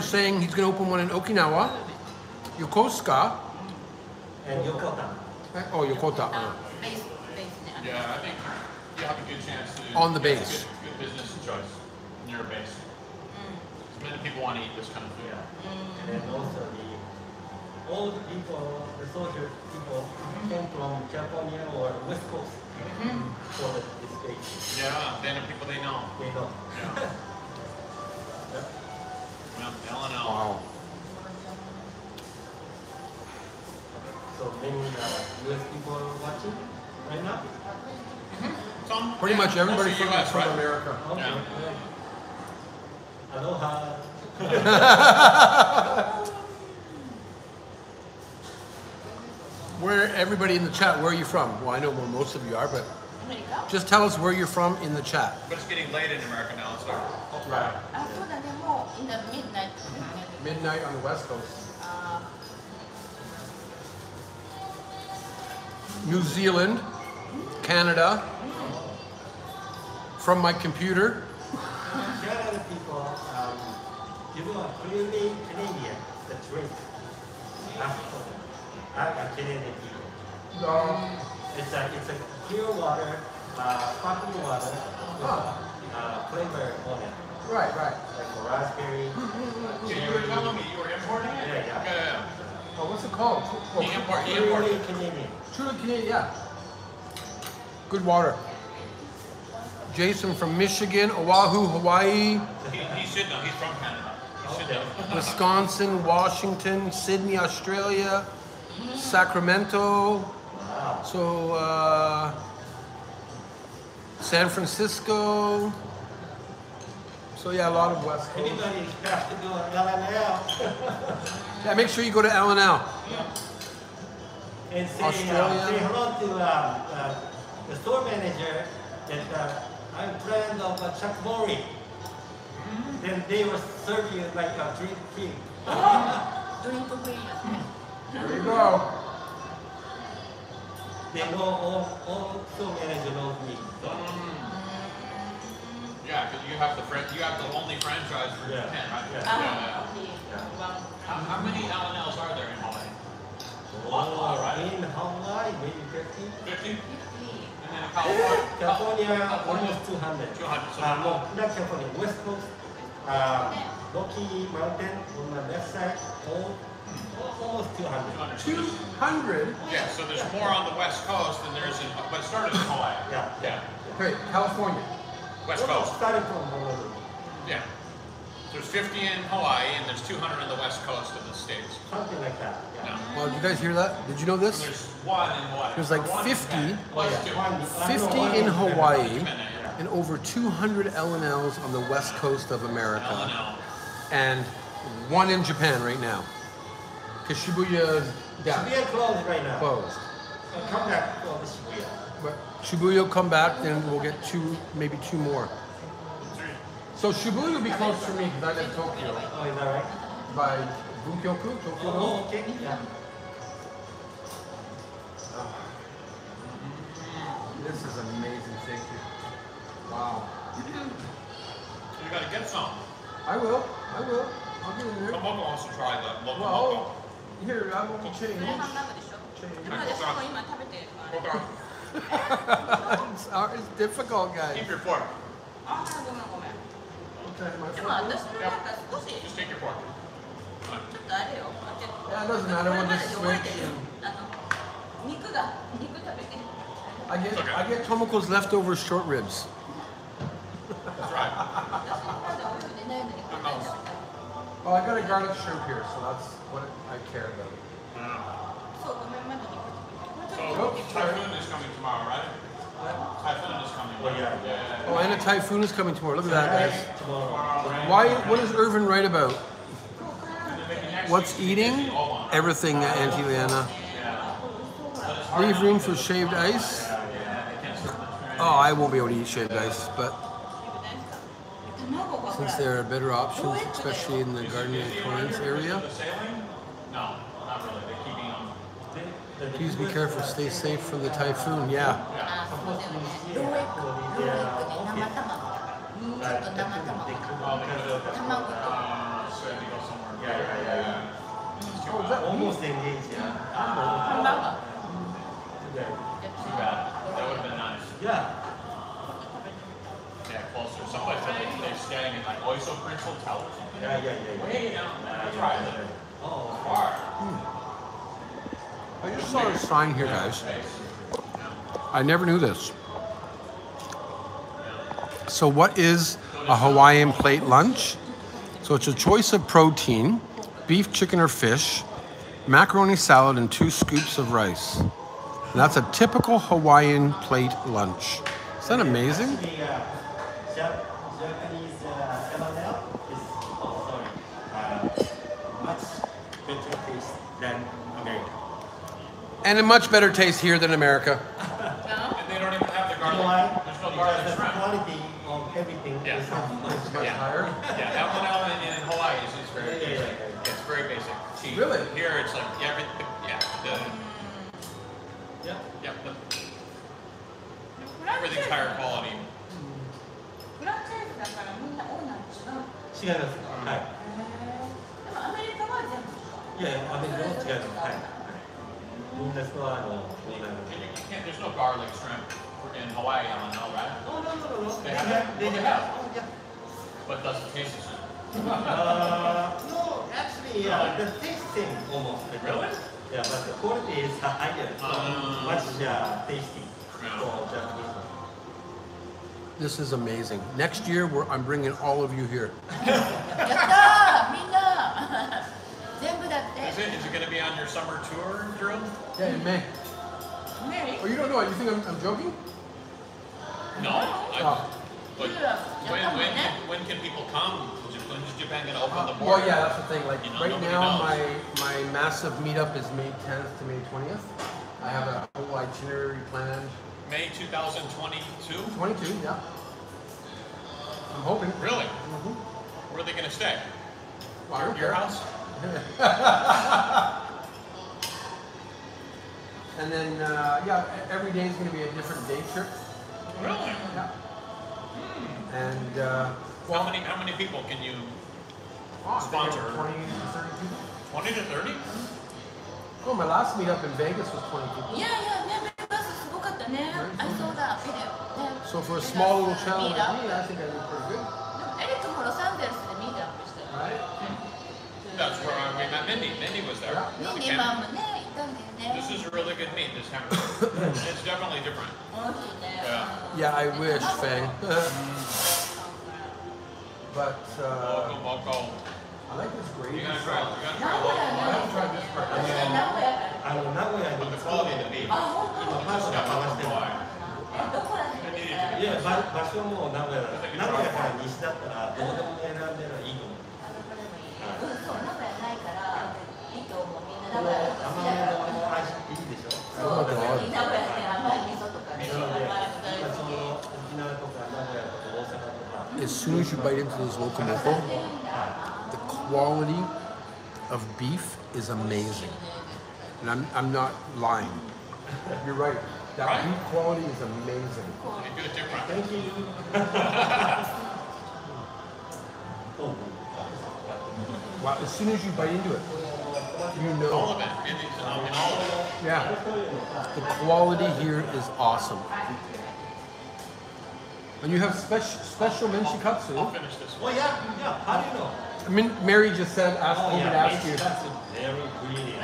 Saying he's going to open one in Okinawa, Yokosuka, and Yokota. Eh, oh, Yokota. Uh, uh base, base yeah, I think you have a good chance to. On the base. Good, good, business choice near base. Mm. Many people want to eat this kind of food. Yeah. Mm. And then also the old people, the soldier people, came from Japan or West Coast. Mm -hmm state. Yeah, then the people they know. They know. Yeah. yep. Well, L and L. Wow. So many uh, U.S. people are watching right now. Mm -hmm. Some, Pretty yeah, much everybody from, US, from right? America. Okay. Yeah. yeah. Aloha. where everybody in the chat, where are you from? Well, I know where most of you are, but just tell us where you're from in the chat. But it's getting late in America now, so. Right. Yeah. In the midnight. Midnight on the West Coast. Uh, New Zealand, Canada, from my computer. Canada people um, give a really Canadian the drink. I'm Canadian people. No. It's a, it's a clear water, uh, sparkling water with uh, flavor on it, Right, right. like raspberry. Yeah, you were telling me you were importing it? Yeah, yeah. Yeah, yeah. Oh, what's it called? He Oh, import, he imported Canadian. Truly Canadian, yeah. Good water. Jason from Michigan, Oahu, Hawaii, He, he should know, he's from Canada. He should know. Wisconsin, Washington, Sydney, Australia, Sacramento, so, uh, San Francisco. So yeah, a lot of West Coast. Anybody has to do an L&L. yeah, make sure you go to L&L. Yeah. And say, uh, Australia. Uh, say hello to uh, uh, the store manager that uh, I'm a friend of uh, Chuck Mori. Mm -hmm. Then they were serving like a drink king. Drink king. There you go. They know all, all store manager knows me. So Yeah, because you have the fran- you have the only franchise for Yeah. Japan, right? Yeah. Ah, only one. How, how many L&Ls are there in Hawaii? Oh, in Hawaii, maybe 50. 50? Fifty. And then in California? California, California? almost 200. 200, so- Uh, no, not California, West Coast. Uh, Rocky Mountain on the left side, all, almost 200. 200? Yeah, so there's more on the west coast than there is in, but it started in Hawaii. Yeah. Yeah, Okay, California. west coast. Starting from Honolulu. Yeah. There's 50 in Hawaii and there's 200 on the west coast of the states. Something like that. Yeah. Yeah. Well, did you guys hear that? Did you know this? There's one in Hawaii. There's like 50. Well, there's two. One- I 50 in Hawaii and over 200 L&Ls on the west coast of America. L&L. And one in Japan right now. Because Shibuya is uh, down, Shibuya closed right now. closed. So come back for the Shibuya. But Shibuya will come back, then we'll get two, maybe two more. So Shibuya will be close for me because I live in Tokyo. Oh, is that right? By Bunkyoku, Tokyo. Oh, okay. Yeah. Ah. This is amazing, thank you. Wow. You gotta get some. I will, I will. I'll get in there. Tomoko wants to try the local Well, here, I won't change. これハンバーグでしょでも私も今食べてるからね moco. it's, hard- it's difficult, guys. Keep your fork. あーごめんごめん Okay, my でも私もなんか少し Just take your fork. ちょっとあれよ。 Yeah, it doesn't matter, we'll just これまで switch 覚えてるあの肉が肉食べて。 I get, Okay. I get Tomoko's leftover short ribs. That's right. Well, I got a garlic shrimp here, so that's what I care about. Mm. So So typhoon is coming tomorrow, right? Typhoon is coming. Well, yeah. Yeah. Oh, and a typhoon is coming tomorrow. Look at that, guys. Why? What does Irvin write about? What's eating? Everything, Auntie Leanna. Leave room for shaved ice. Oh, I won't be able to eat shaved ice, but since there are better options, especially in the Gardena Torrance area. Please be careful, stay safe from the typhoon, yeah. Oh, that almost engaged, yeah. Too bad. That would have been nice. Yeah. Yeah, closer. Somebody said they- they're staying in like Oiso Prince Hotel or something. Yeah, yeah, yeah, yeah. Way down there. That's right. Oh, Far. I just saw a sign here, guys. I never knew this. So, what is a Hawaiian plate lunch? So, it's a choice of protein beef, chicken, or fish, macaroni salad, and two scoops of rice. And that's a typical Hawaiian plate lunch. Isn't that amazing? Japanese uh, is oh sorry, uh, much better taste than America. And a much better taste here than America. no? And they don't even have the garlic. You know why? The quality of everything yeah. is much, yeah. higher. Yeah, that one out in, Hawaii is, just very yeah, basic. Yeah, yeah, It's very basic. Cheap. Really? Here it's like everything. Yeah. The, mm. yeah. Yep. The, everything's higher quality. 違います。はい。でもアメリカは全部違う。いやいや、アメリカも違います。はい。みんなストアのオーナー And の。 you, you can't, there's no garlic shrimp in Hawaii, L&L, right? No, no, no, no. They have, They they have. have, Yeah. but doesn't taste the same. Uh, no, actually, yeah, the tasting almost. the same. Really? Yeah, but the quality is higher, so Ah. much uh, tasty Yeah. for Japanese. This is amazing. Next year, I'm bringing all of you here. is it, is it going to be on your summer tour, Drew? Yeah, in May. May? Oh, you don't know. You think I'm, I'm joking? No. I, oh. But when, when, can, when can people come? When's Japan going to open uh, the border? Oh yeah, that's the thing. Like, you know, right now, my, my massive meetup is May 10th to May 20th. I have a whole itinerary planned. May 2022? 22, yeah. I'm hoping. Really? Mm -hmm. Where are they going to stay? Your, your house? and then, uh, yeah, every day is going to be a different day trip. Really? Yeah. Hmm. And, uh, well, how many, how many people can you oh, sponsor? 20 to 30 people. 20 to 30? Well, my last meetup in Vegas was 20 people. Yeah, yeah, yeah ったねあそうだビデオね So for a small little channel ミー like ト me, I think I did pretty good. エリックもロサンゼルスでミートアップしてる Right? That's where I- we met Mindy. Mindy was there. Mm. ミ Okay. ニマムね行ったんだよね This is a really good meat, this hamburger. It's definitely different. 美味しいね Yeah. Yeah, I wish, Fang. but uh, Local, local. I like this gravy. You gotta try, you gotta 名 try 古屋 local. ね try this part. 私ね名古屋からあの名古屋 But に the quality of the beef. あ本当にパスが回してるえどこら辺ですかいや場場所も名古屋だ名古屋から西だったらどこでも選んでるいいと思ううんそう名古屋ないからいいと思うみんな名古屋とか好甘きだからめの味っていいでしょそう名古屋って甘い味噌とかね甘いの大そ好きの沖縄とか名古屋とか大阪とか As soon as you bite into this locomoco, the quality of beef is amazing. And I'm, I'm not lying. You're right. That right? beef quality is amazing. Thank you. wow, as soon as you bite into it, you know. Yeah. The quality here is awesome. And you have special special menchi katsu. Eh? I'll finish this. One. Well, yeah, yeah. How do you know? I mean, Mary just said, ask Oh me to yeah, ask you. That's a very brilliant.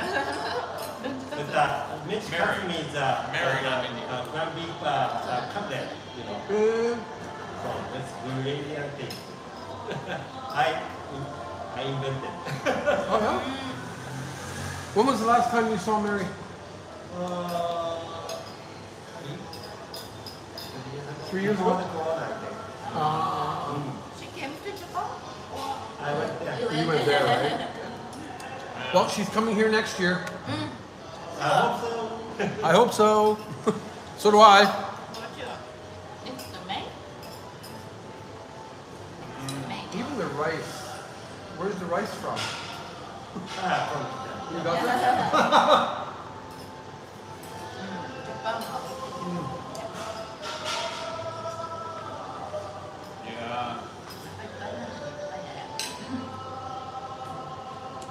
but uh, Mexican means uh, Mary, uh, not Mindy. uh, ground beef uh, uh, cutlet, you know. Uh, So that's brilliant thing. I I invented. oh, yeah? When was the last time you saw Mary? uh, Three years Before ago? the corona, I think. Uh, She came to Japan I went there. you went there, right? Well, she's coming here next year. Mm. I hope so. I hope so. so do I. It's the May mm, May Even the rice. Where's the rice? From You got mm, that?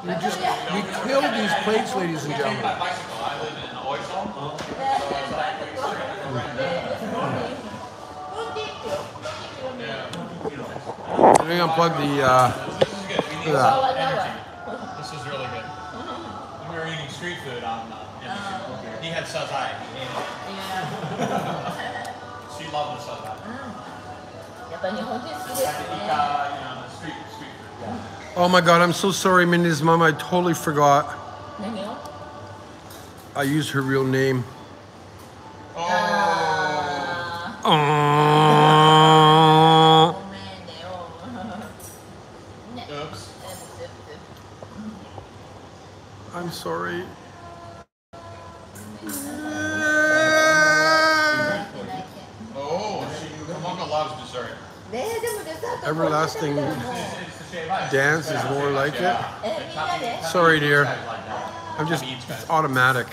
We just we killed these plates, ladies and I came gentlemen. by bicycle. I live in Oiso. So it's like we sort of around there. Yeah. Let me unplug the. Uh, This is good. We need Look at some that. energy. This is really good. When we were eating street food on uh, Embassy, he had sazai. He ate it. She loved the sazai. やっぱ日本人好きです Like the ね Oh my God, I'm so sorry, Mindy's mom. I totally forgot. Danielle? I used her real name. Oh. oh. I'm sorry. everlasting dance is more like it. Sorry, dear. I'm just it's automatic.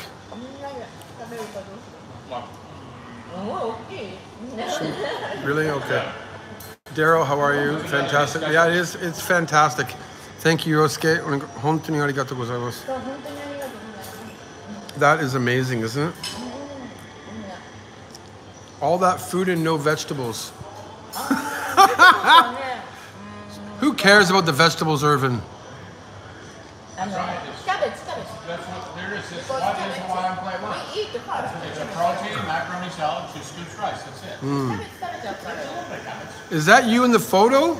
really okay. Daryl, how are you? Fantastic. Yeah, it is. It's fantastic. Thank you, Ryosuke. Gozaimasu. That is amazing, isn't it? All that food and no vegetables. Who cares about the vegetables, Irvin? I'm right. Stop it. That's what there is. That's what is why I'm playing well. We eat the product. It's a protein, macaroni salad, two scoops rice. That's it. Mm. Is that you in the photo?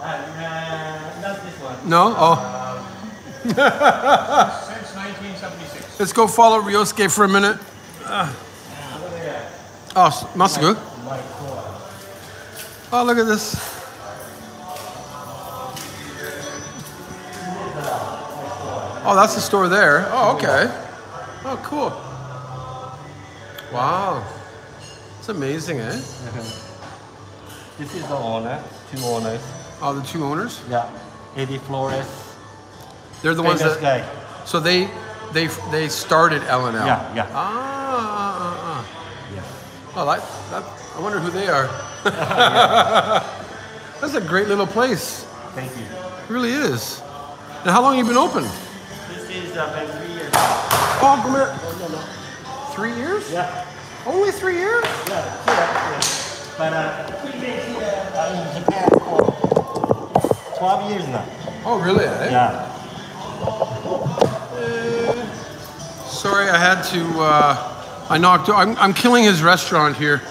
Uh, not this one. No? Oh. Since 1976. Let's go follow Ryosuke for a minute. Uh. Oh, Masago. Oh, look at this. Oh, that's the store there. Oh, okay. Oh, cool. Wow. It's amazing, eh? This is the owner, two owners. Oh, the two owners? Yeah, Eddie Flores, They're the ones that. guy. So they they they started L and L. Yeah, yeah. Ah, ah, ah, ah. Yeah. Oh, that, that, I wonder who they are. That's a great little place. Thank you. It really is. And how long have you been open? Is about three years. Oh, come here. Three years? Yeah, Only three years? yeah, yeah. yeah. But uh, we been here uh, in Japan for 12 years now. Oh, really? eh? Yeah. Sorry, I had to. Uh, I knocked. I'm, I'm killing his restaurant here,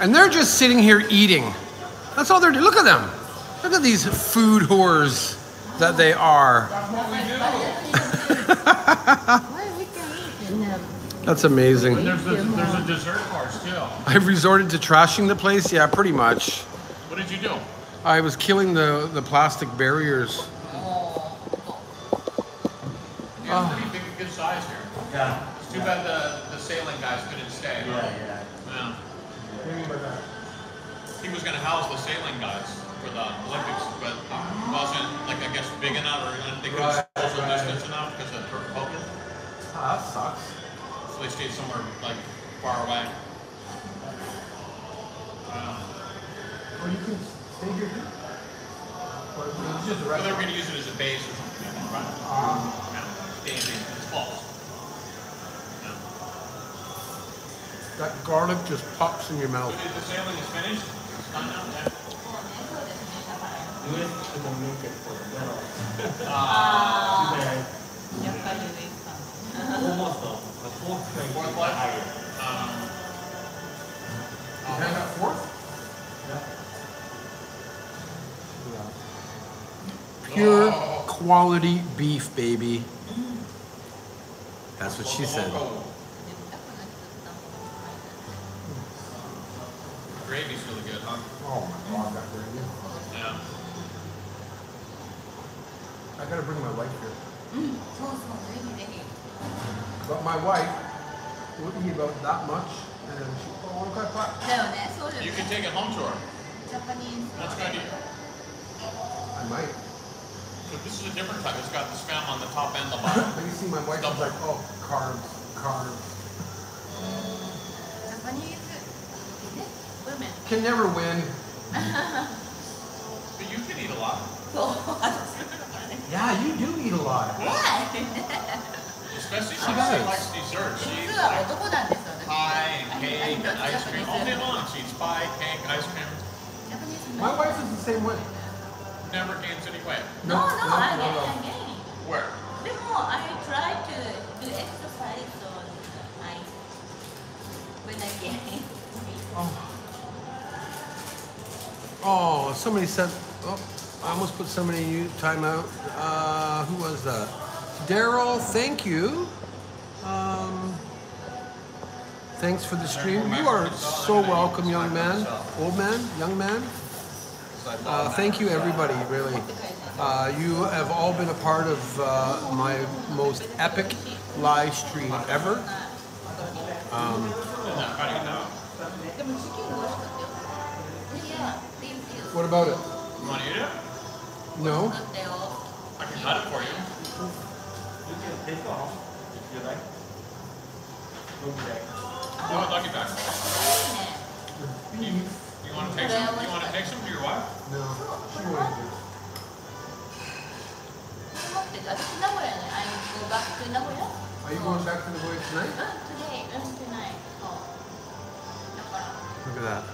and they're just sitting here eating. That's all they're doing. Look at them. Look at these food whores that they are. That's amazing. There's a, there's a dessert bars too. I've resorted to trashing the place. Yeah, pretty much. What did you do? I was killing the the plastic barriers. You have pretty big, good size here. Yeah. It's too bad the, the sailing guys couldn't stay. Yeah, yeah. Yeah. He was gonna house the sailing guys for the Olympics, but wasn't like I guess big enough or they couldn't Right, social right. distance enough because of COVID. Ah, that sucks. So they stayed somewhere like far away. Uh, Or you can stay here. Or it's just a they restaurant. were gonna use it as a base or something. Right? Um, Yeah. Stay in it's false. Yeah. that garlic just pops in your mouth. So the sailing is finished. It's done now. Luis se comunica make it for Almost though. The fourth grade. Fourth Yeah. Pure quality beef, baby. That's what she said. Gravy's really good, huh? Oh my god, that gravy. I gotta bring my wife here. But my wife wouldn't eat about that much, and she oh. You can take it home to her. Japanese. That's good. I might. So this is a different type. It's got the spam on the top and the bottom. but you see, my wife like, oh, carbs, carbs. Japanese women can never win. but you can eat a lot. Yeah, you do eat a lot. Yeah. Especially she likes dessert. She eats like pie and cake and ice cream. All day long she eats pie, cake, ice cream. My wife is the same way. Never gains any weight. No, no, no, no I no, gain. I gain. Where? Before I try to do exercise, so I when I gain. Oh. Oh, somebody said. Oh. I almost put somebody in timeout. Uh, who was that? Daryl, thank you. Um, thanks for the stream. You are so welcome, young man, old man, young man. Uh, thank you, everybody, really. Uh, you have all been a part of uh, my most epic live stream ever. Um, what about it? No. I can cut it for you. You can take off if you like. Go back. I'd like it back. You, you want to take some? You want to take some to your wife? No, she won't. I'm go back to Nagoya. Are you going back to Nagoya tonight? Uh, today, um, tonight. Oh. Look at that.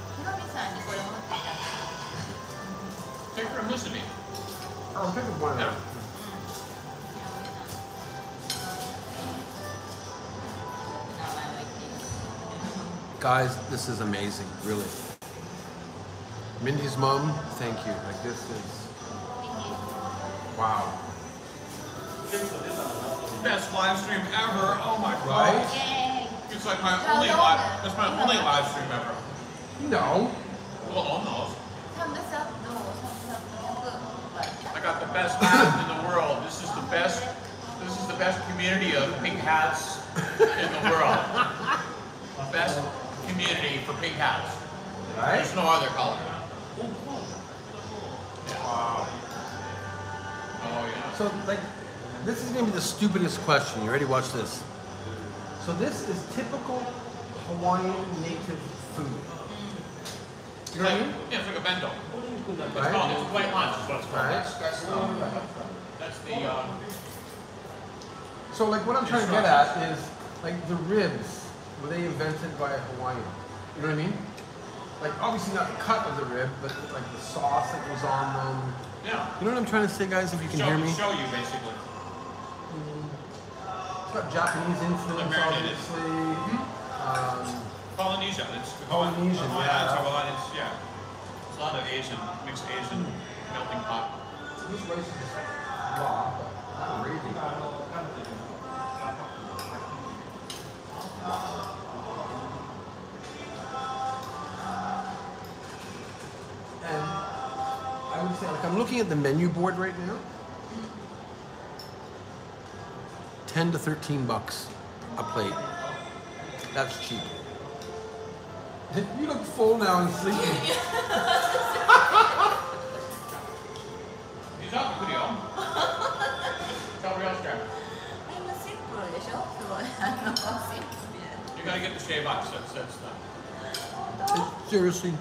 Take her and listen to me. Oh, I'll pick up one of them. Guys, this is amazing, really. Mindy's mom, thank you. Like this is wow. Best live stream ever. Oh my god. Right? It's like my only live. It's my only live stream ever. No. Well, almost. サム got the best hat in the world. This is the best. This is the best community of pink hats in the world. best community for pink hats. Right? There's no other color. Wow. Oh yeah. So like this is gonna be the stupidest question. You ready? Watch this. So this is typical Hawaiian native food. You know what I mean? Yeah, it's like a bento. It's Right? called, it's white lunch is what it's called. Right. That's, that's, the- that's the, uh, So like what I'm trying to get at is like the ribs, were they invented by a Hawaiian? You know what I mean? Like obviously not the cut of the rib, but like the sauce that was on them. yeah. You know what I'm trying to say, guys? If you can Show, hear me, show you basically. it's got Japanese influence, Marinated. obviously. Um, Polynesian. It's Polynesian, Hawaiian, yeah. It's it's, yeah. A lot of Asian, mixed Asian melting pot. is just raw, but gravy. And I would say, like, I'm looking at the menu board right now. 10 to 13 bucks a plate. That's cheap. You look full now and sleepy. you gotta get the shave box. that's that. stuff. seriously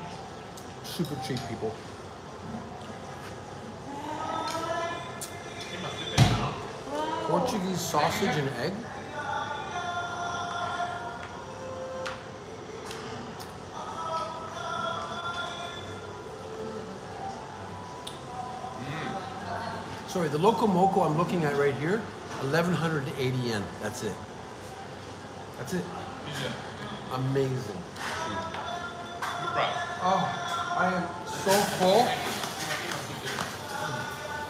super cheap, people. Portuguese sausage and egg? Sorry, the loco moco I'm looking at right here, 1180 yen. That's it. That's it. He's Amazing. Oh, I am so full.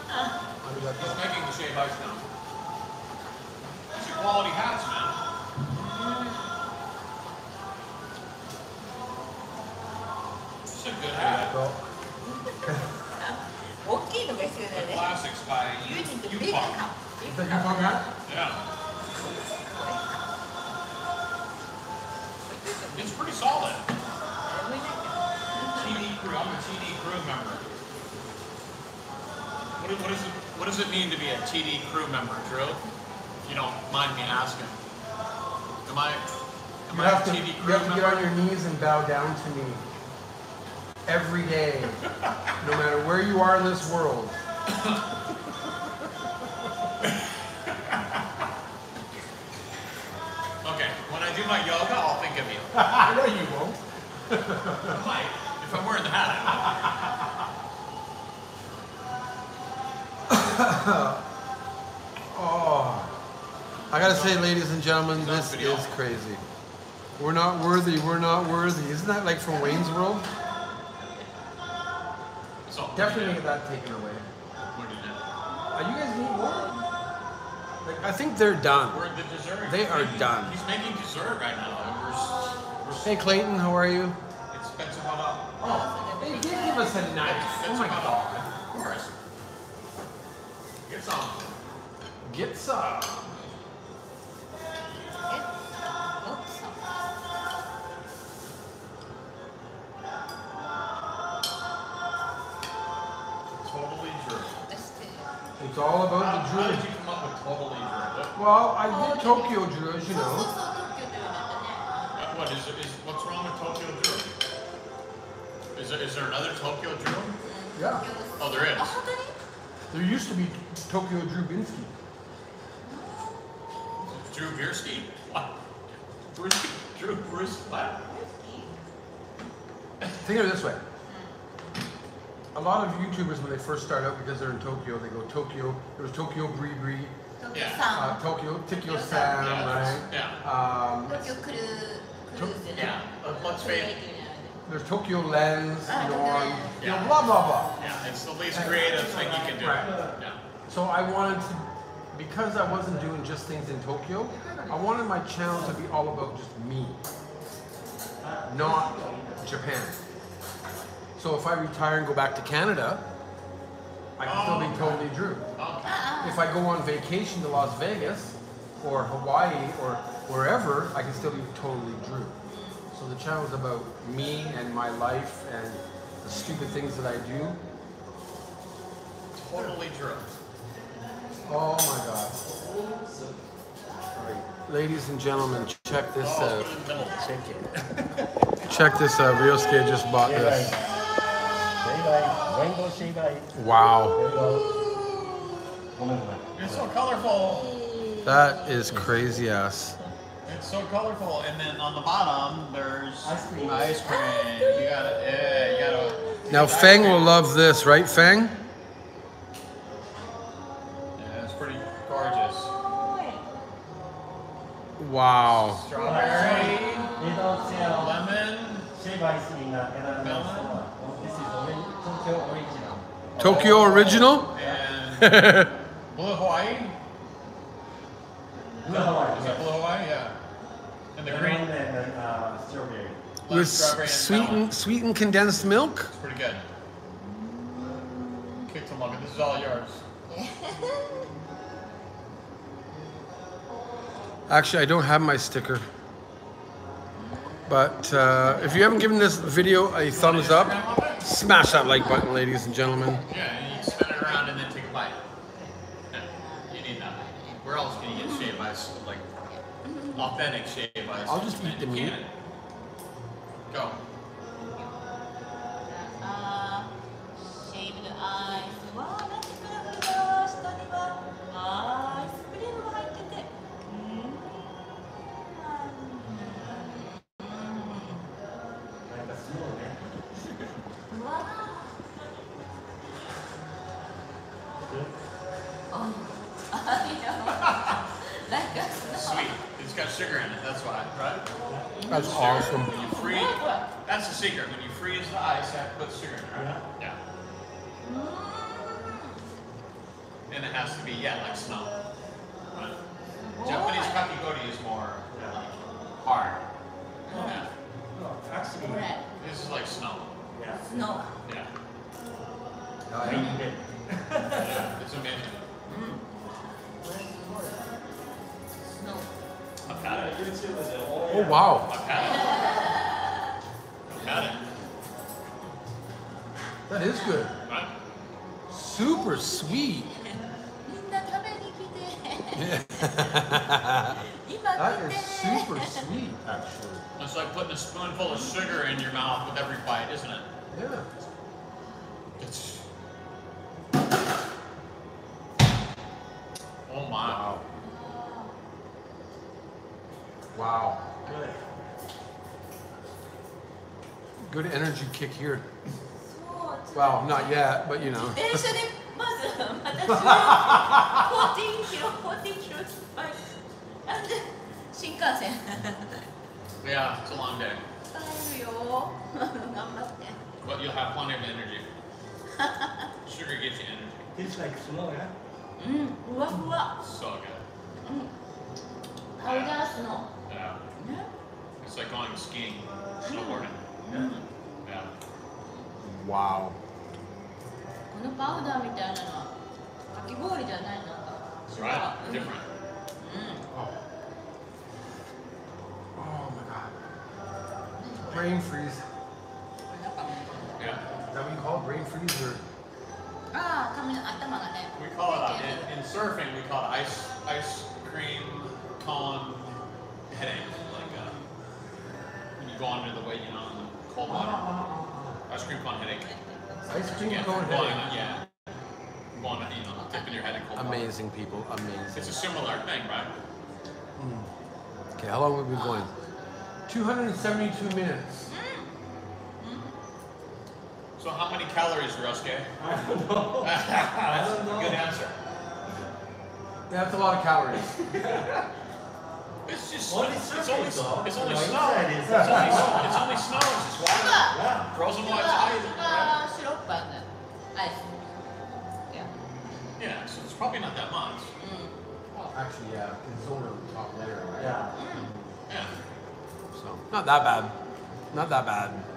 Uh. He's making the shave ice now. These are quality hats, is that you found that? Yeah. It's pretty solid. TD crew. I'm a TD crew member. What, is- what, is it, what does it mean to be a TD crew member, Drew? If you don't mind me asking. Am I, am You I a have to, TD you have to member? get on your knees and bow down to me every day, no matter where you are in this world. won't. I. If I'm wearing the hat, I Oh, I gotta say, ladies and gentlemen, this is crazy. We're not worthy. We're not worthy. Isn't that like from Wayne's World? So, Definitely get that taken away. What did it? Are you guys need more? Like, I think they're done. We're the dessert. They he's are making- done. He's making dessert right now. and We're, s- we're s- Hey, Clayton, how are you? it's Spencer one up. Oh, they did give us a knife. Oh my god. Of course. Get some. Get some. Totally Drew. It's all How, about how the did you come up with totally Drew? Well, I did Tokyo Drew, as you know. What is what's wrong with Tokyo Drew? Is there, is there another Tokyo Drew? Yeah. Oh, there is. There used to be Tokyo Drew Binsky. Drew Bierski? What? Bruce, Drew Bruce, what? Think of it this way. A lot of YouTubers, when they first start out, because they're in Tokyo, they go Tokyo. There was Tokyo Bree Bree. Tokyo yeah. Uh, Tokyo, Tokyo Sam, yeah, right? Yeah. Um, Tokyo Crew. Yeah. Let- Let's face it. there's Tokyo Lens, Ah, Norm, Tokyo you know, blah blah blah. Yeah, it's the least creative thing you can do. Right. Yeah. So I wanted to, because I wasn't doing just things in Tokyo, I wanted my channel to be all about just me, not Japan. So if I retire and go back to Canada, I can still be totally Drew. Okay. If I go on vacation to Las Vegas or Hawaii or wherever, I can still be totally Drew. So the channel is about me and my life and the stupid things that I do. Totally Drew. Oh my God. Right. Ladies and gentlemen, check this oh, out. Check it. check this out. Ryosuke just bought this. Shade wow. You're so colorful. That is crazy ass. It's so colorful. And then on the bottom, there's Ice cream. Ice cream. You gotta, yeah, you gotta. Now ice Fang will love this, right, Fang? Yeah, it's pretty gorgeous. Wow. Strawberry, They don't sell lemon, shave ice in uh, another Melon. This is ori- Tokyo original. Tokyo original? and blue Hawaii. Blue Hawaii, Is that blue Hawaii? Yeah. And the green, Lemon and uh, strawberry. lemon, With sweetened sweetened condensed milk? It's pretty good. Kick some longer. This is all yours. Actually, I don't have my sticker. But uh, if you haven't given this video a thumbs up, smash that like button, ladies and gentlemen. Yeah, and you spin it around and then take a bite. Yeah, you need that. Where else can you get shave ice? Like authentic shave ice. I'll just eat And the you meat. can't. Go. あーシ That's awesome. When you free, that's the secret. When you freeze the ice, you have to put sugar in it, right? Yeah. yeah. And it has to be, yeah, like snow. Japanese kakigori is more yeah. like hard. Yeah. This is like snow. Yeah. Snow. Yeah. No, I yeah, it's amazing. Mm. Snow. Oh, wow. I've had it. I've had it. That is good. Super sweet. that is super sweet, actually. It's like putting a spoonful of sugar in your mouth with every bite, isn't it? Yeah. It's... Oh my. Wow. Wow. good. Good energy kick here. そう Well, not yet, but you know. 電車でまず私は14キロ14キロ失敗なんで新幹線 Yeah, it's a long day. 帰るよ頑張って But you'll have plenty of energy. Sugar gives you energy. Tastes like snow, yeah? うんふわふわ So good. パウダースノ Yeah. ーね It's like going skiing, snowboarding. うん Yeah. Wow. このパウダーみたいなのはかき氷じゃないなんか Right? うん Different. う Oh. Oh my god. Brain freeze. んなんか Yeah. Is that what you call it? brain freeze or? ああ髪の頭がね We call it, uh, in, in surfing, we call it ice, ice cream cone headache. Like uh, when you go under the way, you know, in the cold water. Ice cream cone headache. Ice cream Yeah, cone going, headache. yeah. Going, you know, dipping your head in cold water. Amazing people, amazing. It's a similar thing, right? Okay, how long have we been going? 272 minutes. So how many calories, Ryosuke? I don't know. That's don't know. a good answer. That's a lot of calories. It's just well, it's, it's, only, it's, only, it's only snow. It's only snow. It's only snow. It's just water. Yeah. Frozen water. Uh, Shirokban. Ice. Yeah. Yeah, so it's probably not that much. Actually, yeah, it's over the top layer, right? Yeah. Yeah. So, not that bad. Not that bad.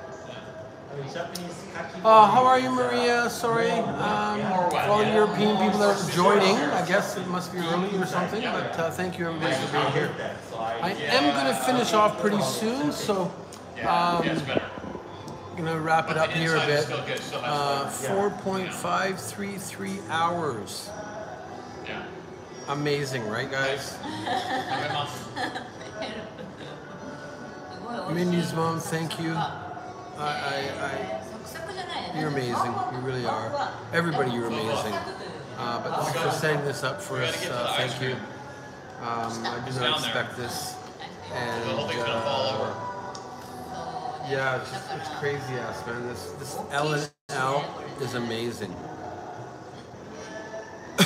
Uh, how are you, Maria? Sorry. Um, all European people that are joining. I guess it must be early or something, but uh, thank you everybody for being here. I am going to finish off pretty soon, so um, I'm going to wrap it up here a bit. Uh, 4.533 hours. Amazing, right, guys? Mindy's mom, thank you. I, I, I, you're amazing. You really are. Everybody, you're amazing. Uh, but for setting this up for us, uh, thank you. Um, I do not expect this. And uh, yeah, it's, just, it's crazy ass man. This this L and L is amazing.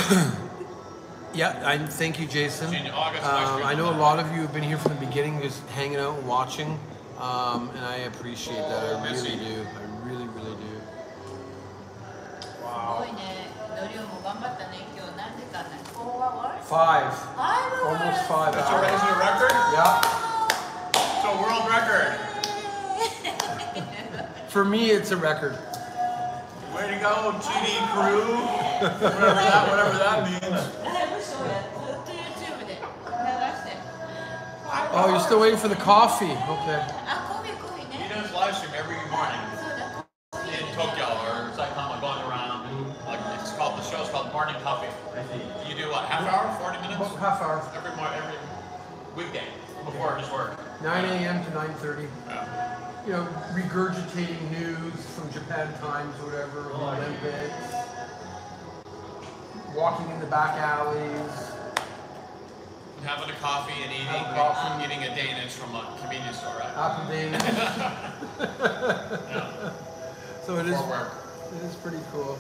yeah, I thank you, Jason. Um, I know a lot of you have been here from the beginning, just hanging out, watching. Um, and I appreciate that. I really do. I really, really do. Wow. Five. five Almost five. That's hours. a record? Yeah. It's a world record. For me, it's a record. Way to go, TD crew. whatever that, whatever that means. Oh, you're still waiting for the coffee. Okay. in Tokyo or Saitama going around. Like it's called the show is called Morning Coffee. I see. You do what, half hour, forty minutes? About half hour. Every morning, every weekday before his work. Nine a.m. to nine thirty. Yeah. You know, regurgitating news from Japan Times, or whatever, oh, Olympics. Walking in the back alleys having a coffee and eating a coffee. eating a Danish from a convenience store, right? Apple Danish. yeah. So it is. It is pretty cool.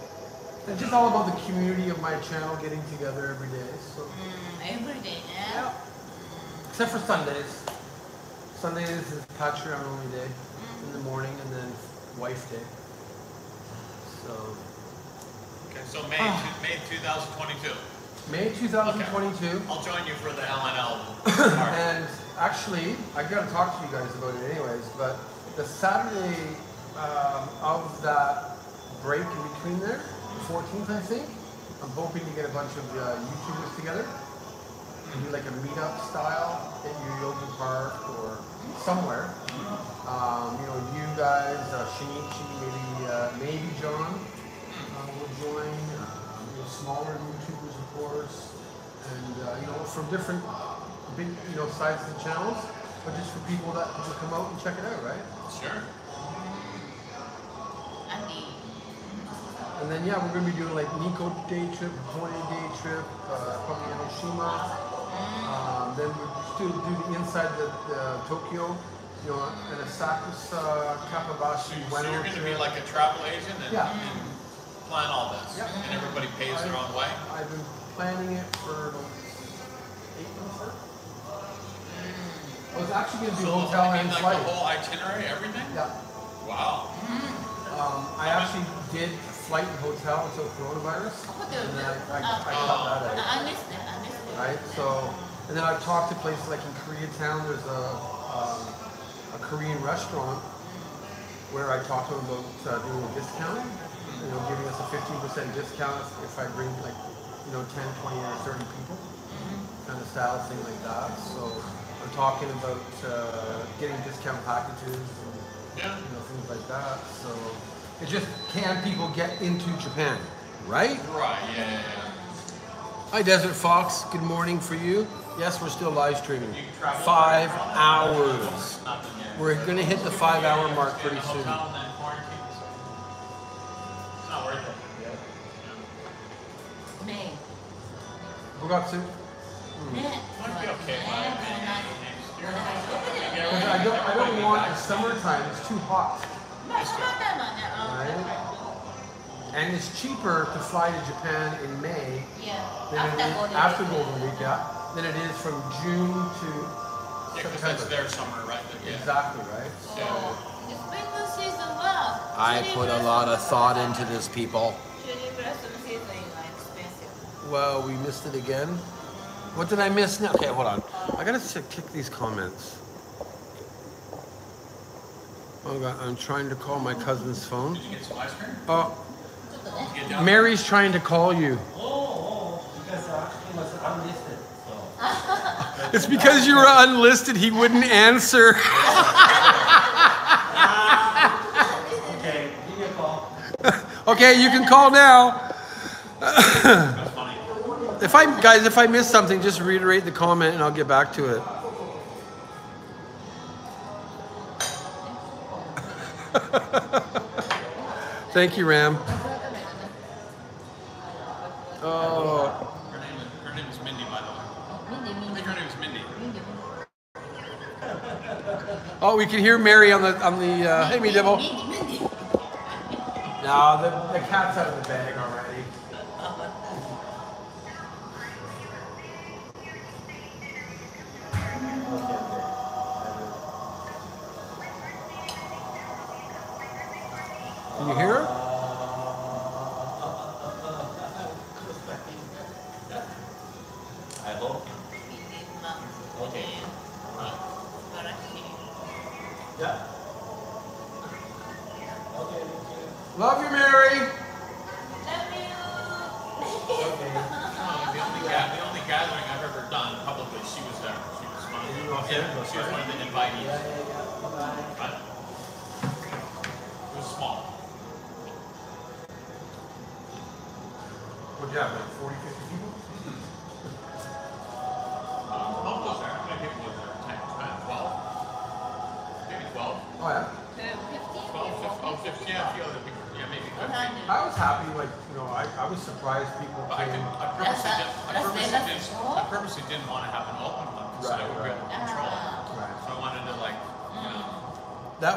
It's just all about the community of my channel getting together every day. So. Mm, every day, yeah. yeah. Except for Sundays. Sundays is Patreon only day mm. in the mm. morning, and then wife day. So. Okay, so May, oh. May 2022. May 2022. I'll join you for the L&L part. And actually, I gotta talk to you guys about it anyways, but the Saturday um, of that break in between there, 14th I think, I'm hoping to get a bunch of uh, YouTubers together and do like a meetup style at your yoga park or somewhere. Um, you know, you guys, uh, Shinichi, maybe, uh, maybe John uh, will join. Um, you know, smaller YouTubers, of course, and uh, you know, from different big, you know, sizes and channels, but just for people that will come out and check it out, right? Sure. And then yeah, we're gonna be doing like Nikko day trip, Hawaii day trip, uh, probably Hiroshima. Um, then we still do the inside the, the Tokyo, you know, and Asakusa, Kappabashi, so, so you're gonna be like a travel agent and, yeah. plan all this, and everybody pays I, their own way. I've been planning it for Mm. Well, it's actually going to be so hotel and like flight. the whole itinerary, everything? Yeah. Wow. Um, I actually did flight and hotel until coronavirus. Oh, and then I, I, uh, I cut that out. I missed it. I missed it. Right? So, and then I've talked to places like in Koreatown, there's a, um, a Korean restaurant where I talked to them about uh, doing a discount. You know, giving us a 15% discount if I bring like, you know, 10, 20, or 30 people kind of style thing like that. So I'm talking about uh, getting discount packages and Yeah. you know things like that. So it's just can people get into Japan, right? Right. Yeah. Yeah. yeah. Hi, Desert Fox. Good morning for you. Yes, we're still live streaming. You can travel Five hours. We're going to hit the five hour mark pretty In a soon. hotel and then quarantine. I don't, I don't want a summertime, it's too hot. Right? And it's cheaper to fly to Japan in May than after, is, after Golden Week, yeah, than it is from June to yeah, September. that's their summer, right? Yeah. Exactly, right? So, I put a lot of thought into this, people. Well, we missed it again. What did I miss now? Okay, hold on. I gotta kick these comments. Oh God, I'm trying to call my cousin's phone. Did you get some ice cream? Oh, Mary's trying to call you. Oh, oh because uh, unlisted. So. it's because you were unlisted. He wouldn't answer. okay, you can call now. If I, guys, if I miss something, just reiterate the comment and I'll get back to it. Thank you, Ram. Oh. Her name, is, Mindy, by the way. Mindy, Mindy. I think her name is Mindy. Oh, we can hear Mary on the on the. Uh, hey, me devil. Mindy, Mindy. No, the, the cat's out of the bag already. Can you hear her?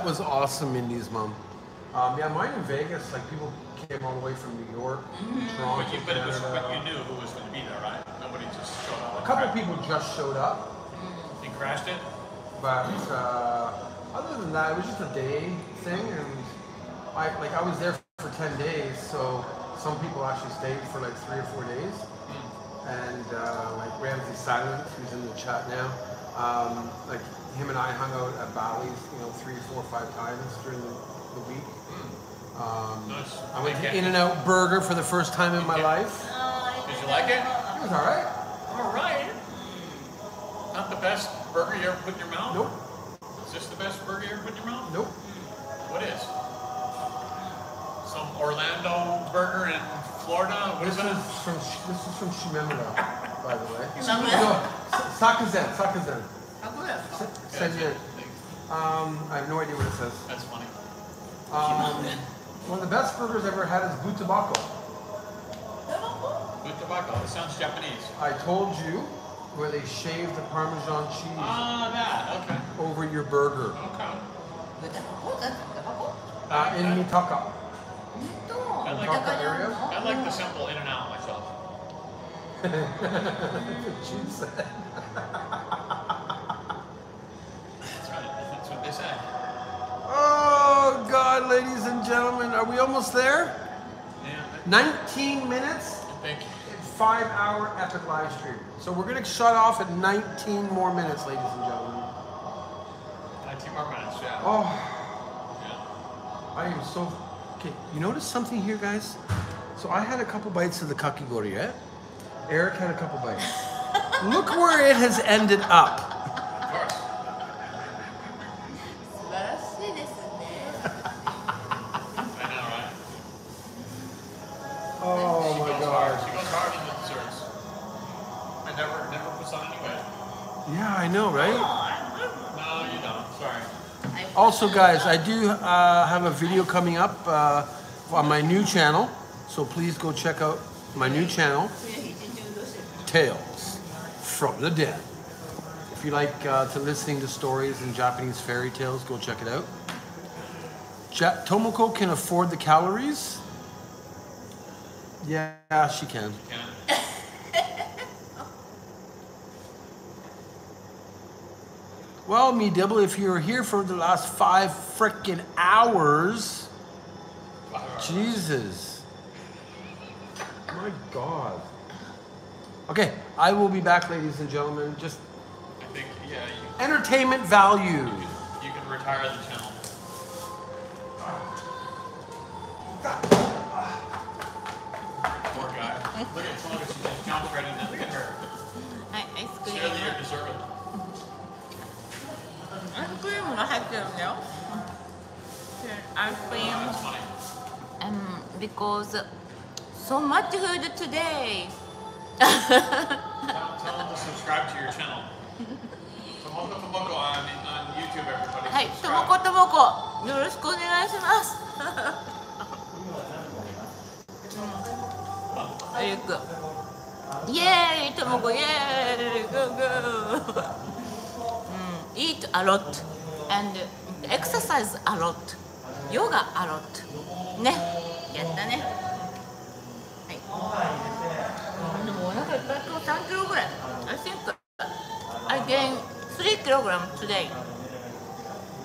Was awesome, Mindy's mom. Um, yeah, mine in Vegas, like people came all the way from New York, Toronto, but you, but, it was, Canada. but you knew who was going to be there, right? Nobody just showed up. A couple of people just showed up, They crashed it. but uh, other than that, it was just a day thing, and I like I was there for ten days, so some people actually stayed for like three or four days, and uh, like Ramsey Silence, who's in the chat now, um, like him and I hung out at Bally's, you know, three, four, five times during the, the week. Um, Nice. I went to In-N-Out Burger for the first time in my Yeah. life. Did you like it? It was all right. All right. Not the best burger you ever put in your mouth? Nope, Is this the best burger you ever put in your mouth? nope. What is? Some Orlando burger in Florida? What is This is that? from this is from Shimemura, by the way. Shimemura? No, S- Sakazen, Said. Um, I have no idea what it says. That's funny. Um, one of the best burgers I've ever had is Butabako. Butabako. It sounds Japanese. I told you where they shave the Parmesan cheese Ah, that. Okay. over your burger. Okay. Uh, in Mitaka. I like, Mitaka area. I like the simple in and out myself. Cheese. God, ladies and gentlemen, are we almost there? Yeah. 19 minutes. Thank you. five hour epic live stream. So we're gonna shut off at 19 more minutes, ladies and gentlemen. 19 more minutes. Yeah. Oh, Yeah. I am so. Okay, you notice something here, guys? So I had a couple bites of the kakigori, yeah? Eric had a couple bites. Look where it has ended up. Never, never puts on any weight. Yeah, I know, right? No, you don't. Sorry. Also, guys, I do uh, have a video coming up uh, on my new channel. So please go check out my new channel. Tales from the Dead. If you like uh, to listening to stories and Japanese fairy tales, go check it out. Ja- Tomoko can afford the calories. Yeah, she can. Yeah. Well, me double. if you're here for the last five freaking hours, Jesus. My God. Okay, I will be back, ladies and gentlemen. Just I think, yeah, you, entertainment value. You can, you can retire the channel. Poor guy. Look at Look at her. I, I squeezed. Clearly, you deserve it. アイスクリームが入ってるんだよアイスクリーム um, because so はい、トモコトモコよろしくお願いします。行く、イエーイトモコイエーイグーグー eat a lot and exercise a lot. ヨガ a lot. ねやったねはいでもお腹いっぱい3キロぐらい I think I gained 3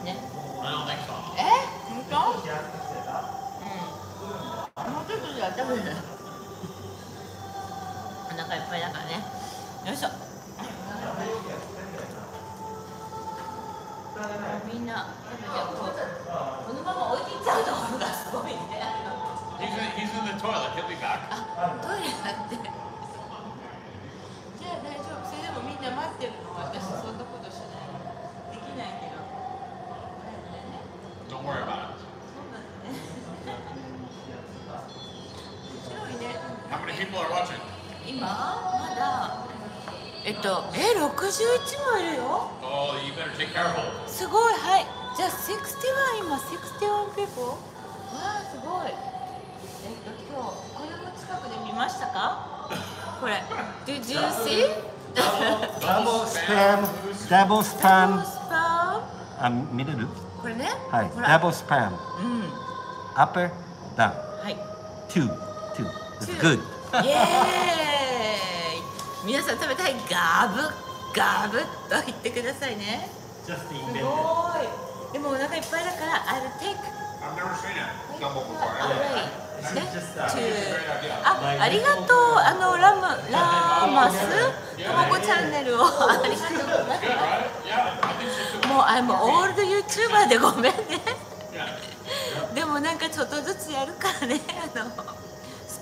ねえ本もうちょっとやってもいい。お腹いっぱいだからね。よいしょ。みんなこのまま置いていっちゃうところがすごいね He's in, he's in the toilet. He'll be back. トイレだってじゃあ大丈夫それでもみんな待ってるの私そんなことしないできないけど Don't worry about it. そうなんだね 面白いね How many people are watching? 今？えっと、え、61もいるよ。すごい、はい。じゃあ、61今、61ペーポーわあ、すごい。えっと、今日、これも近くで見ましたか？これ。Did you see? ダブルスパム。ダブルスパム。ダブルスパム。あ、見れる？これね？はい。ダブルスパム。うん。アッパー、ダウン。はい。2、2。It's good. イエーイ皆さん食べたいガブガブっと言ってくださいね。すごい。でもお腹いっぱいだから I'll take I've never seen it. Double before. away. ね just, uh, to あ、ありがとう。あのラムラーマスともこチャンネルを ありがとうございます。もう I'm old YouTuber でごめんね。でもなんかちょっとずつやるからね。あの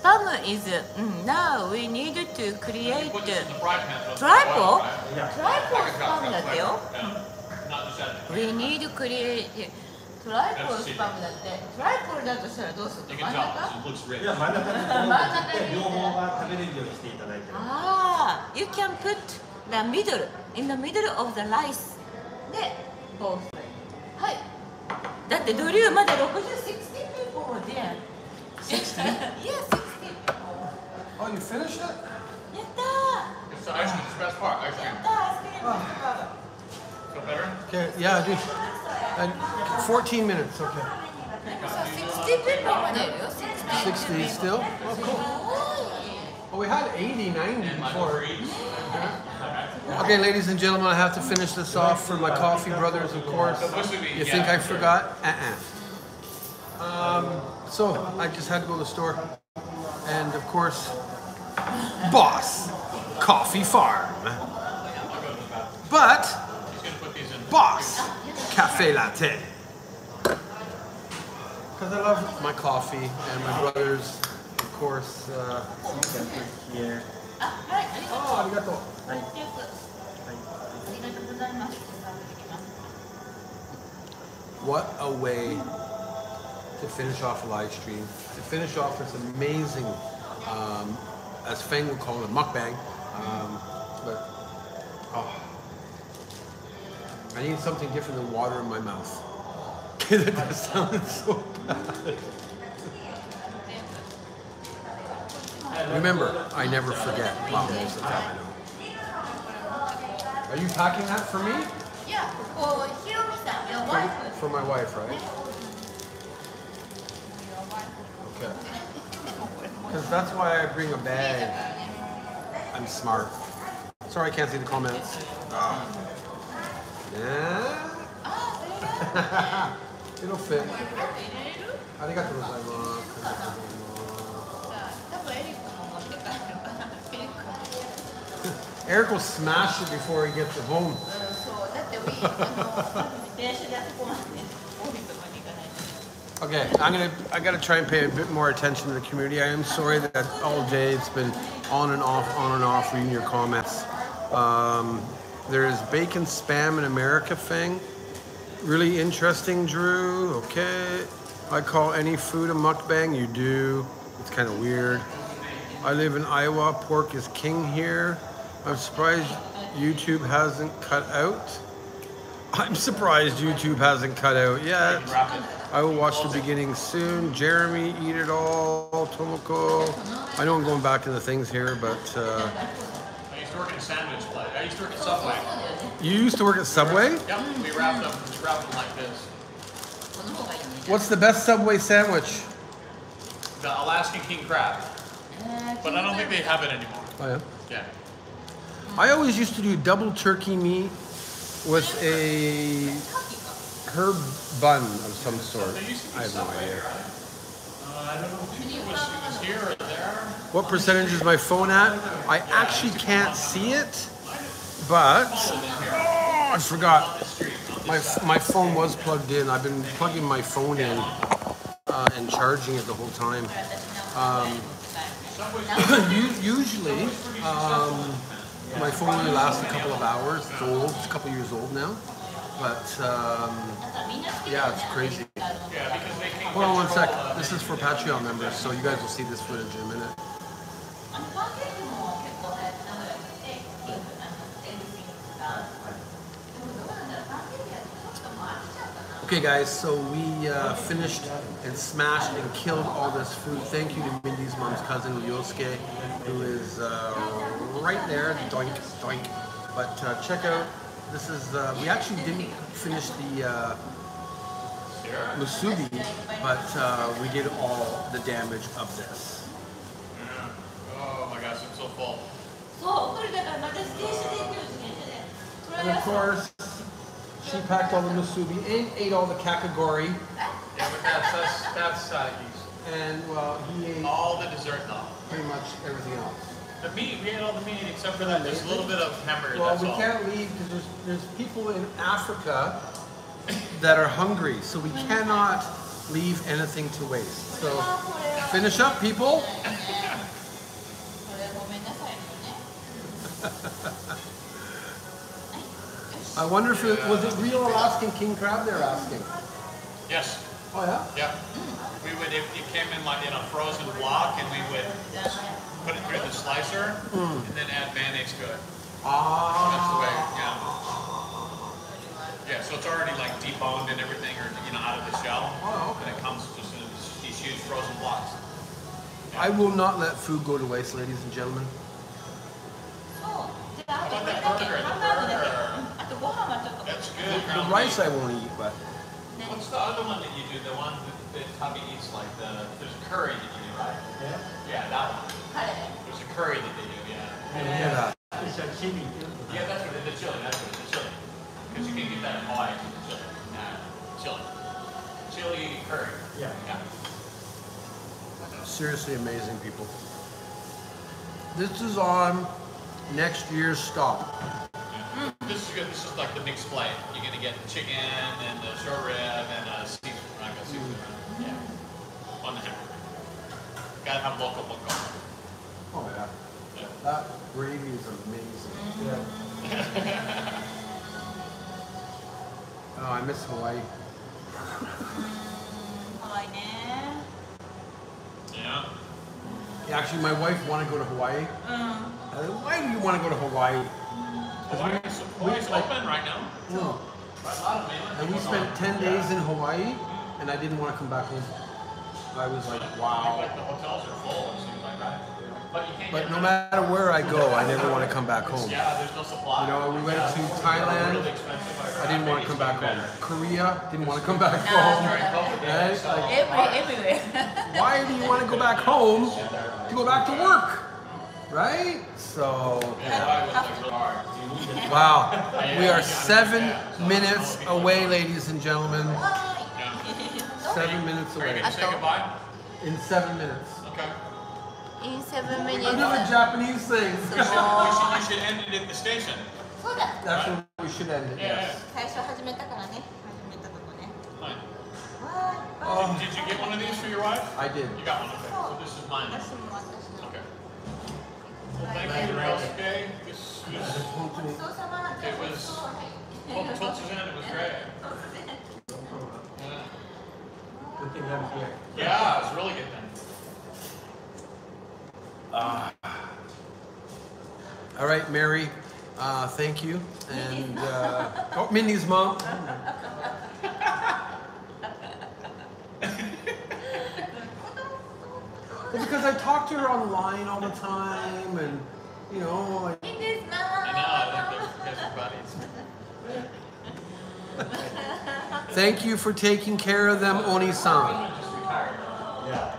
スパム is、うん、now we need to create スパムだってよ。We need to create トライポスパムだって。トライポルだとしたらどうする You の真ん.中.いや、真ん中にこう真ん中に両方が食べれるようにしていただいて。ああ、you can put the middle in the middle of the rice で both はいだってドリューまだ60 60 people were there 60? yeah 60 Oh, you finished it? It's the ice cream. It's the best part. Ice cream. Oh. Feel better? Okay. Yeah, I do. 14 minutes. Okay. 60 still? Oh, cool. Well, we had 80, 90 before. Okay, ladies and gentlemen, I have to finish this off for my coffee brothers, of course. You think I forgot? Uh-uh. Um, so, I just had to go to the store. And, of course, Boss Coffee Farm. But Boss Cafe Latte. Because I love my coffee and my brother's, of course, uh, here. Oh, arigato. What a way to finish off a live stream, to finish off this amazing um, as Fang would call it, mukbang. Um, but oh, I need something different than water in my mouth. that does sound so bad. Remember, I never forget. Wow, most of the time I know. Are you packing that for me? Yeah, for your wife. For my wife, right? Okay. Because that's why I bring a bag. I'm smart. Sorry, I can't see the comments. Yeah. It'll fit. Arigato gozaimasu. Eric will smash it before he gets it home. Okay, I'm gonna I gotta try and pay a bit more attention to the community. I am sorry that all day it's been on and off, on and off reading your comments. Um, there is bacon spam in America thing. Really interesting, Drew. Okay. I call any food a mukbang. You do. It's kind of weird. I live in Iowa. Pork is king here. I'm surprised YouTube hasn't cut out. I'm surprised YouTube hasn't cut out yet. I will watch the beginning soon. Jeremy, Eat It All, Tomoko. I know I'm going back to the things here, but. Uh, I used to work at sandwich place. I used to work at Subway. You used to work at Subway? Yep, we wrapped them, we wrapped them like this. What's the best Subway sandwich? The Alaskan King Crab. But I don't think they have it anymore. Oh, yeah? Yeah. I always used to do double turkey meat with a herb bun of some sort. There used to be I have no idea. Uh, I don't know if it was, here or there. What percentage is my phone at? I actually can't see it, but oh, I forgot. My my phone was plugged in. I've been plugging my phone in uh, and charging it the whole time. Um, usually, um, my phone only lasts a couple of hours. It's old. It's a couple years old now, but um, yeah, it's crazy. Hold on one sec. This is for Patreon members, so you guys will see this footage in a minute. Okay guys, so we uh, finished and smashed and killed all this food. Thank you to Mindy's mom's cousin, Ryosuke, who is uh, right there. Doink, doink. But uh, check out this is, uh, we actually didn't finish the uh, musubi, but uh, we did all the damage of this. Yeah. Oh my gosh, I'm so full. And of course, she packed all the musubi and ate all the kakigori. Yeah, but that's, that's, that's uh, And well, he ate all the dessert though. Pretty much everything else. The meat, we had all the meat except for that, There's a little bit of hamburger. Well, we all. can't leave because there's, there's people in Africa that are hungry, so we cannot leave anything to waste. So finish up, people. I wonder if it was it real Alaskan king crab they're asking. Yes. Oh yeah. Yeah. We would. It, it came in like in a frozen block, and we would put it through the slicer, mm. and then add mayonnaise to it. Ah. That's the way, ah. yeah. Yeah, so it's already like deboned and everything, or you know, out of the shell. Oh, okay. And it comes just in these huge frozen blocks. Yeah. I will not let food go to waste, ladies and gentlemen. Oh, How about that burger? The burger. That's good. The, the rice. I won't eat, but. What's the other one that you do? The one that, that Tubby eats, like the there's curry that you do, right? Yeah. Yeah, that one. カレー There's a curry that they do, yeah. yeah. It's a chili too. Yeah, that's what it is. The chili. That's what it is. The chili. Because you can get that in Hawaii. The chili. Nah, chili. Chili curry. Yeah. Yeah. seriously amazing people. This is on next year's stock. yeah. This is good. This is like the mixed plate. You're gonna get the chicken and the short rib and uh, seafood. Like a seafood. Yeah. On the hamburger. Gotta have local local. Oh, yeah. That gravy is amazing. Yeah. oh, I miss Hawaii. Hawaii, eh? yeah. yeah. Actually, my wife wanted to go to Hawaii. Uh-huh. Why do you want to go to Hawaii? Hawaii's, Hawaii's we, open like, right now. Oh. No. And we spent 10 days yeah. in Hawaii, mm-hmm. and I didn't want to come back home. I was like, wow. Like the hotels are full, it seems like, right? But you can't But get no matter where I go, I never want to come back home. Yeah, there's no supply. You know, we went to Thailand. Really expensive. I didn't want to come back home. Korea, didn't want to come back home. During COVID, yeah, Right? Like, everywhere why do you want to go back home to go back to work? Right? So, Yeah, Hawaii was like real hard. wow. We are seven minutes away, ladies and gentlemen. Seven minutes Are you away. gonna say goodbye? In seven minutes. Okay in seven I'm minutes doing Japanese things. You should, you should, you should end it at the station. そうだ That's when we should end it. Yeah. Yes. 最初始めたからね始めたとこね Fine. わーい Oh, Did you get one of these for your wife? I did. You got one. Okay. So this is mine. 私も私も Okay. Well, thank you, Ryosuke. This was 本当にごちそうさま It was- well, told Suzanne it was great. Yeah. Good thing I'm here. Yeah, it was really good Uh, all right, Mary, uh, thank you. And uh, oh, Mindy's mom. well, because I talk to her online all the time, and you know, like. Mindy's mom. I know, they're, they're Thank you for taking care of them, Oni-san. Yeah.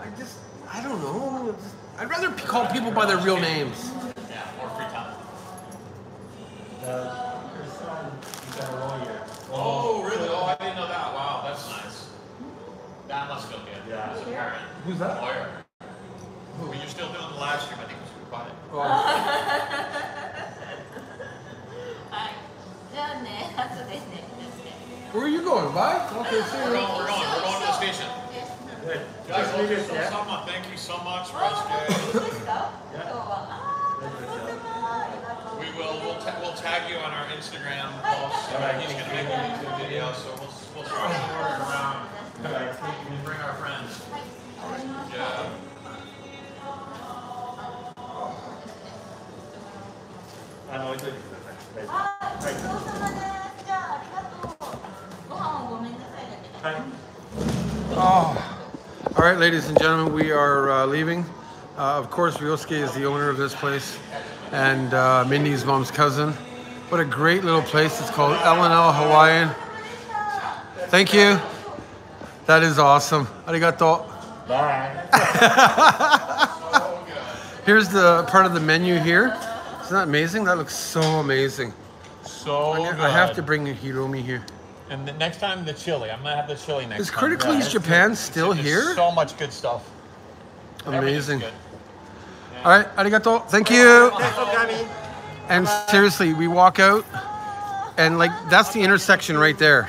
I just, I don't know. It's I'd rather call people by their real names. Yeah, or free time. Uh, your son, he's got a lawyer. Oh, really? Oh, I didn't know that. Wow, that's nice. That must go good. Yeah. As a parent. Who's that? Lawyer. Who? When you're still doing the live stream, I think it's quiet. Oh. Where are you going, bye? Okay, see you. We're going, we're going, we're going to the station. Good. Guys, Just leave it there. Summer. Thank you so much, We will. We'll, ta we'll tag you on our Instagram post. All right. He's going to make a YouTube video, so we'll we'll start ordering around. All right. And bring our friends. Yeah. I all right, ladies and gentlemen, we are uh, leaving. Uh, of course, Ryosuke is the owner of this place and uh, Mindy's mom's cousin. What a great little place. It's called L&L Hawaiian. Thank you. That is awesome. Arigato. Bye. Here's the part of the menu here. Isn't that amazing? That looks so amazing. So I have to bring Hiromi here. And the next time, the chili. I'm gonna have the chili next Is time. Critical East Japan still There's here? So much good stuff. Amazing. good. All right, arigato. Thank you. Thanks for coming. And seriously, we walk out, and like that's the intersection right there.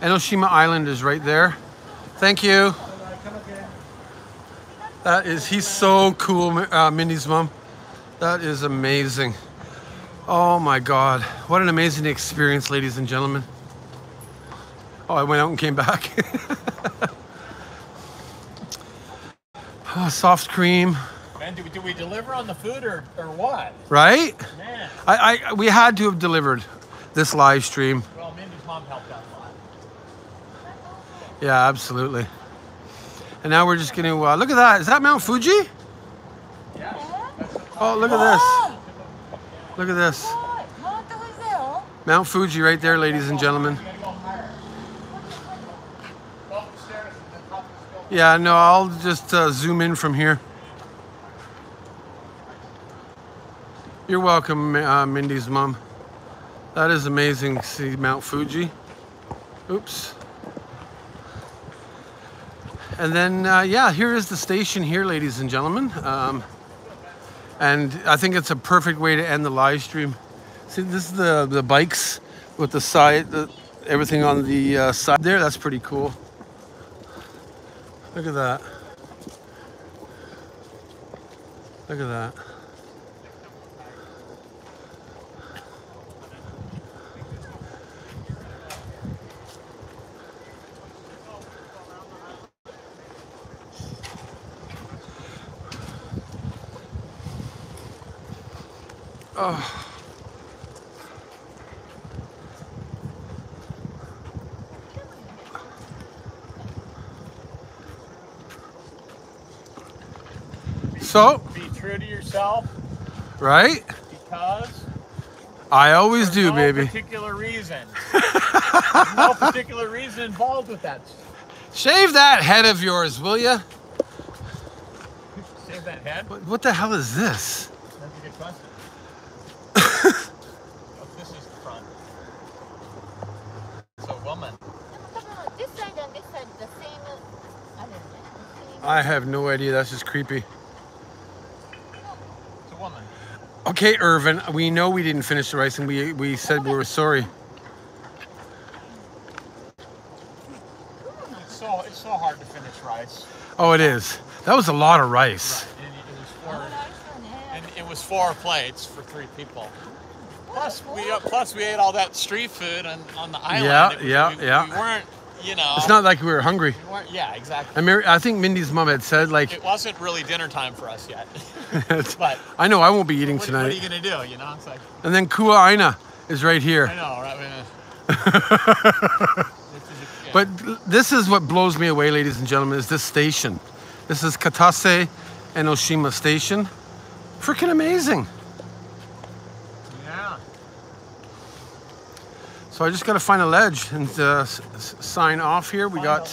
Enoshima Island is right there. Thank you. That is, he's so cool, uh, Mindy's mom. That is amazing. Oh my God. What an amazing experience, ladies and gentlemen. Oh, I went out and came back. oh, soft cream. Man, do we, do we deliver on the food or, or what? Right? Man. I, I, we had to have delivered this live stream. Well, Mindy's mom helped out a lot. Yeah, absolutely. And now we're just going to, uh, look at that. Is that Mount Fuji? Yeah. Oh, look at this. Look at this. Mount Fuji right there, ladies and gentlemen. Yeah, no, I'll just uh, zoom in from here. You're welcome, uh, Mindy's mom. That is amazing see Mount Fuji. Oops. And then, uh, yeah, here is the station here, ladies and gentlemen. Um, and I think it's a perfect way to end the live stream. See, this is the, the bikes with the side, the, everything on the uh, side there. That's pretty cool. Look at that. Look at that. Oh. So? Be true to yourself. Right? Because? I always do, no baby. No particular reason. no particular reason involved with that. Shave that head of yours, will you? Shave that head? What, what the hell is this? That's a good question. oh, this is the front. It's a woman. I have no idea. That's just creepy. Okay, Irvin, we know we didn't finish the rice and we, we said we were sorry. It's so, it's so hard to finish rice. Oh, it is. That was a lot of rice. Right. It, was four, and it was four plates for three people. Plus we, uh, plus we ate all that street food on, on the island. Yeah, yeah, we, yeah. We weren't you know. It's not like we were hungry. yeah, exactly. I, mean, I think Mindy's mom had said, like, It wasn't really dinner time for us yet. but I know I won't be eating what, what are you gonna do? You know, it's like And then Kua Aina is right I here. know, right? Which is a- yeah. But this is what blows me away, ladies and gentlemen, is this station. This is Katase Enoshima Station. Freaking amazing. Yeah. So I just got to find a ledge and uh, sign off here. We got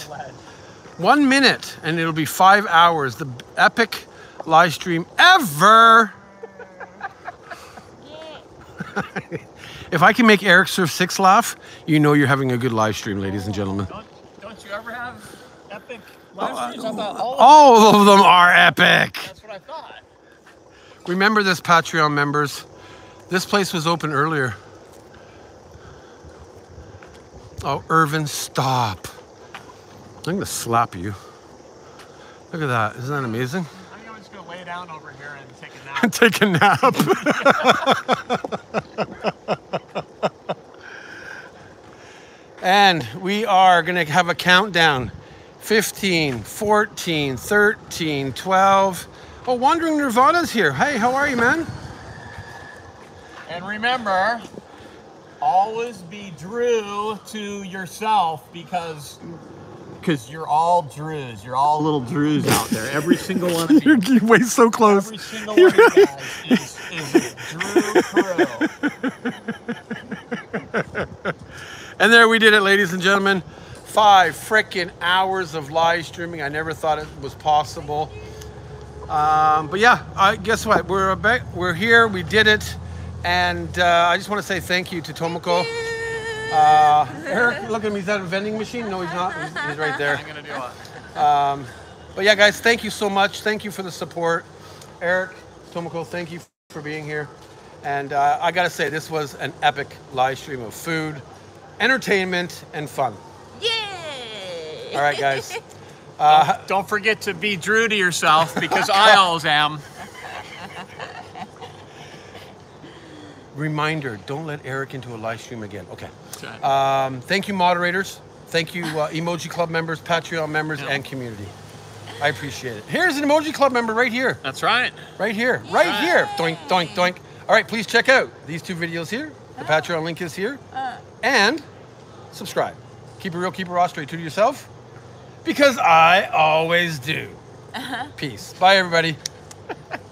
one minute and it'll be five hours. The epic live stream ever. if I can make Eric Surf 6 laugh, you know you're having a good live stream, ladies and gentlemen. Don't, don't you ever have epic live streams? I thought all of All of them are epic. That's what I thought. Remember this, Patreon members. This place was open earlier. Oh, Irvin, stop. I'm gonna slap you. Look at that. Isn't that amazing? I think I'm just gonna lay down over here and take a nap. Take a nap. and we are gonna have a countdown 15, 14, 13, 12. Oh, Wandering Nirvana's here. Hey, how are you, man? and remember, always be Drew to yourself because because you're all Drews. You're all little Drews out there. Every single one of you. You're way so close. Every single one of you guys is, is Drew crew. And there we did it, ladies and gentlemen. Five freaking hours of live streaming. I never thought it was possible. Um, but yeah, I, guess what? We're a bit, we're here. We did it, and uh, I just want to say thank you to Tomoko. Uh, Eric, look at him. He's at a vending machine. No, he's not. He's, he's right there. I'm gonna do it. Um, but yeah, guys, thank you so much. Thank you for the support. Eric, Tomoko, thank you for being here. And uh, I gotta say, this was an epic live stream of food, entertainment, and fun. Yay! All right, guys. Uh, Don't forget to be Drew to yourself because I always am. Reminder: Don't let Eric into a live stream again. Okay. Okay. Um, thank you, moderators. Thank you, uh, Emoji Club members, Patreon members, Yeah. and community. I appreciate it. Here's an Emoji Club member right here. That's right. Right here. Right here. Doink, doink, doink. All right, please check out these two videos here. The Patreon link is here. And subscribe. Keep it real, keep it raw, straight true to yourself. Because I always do. Peace. Bye, everybody.